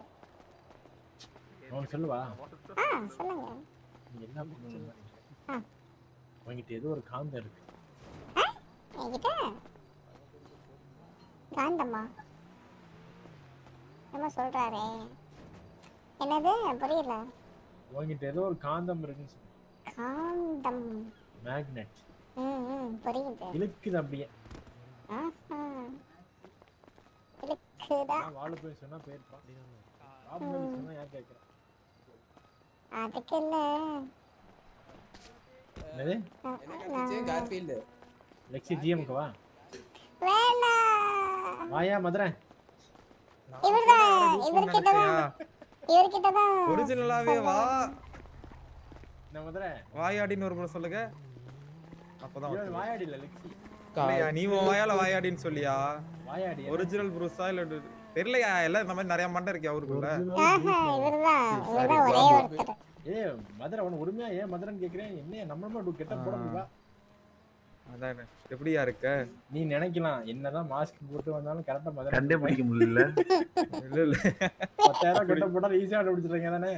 சொல்லுவா. ஆ சொல்லுங்க. என்ன. உங்ககிட்ட ஏதோ ஒரு காந்தம் இருக்கு. என்கிட்ட? காந்தம்மா என்ன சொல்றாரே. என்னது? புரியல. உங்ககிட்ட ஏதோ ஒரு காந்தம் இருக்குன்னு காந்தம். மேக்னெட் ம் ம் புரியுது. இழுக்குது அப்படியே. ஆஹா. இருக்குதா வாழ போய் சொன்னா அதுக்கு என்னது? என்ன கார்ஃபீல்டு. லெக்ஸி ஜிஎம்க்கு வா? வாயா மதுரை. இவர்தான். இவர்கிட்ட தான். இவர்கிட்ட தான் ஒரிஜினலாவே வா. என்ன மதுரை? வாயாடின்னு ஒரு முறை சொல்லுங்க. அப்பதான். வாயாடி இல்ல லெக்ஸி. இல்லையா நீ உன் வாயால வாயாடின்னு சொல்லியா? வாயாடி ஒரிஜினல் ப்ரூஸா இல்ல தெரியலையா எல்லாம் இந்த மாதிரி நிறைய மண்டை இருக்கு அவருக்குள்ள. ஆஹா இவர்தான் இவர்தான் ஒரே ஒருத்தர். ஏ மதுரை உன உரிமையா ஏன் மதுரைன்னு கேக்குறேன்? என்ன நம்ம கெட்ட போட முடியுமா அதானே? எப்படியா இருக்க? நீ நினைக்கலாம். என்னதான் மாஸ்க் போட்டு வந்தாலும் கரெக்டா மதுரை கண்டே பிடிக்க முடியல. இல்ல இல்ல. பத்தாயிரம் கட்ட போட்டா ஈஸியா கண்டுபிடிச்சிருங்க தானே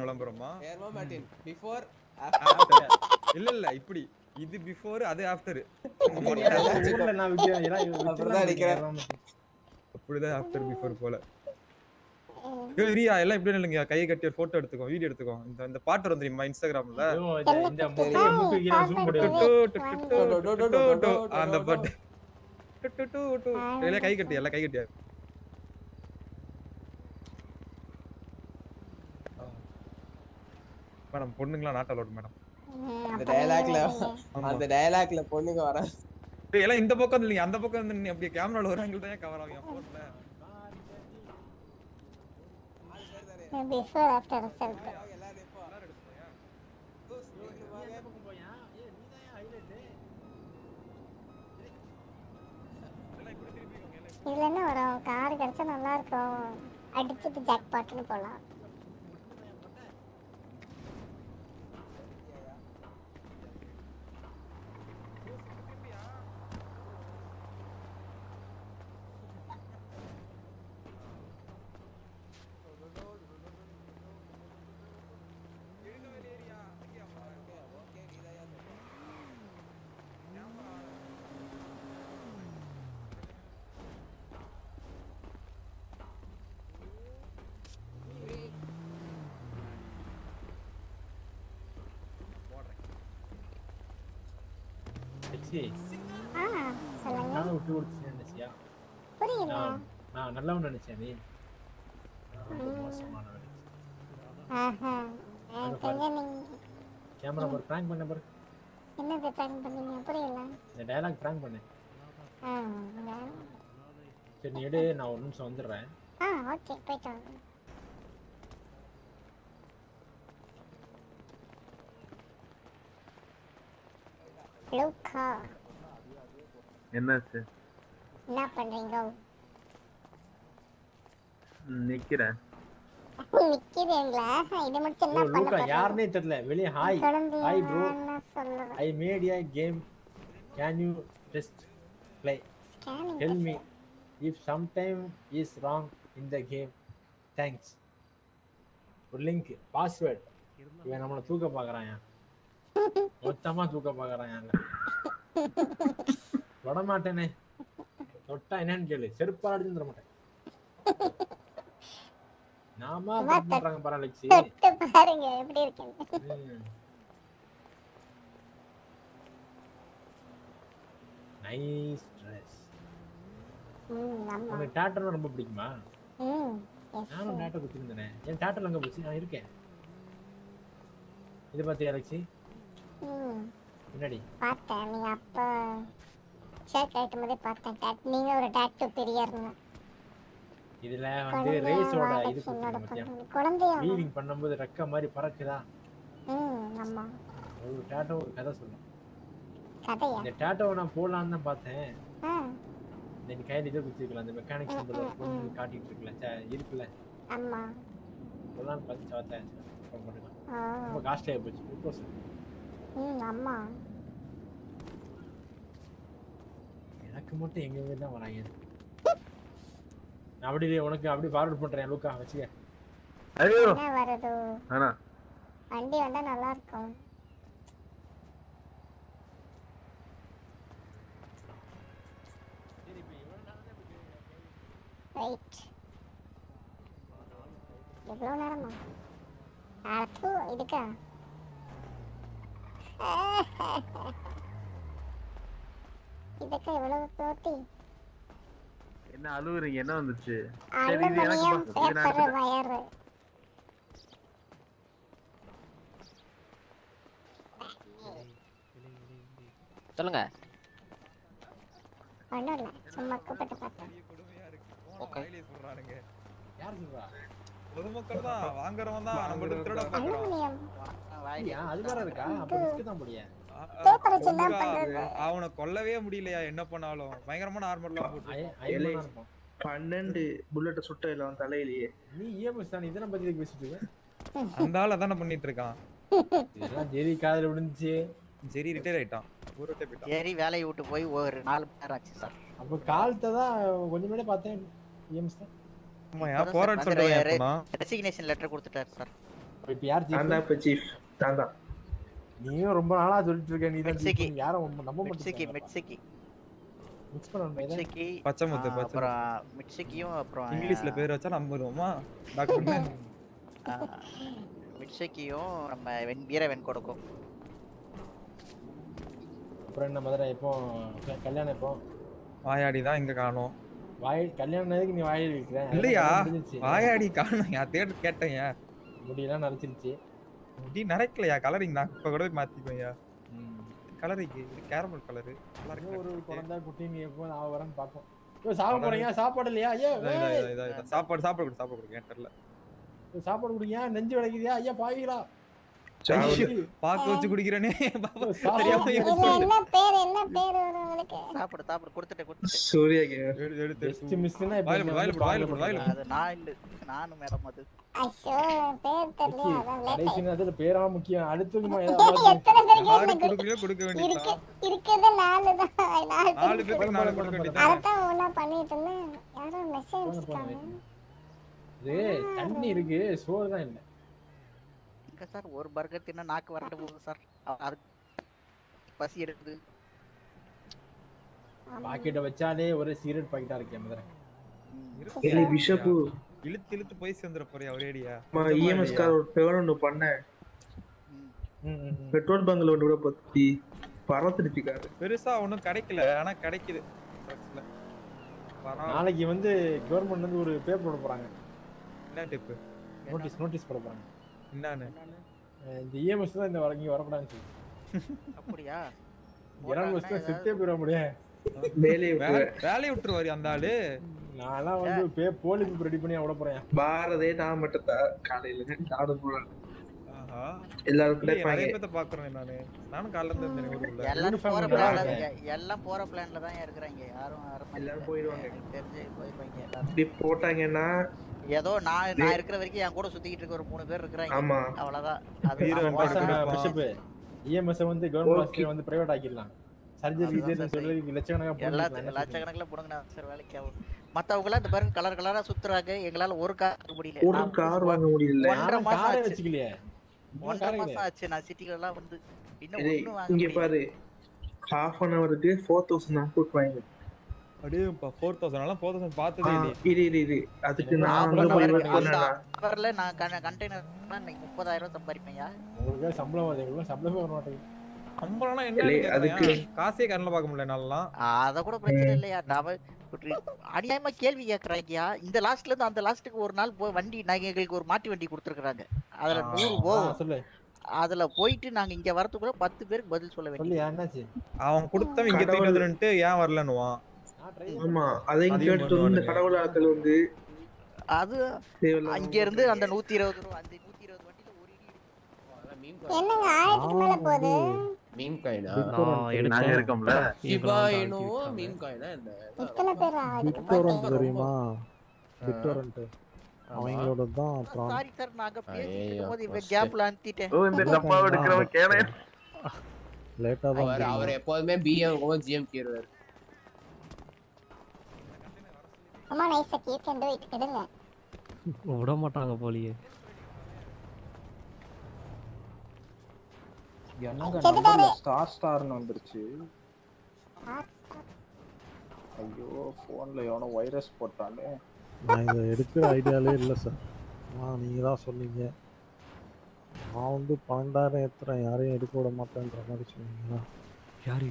விளம்பரமா. இல்ல இல்ல இப்படி. இது பிஃபோர் அது ஆஃப்டர் அப்படிதான் ஆஃப்டர் பிஃபோர் போல. ரியா எல்லாம் இப்படி இல்லைங்க கையை கட்டி ஒரு போட்டோ எடுத்துக்கோ வீடியோ எடுத்துக்கோ. இந்த இந்த பாட்டு வரும் தெரியுமா இன்ஸ்டாகிராம்ல? அந்த பாட்டு. எல்லாம் கை கட்டி எல்லாம் கை கட்டியா மேடம் பொண்ணுங்களா நாட் அலோட் மேடம். அந்த டயலாக்ல அந்த டயலாக்ல பொண்ணுங்க வர எல்லாம் இந்த பக்கம் இல்லைங்க அந்த பக்கம் வந்து நீ அப்படியே கேமரால ஒரு ஆங்கிள் தான் கவர் ஆகும் போன்ல பிஃபோர் ஆஃப்டர் ரிசல்ட் இதுல என்ன வரும்? கார் கிடைச்சா நல்லா இருக்கும். அடிச்சுட்டு ஜாக் பாட்டுன்னு போலாம் லெக்ஸி, ஆ சொல்லுங்க நானும் விட்டு கொடுத்துச்சேன்னு நினைச்சியா புரியல நான் நல்லவன் நினைச்சேன் நீ. மோசமானவன். ஆஹா கேமரா பாரு பிராங்க் பண்ண பாரு. என்னது ட்ராக் பண்ணீங்க? புரியல. இந்த டயலாக் பிராங்க் பண்ணு. சரி நீ எடு நான் ஒரு நிமிஷம் வந்துடுறேன். ஆ ஓகே போயிட்டு வாங்க. லூக்கா என்னாச்சு? என்ன பண்றீங்க? நிக்கிறேன். நிக்கிறீங்களா இது மட்டும் ஓ என்ன பண்ண லூக்கா போறீங்க யாருனே தெரியல. வெளியே hi hi bro I made a Scanning tell test. Me if sometime is wrong in the game thanks ஒரு லிங்க் பாஸ்வேர்ட் இவன் நம்மளை தூக்க பார்க்கறான் மொத்தமா தூக்க பார்க்கறான் தொட மாட்டேனே தொட்டா என்னன்னு கேளு. செருப்பா அடிச்சு தர மாட்டேன். தப்பு பண்றாங்க பாரு அலெக்ஸி. பாருங்க எப்படி இருக்கீங்க நைஸ் ஆமா. உனக்கு டேட்டர்னா ரொம்ப பிடிக்குமா? நானும் டேட்டர் குத்திருந்தேனே என் டேட்டர் அங்க போச்சு? நான் இருக்கேன். இது பார்த்தியா அலெக்ஸி? ம். பின்னாடி. பார்த்தேன். நீங்க அப்ப ஷர்ட் கட்டும் போதே பார்த்தேன். Tat- நீங்க ஒரு டாட்டூ பிரியர்னு இதுல வந்து ரேஸோட இது வீலிங் பண்ணும்போது ரெக்க மாதிரி பறக்குதா? ஒரு டேட்டோ ஒரு கதை சொல்லும் இந்த டேட்டோவை நான் போடலான்னு தான் பார்த்தேன். இந்த கையில இதை குத்திருக்கலாம் அந்த மெக்கானிக் சிம்பிள் பொண்ணு காட்டிட்டு இருக்குல்ல சே- இருக்குல்ல. போடலான்னு பார்த்து ஆ. ரொம்ப காஸ்ட்லியாக போச்சு. டூ தௌசண்ட் ஆமா. எனக்கு மட்டும் எங்க தான் வராங்க. நான் அப்படி உனக்கு அப்படி ஃபார்வர்ட் பண்றேன் லூக்கா வச்சுக்க. ஐயோ. என்ன வருது? ஆனா வண்டி வந்தா நல்லா இருக்கும். வெயிட் எவ்வளோ நேரமா? அடப்பு இதுக்கா? இதுக்கா எவ்வளவு போட்டி? என்ன அழுவுறீங்க? என்ன வந்துச்சு? சரி இது எனக்கு சொல்லுங்க. ஒன்றும் இல்லை சும்மா கூப்பிட்டு பார்த்தேன். ஓகே. யார் சொல்றா பொதுமக்கள் தான் வாங்குறவன் தான் நம்ம திருட பாக்குறான் அது வேற இருக்கா? அப்ப ரிஸ்க் தான் முடியும் அவனை கொல்லவே முடியலையா? என்ன பண்ணாலும். பயங்கரமான ஆர்மர்லாம் போட்டு. பன்னெண்டு புல்லட்ட சுட்ட இல்ல அவன் தலையிலேயே. நீ இஎம்எஸ் தான் இதெல்லாம் பத்தி பேசிட்டு இருக்க? அந்த ஆள் அதானே பண்ணிட்டு இருக்கான். இதெல்லாம் ஜெரி காதுல விழுந்துச்சு. சரி ரிட்டையர் ஆயிட்டான். ஊரை விட்டே போயிட்டான். சரி வேலையை விட்டு போய் ஒரு நாலு மணி நேரம் ஆச்சு சார். அப்ப காலத்தை தான் கொஞ்சம் முன்னாடி பார்த்தேன் இஎம்எஸ் தான். ஆமாயா போராட்டம் சொல்றேன் ரெசிக்னேஷன் லெட்டர் கொடுத்துட்டாரு சார். இப்ப யார் chief? நான் தான் இப்ப சீஃப் நான் தான். நீயும் ரொம்ப நாளா சொல்லிட்டு இருக்க நீ தான் chief. யாரும் நம்ப மிட்சிக்கி மிட்சிக்கி. மிக்ஸ் பண்ணணும். மிட்சிக்கி பச்சை முத்து, பச்சை அப்புறம் மிட்சிக்கியும் அப்புறம் இங்கிலீஷ்ல பேர் வச்சா நம்புவோமா? டாக்டர் மிட்சிக்கியும் நம்ம வெண் வீர வெண்கொடுக்கும். அப்புறம் என்ன மதுரை எப்போ? க- கல்யாணம் எப்போ? வாயாடி தான் இங்க காணோம். வாய் கல்யாணம் நீ வாயில் இருக்கிற இல்லையா? வாயாடி காணோம். யா தேடு கேட்டேன்யா முடியெல்லாம் நரைச்சிருச்சு. முடி நரைக்கலையா? கலரிங் நான் இப்ப கூட கலரிங் இது கேரமல் கலரு ஒரு குழந்தை குட்டி நீ எப்போ நான் வரேன்னு பார்ப்போம். சாப்பிட போறீங்க? சாப்பாடு இல்லையா? ஐயோ. சாப்பாடு சாப்பாடு கொடு சாப்பாடு கொடு என் தெரியல ஏய், சாப்பாடு குடிங்க நெஞ்சு வளைக்குதியா ஐயா பாவீங்களா பாக்க வச்சு குடிக்கிறேனே. என்ன பேர் என்ன பேர் உங்களுக்கு? சாப்பிடு சாப்பிடு கொடுத்துட்டு கொடுத்துட்டு சூர்யா வாயில அது நான் இல்ல நானும் மேடம் அது. ஐயோ பேர் தெரியல அதான் லேட் கடைசி நேரத்துல பேரா முக்கியம். அடுத்ததுமா எத்தனை பேருக்கு கொடுக்க நாலு தான். நாலு நாலு கொடுக்க அதான் பண்ணிட்டு இருந்தேன். யாரோ மெசேஜ் தண்ணி இருக்கு சோறு தான் இல்ல. எங்க சார். ஒரு பர்கர் தின்னா நாக்கு வரட்டு போகுது சார். அது பசி எடுக்குது. பாக்கெட்டை வச்சாலே ஒரு சிகரெட் பாக்கெட்டா இருக்கு மதுரை ஏய், பிஷப்பு. இழுத்து இழுத்து போய் சேர்ந்துட போறியா ஒரேடியா இஎம்எஸ் கார் ஒரு பெவன் ஒன்று பண்ணேன் பெட்ரோல் பங்க்ல ஒன்று கூட பத்தி பறந்துடுச்சு கார். பெருசா ஒண்ணும் கிடைக்கல ஆனா கிடைக்குது. நாளைக்கு வந்து கவர்மெண்ட் வந்து ஒரு பேப்பர் போட போறாங்க. என்ன டிப்பு நோட்டீஸ் நோட்டீஸ் போட போறாங்க. என்னன்னு இந்த இஎம்எஸ் தான் இந்த வர இங்க வரக்கூடாதுன்னு சொல்லி அப்படியா? பஸ் தான் செத்தே போயிட முடியும் வேலையை வேலை- வேலையை விட்டுருவாரு அந்த ஆளு. நான்லாம் வந்து பே போலி பேப்பர் ரெடி பண்ணி விட போறேன். பாரதே நான் மட்டும் தான் காலையில நானும் போறேன் ஆஹா. எல்லாரும் பாக்குறேன் நானு. நானும் காலைல இருந்து. எல்லாரும் போற பிளான்ல. எல்லாம் போற பிளான்ல தான் இருக்கிறாங்க. யாரும். எல்லாரும் போயிடுவாங்க. தெரிஞ்சு போயிருவாங்க எல்லாரும். போட்டாங்கன்னா ஏதோ நான் நான் இருக்கிற வரைக்கும் என் கூட சுத்திக்கிட்டு இருக்க ஒரு மூணு பேர் இருக்கிறாங்க. ஆமா. அவ்வளவுதான். அது இஎம்எஸ் வந்து கவர்மெண்ட் Okay. ஹாஸ்பிட்டல் வந்து பிரைவேட் ஆக்கிடலாம். சர்ஜரி இதுன்னு சொல்லி லட்சக்கணக்கா. எல்லாத்துக்கும்? லட்சக்கணக்கில் புடுங்கினா சார் வேலைக்கு ஆகும். மத்தவங்க எல்லாம் இந்த பாருங்க கலர் கலரா சுத்துறாங்க. எங்களால ஒரு கார் வாங்க முடியல. ஒரு கார் வாங்க முடியல. ஒன்றரை மாசம் ஆச்சு. வச்சுக்கலையே. ஒன்றரை மாசம் ஆச்சு. நான் சிட்டில எல்லாம் வந்து இன்னும் வாங்க இங்க பாரு ஹாஃப் அன் ஹவருக்கு ஃபோர் தௌசண்ட் நான் போட்டுவாங்க அடேப்பா, 4000 எல்லாம் 4000 பார்த்ததே அதுக்கு என்ன நான் அவர்ல நான் கண்டெய்னர் இன்னைக்கு முப்பதாயிரம் ரூபாய் சம்பாதிப்பேன்யா உங்களுக்கு சம்பளம் எங்களுக்கு சம்பளமே வர மாட்டேங்குது. சம்பளம்னா இல்லை, என்னன்னு அதுக்கு- கேக்குறேன். காசே கண்ணில் பார்க்க முடியல என்னாலலாம். அத கூட பிரச்சனை இல்லையா? ஒரு அநியாயமா கேள்வி கேக்குறாங்கயா இந்த லாஸ்ட்ல இருந்து அந்த லாஸ்ட்டுக்கு ஒரு நாள் போய் வண்டி நாங்க எங்களுக்கு ஒரு மாட்டு வண்டி கொடுத்துருக்காங்க அதுல. நூறு போகும். சொல்லு. அதுல போயிட்டு நாங்க இங்க வரதுக்குள்ள பத்து பேருக்கு பதில் சொல்ல என்னாச்சு? அவன் கொடுத்தவன் இங்க வந்துட்டு ஏன் வரலன்னுவான். ஆமா அதையும் கேட்டு வந்து இந்த பண்ணுவானுங்க. கடவுள் ஆட்கள் வந்து அது அங்க இருந்து அந்த நூத்தி இருபது ரூபா அந்த நூத்தி இருபது வண்டியில ஒரு இடி என்னங்க ஆயிரத்துக்கு மேல போகுது? மீம் காயினா நான் இருக்கோம்ல. சிபாயினோ. மீம் என்ன? பேர் தெரியுமா? அவங்களோட தான் சாரி சார் நாங்க shit. கேப்ல ஓ இந்த எடுக்கிறவன் கேனே தான் அவர் எப்போதுமே பிஎம் ஜிஎம் கேருவார் அம்மா nice you can do it எடுங்க விட மாட்டாங்க போலியே என்னங்க ஸ்டார் ஸ்டார்னு வந்துருச்சு. ஐயோ போன்ல எவனோ வைரஸ் போட்டானே. நான் இதை எடுக்கிற ஐடியாலே இல்லை சார் ஆ நீங்கள் தான் சொன்னீங்க. நான் வந்து பன்னெண்டாயிரம் ஏற்றுறேன் யாரையும் எடுக்க விட மாட்டேன்ற மாதிரி சொன்னீங்களா? யாரு?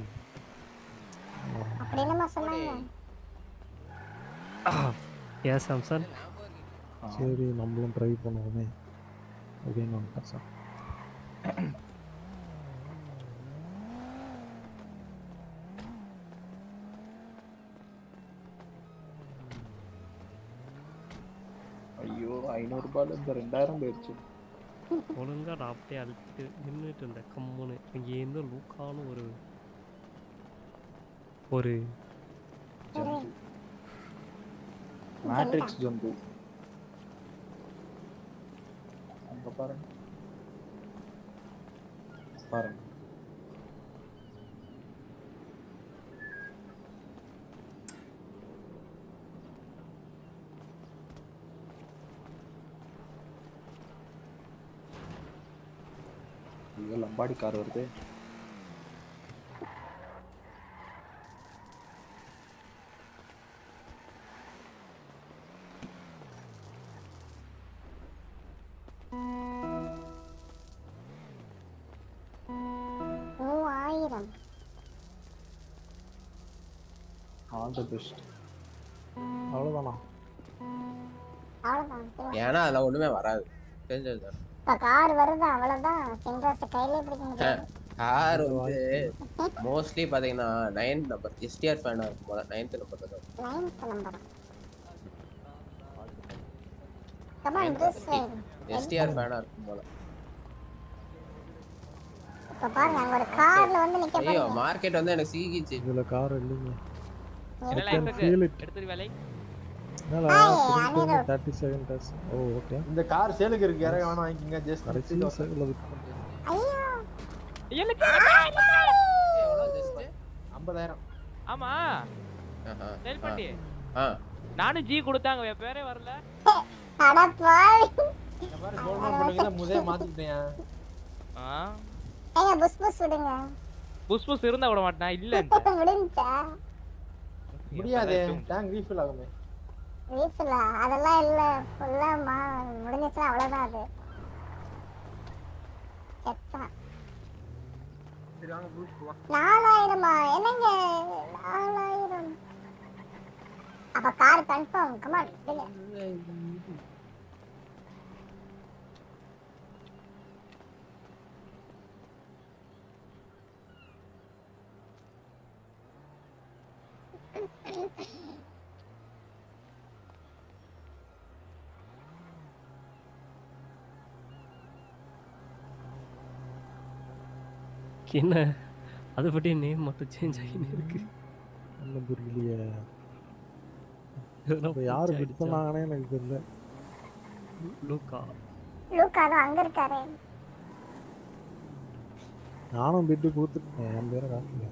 அப்படி என்னமா சொன்னாங்க ஏன் சாம்சன் சரி நம்மளும் ட்ரை பண்ணுவோமே அப்படின்னு வந்துட்டேன் சார் ஐயோ ஐநூறு ரூபாயில இந்த ரெண்டாயிரம் போயிடுச்சு ஒழுங்கா நான் அப்படியே அழுத்திட்டு நின்றுட்டு இருந்தேன் கம்முன்னு இங்கேருந்து லூக்கான்னு ஒரு ஒரு மேட்ரிக்ஸ் ஜந்து அங்க பாருங்க. பாருங்க. லம்பாடி கார் வருது. பெஸ்ட். ஏன்னா அதெல்லாம் ஒண்ணுமே வராது. தெரிஞ்சது தான்? இப்ப கார் வருது? அவ்வளவுதான். சிங்கர்ஸ் கையில பிடிக்க முடியாது. கார் வந்து மோஸ்ட்லி பாத்தீங்கன்னா நைன் நம்பர் எஸ்டிஆர் ஃபேனா இருக்கும் போல நைன்த் நம்பர் தான் ninth number come on this way STR ஃபேனா இருக்கும் போல. இப்ப பாருங்க அங்க ஒரு கார்ல வந்து நிக்க ஐயோ பாருங்க. மார்க்கெட் வந்து எனக்கு சீகிச்சு. இதுல கார் இல்லைங்க. என்ன can லைஃப் feel it. இருக்கு எடுத்துட்டு வேலை இந்த கார் சேலுக்கு இருக்கு. யாரையும் வேணா வாங்கிக்கங்க. ஜஸ்ட் கடைசி செகண்ட்ல விட்டு ஐயோ. ஐம்பதாயிரம். ஆமா. செல் பண்ணி. நானும் ஜி கொடுத்தாங்க. என் பேரே வரல. அட பாவி. இந்த மாதிரி கோல்மால் பண்ணுங்க முதல்ல மாத்திட்டேன் ஆ. ஏங்க புஸ் புஸ் விடுங்க. புஸ் புஸ் இருந்தா விட மாட்டேன்? இல்ல முடிஞ்சா முடியாதே. டேங்க் ரீஃபில் ஆகுமே. வீட்டுல அதெல்லாம் இல்ல. ஃபுல்லா மா முடிஞ்சிச்சுன்னா அவ்வளவுதான் அது. செத்தான் நாலாயிரமா? என்னங்க? நாலாயிரம். அப்ப கார் கன்ஃபார்ம் கமான் என்ன? அதை பற்றி நேம் மட்டும் சேஞ்ச் ஆகினே இருக்கு. ஒன்றும் புரியலையே. இப்போ யார் பிட்? பண்ணாங்கன்னே எனக்கு தெரியல. லூக்கா. லூக்கா தான் அங்க இருக்காரு. நானும் பிட்டு கொடுத்துட்டேன். என் பேரை காட்டல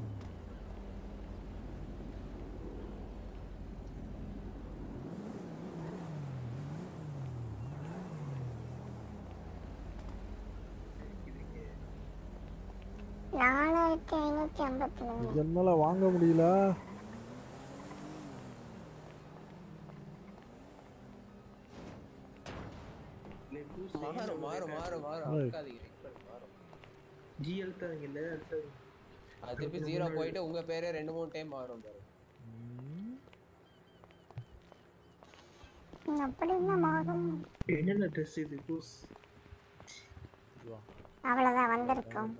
நாலாயிரத்தி ஐநூத்தி ஐம்பத்தி மூணு என்னால வாங்க முடியல. மாறும் மாறும் மாறும் மாறும் அழுத்தாதீங்க ஜீரோ போயிட்டு உங்க பேரே ரெண்டு மூணு டைம் மாறும் பாரு. அப்படி மாறும். என்னென்ன ட்ரெஸ் இது? பூஸ் அவ்வளவுதான் வந்திருக்கோம்.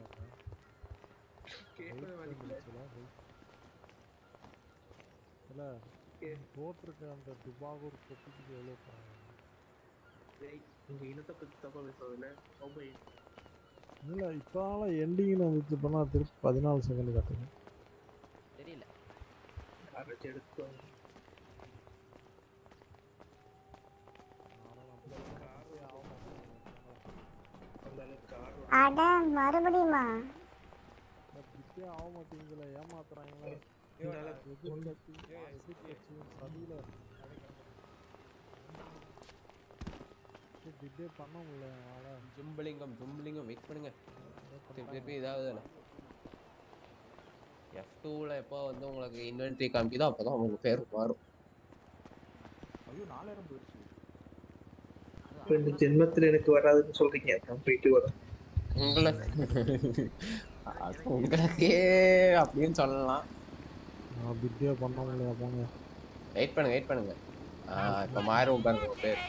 இல்ல போட்டிருக்க அந்த துபாகூர் தொட்டிக்கு எவ்வளோ உங்க இனத்தை பத்தி தப்பா பேசாதுல்ல சௌபை இல்ல வந்துச்சு பண்ணா திருப்பி பதினாலு செகண்ட் காட்டுங்க. தெரியல. அரைச்சு எடுத்துக்கோங்க. அட மறுபடியுமா? பிட்டே ஆக மாட்டேங்குதுல ஏமாத்துறாங்களே பண்ண முடியல என்னால. ஜும்பலிங்கம் ஜும்பலிங்கம் வெயிட் பண்ணுங்க. திருப்பி திருப்பி இதாவது எஃப் டூவில் எப்போ வந்து உங்களுக்கு இன்வென்ட்ரி காமிக்குதோ அப்போ தான் பேர் மாறும். ஐயோ நாலாயிரம் போயிடுச்சு. ரெண்டு ஜென்மத்துல எனக்கு வராதுன்னு போயிட்டு வரேன் உங்களை அது உங்களுக்கே அப்படின்னு சொல்லலாம். நான் பிட்டே பண்ண முடியல போங்க. வெயிட் பண்ணுங்க வெயிட் பண்ணுங்க. இப்போ மாறும் பாருங்க பேர்.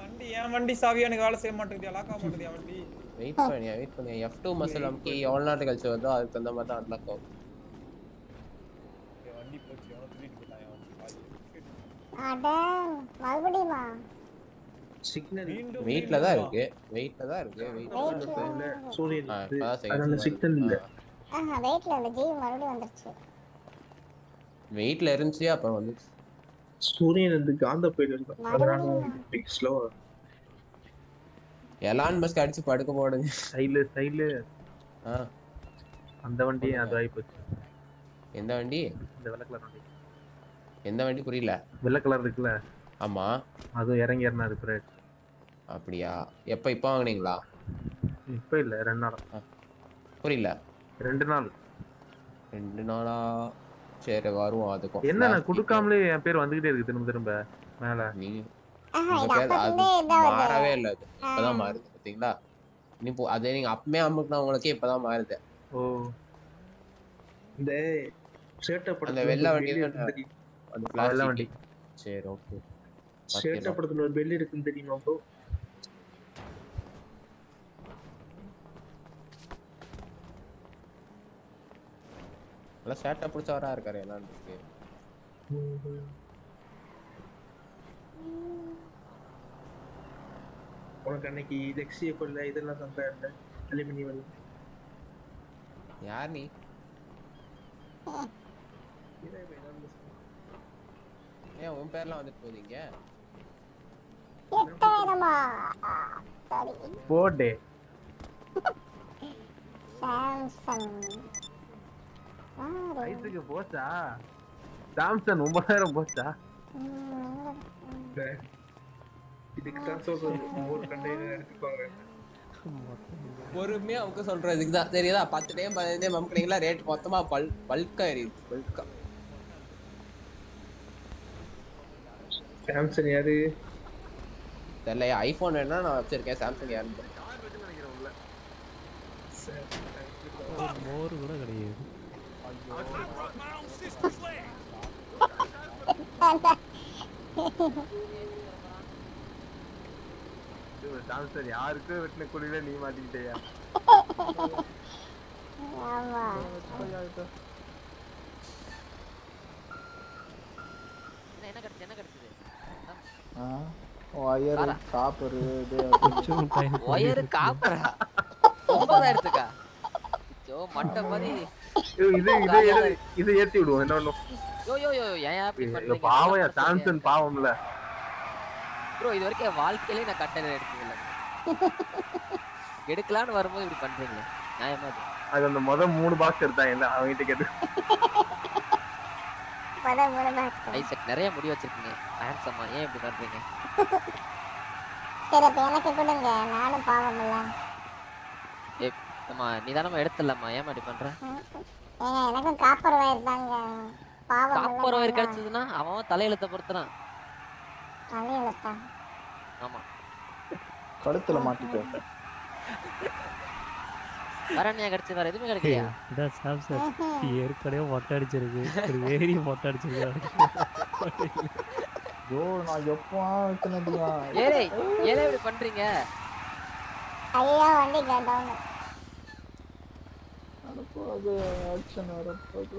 வண்டி என் வண்டி சாவி எனக்கு வேலை செய்ய மாட்டேங்குது லாக் ஆக மாட்டேங்குது வண்டி? வெயிட் பண்ணியா வெயிட் பண்ணியா? எஃப் டூ மசில் அமுக்கி எவ்வளோ நேரம் கழிச்சு வருதோ அதுக்கு தகுந்த மாதிரி தான் அன்லாக் ஆகும் என் வண்டி போச்சு எவனோ திருடிட்டு போயிட்டான் என் வண்டி பாதி. அட மறுபடியுமா சிக்னல் வெயிட்ல தான் இருக்கு. வெயிட்ல தான் இருக்கு. வெயிட் சூரியன் இருக்கு. அதனால. சிக்னல் இல்ல. ஆஹா வெயிட்ல இல்ல. ஜீவ் மறுபடியும் வந்துருச்சு. வெயிட்ல இருந்துச்சு அப்புறம் வந்து சூரியன் வந்து காந்த புயல் அதனால ஸ்லோ எலான் மஸ்க் அடிச்சு படுக்க போடுங்க. ஸ்டைலு ஆ. அந்த வண்டி அது ஆயிப்போச்சு எந்த வண்டி? இந்த வெள்ளை கலர் வண்டி. எந்த வண்டி புரியல? வெள்ளை கலர் இருக்குல்ல. ஆமா. அதுவும் இறங்கி ஏறினா அது பிறகு. அப்படியா? எப்ப இப்ப வாங்குனீங்களா? இப்போ இல்ல ரெண்டு நாள். புரியல. ரெண்டு நாள். ரெண்டு நாளா? சரி வருவோம் அதுக்கும் என்ன நான் கொடுக்காமலே என் பேர் வந்துகிட்டே இருக்கு திரும்ப திரும்ப. மேல. நீ அது மாறவே இல்ல அது. இப்பதான் மாறுது பாத்தீங்களா? நீ போ அதே நீங்க அப்பமே அமுக்குனா உங்களுக்கே இப்பதான் மாறுது. ஓ. இந்த சேட்டை அந்த வெள்ளை வண்டி வெள்ளை plastic. வண்டி. சரி ஓகே சேட்டை படத்துல ஒரு பெல்லி இருக்குன்னு தெரியுமா ப்ரோ நல்லா சேட்டை பிடிச்சவரா இருக்காரு எல்லாம் இருக்கு. உனக்கு அன்னைக்கு லெக்ஸிய கொள்ள இதெல்லாம் தந்தாருல அலுமினியம் யார் நீ? ஏன் உன் பேர்லாம் வந்துட்டு போதீங்க? எட்டாயிரமா? சாரி. போடே. சாம்சங். வயசுக்கு போச்சா? சாம்சங் ஒன்பதாயிரம் போச்சா? இதுக்கு தான் சொல்றது. பொறுமையா அவங்க சொல்றதுக்கு தான். தெரியுதா பத்து டைம் பதினஞ்சு டைம் அமுக்குனீங்களா? ரேட் மொத்தமா பல் பல்கா எரியுது பல்கா சாம்சங் யாரு தெரியல ஐபோன் வேணா நான் வச்சிருக்கேன் சாம்சங். ஒரு மோர் கூட கிடையாது சாம்சங் யாருக்கும் வெட்டின குழியில நீ மாட்டிக்கிட்டேயா ஆமா என்ன கிடைச்சு என்ன கிடைச்சது ஒயரு? காப்பரு இது ஒயரு காப்பரா? ஒன்பதாயிரத்துக்கா? ஐயோ மட்டை மாதிரி இது இதை இதை ஏத்தி விடுவோம் என்ன யோ யோ யோ ஏன் அப்படி பண்றீங்க பாவம்யா சாம்சங் பாவம்ல. ப்ரோ இது வரைக்கும் என் வாழ்க்கையிலே நான் கண்டெய்னர் எடுத்ததில்ல. எடுக்கலான்னு வரும்போது இப்படி பண்றீங்களே? நியாயமா அது? அந்த முத மூணு பாக்ஸ் எடுத்தாங்க அவங்ககிட்ட கேட்டு. ஐசக் நிறைய முடி வச்சிருக்கீங்க. ஏன் இப்படி பண்றீங்க? சரி அப்ப எனக்கு கொடுங்க. நானும் பாவம் இல்ல அம்மா நீ தானம்மா எடுத்துடலாமா ஏன் இப்படி பண்ற? ஏங்க எனக்கும் காப்பர் வயர் தாங்க. பாவம் காப்பர் கிடைச்சதுன்னா அவன் தலையெழுத்த பொறுத்துறான் தலையெழுத்தா? ஆமா. கழுத்துல மாட்டிட்டு வரண்யா கிடைச்சு வேற எதுவுமே கிடைக்கலையா? இதான் சாம்சங் ஏற்கனவே மொட்டை அடிச்சிருக்கு. ஒரு ஏரி மொட்டை அடிச்சிருக்கு. ஐயோ நான் எப்போ வச்சுனதியா ஏலே ஏலே இப்படி பண்றீங்க? ஐயோ அனுப்புறது ஆக்ஷன் வரப்போது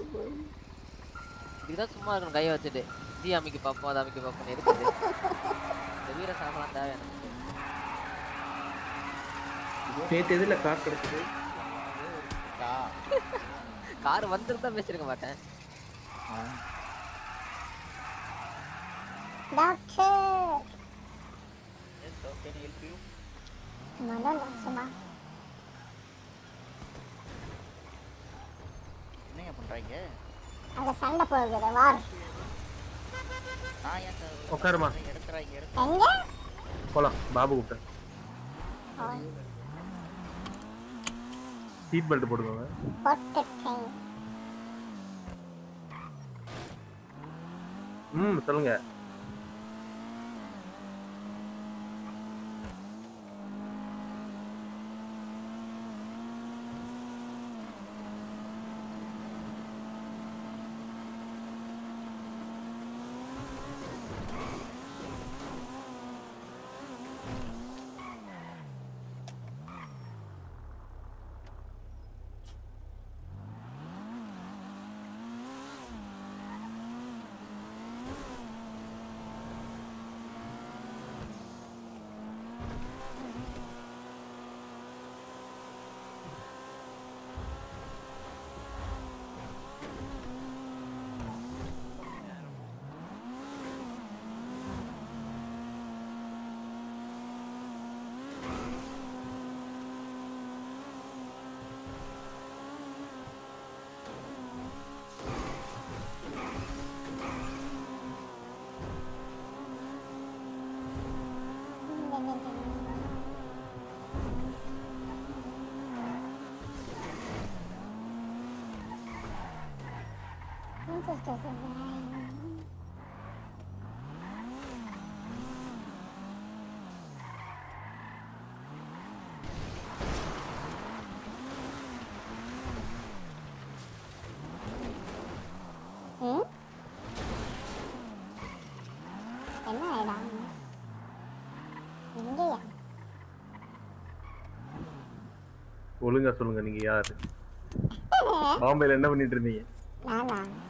இதுதான் சும்மா இருக்கணும் கையை வச்சுட்டு. ஜி அமைக்க பார்ப்போம் அதை அமைக்க பார்ப்போம் இருக்குது இந்த வீர சாமான் தேவை எனக்கு. நேத்து எதுல கார் கிடைச்சது கார் வந்துருந்தா பேசிருக்க மாட்டேன். டாக்டர். சும்மா என்னங்க பண்றாங்க? அங்க சண்டை போகுது வார். நான் ஏன் உட்காருமா. எடுக்கிறாங்க எங்க? போலாம் பாபு கூப்பிட்டேன் சீட் பெல்ட் போட்டுட்டேன் ம் சொல்லுங்க சிஸ்டர் சொல்றேன் ம் என்ன இடம் இங்கேயா ஒழுங்கா சொல்லுங்க நீங்க யாரு? பாம்பேல என்ன பண்ணிட்டு இருந்தீங்க?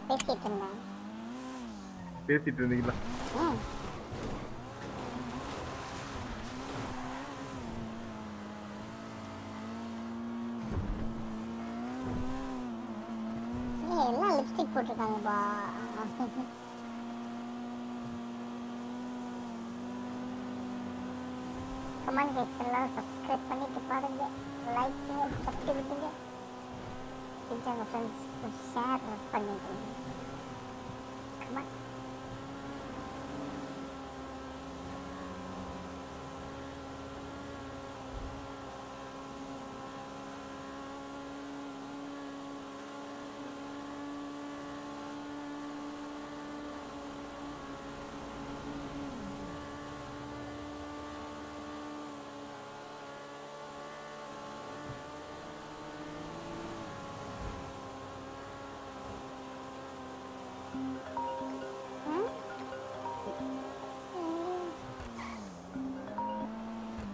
பேசிட்டு இருந்தேன். பேசிட்டு இருந்தீங்களா ம் ஏய், எல்லாம் லிப்ஸ்டிக் போட்டிருக்காங்கப்பா கமெண்ட் கேஸ் எல்லாம் சப்ஸ்கிரைப் பண்ணிட்டு பாருங்க லைக் தட்டி விட்டுங்க பிடிச்சவங்க ஃப்ரெண்ட்ஸ்க்கு ஷேர் பண்ணிடுங்க கமெண்ட்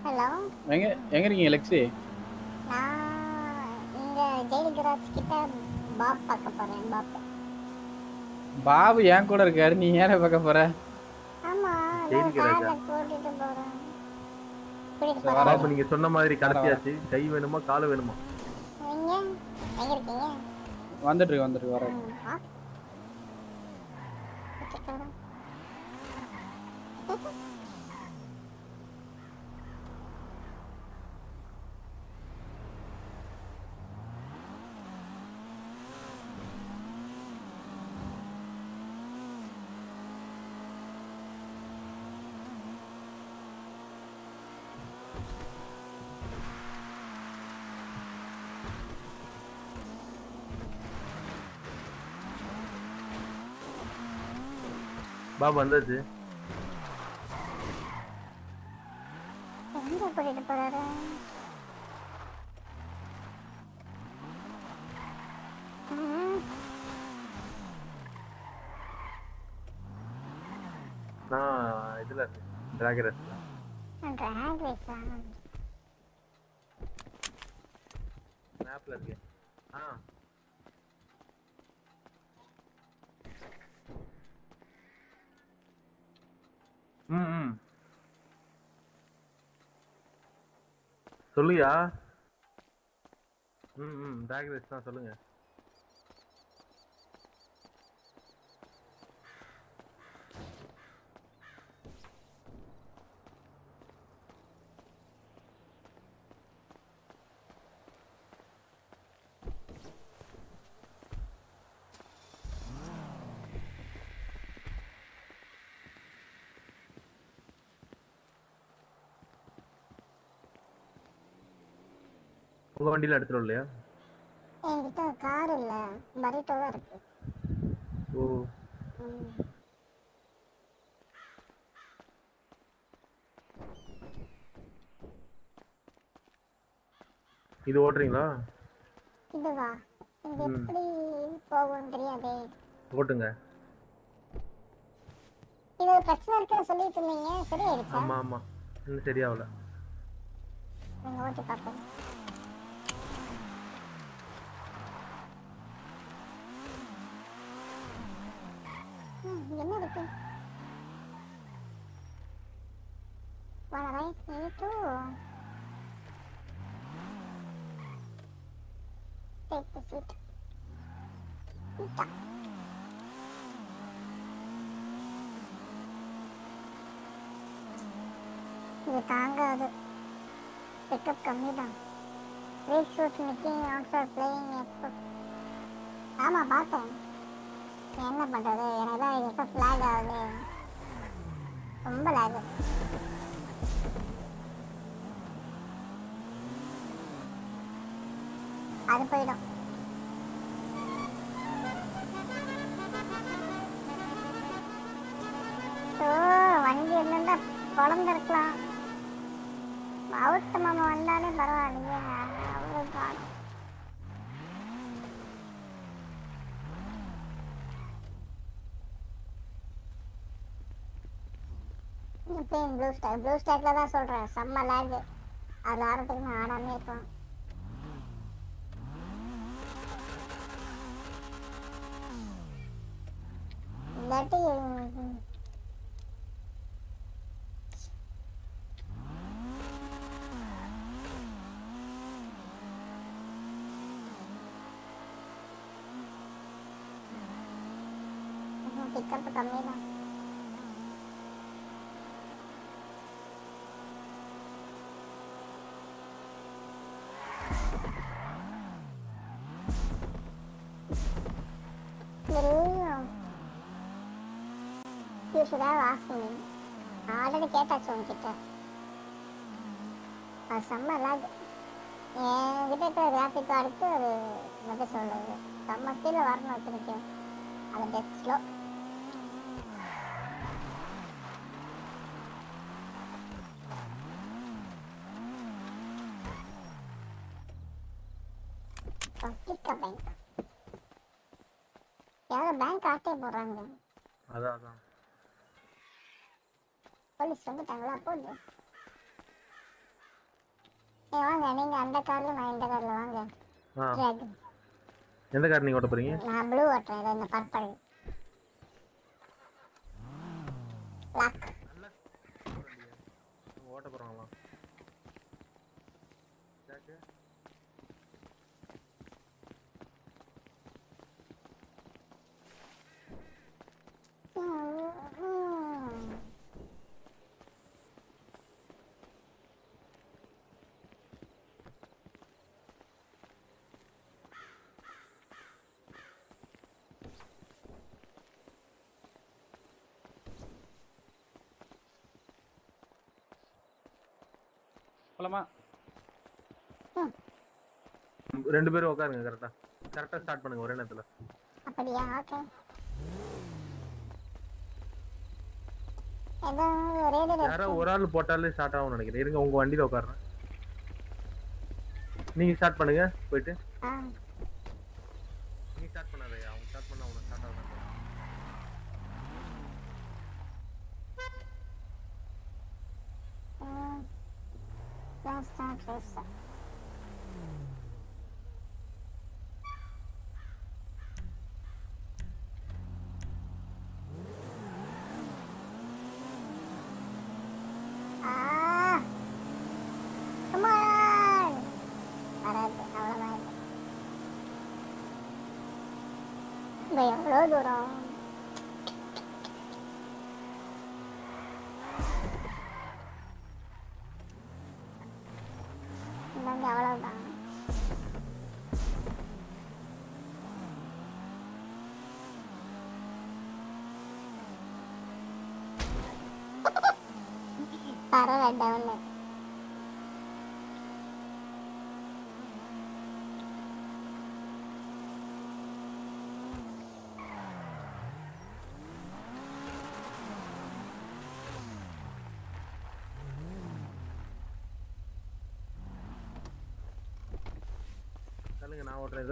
ஹலோ. எங்க எங்க இருக்கீங்க லெக்ஸி? நான் இங்க ஜெயில் கிராஜ் கிட்ட பாப் பார்க்க போறேன் பாப். பாபு என் கூட இருக்காரு நீ ஏற பார்க்க போற? ஆமா ஜெயில் கூட்டிட்டு போறேன். பாப்பா நீங்க சொன்ன மாதிரி கடத்தியாச்சு. கை வேணுமா கால் வேணுமா? நீங்க எங்க இருக்கீங்க? வந்துட்டு இருக்கு, வந்துட்டு வரேன் ம், ஆ. கூட்டிட்டு வரேன். பாபா வந்தாச்சு எங்க கூட்டிட்டு போறாரு? நான் இதுல டிராகரஸ் drag race ஆ? மேப்ல இருக்கேன் ஆ ம் ம் சொல்லுயா? ம் ம் டிராகரஸ் தான் சொல்லுங்க. உங்க வண்டியில எடுத்துரும் இல்லையா என்கிட்ட கார் இல்ல பரிட்டோ தான் இருக்கு. ஓ. இது ஓட்டுறீங்களா? இதுவா? இது. எப்படி போகும் தெரியாதே ஓட்டுங்க. இது ஒரு பிரச்சனை இருக்குன்னு சொல்லிட்டு இருந்தீங்க சரியாயிடுச்சா? ஆமா ஆமா. இன்னும் சரியாகல. நீங்க ஓட்டி பார்ப்போம் ம், இங்க என்ன இருக்கு Wanna ride me too? Take the seat. Ita. இது தாங்காது பிக்கப் கம்மி தான் weak shoot nicking out playing export ஆமாம் பார்த்தேன். என்ன பண்ணுறது எனக்கு தான் எப்போ ஃப்ளாக் ஆகுது. ரொம்ப லேக் அது போயிடும். இப்பயும் ப்ளூ ஸ்டாக் ப்ளூ ஸ்டாக்ல தான் சொல்கிறேன் செம்ம லேக் அதில் ஆடுறதுக்கு நான் ஆடாமே இருப்பேன் இல்லாட்டி பிக்கப் கம்மி தான் தெரியும் you should have ask me நான் ஆல்ரெடி கேட்டாச்சு உங்ககிட்ட அது செம்ம லாக் என்கிட்ட இருக்கிற கிராஃபிக் கார்டுக்கு அது எப்படி சொல்றது? செம்ம கீழே வரணும் வச்சிருக்கேன் அது டெத் ஸ்லோ பேங்க் யாரோ பேங்க் ஆட்டே போடுறாங்க. அதான் அதான். போலீஸ் வந்துட்டாங்களா போகுது ஏ வாங்க நீங்க அந்த கார்ல நான் இந்த கார்ல வாங்க. Dragon. எந்த கார் நீங்க ஓட்ட போறீங்க? நான் ப்ளூ ஓட்டுறேன் இந்த பர்பிள் லாக் ஓட்ட போறாங்களா போலாமா ரெண்டு பேரும் உட்காருங்க கரெக்டா கரெக்டா ஸ்டார்ட் பண்ணுங்க ஒரே நேரத்துல. அப்படியா? ஓகே யாரோ ஒரு ஆள் போட்டாலே ஸ்டார்ட் ஆகும்னு நினைக்கிறேன். இருங்க உங்க வண்டியில உட்காருறேன் நீங்க ஸ்டார்ட் பண்ணுங்க போயிட்டு. நீ ஸ்டார்ட் பண்ணாதே அவங்க ஸ்டார்ட் பண்ணா அவங்க ஸ்டார்ட் ஆகும் ஸ்டார்ட் ரேஸ் ஆ come on வராது அவ்வளோதான் இது. இந்த எவ்வளோ தூரம் இந்தாங்க அவ்வளவுதான் பரவாயில்ல டவுனு சொல்லுங்க நான் ஓட்டுறேன்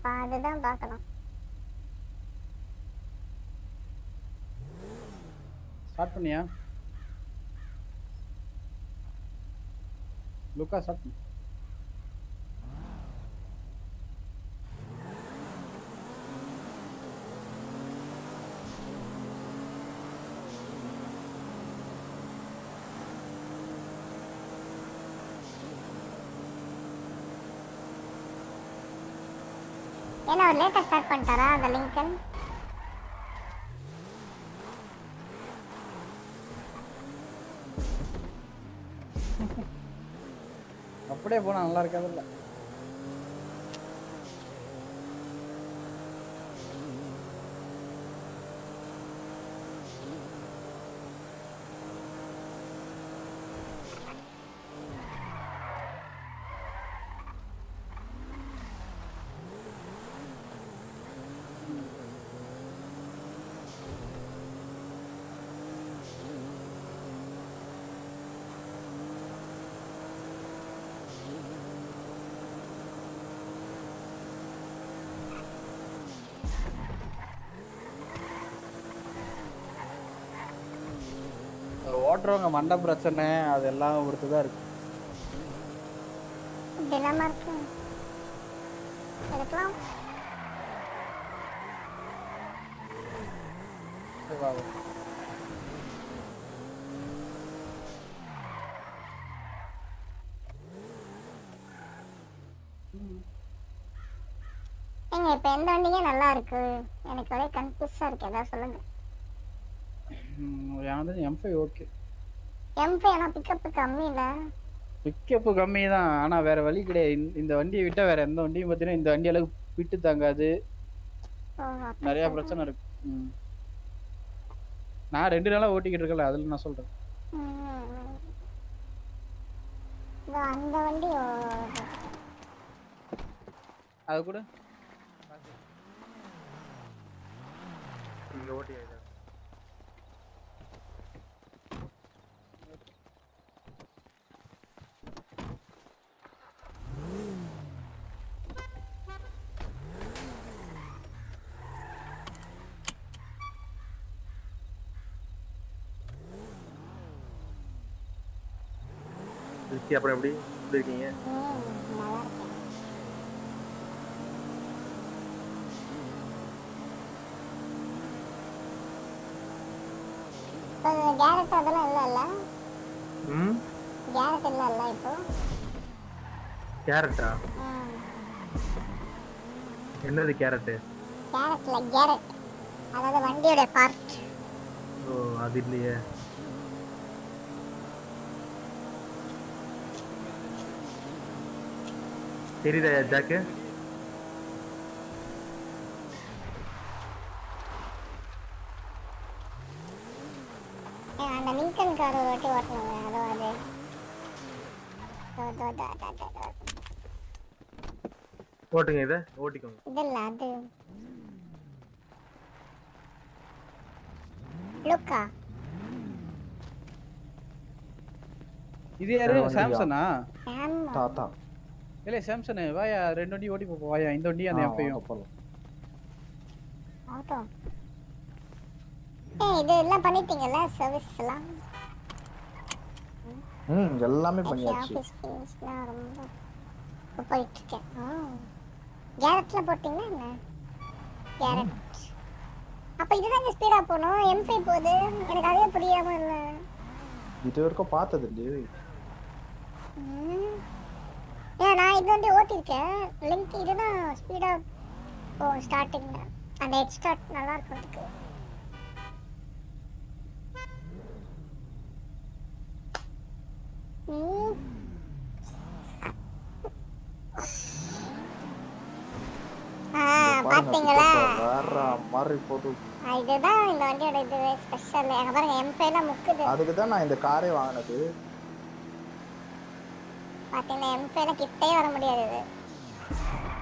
அப்போ அதுதான் பார்க்கணும். ஸ்டார்ட் பண்ணியா? லுக்கா ஸ்டார்ட் பண்ணு. அவர் லேட்டாக ஸ்டார்ட் பண்ணிட்டாரா அந்த லிங்கன் அப்படியே போனா நல்லா இருக்காதுல்ல. ஓட்டுறவங்க மண்டை பிரச்சனை அதெல்லாம் பொறுத்து தான் இருக்கு. இப்படிலாமா இருக்கு? எடுக்கலாம் ஏங்க இப்ப எந்த வண்டிங்க நல்லா இருக்கு? எனக்கு ஒரே கன்ஃபியூஸா இருக்கு. ஏதாவது சொல்லுங்க. எனக்கு எம் ஓகே எம் ஃபைவ் ஆனா பிக்கப் கம்மி தான். ஆனால் வேற வழி கிடையாது. இந்த- வண்டியை விட்டால் வேற எந்த வண்டியும் பார்த்தீங்கன்னா இந்த வண்டி அளவுக்கு விட்டு தாங்காது. நிறைய. பிரச்சனை இருக்கு. நான் ரெண்டு நாளா ஓட்டிக்கிட்டு இருக்கல அதில் நான் சொல்றேன். அந்த வண்டி அது கூட நீங்க ஓட்டி ஆயிடுச்சு. ரிஷி அப்புறம் எப்படி? எப்படி இருக்கீங்க? ம், கேரட் அதெல்லாம் இல்லைல்ல ம்? கேரட் இல்லைல்ல இப்போ. கேரட்டா? ம். என்னது கேரட்டு? கேரட்ல கேரட். அதாவது வண்டியோட பார்ட் ஓ அது இல்லையே. தெரியுதா ஜாக்கு? அந்த லிங்கன் கார் ஒரு வாட்டி ஓட்டணுங்க அதோ அது. ஓட்டுங்க இதை ஓட்டிக்கோங்க. இது இல்ல அது. லுக்கா? இது யாரு? சாம்சனா? ஆமா தாத்தா. இல்ல சாம்சன் வாயா ரெண்டு வண்டி ஓட்டி போ வாயா இந்த வண்டி அந்த வாங்க போலாம். ஆட்டோ. ஏய் இது எல்லாம் பண்ணிட்டீங்கல்ல சர்வீஸ் எல்லாம்? ம் எல்லாமே பண்ணியாச்சு. ஆஃபீஸ் ஃபீஸ்லாம் ரொம்ப போயிட்டு இருக்கேன் கேரட்ல போட்டிங்களா என்ன? கேரட். அப்ப இதுதான் ஸ்பீடா போகணும்? எம் ஃபைவ் போகுது. எனக்கு அதே புரியாம இல்ல. இது வரைக்கும் பார்த்தது இல்லையே. ம். நான் இது வந்து ஓட்டியிருக்கேன். லிங்க் இதுதான் ஸ்பீடா போகும் ஸ்டார்டிங்ல அந்த ஹெட் ஸ்டார்ட் நல்லா இருக்கும் அதுக்கு. பாத்தீங்களா? மாதிரி இதுதான் இந்த வண்டியோட இது ஸ்பெஷல் பாருங்க எம் ஃபைவ்லாம் முக்குது. அதுக்கு தான் நான் இந்த காரே வாங்கினது. பாத்தீங்களா? எம் ஃபைவ்ல கிட்டே வர முடியாது இது.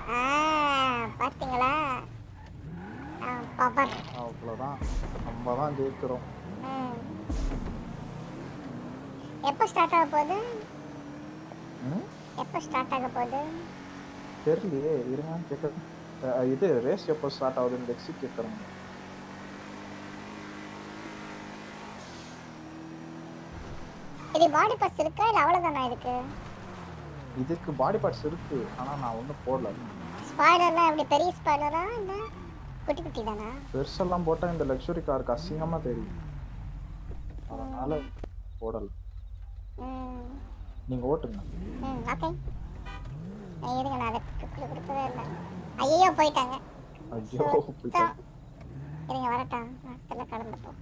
ஆ பாத்தீங்களா? பவர் அவ்வளோதான் நம்ம தான் ஜெயிக்கிறோம். எப்போ ஸ்டார்ட் ஆக போகுது? எப்போ ஸ்டார்ட் ஆக போகுது? தெரியலையே. இருங்க கேட்க இது ரேஸ் எப்போ ஸ்டார்ட் ஆகுதுன்னு கேட்குறாங்க இது பாடி பாஸ் இருக்கா? இல்ல அவ்வளவுதானா இதுக்கு? இதுக்கு பாடி பார்ட்ஸ் இருக்கு ஆனா நான் ஒன்றும் போடல. ஸ்பாய்லர்லாம் எப்படி பெரிய ஸ்பாய்லரா இல்ல குட்டி குட்டி தானா? பெருசெல்லாம் போட்டால் இந்த லக்ஸுரி காருக்கு அசிங்கமாக தெரியும். அதனால போடல. நீங்க ஓட்டுங்க. ம் ஓகே இருங்க நான் அதை குடு கொடுக்கவே இல்லை. ஐயோ போயிட்டாங்க. ஐயோ போயிட்டா இருங்க வரட்டா இடத்துல அவ்வளோதான்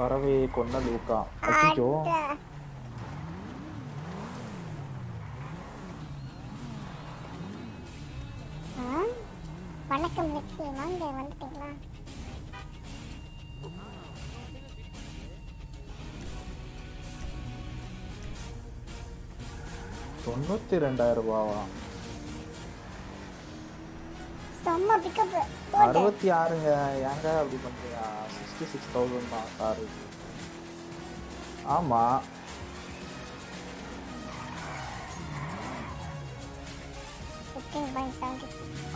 பறவையை கொன்ன லூக்கா. அச்சோ வணக்கம் நான் வாங்க வந்துட்டீங்களா? தொண்ணூத்தி ரெண்டாயிரம் ரூபாவா? அறுபத்தி ஆறுங்க. ஏங்க அப்படி பண்றீங்க சிக்ஸ்டி சிக்ஸ் தௌசண்ட் தான் காரு ஆமா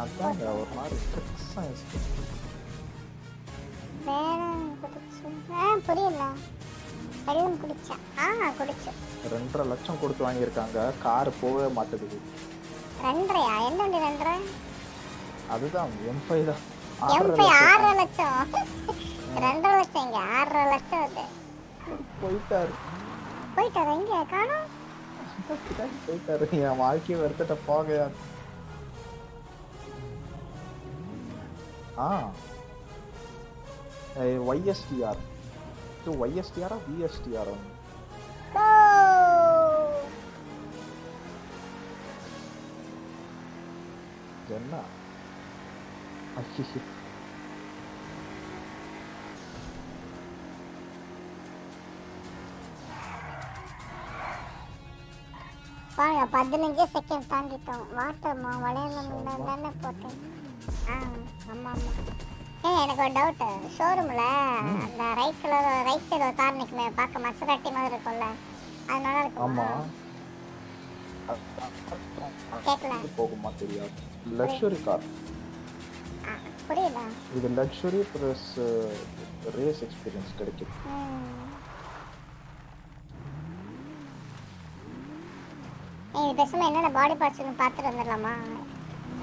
அதாங்க ஒரு மாதிரி புரியல. வெள்ளம் குடிச்சா ஆ குடிச்சு ரெண்டரை லட்சம் கொடுத்து வாங்கியிருக்காங்க. கார் போகவே மாட்டேங்குது. ரெண்டரையா? வண்டி ரெண்டரை? அதுதான் எம் ஃபைவ் தான். எம் ஆறரை போய் ஆறரை லட்சம். லட்சம் ரெண்டரை லட்சம் இங்க ஆறரை லட்சம் அது. போயிட்டாரு. போயிட்டாரு? எங்க காணும். போயிட்டாரு. என் வாழ்க்கையை வெறுத்துட்ட போகையா? ஆ. ஒய்எஸ்டிஆர் இது ஒய்எஸ்டிஆரா விஎஸ்டிஆரா என்ன? ஐயோ பாருங்க பதினஞ்சு செகண்ட் தாண்டிட்டோம். வாட்டர்மா வளையல தானே போட்டேன். ஆ ஆமா ஆமா. ஏய் எனக்கு ஒரு டவுட் ஷோரூம்ல அந்த ரைட் கலர் ரைட் சைடு ஒரு கார் நிக்குமே பார்க்க மசராட்டி மாதிரி இருக்கும்ல. அது நல்லா ஆமா. இருக்குமா கேட்கல போகுமா தெரியாது. லக்ஸுரி கார் இது லக்ஸுரி ப்ளஸ் ரேஸ் எக்ஸ்பீரியன்ஸ் கிடைக்கும். இது பேசாம என்னென்ன பாடி பார்ட்ஸ்னு பார்த்துட்டு வந்துடலாமா?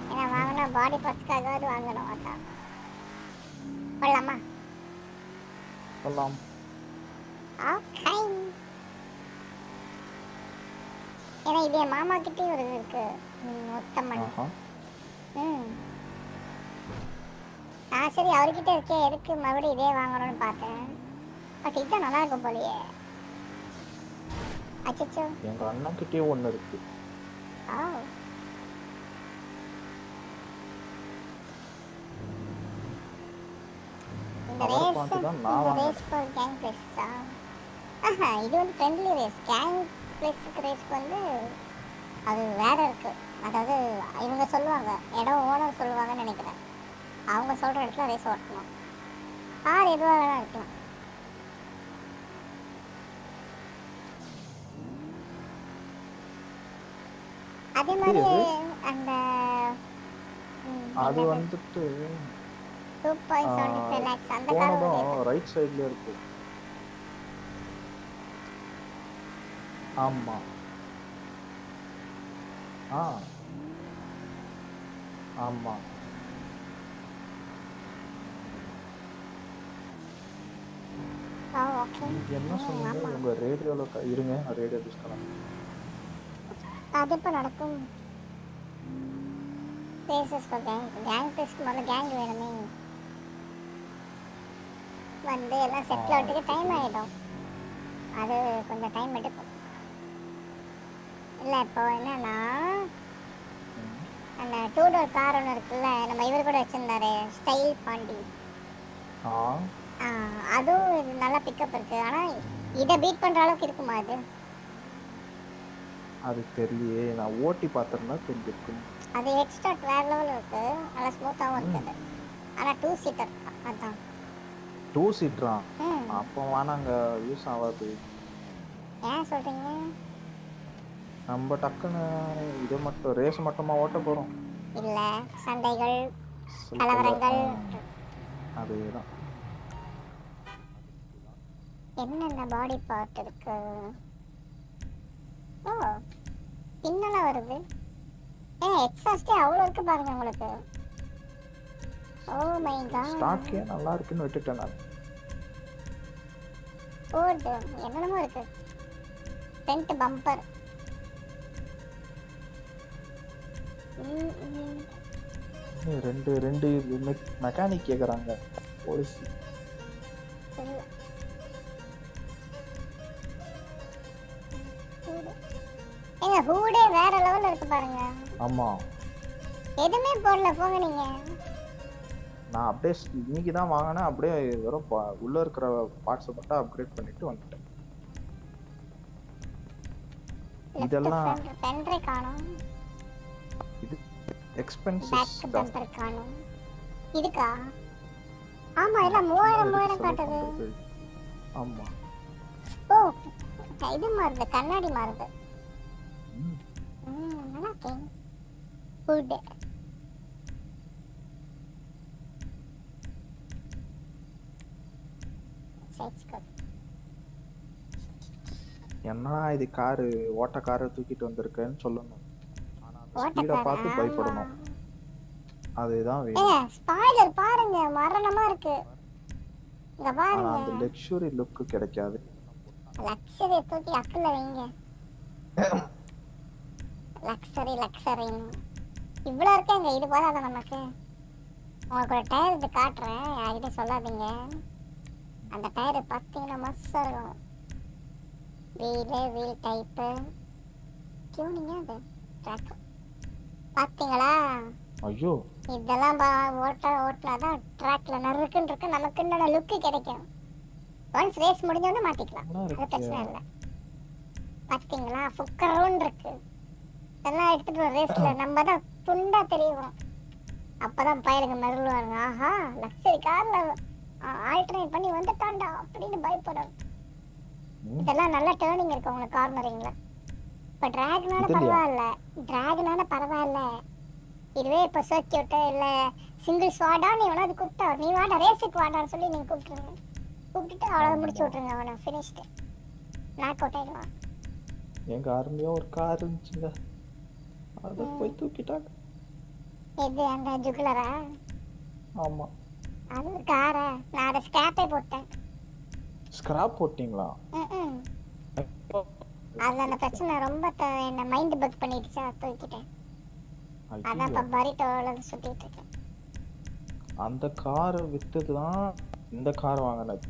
ஏன்னா வாங்கினா பாடி பார்ட்ஸ்க்காகவாது வாங்கணும் அதான். போடலாமா சொல்லலாம் ஓகே ஏன்னா இது என் மாமா கிட்டயும் ஒரு இருக்கு. உத்தமன் ம். ஆ சரி அவர்கிட்ட இருக்கே. எதுக்கு மறுபடியும் இதே வாங்கணும்னு பார்த்தேன். பட் இதுதான் நல்லா இருக்கும் போலயே. அச்சச்சோ. எங்க அண்ணன் கிட்டயே ஒண்ணு இருக்கு. ஆ. இந்த ரேஸ் இந்த நான் ரேஸ் ஃபார் கேங் பிளேஸா ஆஹா இது வந்து ஃப்ரெண்ட்லி ரேஸ் கேங் பிளேஸுக்கு ரேஸ்க்கு வந்து அது வேற இருக்கு. அதாவது இவங்க சொல்லுவாங்க. இடம் ஓனர் சொல்லுவாங்கன்னு நினைக்கிறேன். அவங்க சொல்ற இடத்துல ரேஸ் ஓட்டணும் கார் எதுவாக வேணா இருக்கலாம். அதே மாதிரி அந்த அது வந்துட்டு two point seventy five lakhs அந்த கார் போனதும் ரைட் சைடுல இருக்கு. ஆமா. ஆ. ஆமா. ஆ ஓகே என்ன சொன்னீங்க? உங்க ரேடியோல இருங்க நான் ரேடியோ டிஸ்கலாம் அது எப்போ நடக்கும்? Races for gang gang test முதல்ல கேங் வேணுமே. வந்து எல்லாம் செட்டில் ஆகிறதுக்கு டைம் ஆகிடும் அது கொஞ்சம் டைம் எடுக்கும். இல்லை இப்போ என்னன்னா அந்த டூ டோர் கார் ஒன்று இருக்குல்ல நம்ம இவர் கூட வச்சிருந்தாரு ஸ்டைல் பாண்டி அதுவும் இது நல்லா பிக்கப் இருக்கு. ஆனால் இதை பீட் பண்ணுற அளவுக்கு இருக்குமா அது அது தெரியலையே. நான் ஓட்டி பார்த்திருந்தா தெரிஞ்சிருக்கும். அது ஹெட் ஸ்டார்ட் வேற லெவல் இருக்கு. நல்லா ஸ்மூத்தாகவும் இருக்குது ஆனால் டூ சீட்டர் அதான். டூ சீட்ரா ம். அப்போ வேணாங்க யூஸ் ஆகாது. ஏன் சொல்கிறீங்க நம்ம டக்குன்னு இது மட்டும் ரேஸ் மட்டுமா ஓட்ட போறோம்? இல்லை. சண்டைகள் கலவரங்கள். அதேதான். என்னென்ன பாடி பார்ட் இருக்கு? ஓ பின்னலாம் வருது. ஏன் எக்ஸாஸ்டே அவ்வளோ இருக்கு பாருங்க உங்களுக்கு. ஓ மை காட் ஸ்டாக்கே நல்லா இருக்குன்னு விட்டுட்டேன் நான். போர்டு என்னென்னமோ இருக்கு. ஃப்ரண்ட் பம்பர் ரெண்டு ரெண்டு மெக்கானிக் கேக்குறாங்க. போலீஸ் ஏங்க ஹூடே வேற லெவல்ல இருக்கு பாருங்க. ஆமா. எதுவுமே போடல போங்க நீங்க. நான் அப்படியே இன்னைக்கு தான் வாங்கினேன் அப்படியே வெறும் உள்ள இருக்கிற பார்ட்ஸை மட்டும் அப்கிரேட் பண்ணிட்டு வந்துட்டேன். இதெல்லாம் பென்ட்ரை காணும். இது எக்ஸ்பென்சஸ் பம்பர் காணும். இதுக்கா? ஆமா இல்ல மூவாயிரம் மூவாயிரம் காட்டுது. ஆமா. ஓ இது மாறுது கண்ணாடி மாறுது. ம் நல்லா இருக்கேன் குட் என்ன இது காரு ஓட்ட காரை தூக்கிட்டு வந்திருக்கேன்னு சொல்லணும் ஓட்ட ஸ்பீடை? பார்த்து பயப்படணும். அதுதான் வேணும். ஸ்பாய்லர் பாருங்க மரணமா இருக்கு. இங்க ஆனா பாருங்க. அந்த லக்ஸுரி லுக் கிடைக்காது. லக்ஸரி தூக்கி அக்குல வைங்க. லக்ஸரி லக்ஸரின்னு இவ்வளோ இருக்கேங்க. இது போதாத நமக்கு. உங்களுக்கு ஒரு டயர் இது காட்டுறேன். யார்கிட்ட சொல்லாதீங்க. அந்த டயர் பார்த்தீங்கன்னா மஸ்ஸாக இருக்கும். வீலு வீல் டைப்பு டியூனிங்க அது. ட்ராக் பார்த்தீங்களா? ஐயோ. இதெல்லாம் பா ஓட்ட ஓட்டினா தான் ட்ராக்ல நறுக்குன்னு இருக்கு. நமக்கு என்னோட லுக்கு கிடைக்கும்? ஒன்ஸ் ரேஸ் முடிஞ்சோடனே மாத்திக்கலாம். அது பிரச்சனை இல்லை. பார்த்தீங்களா? ஃபுக்கரோன்னு இருக்கு. இதெல்லாம் எடுத்துட்டு ஒரு ரேஸ்ல நம்ம தான் துண்டா தெரியும் அப்பதான் பயிலுங்க மருளுவாங்க ஆஹா லக்ஸரி கார்ல ஆல்டர்னேட் பண்ணி வந்துட்டான்டா அப்படின்னு பயப்படும் இதெல்லாம் நல்ல டேர்னிங் இருக்கு உங்களுக்கு கார்னரிங்ல இப்ப டிராகனால? பரவாயில்ல. டிராகனால பரவாயில்ல. இதுவே இப்ப சர்க்கியூட் இல்ல. சிங்கிள் ஸ்வாடா நீ வேணா அது கூப்பிட்டா? நீ வாடா ரேஸுக்கு வாடான்னு சொல்லி நீங்க கூப்பிட்டுருங்க. கூப்பிட்டுட்டு அவ்வளவு முடிச்சு விட்டுருங்க அவனை ஃபினிஷ்டு நாக் அவுட் ஆயிடுவான். எங்க ஆர்மியா ஒரு கார் இருந்துச்சுங்க. அதை போய் தூக்கிட்டாங்க இது அந்த ஜுகுலரா? ஆமா. அது காரா. நான் அதை ஸ்கிராப்பே போட்டேன். ஸ்கிராப் போட்டீங்களா. அதுல அந்த பிரச்சனை ரொம்ப என்ன மைண்ட் பக் பண்ணிடுச்சா தூக்கிட்டேன். அதான் இப்ப பரிட்டோல சுத்திட்டு இருக்கேன். அந்த காரை வித்துட்டு தான் இந்த கார் வாங்கினது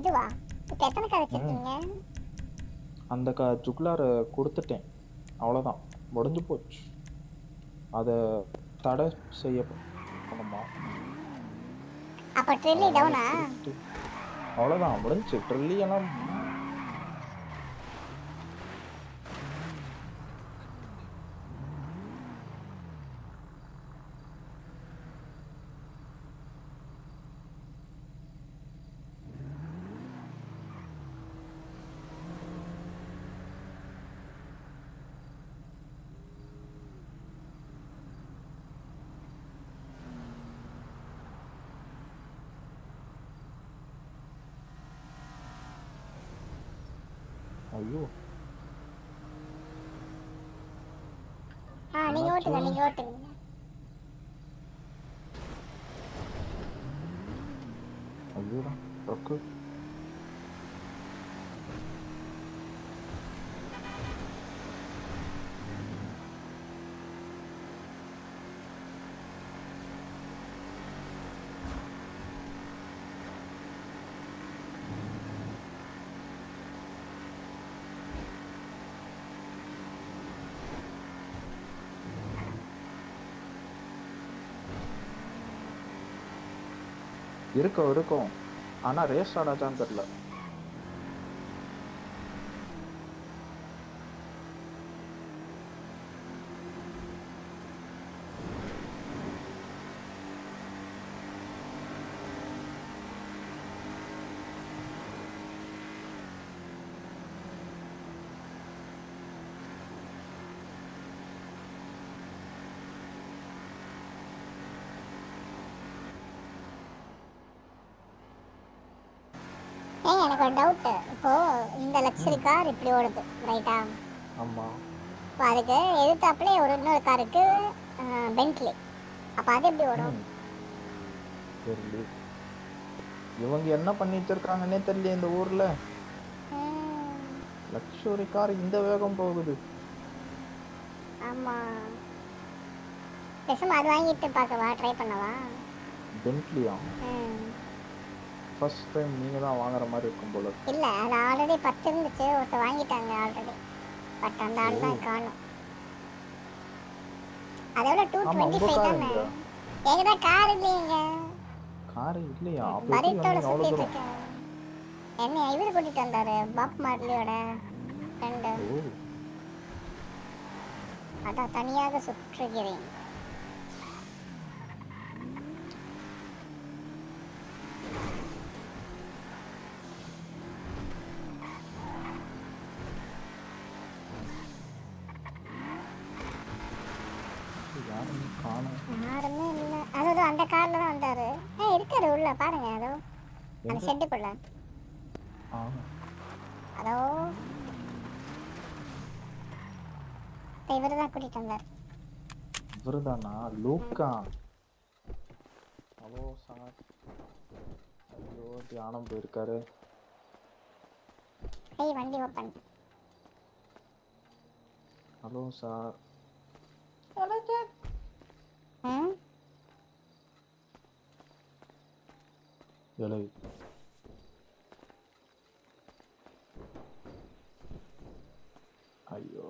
இதுவா? இப்ப எத்தனை கார் வச்சிருக்கீங்க? அந்த கா ஜுக்லாரை கொடுத்துட்டேன். அவ்வளோதான் முடிஞ்சு போச்சு. அதை தடை செய்ய பண்ணணுமா அப்ப ட்ரில்லி டவுனா அவ்வளோதான் முடிஞ்சு ட்ரில்லி எல்லாம் ஐயோ ஆ நீங்க யோட்டுங்க நீங்க ஓட்டுங்க ஐயோடா ட்ரக்கு இருக்கும் இருக்கும். ஆனால் ரேஸ் ஆடாச்சான்னு தெரில ஏங்க எனக்கு ஒரு டவுட் இப்போ இந்த லக்ஸரி கார் இப்படி ஓடுது ரைட்டா ஆமா. இப்போ அதுக்கு எதிர்த்தாப்புல ஒரு இன்னொரு கார் இருக்கு பென்ட்லி அப்ப அது எப்படி ஓடும்? தெரியல இவங்க என்ன பண்ணி வச்சிருக்காங்கன்னே தெரியல இந்த ஊர்ல. லக்ஸுரி கார் இந்த வேகம் போகுது. ஆமா. பேசாம அது வாங்கிட்டு பார்க்கவா ட்ரை பண்ணவா? பென்ட்லியா ம். ஃபர்ஸ்ட் டைம் நீங்க தான் வாங்குற மாதிரி இருக்கும் போல. இல்ல அது ஆல்ரெடி பத்து இருந்துச்சு ஒருத்தர் வாங்கிட்டாங்க ஆல்ரெடி பட் அந்த ஆள் தான் காணும். அதை விட டூ ஆமா டுவெண்ட்டி உங்க ஃபைவ் கார் தானே? எங்க எங்க தான் கார் இல்லையேங்க? கார் இல்லையா? பரிட்டோட சுத்திட்டு இருக்கேன் என்ன இவரு கூட்டிட்டு வந்தாரு? பாப் மார்லியோட ஃப்ரெண்டு அதான் தனியாக சுற்றுகிறேன் யாரும் காணும் யாருமே இல்லை அதோ அந்த கார்ல தான் வந்தாரு ஏ இருக்காரு உள்ள பாருங்க அதோ அந்த? ஷெட்டுக்குள்ள ஆ. அதோ இவரு தான் கூட்டிட்டு வந்தார். இவருதானா லூக்கா? Hello sir. ஐயோ தியானம் போயிருக்காரு. ஏய் வண்டி ஓப்பன். Hello sir. ம்? இலை ஐயோ.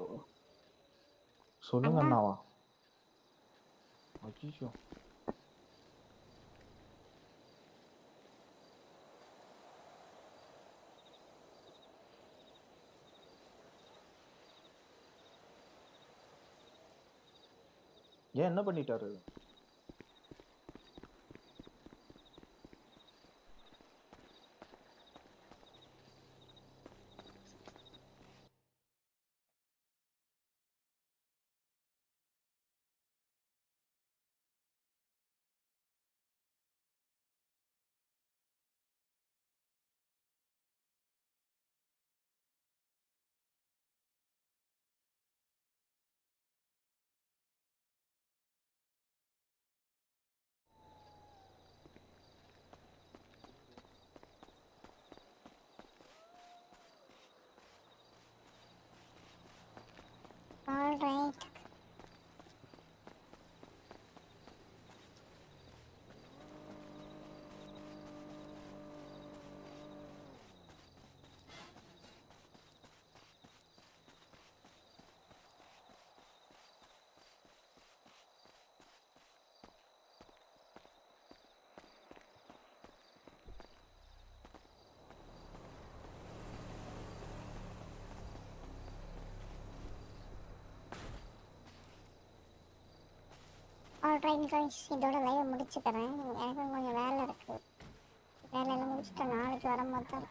சொல்லுங்க அண்ணாவா? ஐயோ ஏன் என்ன பண்ணிட்டாரு? right. ஆல்ரைட் கைஸ் இதோட லைவ் முடிச்சுக்கிறேன். எனக்கு கொஞ்சம் வேலை இருக்குது வேலையெல்லாம் முடிச்சுட்டு நாளைக்கு வரும்போது தான்